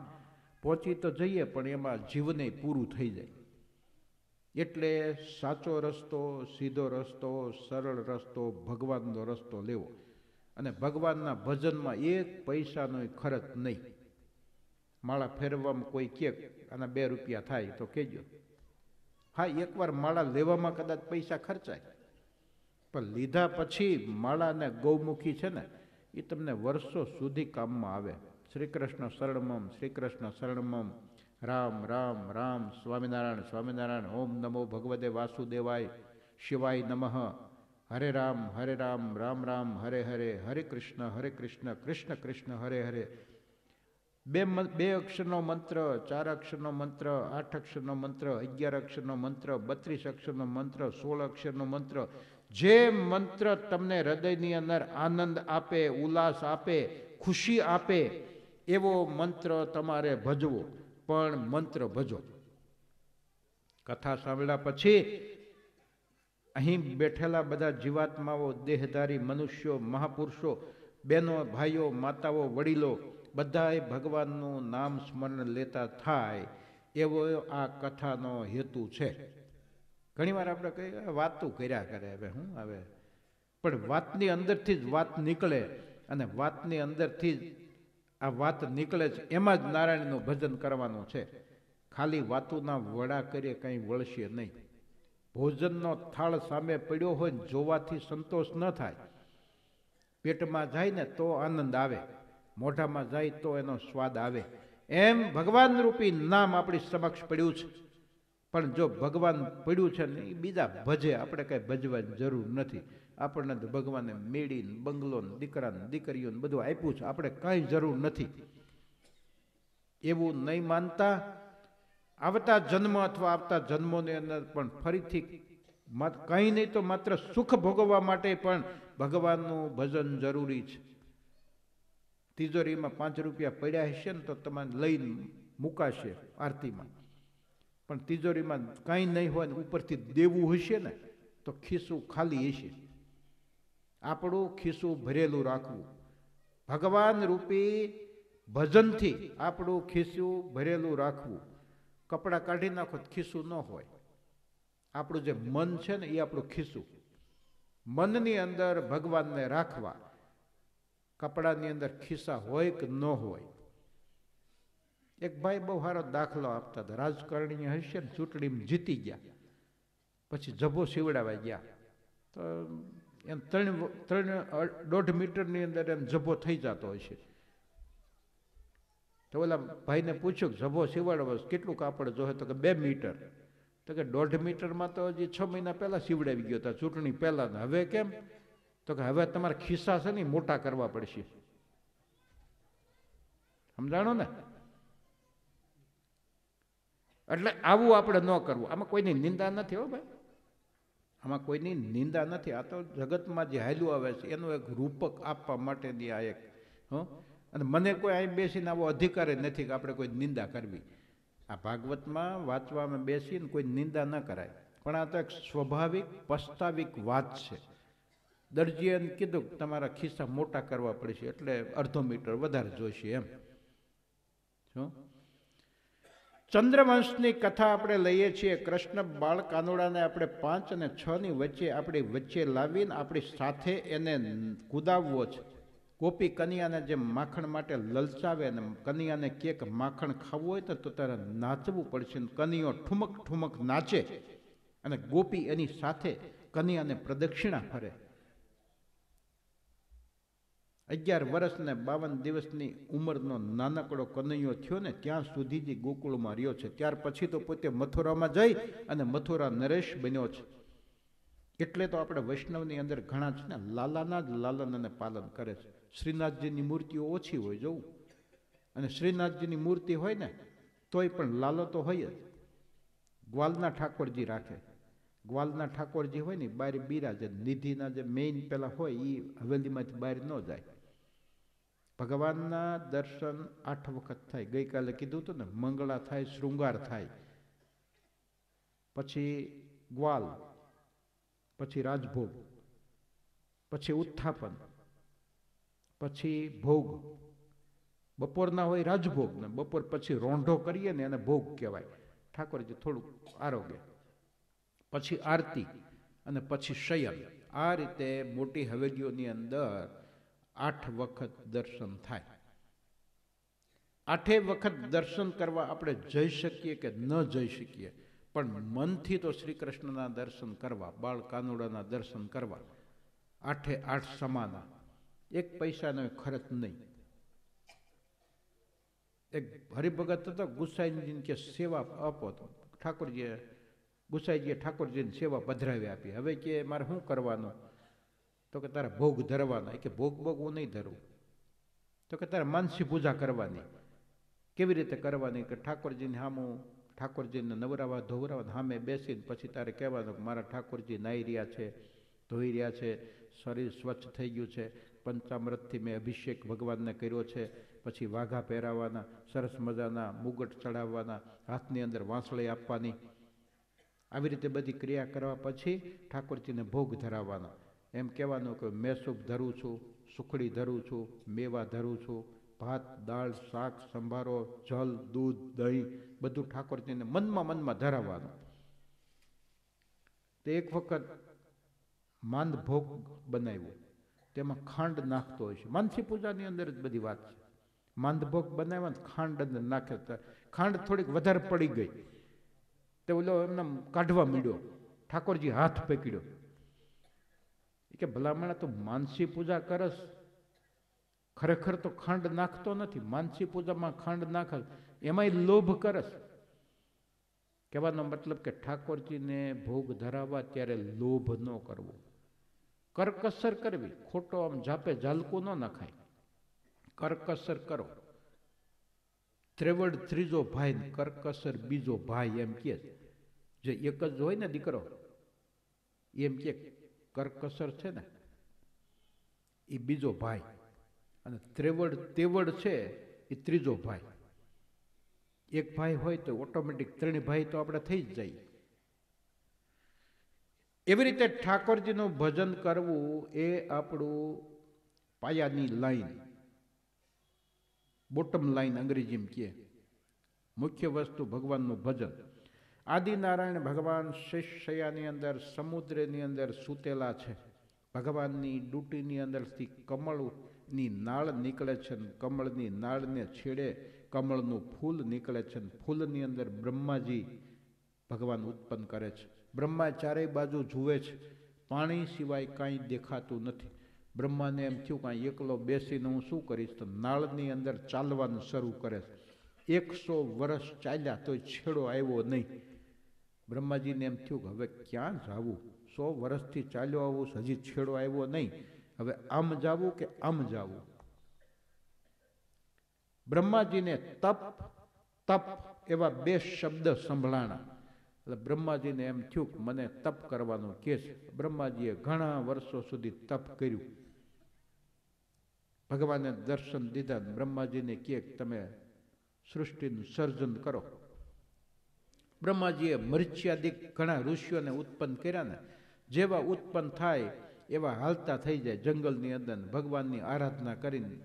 પહોંચી તો જઈએ, પણ એમાં જીવને પૂરું થઈ જાય. એટલે સાચો રસ્તો, સીધો રસ્તો, સરળ રસ્તો, ભગવાનનો રસ્તો લેવો. અને ભગવાનના ભજનમાં એક પૈસાનો ખર્ચ નહીં. માળા ફેરવવામાં કોઈ કે આના બે રૂપિયા થાય તો કહેજો. હા, એકવાર માળા લેવામાં કદાચ પૈસા ખર્ચાય. પણ લીધા પછી માળાને ગૌમુખી છે ને એ તમને વર્ષો સુધી કામમાં આવે. શ્રી કૃષ્ણ શરણમમ શ્રી કૃષ્ણ શરણમમ. રામ રામ રામ, સ્વામિનારાયણ સ્વામિનારાયણ. ઓમ નમો ભગવદે વાસુદેવાય શિવાય નમઃ. હરે રામ હરે રામ રામ રામ, હરે હરે. હરે કૃષ્ણ હરે કૃષ્ણ કૃષ્ણ કૃષ્ણ, હરે હરે. બે બે અક્ષરનો મંત્ર, ચાર અક્ષરનો મંત્ર, આઠ અક્ષરનો મંત્ર, અગિયાર અક્ષરનો મંત્ર, બત્રીસ અક્ષરનો મંત્ર, સોળ અક્ષરનો મંત્ર જે મંત્ર તમને હૃદયની અંદર આનંદ આપે, ઉલ્લાસ આપે, ખુશી આપે, એવો મંત્ર તમારે ભજવો. પણ મંત્ર ભજો. કથા સાંભળ્યા પછી અહીં બેઠેલા બધા જીવાત્માઓ, દેહધારી મનુષ્યો, મહાપુરુષો, બહેનો, ભાઈઓ, માતાઓ, વડીલો, બધાએ ભગવાનનું નામ સ્મરણ લેતા થાય એવો આ કથાનો હેતુ છે. ઘણીવાર આપણે કહીએ વાતું કર્યા કરે હવે હું હવે. પણ વાતની અંદરથી જ વાત નીકળે અને વાતની અંદરથી જ આ વાત નીકળે છે. એમાં જ નારાયણનું ભજન કરવાનું છે. ખાલી વાતુના વડા કરીએ કંઈ વળશે નહીં. ભોજનનો થાળ સામે પડ્યો હોય ને જોવાથી સંતોષ ન થાય. પેટમાં જાય ને તો આનંદ આવે. મોઢામાં જાય તો એનો સ્વાદ આવે. એમ ભગવાન રૂપી નામ આપણી સમક્ષ પડ્યું છે. પણ જો ભગવાન પડ્યું છે ને, એ બીજા ભજે. આપણે કાંઈ ભજવાની જરૂર નથી. આપણને તો ભગવાને મેળીને, બંગલોને, દીકરાને ને દીકરા ને દીકરીઓ ને બધું આપ્યું છે. આપણે કાંઈ જરૂર નથી. એવું નહીં માનતા. આવતા જન્મ અથવા આવતા જન્મોની અંદર પણ ફરીથી કંઈ નહીં તો માત્ર સુખ ભોગવવા માટે પણ ભગવાનનું ભજન જરૂરી છે. તિજોરીમાં પાંચ રૂપિયા પડ્યા હશે ને, તો તમારે લઈને મુકાશે આરતીમાં. પણ તિજોરીમાં કાંઈ નહીં હોય ને ઉપરથી દેવું હશે ને, તો ખિસ્સું ખાલી હશે. આપણું ખિસ્સું ભરેલું રાખવું. ભગવાન રૂપી ભજનથી આપણું ખિસ્સું ભરેલું રાખવું. કપડાં કાઢી નાખો ખિસ્સું ન હોય. આપણું જે મન છે ને, એ આપણું ખિસ્સું. મનની અંદર ભગવાનને રાખવા. કપડાની અંદર ખિસ્સા હોય કે ન હોય. એક ભાઈ બહુ સારો દાખલો આપતા હતા. રાજકારણીય હશે ને ચૂંટણીમાં જીતી ગયા. પછી જભો સીવડાવા ગયા. તો એમ ત્રણ ત્રણ દોઢ મીટરની અંદર એમ જભો થઈ જતો હશે. તો ઓલા ભાઈને પૂછ્યું કે જભો સીવડાવો કેટલું કાપડ જોહે? તો કે બે મીટર. તો કે દોઢ મીટરમાં તો હજી છ મહિના પહેલા સીવડાવી ગયો હતા ચૂંટણી પહેલા હવે કેમ? તો કે હવે તમારા ખિસ્સા છે ને મોટા કરવા પડશે. સમજાણો ને? એટલે આવું આપણે ન કરવું. આમાં કોઈની નિંદા નથી હો ભાઈ. આમાં કોઈની નિંદા નથી. આ તો જગતમાં જે હાલ્યું આવે છે, એનું એક રૂપક આપવા માટેની આ એક, હો. અને મને કોઈ અહીં બેસીને આવો અધિકાર નથી કે આપણે કોઈ નિંદા કરવી. આ ભાગવતમાં વાંચવામાં બેસીને કોઈ નિંદા ન કરાય. પણ આ તો એક સ્વાભાવિક, પસ્તાવિક વાત છે. દરજીએ કીધું તમારા ખિસ્સા મોટા કરવા પડશે, એટલે અડધો મીટર વધારે જોઈશે એમ. શું ચંદ્રવંશની કથા આપણે લઈએ છીએ. કૃષ્ણ બાળ કાનોડાને આપણે પાંચ અને છ ની વચ્ચે આપણી વચ્ચે લાવીને આપણી સાથે એને કુદાવવો છે. ગોપી કન્યાને જે માખણ માટે લલચાવે ને કન્યાને કેક માખણ ખાવું હોય તો તારે નાચવું પડશે કનિયો ઠુમક ઠુમક નાચે. અને ગોપી એની સાથે કન્યાને પ્રદક્ષિણા ફરે. અગિયાર વર્ષ ને બાવન દિવસની ઉંમરનો નાનકડો કનૈયો થયો ને, ત્યાં સુધી જ ગોકુળમાં રહ્યો છે. ત્યાર પછી તો પોતે મથુરામાં જઈ અને મથુરા નરેશ બન્યો છે. એટલે તો આપણે વૈષ્ણવની અંદર ઘણા છે ને, લાલાના જ લાલન અને પાલન કરે છે. શ્રીનાથજીની મૂર્તિઓ ઓછી હોય, જોવું. અને શ્રીનાથજીની મૂર્તિ હોય ને, તોય પણ લાલો તો હોય જ. ગ્વાલના ઠાકોરજી રાખે. ગ્વાલના ઠાકોરજી હોય ને બહાર બિરાજે નિધિના જે મેઇન પેલા હોય એ હવેલીમાંથી બહાર ન જાય. ભગવાનના દર્શન આઠ વખત થાય. ગઈકાલે કીધું હતું ને, મંગળા થાય, શૃંગાર થાય. પછી ગ્વાલ, પછી રાજભોગ, પછી ઉત્થાપન, પછી ભોગ. બપોરના હોય રાજભોગ ને, બપોર પછી રોંઢો કરીએ ને એને ભોગ કહેવાય. ઠાકોરજી થોડુંક આરોગ્ય. પછી આરતી અને પછી શયન. આ રીતે મોટી હવેલીઓની અંદર આઠ વખત દર્શન થાય. આઠે વખત દર્શન કરવા આપણે જઈ શકીએ કે ન જઈ શકીએ? પણ મનથી તો શ્રી કૃષ્ણના દર્શન કરવા, બાળ કાનુડાના દર્શન કરવા. આઠે આઠ સમાના. એક પૈસાનો ખર્ચ નહીં. એક હરિભગત હતો ગુસાઈજીને કે સેવા આપો તો. ઠાકોરજીએ, ગુસાઈજીએ ઠાકોરજીની સેવા પધરાવી આપી. હવે કે મારે શું કરવાનું? તો કે તારે ભોગ ધરવાના કે ભોગ ભોગ નહીં ધરવું તો કે તારે માનસી પૂજા કરવાની. કેવી રીતે કરવાની? કે ઠાકોરજીને સામું ઠાકોરજીને નવરાવા ધોવરાવા સામે બેસીને પછી તારે કહેવાનું કે મારા ઠાકોરજી નાહી રહ્યા છે, ધોઈ રહ્યા છે, શરીર સ્વચ્છ થઈ ગયું છે, પંચામૃતથી મેં અભિષેક ભગવાનને કર્યો છે, પછી વાઘા પહેરાવાના, સરસ મજાના મુગટ ચડાવવાના, હાથની અંદર વાંસળી આપવાની. આવી રીતે બધી ક્રિયા કરવા પછી ઠાકોરજીને ભોગ ધરાવવાના. એમ કહેવાનું કે મેં શુભ ધરું છું, સુખડી ધરું છું, મેવા ધરું છું. ભાત, દાળ, શાક, સંભારો, જલ, દૂધ, દહીં બધું ઠાકોરજીને મનમાં મનમાં ધરાવવાનું. તે એક વખત માંદ ભોગ બનાવ્યો. તેમાં ખાંડ નાખતો હોય છે. માનસી પૂજાની અંદર જ બધી વાત છે. માંદ ભોગ બનાવ્યા ને ખાંડ અંદર નાખે ખાંડ થોડીક વધારે પડી ગઈ. તે ઓલો એમને કાઢવા માંડ્યો. ઠાકોરજી હાથ પકડ્યો કે ભલામણ તો માનસી પૂજા કરસ. ખરેખર તો ખાંડ નાખતો નથી, માનસી પૂજામાં ખાંડ નાખે એમાંય લોભ કરસ. કહેવાનો મતલબ કે ઠાકોરજીને ભોગ ધરાવવા ત્યારે લોભ ન કરવો. કરકસર કરવી, ખોટો આમ જાપે ઝાલકું ન નખાય. કરકસર કરો. ત્રેવડ ત્રીજો ભાઈ ને કરકસર બીજો ભાઈ એમ કે જે એક જ હોય ને દીકરો, એમ કે કરકસર છે ને એ બીજો ભાઈ. અને ત્રેવડ, તેવડ છે એ ત્રીજો ભાઈ. એક ભાઈ હોય તો ઓટોમેટિક ત્રણ ભાઈ તો આપણે થઈ જ જાય. એવી રીતે ઠાકોરજીનું ભજન કરવું એ આપણું પાયાની લાઈન. બોટમ લાઈન અંગ્રેજીમાં કહે, મુખ્ય વસ્તુ ભગવાનનું ભજન. આદિનારાયણ ભગવાન શૈયાની અંદર, સમુદ્રની અંદર સૂતેલા છે. ભગવાનની ડૂટીની અંદરથી કમળની નાળ નીકળે છે કમળની નાળને છેડે કમળનું ફૂલ નીકળે છે ફૂલની અંદર બ્રહ્માજી ભગવાન ઉત્પન્ન કરે છે. બ્રહ્મા ચારેય બાજુ જુએ છે. પાણી સિવાય કાંઈ દેખાતું નથી. બ્રહ્માને એમ થયું કાંઈ એકલો બેસીને હું શું કરીશ? તો નાળની અંદર ચાલવાનું શરૂ કરે છે. એકસો વર્ષ ચાલ્યા તોય છેડો આવ્યો નહીં. બ્રહ્માજીને એમ થયું કે હવે ક્યાં જાવું? સો વર્ષથી ચાલ્યો આવું, હજી છેડો આવ્યો નહીં. હવે આમ જાવું કે આમ જાવું? બ્રહ્માજીને તપ તપ એવા બે શબ્દ સંભળાણા. એટલે બ્રહ્માજીને એમ થયું કે મને તપ કરવાનો કે છે. બ્રહ્માજીએ ઘણા વર્ષો સુધી તપ કર્યું. ભગવાને દર્શન દીધા બ્રહ્માજીને કહે તમે સૃષ્ટિનું સર્જન કરો. બ્રહ્માજીએ મર્ચ્યાદિક ઘણા ઋષિઓને ઉત્પન્ન કર્યા ને, જેવા ઉત્પન્ન થાય એવા હાલતા થઈ જાય જંગલની અંદર ભગવાનની આરાધના કરીને.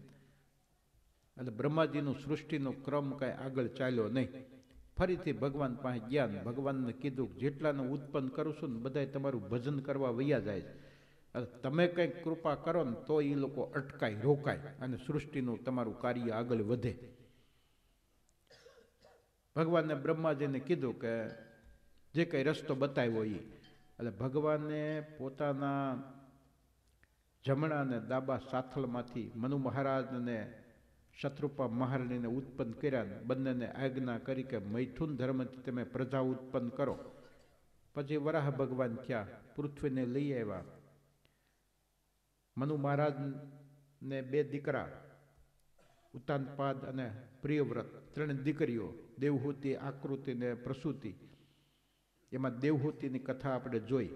એટલે બ્રહ્માજીનું સૃષ્ટિનો ક્રમ કાંઈ આગળ ચાલ્યો નહીં. ફરીથી ભગવાન પાસે જ્ઞાન ભગવાનને કીધું જેટલાનું ઉત્પન્ન કરું છું ને બધાય તમારું ભજન કરવા વૈયા જાય છે. તમે કંઈક કૃપા કરો ને તો એ લોકો અટકાય, રોકાય અને સૃષ્ટિનું તમારું કાર્ય આગળ વધે. ભગવાનને બ્રહ્માજીને કીધું કે જે કંઈ રસ્તો બતાવ્યો એ એટલે ભગવાને પોતાના જમણા અને ડાબા સાથળમાંથી મનુ મહારાજને શત્રુપા મહારાણીને ઉત્પન્ન કર્યા બંનેને આજ્ઞા કરી કે મૈથુન ધર્મથી તમે પ્રજા ઉત્પન્ન કરો. પછી વરાહ ભગવાન થયા, પૃથ્વીને લઈ આવ્યા. મનુ મહારાજને બે દીકરા, ઉતાનપાદ અને પ્રિયવ્રત, ત્રણ દીકરીઓ. દેવહૂતિ, આકૃતિ ને પ્રસૂતિ. એમાં દેવહૂતિની કથા આપણે જોઈ.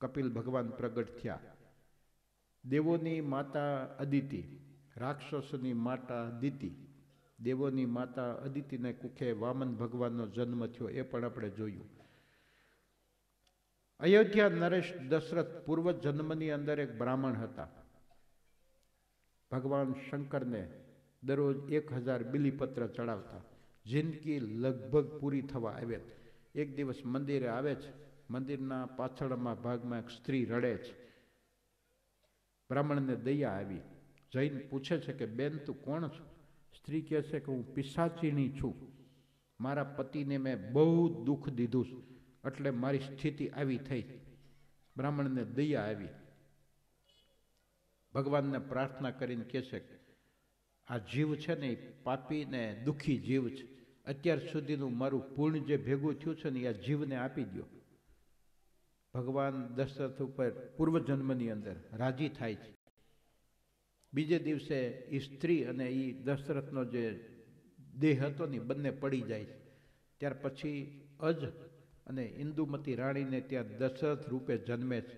કપિલ ભગવાન પ્રગટ થયા. દેવોની માતા અદિતિ, રાક્ષસની માતા દિતિ. દેવોની માતા અદિતિને કુખે વામન ભગવાનનો જન્મ થયો એ પણ આપણે જોયું. અયોધ્યા નરેશ દશરથ પૂર્વ જન્મની અંદર એક બ્રાહ્મણ હતા. ભગવાન શંકરને દરરોજ એક હજાર બિલીપત્ર ચડાવતા. જિંદગી લગભગ પૂરી થવા આવે એક દિવસ મંદિરે આવે છે. મંદિરના પાછળમાં ભાગમાં એક સ્ત્રી રડે છે. બ્રાહ્મણને દયા આવી. જૈન પૂછે છે કે, બેન, તું કોણ છો? સ્ત્રી કહે છે કે, હું પિશાચીની છું. મારા પતિને મેં બહુ દુઃખ દીધું છે. એટલે મારી સ્થિતિ આવી થઈ. બ્રાહ્મણને દયા આવી. ભગવાનને પ્રાર્થના કરીને કહે છે આ જીવ છે ને, એ પાપી ને દુઃખી જીવ છે. અત્યાર સુધીનું મારું પૂર્ણ જે ભેગું થયું છે ને આ જીવને આપી દો ભગવાન દશરથ ઉપર પૂર્વજન્મની અંદર રાજી થાય છે. બીજે દિવસે એ સ્ત્રી અને એ દશરથનો જે દેહ હતો ને બંને પડી જાય છે. ત્યાર પછી અજ અને ઇન્દુમતી રાણીને ત્યાં દશરથ રૂપે જન્મે છે.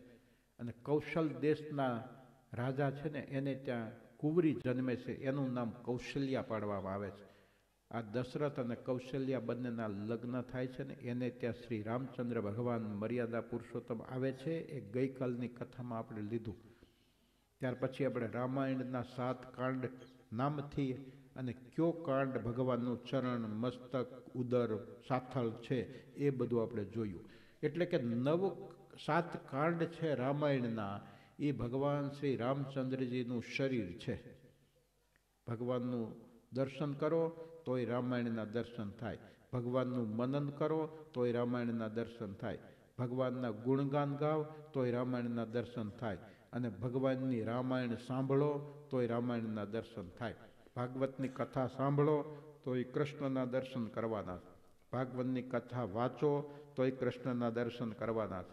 અને કૌશલ દેશના રાજા છે ને, એને ત્યાં કુંવરી જન્મે છે. એનું નામ કૌશલ્યા પાડવામાં આવે છે. આ દશરથ અને કૌશલ્યા બંનેના લગ્ન થાય છે ને એને ત્યાં શ્રી રામચંદ્ર ભગવાન મર્યાદા પુરુષોત્તમ આવે છે એ ગઈકાલની કથામાં આપણે લીધું. ત્યાર પછી આપણે રામાયણના સાત કાંડ નામથી અને કયો કાંડ ભગવાનનું ચરણ, મસ્તક, ઉદર, સાથળ છે એ બધું આપણે જોયું. એટલે કે નવ સાત કાંડ છે રામાયણના, એ ભગવાન શ્રી રામચંદ્રજીનું શરીર છે. ભગવાનનું દર્શન કરો તોય રામાયણના દર્શન થાય. ભગવાનનું મનન કરો, તોય રામાયણના દર્શન થાય. ભગવાનના ગુણગાન ગાવ તોય રામાયણના દર્શન થાય. અને ભગવાનની રામાયણ સાંભળો, તોય રામાયણના દર્શન થાય. ભાગવતની કથા સાંભળો, તોય કૃષ્ણના દર્શન કરવાના. ભાગવતની કથા વાંચો, તોય કૃષ્ણના દર્શન કરવાના.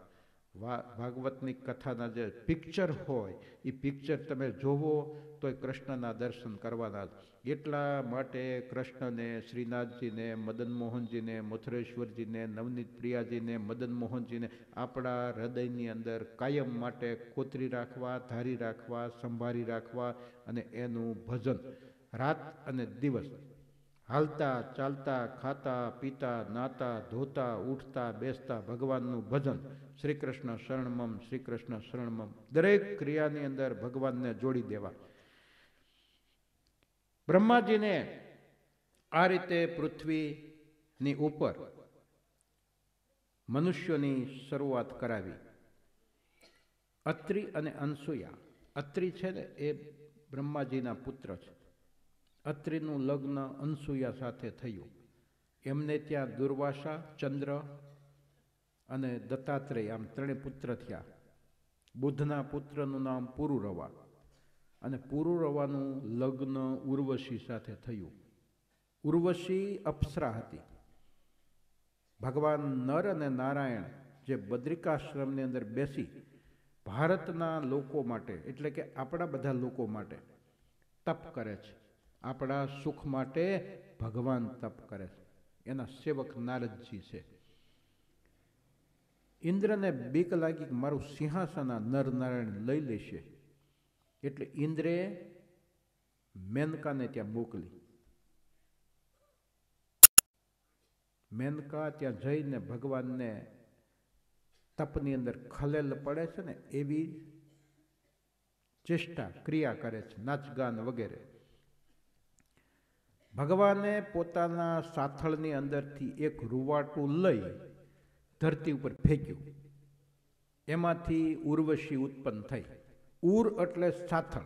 ભાગવતની કથાના જે પિક્ચર હોય એ પિક્ચર તમે જોવો તોય કૃષ્ણના દર્શન કરવાના એટલા માટે કૃષ્ણને, શ્રીનાથજીને મદન મોહનજીને મથુરેશ્વરજીને, નવનીત પ્રિયાજીને મદન મોહનજીને આપણા હૃદયની અંદર કાયમ માટે કોતરી રાખવા, ધારી રાખવા, સંભાળી રાખવા અને એનું ભજન રાત અને દિવસ હાલતા, ચાલતા, ખાતા, પીતા, નાતા, ધોતા, ઉઠતા, બેસતા ભગવાનનું ભજન શ્રી કૃષ્ણ શરણમમ શ્રી કૃષ્ણ શરણમમ. દરેક ક્રિયાની અંદર ભગવાનને જોડી દેવા. બ્રહ્માજીને આ રીતે પૃથ્વીની ઉપર મનુષ્યોની શરૂઆત કરાવી. અત્રિ અને અનસુયા અત્રિ છે ને એ બ્રહ્માજીના પુત્ર છે. અત્રિનું લગ્ન અનસુયા સાથે થયું. એમને ત્યાં દુર્વાસા, ચંદ્ર અને દત્તાત્રેય આમ ત્રણેય પુત્ર થયા. બુદ્ધના પુત્રનું નામ પુરુરવા. અને પુરુરવાનું લગ્ન ઉર્વશી સાથે થયું. ઉર્વશી અપ્સરા હતી. ભગવાન નર અને નારાયણ જે બદ્રિકાશ્રમની અંદર બેસી ભારતના લોકો માટે, એટલે કે આપણા બધા લોકો માટે તપ કરે છે. આપણા સુખ માટે ભગવાન તપ કરે છે. એના સેવક નારદજી છે. ઇન્દ્રને બીક લાગી કે મારું સિંહાસન નર નારાયણ લઈ લેશે. એટલે ઇન્દ્રે મેનકાને ત્યાં મોકલી. મેનકા ત્યાં જઈને ભગવાનને તપની અંદર ખલેલ પડે છે ને, એવી ચેષ્ટા, ક્રિયા કરે છે નાચગાન વગેરે. ભગવાને પોતાના સાથળની અંદરથી એક રૂવાટું લઈ ધરતી ઉપર ફેંક્યું. એમાંથી ઉર્વશી ઉત્પન્ન થઈ. ઉર એટલે સાથળ.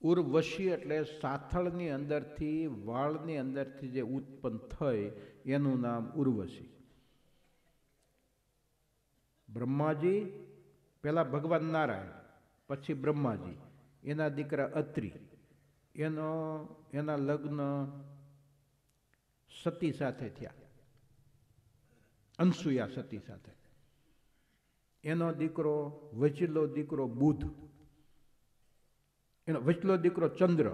ઉર્વશી એટલે સાથળની અંદરથી, વાળની અંદરથી જે ઉત્પન્ન થઈ, એનું નામ ઉર્વશી. બ્રહ્માજી પહેલા ભગવાન નારાયણ, પછી બ્રહ્માજી, એના દીકરા અત્રિ. એનો, એના લગ્ન સતી સાથે થયા. અનસુયા સતી સાથે. એનો દીકરો વચલો દીકરો બુધ. એનો વચલો દીકરો ચંદ્ર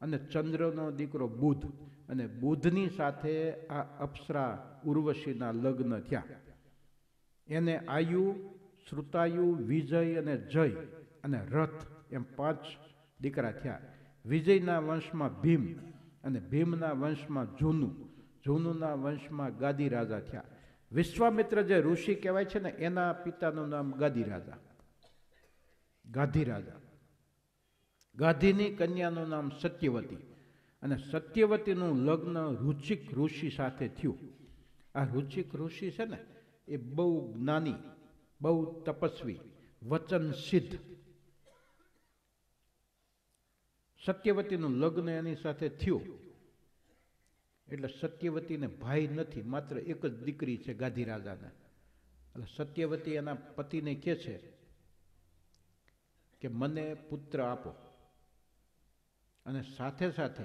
અને ચંદ્રનો દીકરો બુધ. અને બુધની સાથે આ અપ્સરા ઉર્વશીના લગ્ન થયા. એને આયુ, શ્રુતાયુ, વિજય અને જય અને રથ એમ પાંચ દીકરા થયા. વિજયના વંશમાં ભીમ અને ભીમના વંશમાં જૂનું. જૂનુના વંશમાં ગાદી રાજા થયા. વિશ્વામિત્ર જે ઋષિ કહેવાય છે ને, એના પિતાનું નામ ગાદી રાજા ગાધી રાજા ગાધીની કન્યાનું નામ સત્યવતી. અને સત્યવતીનું લગ્ન રુચિક ઋષિ સાથે થયું. આ રુચિક ઋષિ છે ને, એ બહુ જ્ઞાની, બહુ તપસ્વી વચન સિદ્ધ સત્યવતીનું લગ્ન એની સાથે થયું. એટલે સત્યવતીને ભાઈ નથી, માત્ર એક જ દીકરી છે ગાંધી રાજાને એટલે સત્યવતી એના પતિને કહે છે કે મને પુત્ર આપો. અને સાથે સાથે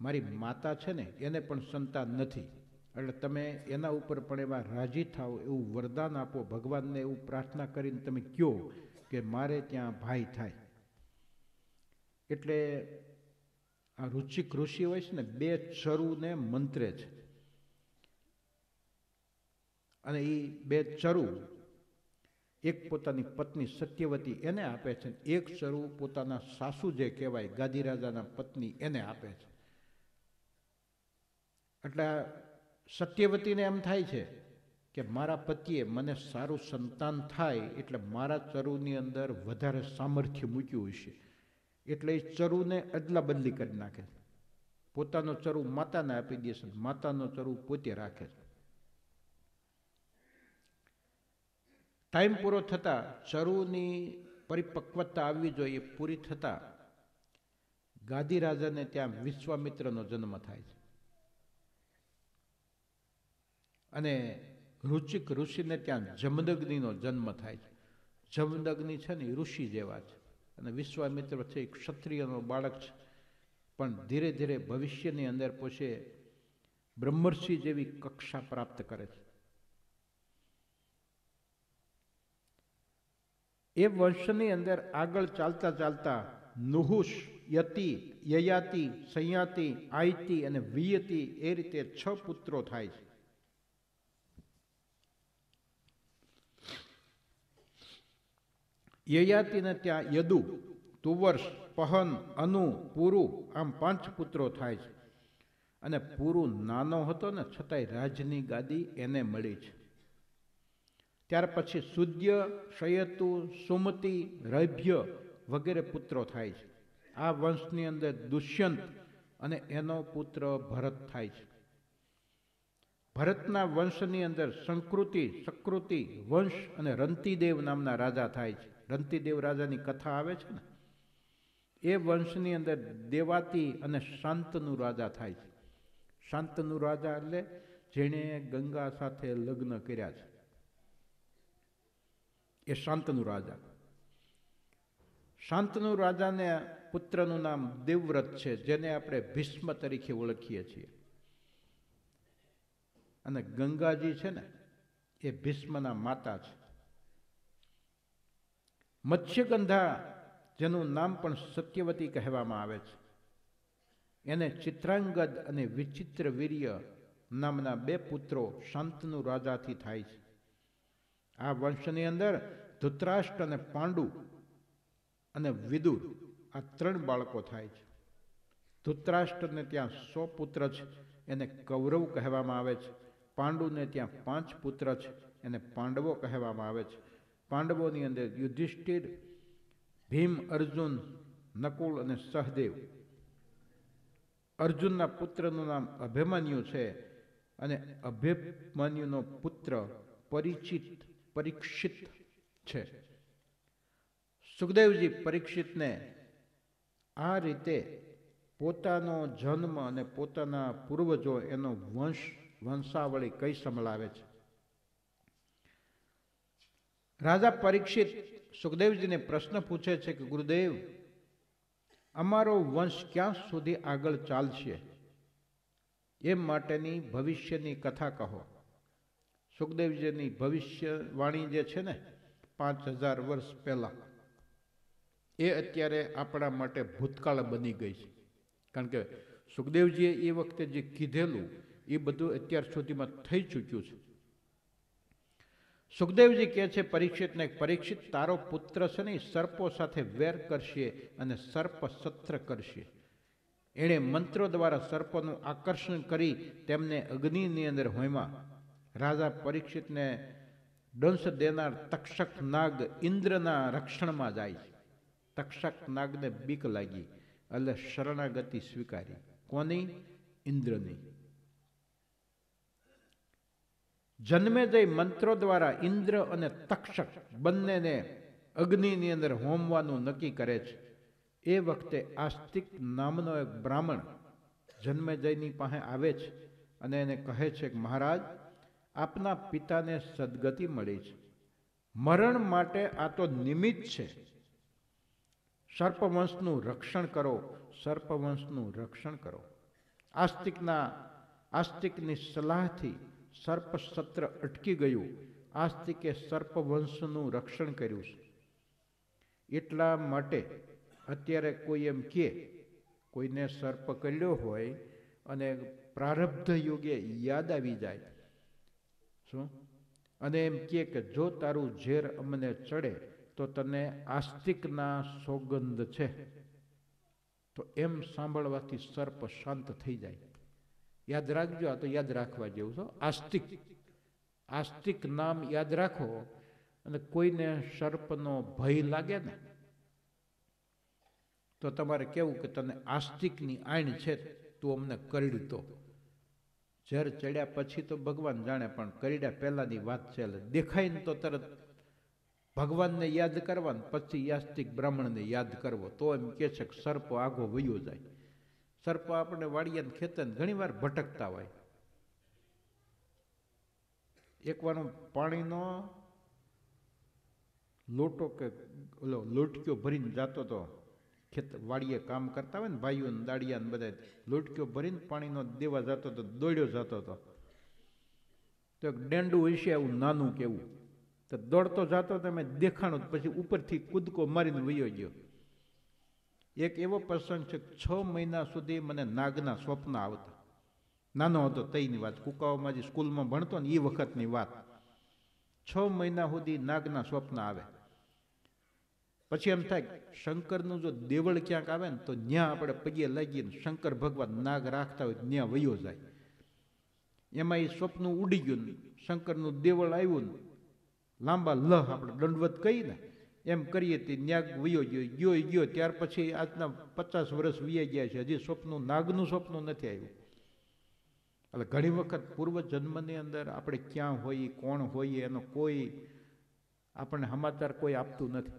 મારી માતા છે ને, એને પણ સંતાન નથી. એટલે તમે એના ઉપર પણ એવા રાજી થાઓ, એવું વરદાન આપો, ભગવાનને એવું પ્રાર્થના કરીને તમે કહો કે મારે ત્યાં ભાઈ થાય. એટલે આ રુચિક ઋષિ હોય છે ને, બે ચરુને મંત્રે છે. અને એ બે ચરુ એક પોતાની પત્ની સત્યવતી એને આપે છે એક ચરુ પોતાના સાસુ જે કહેવાય, ગાદી રાજાના પત્ની એને આપે છે. એટલે સત્યવતીને એમ થાય છે કે મારા પતિએ મને સારું સંતાન થાય એટલે મારા ચરુની અંદર વધારે સામર્થ્ય મૂક્યું હશે. એટલે એ ચરુને અદલા બદલી કરી નાખે. છે પોતાનો ચરુ માતાને આપી દે છે, માતાનો ચરુ પોતે રાખે છે. ટાઈમ પૂરો થતાં ચરુની પરિપક્વતા આવવી જોઈએ, પૂરી થતાં ગાદી રાજાને ત્યાં વિશ્વામિત્રનો જન્મ થાય છે. અને રુચિક ઋષિને ત્યાં જમદગ્નિનો જન્મ થાય છે. જમદગ્નિ છે ને ઋષિ જેવા છે. અને વિશ્વામિત્ર છે ક્ષત્રિયનો બાળક છે. પણ ધીરે ધીરે ભવિષ્યની અંદર પોષે બ્રહ્મર્ષિ જેવી કક્ષા પ્રાપ્ત કરે છે. એ વંશની અંદર આગળ ચાલતા ચાલતા નુહુષ, યતિ, યયાતિ, સંયાતિ, આયતિ અને વિયતિ એ રીતે છ પુત્રો થાય છે. યયાતિને ત્યાં યદુ, તુવર્ષ, પહન, અનુ, પુરુ આમ પાંચ પુત્રો થાય છે. અને પુરુ નાનો હતો ને, છતાંય રાજની ગાદી એને મળી છે. ત્યાર પછી સુદ્ય શયતુ, સુમતિ, રભ્ય વગેરે પુત્રો થાય છે. આ વંશની અંદર દુષ્યંત અને એનો પુત્ર ભરત થાય છે. ભરતના વંશની અંદર સંકૃતિ, સકૃતિ, વંશ અને રંતિદેવ નામના રાજા થાય છે. રંતિદેવ રાજાની કથા આવે છે ને, એ વંશની અંદર દેવાતી અને શાંતનું રાજા થાય છે. શાંતનું રાજા એટલે જેણે ગંગા સાથે લગ્ન કર્યા છે. એ શાંતનું રાજા. શાંતનું રાજાને પુત્રનું નામ દેવવ્રત છે, જેને આપણે ભીષ્મ તરીકે ઓળખીએ છીએ. અને ગંગાજી છે ને, એ ભીષ્મના માતા છે. મત્સ્યગંધા જેનું નામ પણ સત્યવતી કહેવામાં આવે છે. એને ચિત્રાંગદ અને વિચિત્ર વીર્ય નામના બે પુત્રો શાંતનુ રાજાથી થાય છે. આ વંશની અંદર ધૃતરાષ્ટ્ર અને પાંડુ અને વિદુર આ ત્રણ બાળકો થાય છે. ધૃતરાષ્ટ્રને ત્યાં સો પુત્ર છે, એને કૌરવ કહેવામાં આવે છે. પાંડુને ત્યાં પાંચ પુત્ર છે, એને પાંડવો કહેવામાં આવે છે. પાંડવોની અંદર યુધિષ્ઠિર, ભીમ, અર્જુન, નકુલ અને સહદેવ. અર્જુનના પુત્રનું નામ અભિમન્યુ છે અને અભિમન્યુનો પુત્ર પરિચિત, પરીક્ષિત છે. સુખદેવજી પરીક્ષિતને આ રીતે પોતાનો જન્મ અને પોતાના પૂર્વજો એનો વંશ વંશાવળી કઈ સંભળાવે છે? રાજા પરીક્ષિત સુખદેવજીને પ્રશ્ન પૂછે છે કે, ગુરુદેવ, અમારો વંશ ક્યાં સુધી આગળ ચાલશે? એ માટેની ભવિષ્યની કથા કહો. સુખદેવજીની ભવિષ્યવાણી જે છે ને, પાંચ હજાર વર્ષ પહેલાં, એ અત્યારે આપણા માટે ભૂતકાળ બની ગઈ છે. કારણ કે સુખદેવજીએ એ વખતે જે કીધેલું, એ બધું અત્યાર સુધીમાં થઈ ચૂક્યું છે. સુખદેવજી કહે છે, પરીક્ષિતને પરીક્ષિત, તારો પુત્ર છે ને સર્પો સાથે વેર કરશે અને સર્પ સત્ર કરશે. એણે મંત્રો દ્વારા સર્પોનું આકર્ષણ કરી, તેમને અગ્નિની અંદર હોયમાં. રાજા પરીક્ષિતને દંશ દેનાર તક્ષક નાગ ઇન્દ્રના રક્ષણમાં જાય. છે તક્ષક નાગને બીક લાગી, એટલે શરણાગતિ સ્વીકારી. કોની? ઇન્દ્રની. જન્મે જઈ મંત્રો દ્વારા ઇન્દ્ર અને તક્ષક બંનેને અગ્નિની અંદર હોમવાનું નક્કી કરે છે. એ વખતે આસ્તિક નામનો એક બ્રાહ્મણ જન્મેજયની પાસે આવે છે અને એને કહે છે કે મહારાજ, આપના પિતાને સદગતિ મળી છે. મરણ માટે આ તો નિમિત્ત છે. સર્પવંશનું રક્ષણ કરો, સર્પવંશનું રક્ષણ કરો. આસ્તિકના, આસ્તિકની સલાહથી સર્પ સત્ર અટકી ગયું. આસ્તિકે સર્પવંશનું રક્ષણ કર્યું છે. એટલા માટે અત્યારે કોઈ એમ કહે કોઈને સર્પ કર્યો હોય અને પ્રારબ્ધ યુગે યાદ આવી જાય. શું? અને એમ કહે કે જો તારું ઝેર અમને ચડે, તો તને આસ્તિકના સોગંધ છે. તો એમ સાંભળવાથી સર્પ શાંત થઈ જાય. યાદ રાખજો, આ તો યાદ રાખવા જેવું છો આસ્તિક. આસ્તિક નામ યાદ રાખો અને કોઈને સર્પનો ભય લાગે ને, તો તમારે કેવું કે તને આસ્તિકની આણ છે તું અમને કરડતો ઝેર ચડ્યા પછી તો ભગવાન જાણે, પણ કરડ્યા પહેલાની વાત છે એટલે દેખાય ને તો તરત ભગવાનને યાદ કરવા પછી યાસ્તિક બ્રાહ્મણને યાદ કરવો. તો એમ કે છે કે સર્પ આગો વયો જાય. સર્પ આપણે વાડિયા ખેતર ઘણી વાર ભટકતા હોય. એકવાર પાણીનો લોટો કે ઓલો લોટક્યો ભરીને જતો હતો ખેત વાડીએ કામ કરતા હોય ને ભાઈઓ ને દાડિયા ને બધા લોટક્યો ભરીને પાણીનો દેવા જતો હતો દોડ્યો જતો હતો તો એક ડેંડું હશે આવું નાનું કેવું. તો દોડતો જતો તો મેં દેખાણું પછી ઉપરથી કૂદકો મારીને વયો ગયો. એક એવો પ્રસંગ છે છ મહિના સુધી મને નાગના સ્વપ્ન આવતા. નાનો હતો તઈની વાત, કુકાઓમાં જે સ્કૂલમાં ભણતો ને એ વખતની વાત. છ મહિના સુધી નાગના સ્વપ્ન આવે. પછી એમ થાય શંકરનું જો દેવળ ક્યાંક આવે ને તો ત્યાં આપણે પગે લાગીને શંકર ભગવાન નાગ રાખતા હોય ત્યાં વયો જાય. એમાં એ સ્વપ્ન ઉડી ગયું શંકરનું દેવળ આવ્યું ને લાંબા લહ આપણે દંડવત કહી ને એમ કરીએ તે ન્યાગ વયો ગયો ગયો ગયો, ત્યાર પછી આજના પચાસ વર્ષ વીએ ગયા છે. હજી સ્વપ્ન, નાગનું સ્વપ્ન નથી આવ્યું. એટલે ઘણી વખત પૂર્વ જન્મની અંદર આપણે ક્યાં હોઈએ કોણ હોઈએ એનો કોઈ આપણને સમાચાર કોઈ આપતું નથી.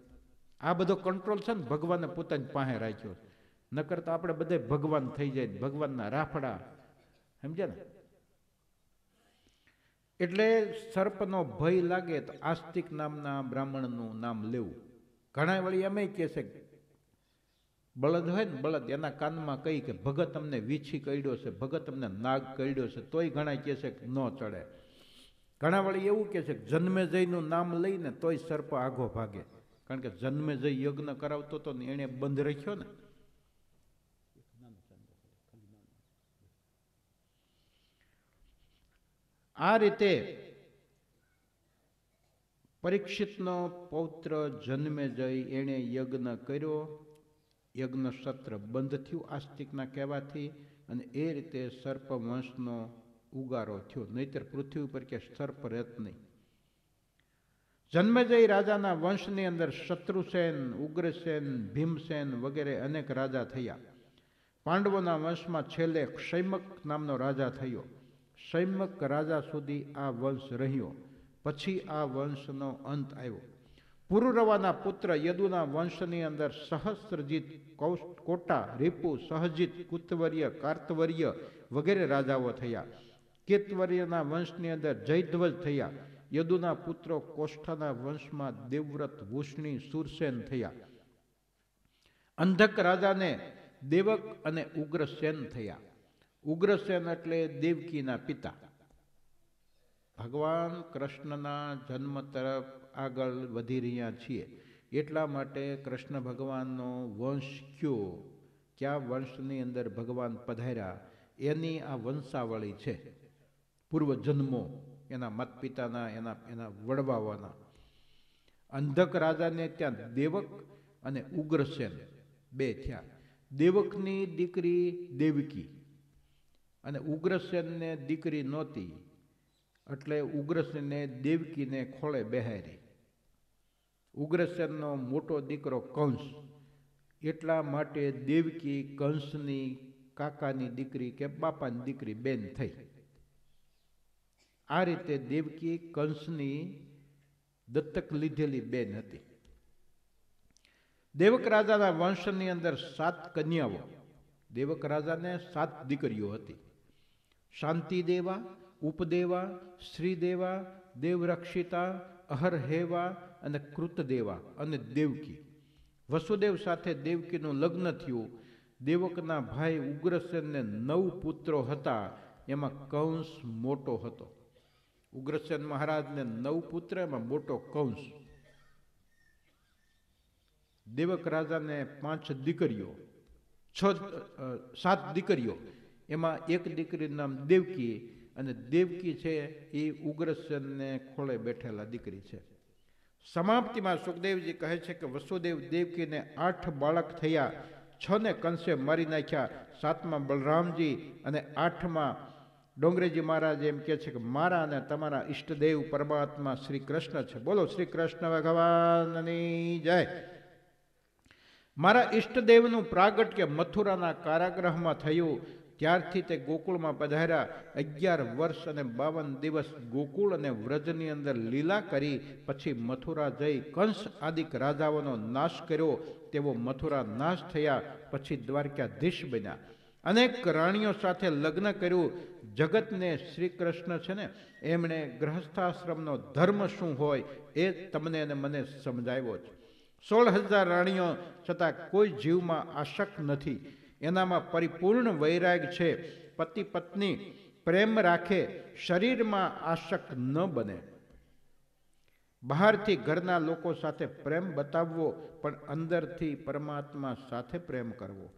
આ બધો કંટ્રોલ છે ને, ભગવાને પોતાની પાસે રાખ્યો નકર તો આપણે બધે ભગવાન થઈ જાય ભગવાનના રાફડા. સમજ્યા ને? એટલે સર્પનો ભય લાગે તો આસ્તિક નામના બ્રાહ્મણનું નામ લેવું. ઘણા વળી એમ કહે છે બળદ હોય ને બળદ, એના કાનમાં કહી કે ભગત અમને વીછી કરડ્યો છે, ભગત અમને નાગ કરડ્યો છે, તોય ઘણા કહે છે કે ન ચડે. ઘણા વળી એવું કહે છે કે જન્મે જયનું નામ લઈને તોય સર્પ આઘો ભાગે. કારણ કે જન્મે જય યજ્ઞ કરાવતો હતો ને એણે બંધ રાખ્યો ને. આ રીતે પરીક્ષિતનો પૌત્ર જન્મે જઈ એણે યજ્ઞ કર્યો. યજ્ઞ સત્ર બંધ થયું આસ્તિકના કહેવાથી અને એ રીતે સર્પવંશનો ઉગારો થયો. નહીતર પૃથ્વી ઉપર કે સર્પ રહેત નહીં. જન્મેજય રાજાના વંશની અંદર શત્રુસેન, ઉગ્રસેન, ભીમસેન વગેરે અનેક રાજા થયા. પાંડવોના વંશમાં છેલ્લે ક્ષૈમક નામનો રાજા થયો. ક્ષૈમક રાજા સુધી આ વંશ રહ્યો. પછી આ વંશનો અંત આવ્યો. પુરુરવાના પુત્ર યદુના વંશની અંદર સહસ્ત્રજીત કૌશ- કોટા, રીપુ, સહજીત, કુતવર્ય, કાર્તવર્ય વગેરે રાજાઓ થયા. કેતવર્યના વંશની અંદર જયધ્વજ થયા. યદુના પુત્રો કોષ્ઠાના વંશમાં દેવવ્રત, વૃષ્ણિ, સુરસેન થયા. અંધક રાજાને દેવક અને ઉગ્રસેન થયા. ઉગ્રસેન એટલે દેવકીના પિતા. ભગવાન કૃષ્ણના જન્મ તરફ આગળ વધી રહ્યા છીએ. એટલા માટે કૃષ્ણ ભગવાનનો વંશ કયો? કયા વંશની અંદર ભગવાન પધાર્યા? એની આ વંશાવળી છે. પૂર્વ જન્મો એના મત પિતાના એના એના વડવાઓના. અંધક રાજાને ત્યાં દેવક અને ઉગ્રસેન બે થયા. દેવકની દીકરી દેવકી. અને ઉગ્રસેનને દીકરી નહોતી, એટલે ઉગ્રસેને દેવકીને ખોળે બેહારી. ઉગ્રસેનનો મોટો દીકરો કંસ, એટલા માટે દેવકી કંસની કાકાની દીકરી કે બાપાની દીકરી બેન થઈ. આ રીતે દેવકી કંસની દત્તક લીધેલી બેન હતી. દેવક રાજાના વંશની અંદર સાત કન્યાઓ, દેવક રાજાને સાત દીકરીઓ હતી. શાંતિદેવા ઉપદેવા શ્રીદેવા દેવરક્ષિતા અહરહેવા અને કૃતદેવા અને દેવકી. વસુદેવ સાથે દેવકીનું લગ્ન થયું. દેવકના ભાઈ ઉગ્રસેનને નવ પુત્રો હતા. એમાં કંસ મોટો હતો. ઉગ્રસેન મહારાજને નવ પુત્ર, એમાં મોટો કંસ. દેવક રાજાને પાંચ દીકરીઓ, છ સાત દીકરીઓ. એમાં એક દીકરીનું નામ દેવકી અને દેવકી છે એ ઉગ્રસેનને ખોળે બેઠેલા દીકરી છે. સમાપ્તિમાં સુખદેવજી કહે છે કે વસુદેવ દેવકીને આઠ બાળક થયા છ ને કંસે મારી નાખ્યા, સાતમા બલરામજી અને આઠમાં ડોંગરેજી મહારાજ એમ કહે છે કે મારા અને તમારા ઈષ્ટદેવ પરમાત્મા શ્રી કૃષ્ણ છે. બોલો, શ્રી કૃષ્ણ ભગવાનની જય. મારા ઈષ્ટદેવનું પ્રાગટ્ય મથુરાના કારાગૃહમાં થયું. ત્યારથી તે ગોકુળમાં પધાર્યા. અગિયાર વર્ષ અને બાવન દિવસ ગોકુળ અને વ્રજની અંદર લીલા કરી પછી મથુરા જઈ કંસ આદિક રાજાઓનો નાશ કર્યો. તેવો મથુરા નાશ થયા, પછી દ્વારકાધીશ બન્યા. અનેક રાણીઓ સાથે લગ્ન કર્યું. જગતને શ્રી કૃષ્ણ છે ને, એમણે ગ્રહસ્થાશ્રમનો ધર્મ શું હોય એ તમને અને મને સમજાવ્યો છે. સોળ હજાર રાણીઓ છતાં કોઈ જીવમાં આશક નથી. એનામાં પરિપૂર્ણ વૈરાગ છે. પતિ પત્ની પ્રેમ રાખે, શરીરમાં આશક ન બને. બહારથી ઘરના લોકો સાથે પ્રેમ બતાવવો, પણ અંદરથી પરમાત્મા સાથે પ્રેમ કરવો.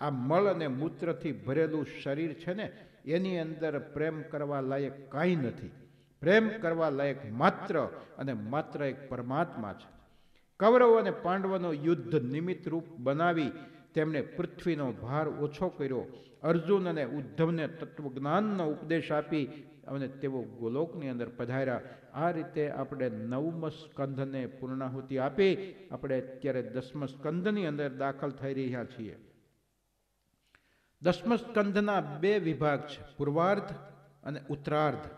આ મળ અને મૂત્રથી ભરેલું શરીર છે ને, એની અંદર પ્રેમ કરવા લાયક કાંઈ નથી. પ્રેમ કરવા લાયક માત્ર અને માત્ર એક પરમાત્મા છે. કૌરવ અને પાંડવનો યુદ્ધ નિમિત્ત રૂપ બનાવી તેમણે પૃથ્વીનો ભાર ઓછો કર્યો. અર્જુન અને ઉદ્ધવને તત્વજ્ઞાનનો ઉપદેશ આપી અને તેઓ ગોલોકની અંદર પધાર્યા. આ રીતે આપણે નવમ સ્કંધને પૂર્ણાહુતિ આપી આપણે અત્યારે દસમ સ્કંધની અંદર દાખલ થઈ રહ્યા છીએ. દસમ સ્કંધના બે વિભાગ છે, પૂર્વાર્ધ અને ઉત્તરાર્ધ.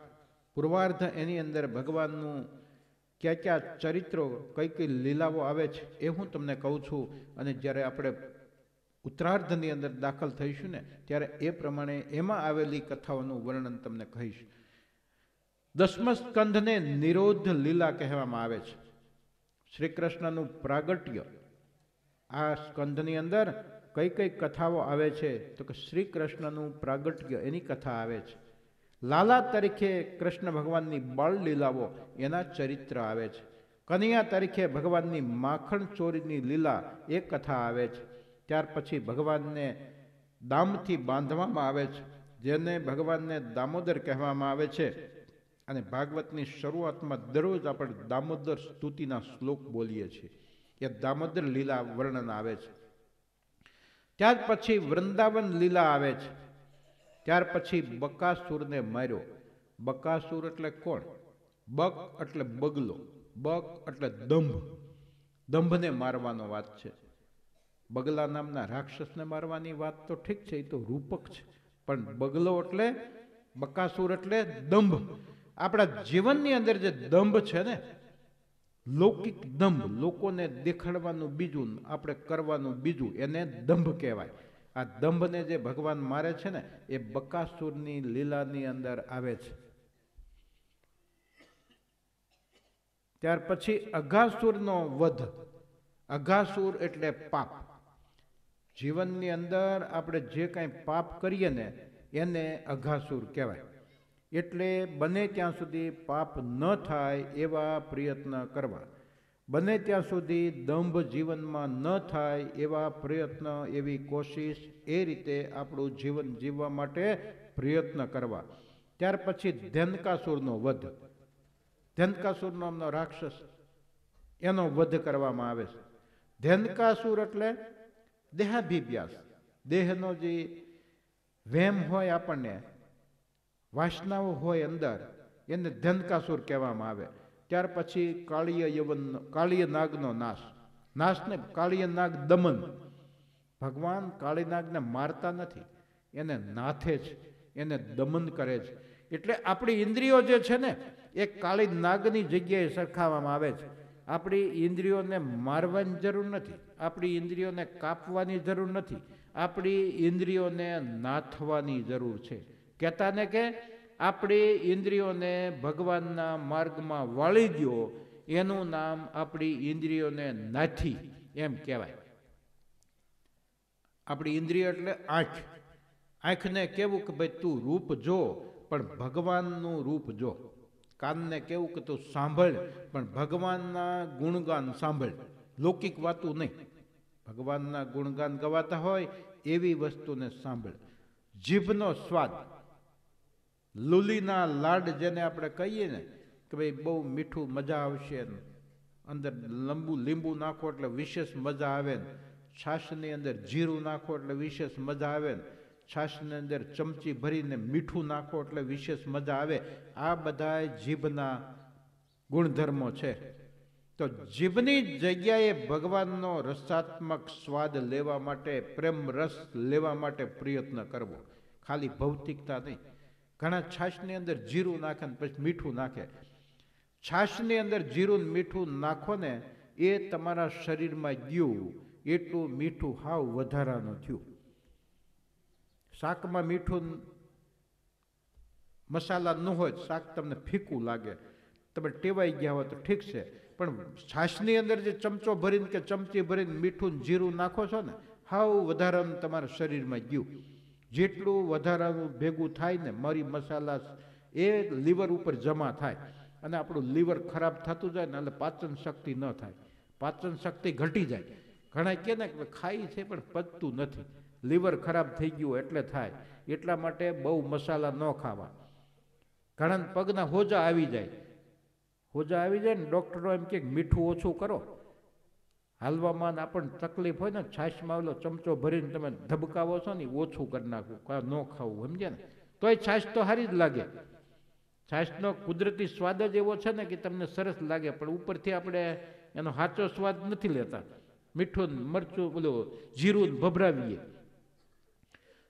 પૂર્વાર્ધ એની અંદર ભગવાનનું ક્યાં ક્યાં ચરિત્રો, કઈ કઈ લીલાઓ આવે છે એ હું તમને કહું છું. અને જ્યારે આપણે ઉત્તરાર્ધની અંદર દાખલ થઈશું ને, ત્યારે એ પ્રમાણે એમાં આવેલી કથાઓનું વર્ણન તમને કહીશ. દસમ સ્કંધને નિરોધ લીલા કહેવામાં આવે છે. શ્રી કૃષ્ણનું પ્રાગટ્ય. આ સ્કંધની અંદર કઈ કઈ કથાઓ આવે છે? તો કે શ્રી કૃષ્ણનું પ્રાગટ્ય, એની કથા આવે છે. લાલા તરીકે કૃષ્ણ ભગવાનની બળ લીલાઓ એના ચરિત્ર આવે છે. કનૈયા તરીકે ભગવાનની માખણ ચોરીની લીલા, એ કથા આવે છે. ત્યાર પછી ભગવાનને દામથી બાંધવામાં આવે છે, જેને ભગવાનને દામોદર કહેવામાં આવે છે. અને ભાગવતની શરૂઆતમાં દરરોજ આપણે દામોદર સ્તુતિના શ્લોક બોલીએ છીએ. એ દામોદર લીલા વર્ણન આવે છે. ત્યાર પછી વૃંદાવન લીલા આવે છે. ત્યાર પછી બકાસુરને માર્યો. બકાસુર એટલે કોણ? બક એટલે બગલો. બક એટલે દંભ. દંભને મારવાનો વાત છે. બગલા નામના રાક્ષસને મારવાની વાત તો ઠીક છે, એ તો રૂપક છે. પણ બગલો એટલે, બકાસુર એટલે દંભ. આપણા જીવનની અંદર જે દંભ છે ને, લૌકિક દંભ, લોકોને દેખાડવાનું બીજું, આપણે કરવાનું બીજું, એને દંભ કહેવાય. આ દંભને જે ભગવાન મારે છે ને, એ બકાસુરની લીલાની અંદર આવે છે. ત્યાર પછી અઘાસુરનો વધ. અઘાસુર એટલે પાપ. જીવનની અંદર આપણે જે કાંઈ પાપ કરીએ ને, એને અઘાસુર કહેવાય. એટલે બને ત્યાં સુધી પાપ ન થાય એવા પ્રયત્ન કરવા. બને ત્યાં સુધી દંભ જીવનમાં ન થાય એવા પ્રયત્ન, એવી કોશિશ એ રીતે આપણું જીવન જીવવા માટે પ્રયત્ન કરવા. ત્યાર પછી ધ્યનકાસુરનો વધ. ધ્યનકાસુર નામનો રાક્ષસ, એનો વધ કરવામાં આવે છે. ધ્યનકાસુર એટલે દેહાભિભ્યાસ દેહનો જે વહેમ હોય આપણને, વાસનાઓ હોય અંદર, એને ધનકાસુર કહેવામાં આવે. ત્યાર પછી કાળીય યવન, કાળીય નાગનો નાશ. નાશને કાળીય નાગ દમન. ભગવાન કાળીનાગને મારતા નથી. એને નાથે છે એને દમન કરે છે એટલે આપણી ઇન્દ્રિયો જે છે ને, એ કાળી નાગની જગ્યાએ સરખાવવામાં આવે છે. આપણી ઇન્દ્રિયોને મારવાની જરૂર નથી, આપણી ઇન્દ્રિયોને કાપવાની જરૂર નથી, આપણી ઇન્દ્રિયોને નાથવાની જરૂર છે. કહેતા ને કે આપણી ઇન્દ્રિયોને ભગવાનના માર્ગમાં વાળી દો એનું નામ આપણી ઇન્દ્રિયોને નાથી એમ કહેવાય. આપણી ઇન્દ્રિયો એટલે આંખ. આંખને કેવું કે ભાઈ તું રૂપ જો, પણ ભગવાનનું રૂપ જો. કાનને કેવું કે તું સાંભળ, પણ ભગવાનના ગુણગાન સાંભળ. લૌકિક વાતું નહીં. ભગવાનના ગુણગાન ગવાતા હોય એવી વસ્તુને સાંભળ. જીભનો સ્વાદ. લુલીના લાડ જેને આપણે કહીએ ને, કે ભાઈ બહુ મીઠું મજા આવશે અંદર લંબુ લીંબુ નાખો એટલે વિશેષ મજા આવે ને, છાશની અંદર જીરું નાખો એટલે વિશેષ મજા આવે ને છાશની અંદર ચમચી ભરીને મીઠું નાખો એટલે વિશેષ મજા આવે. આ બધા જીભના ગુણધર્મો છે. તો જીભની જગ્યાએ ભગવાનનો રસાત્મક સ્વાદ લેવા માટે, પ્રેમ રસ લેવા માટે પ્રયત્ન કરવો. ખાલી ભૌતિકતા નહીં. ઘણા છાશની અંદર જીરું નાખે ને પછી મીઠું નાખે. છાશની અંદર જીરું મીઠું નાખો ને એ તમારા શરીરમાં ગયું. એટલું મીઠું હાવ વધારાનું થયું. શાકમાં મીઠું મસાલા ન હોય શાક તમને ફીકું લાગે. તમે ટેવાઈ ગયા હોય તો ઠીક છે. પણ છાશની અંદર જે ચમચો ભરીને કે ચમચી ભરીને મીઠું જીરું નાખો છો ને, હાવ વધારાનું તમારા શરીરમાં ગયું. જેટલું વધારાનું ભેગું થાય ને, મરી મસાલા એ લીવર ઉપર જમા થાય. અને આપણું લીવર ખરાબ થતું જાય ને, એટલે પાચન શક્તિ ન થાય. પાચન શક્તિ ઘટી જાય. ઘણા કહે ને કે ખાઈ છે, પણ પચતું નથી. લીવર ખરાબ થઈ ગયું એટલે થાય. એટલા માટે બહુ મસાલા ન ખાવા. ઘણા પગના હોજા આવી જાય. હોજા આવી જાય ને ડૉક્ટરો એમ કે મીઠું ઓછું કરો. હાલવામાં આપણને તકલીફ હોય ને છાશમાં ઓલો ચમચો ભરીને તમે ધબકાવો છો ને ઓછું કરી નાખવું ન ખાવું સમજે ને? તોય છાશ તો સારી જ લાગે. છાશનો કુદરતી સ્વાદ જ એવો છે ને કે તમને સરસ લાગે, પણ ઉપરથી આપણે એનો સાચો સ્વાદ નથી લેતા. મીઠું મરચું પેલું જીરું ભભરાવીએ.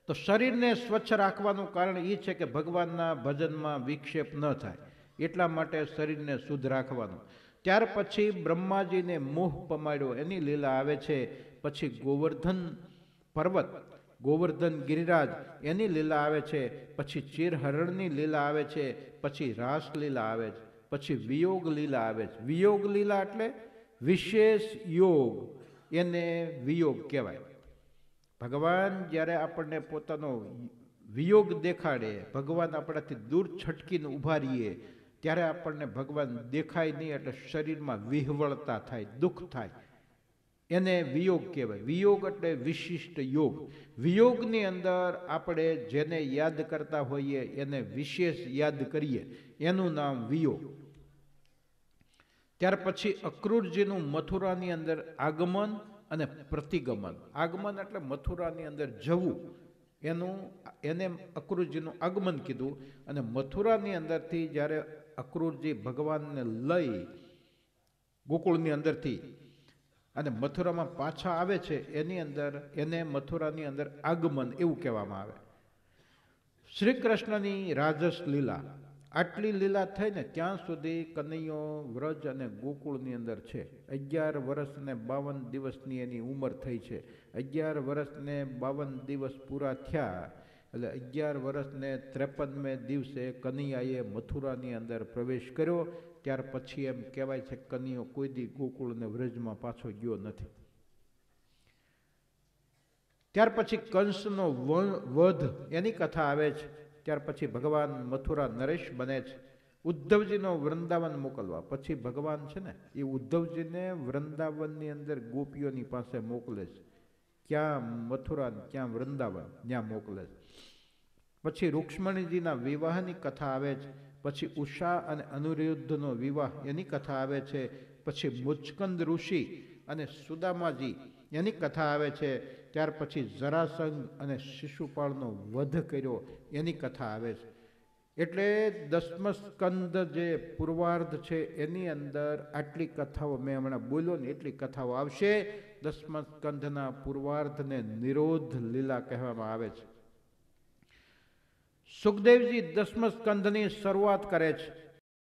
તો શરીરને સ્વચ્છ રાખવાનું કારણ એ છે કે ભગવાનના ભજનમાં વિક્ષેપ ન થાય. એટલા માટે શરીરને શુદ્ધ રાખવાનું. ત્યાર પછી બ્રહ્માજીને મોહ પમાડ્યો. એની લીલા આવે છે. પછી ગોવર્ધન પર્વત, ગોવર્ધન ગિરિરાજ, એની લીલા આવે છે. પછી ચિરહરણની લીલા આવે છે. પછી રાસલીલા આવે છે. પછી વિયોગ લીલા આવે છે. વિયોગ લીલા એટલે વિશેષ યોગ. એને વિયોગ કહેવાય. ભગવાન જ્યારે આપણને પોતાનો વિયોગ દેખાડે, ભગવાન આપણાથી દૂર છટકીને ઊભા રહીએ ત્યારે આપણને ભગવાન દેખાય નહીં, એટલે શરીરમાં વિહવળતા થાય, દુઃખ થાય. એને વિયોગ કહેવાય. વિયોગ એટલે વિશિષ્ટ યોગ. વિયોગની અંદર આપણે જેને યાદ કરતા હોઈએ, એને વિશેષ યાદ કરીએ. એનું નામ વિયોગ. ત્યાર પછી અક્રૂરજીનું મથુરાની અંદર આગમન અને પ્રતિગમન. આગમન એટલે મથુરાની અંદર જવું. એનું, એને અક્રૂરજીનું આગમન કીધું અને મથુરાની અંદરથી જ્યારે અક્રૂરજી ભગવાનને લઈ ગોકુળની અંદરથી અને મથુરામાં પાછા આવે છે, એની અંદર, એને મથુરાની અંદર આગમન એવું કહેવામાં આવે. શ્રી કૃષ્ણની રાજસ લીલા. આટલી લીલા થઈ ને ત્યાં સુધી કનૈયો, વ્રજ અને ગોકુળની અંદર છે. અગિયાર વર્ષને બાવન દિવસની એની ઉંમર થઈ છે. અગિયાર વર્ષને બાવન દિવસ પૂરા થયા, એટલે અગિયાર વર્ષને ત્રેપનમે દિવસે કનૈયાએ મથુરાની અંદર પ્રવેશ કર્યો. ત્યાર પછી એમ કહેવાય છે કનૈયો કોઈ દી ગોકુળને વ્રજમાં પાછો ગયો નથી. ત્યાર પછી કંસનો વધ એની કથા આવે છે. ત્યાર પછી ભગવાન મથુરા નરેશ બને છે. ઉદ્ધવજીનો વૃંદાવન મોકલવા. પછી ભગવાન છે ને, એ ઉદ્ધવજીને વૃંદાવનની અંદર ગોપીઓની પાસે મોકલે છે. ક્યાં મથુરા ક્યાં વૃંદાવન ત્યાં મોકલે છે. પછી રૂક્ષ્મણીજીના વિવાહની કથા આવે છે. પછી ઉષા અને અનુરુદ્ધનો વિવાહ એની કથા આવે છે. પછી મુચકંદ ઋષિ અને સુદામાજી એની કથા આવે છે. ત્યાર પછી જરાસંઘ અને શિશુપાળનો વધ કર્યો. એની કથા આવે છે. એટલે દસમસ્કંદ જે પૂર્વાર્ધ છે, એની અંદર આટલી કથાઓ મેં હમણાં બોલ્યો ને એટલી કથાઓ આવશે. દસમસ્કંધના પૂર્વાર્ધને નિરોધ લીલા કહેવામાં આવે છે. સુખદેવજી દસમસ્કંદની શરૂઆત કરે છે.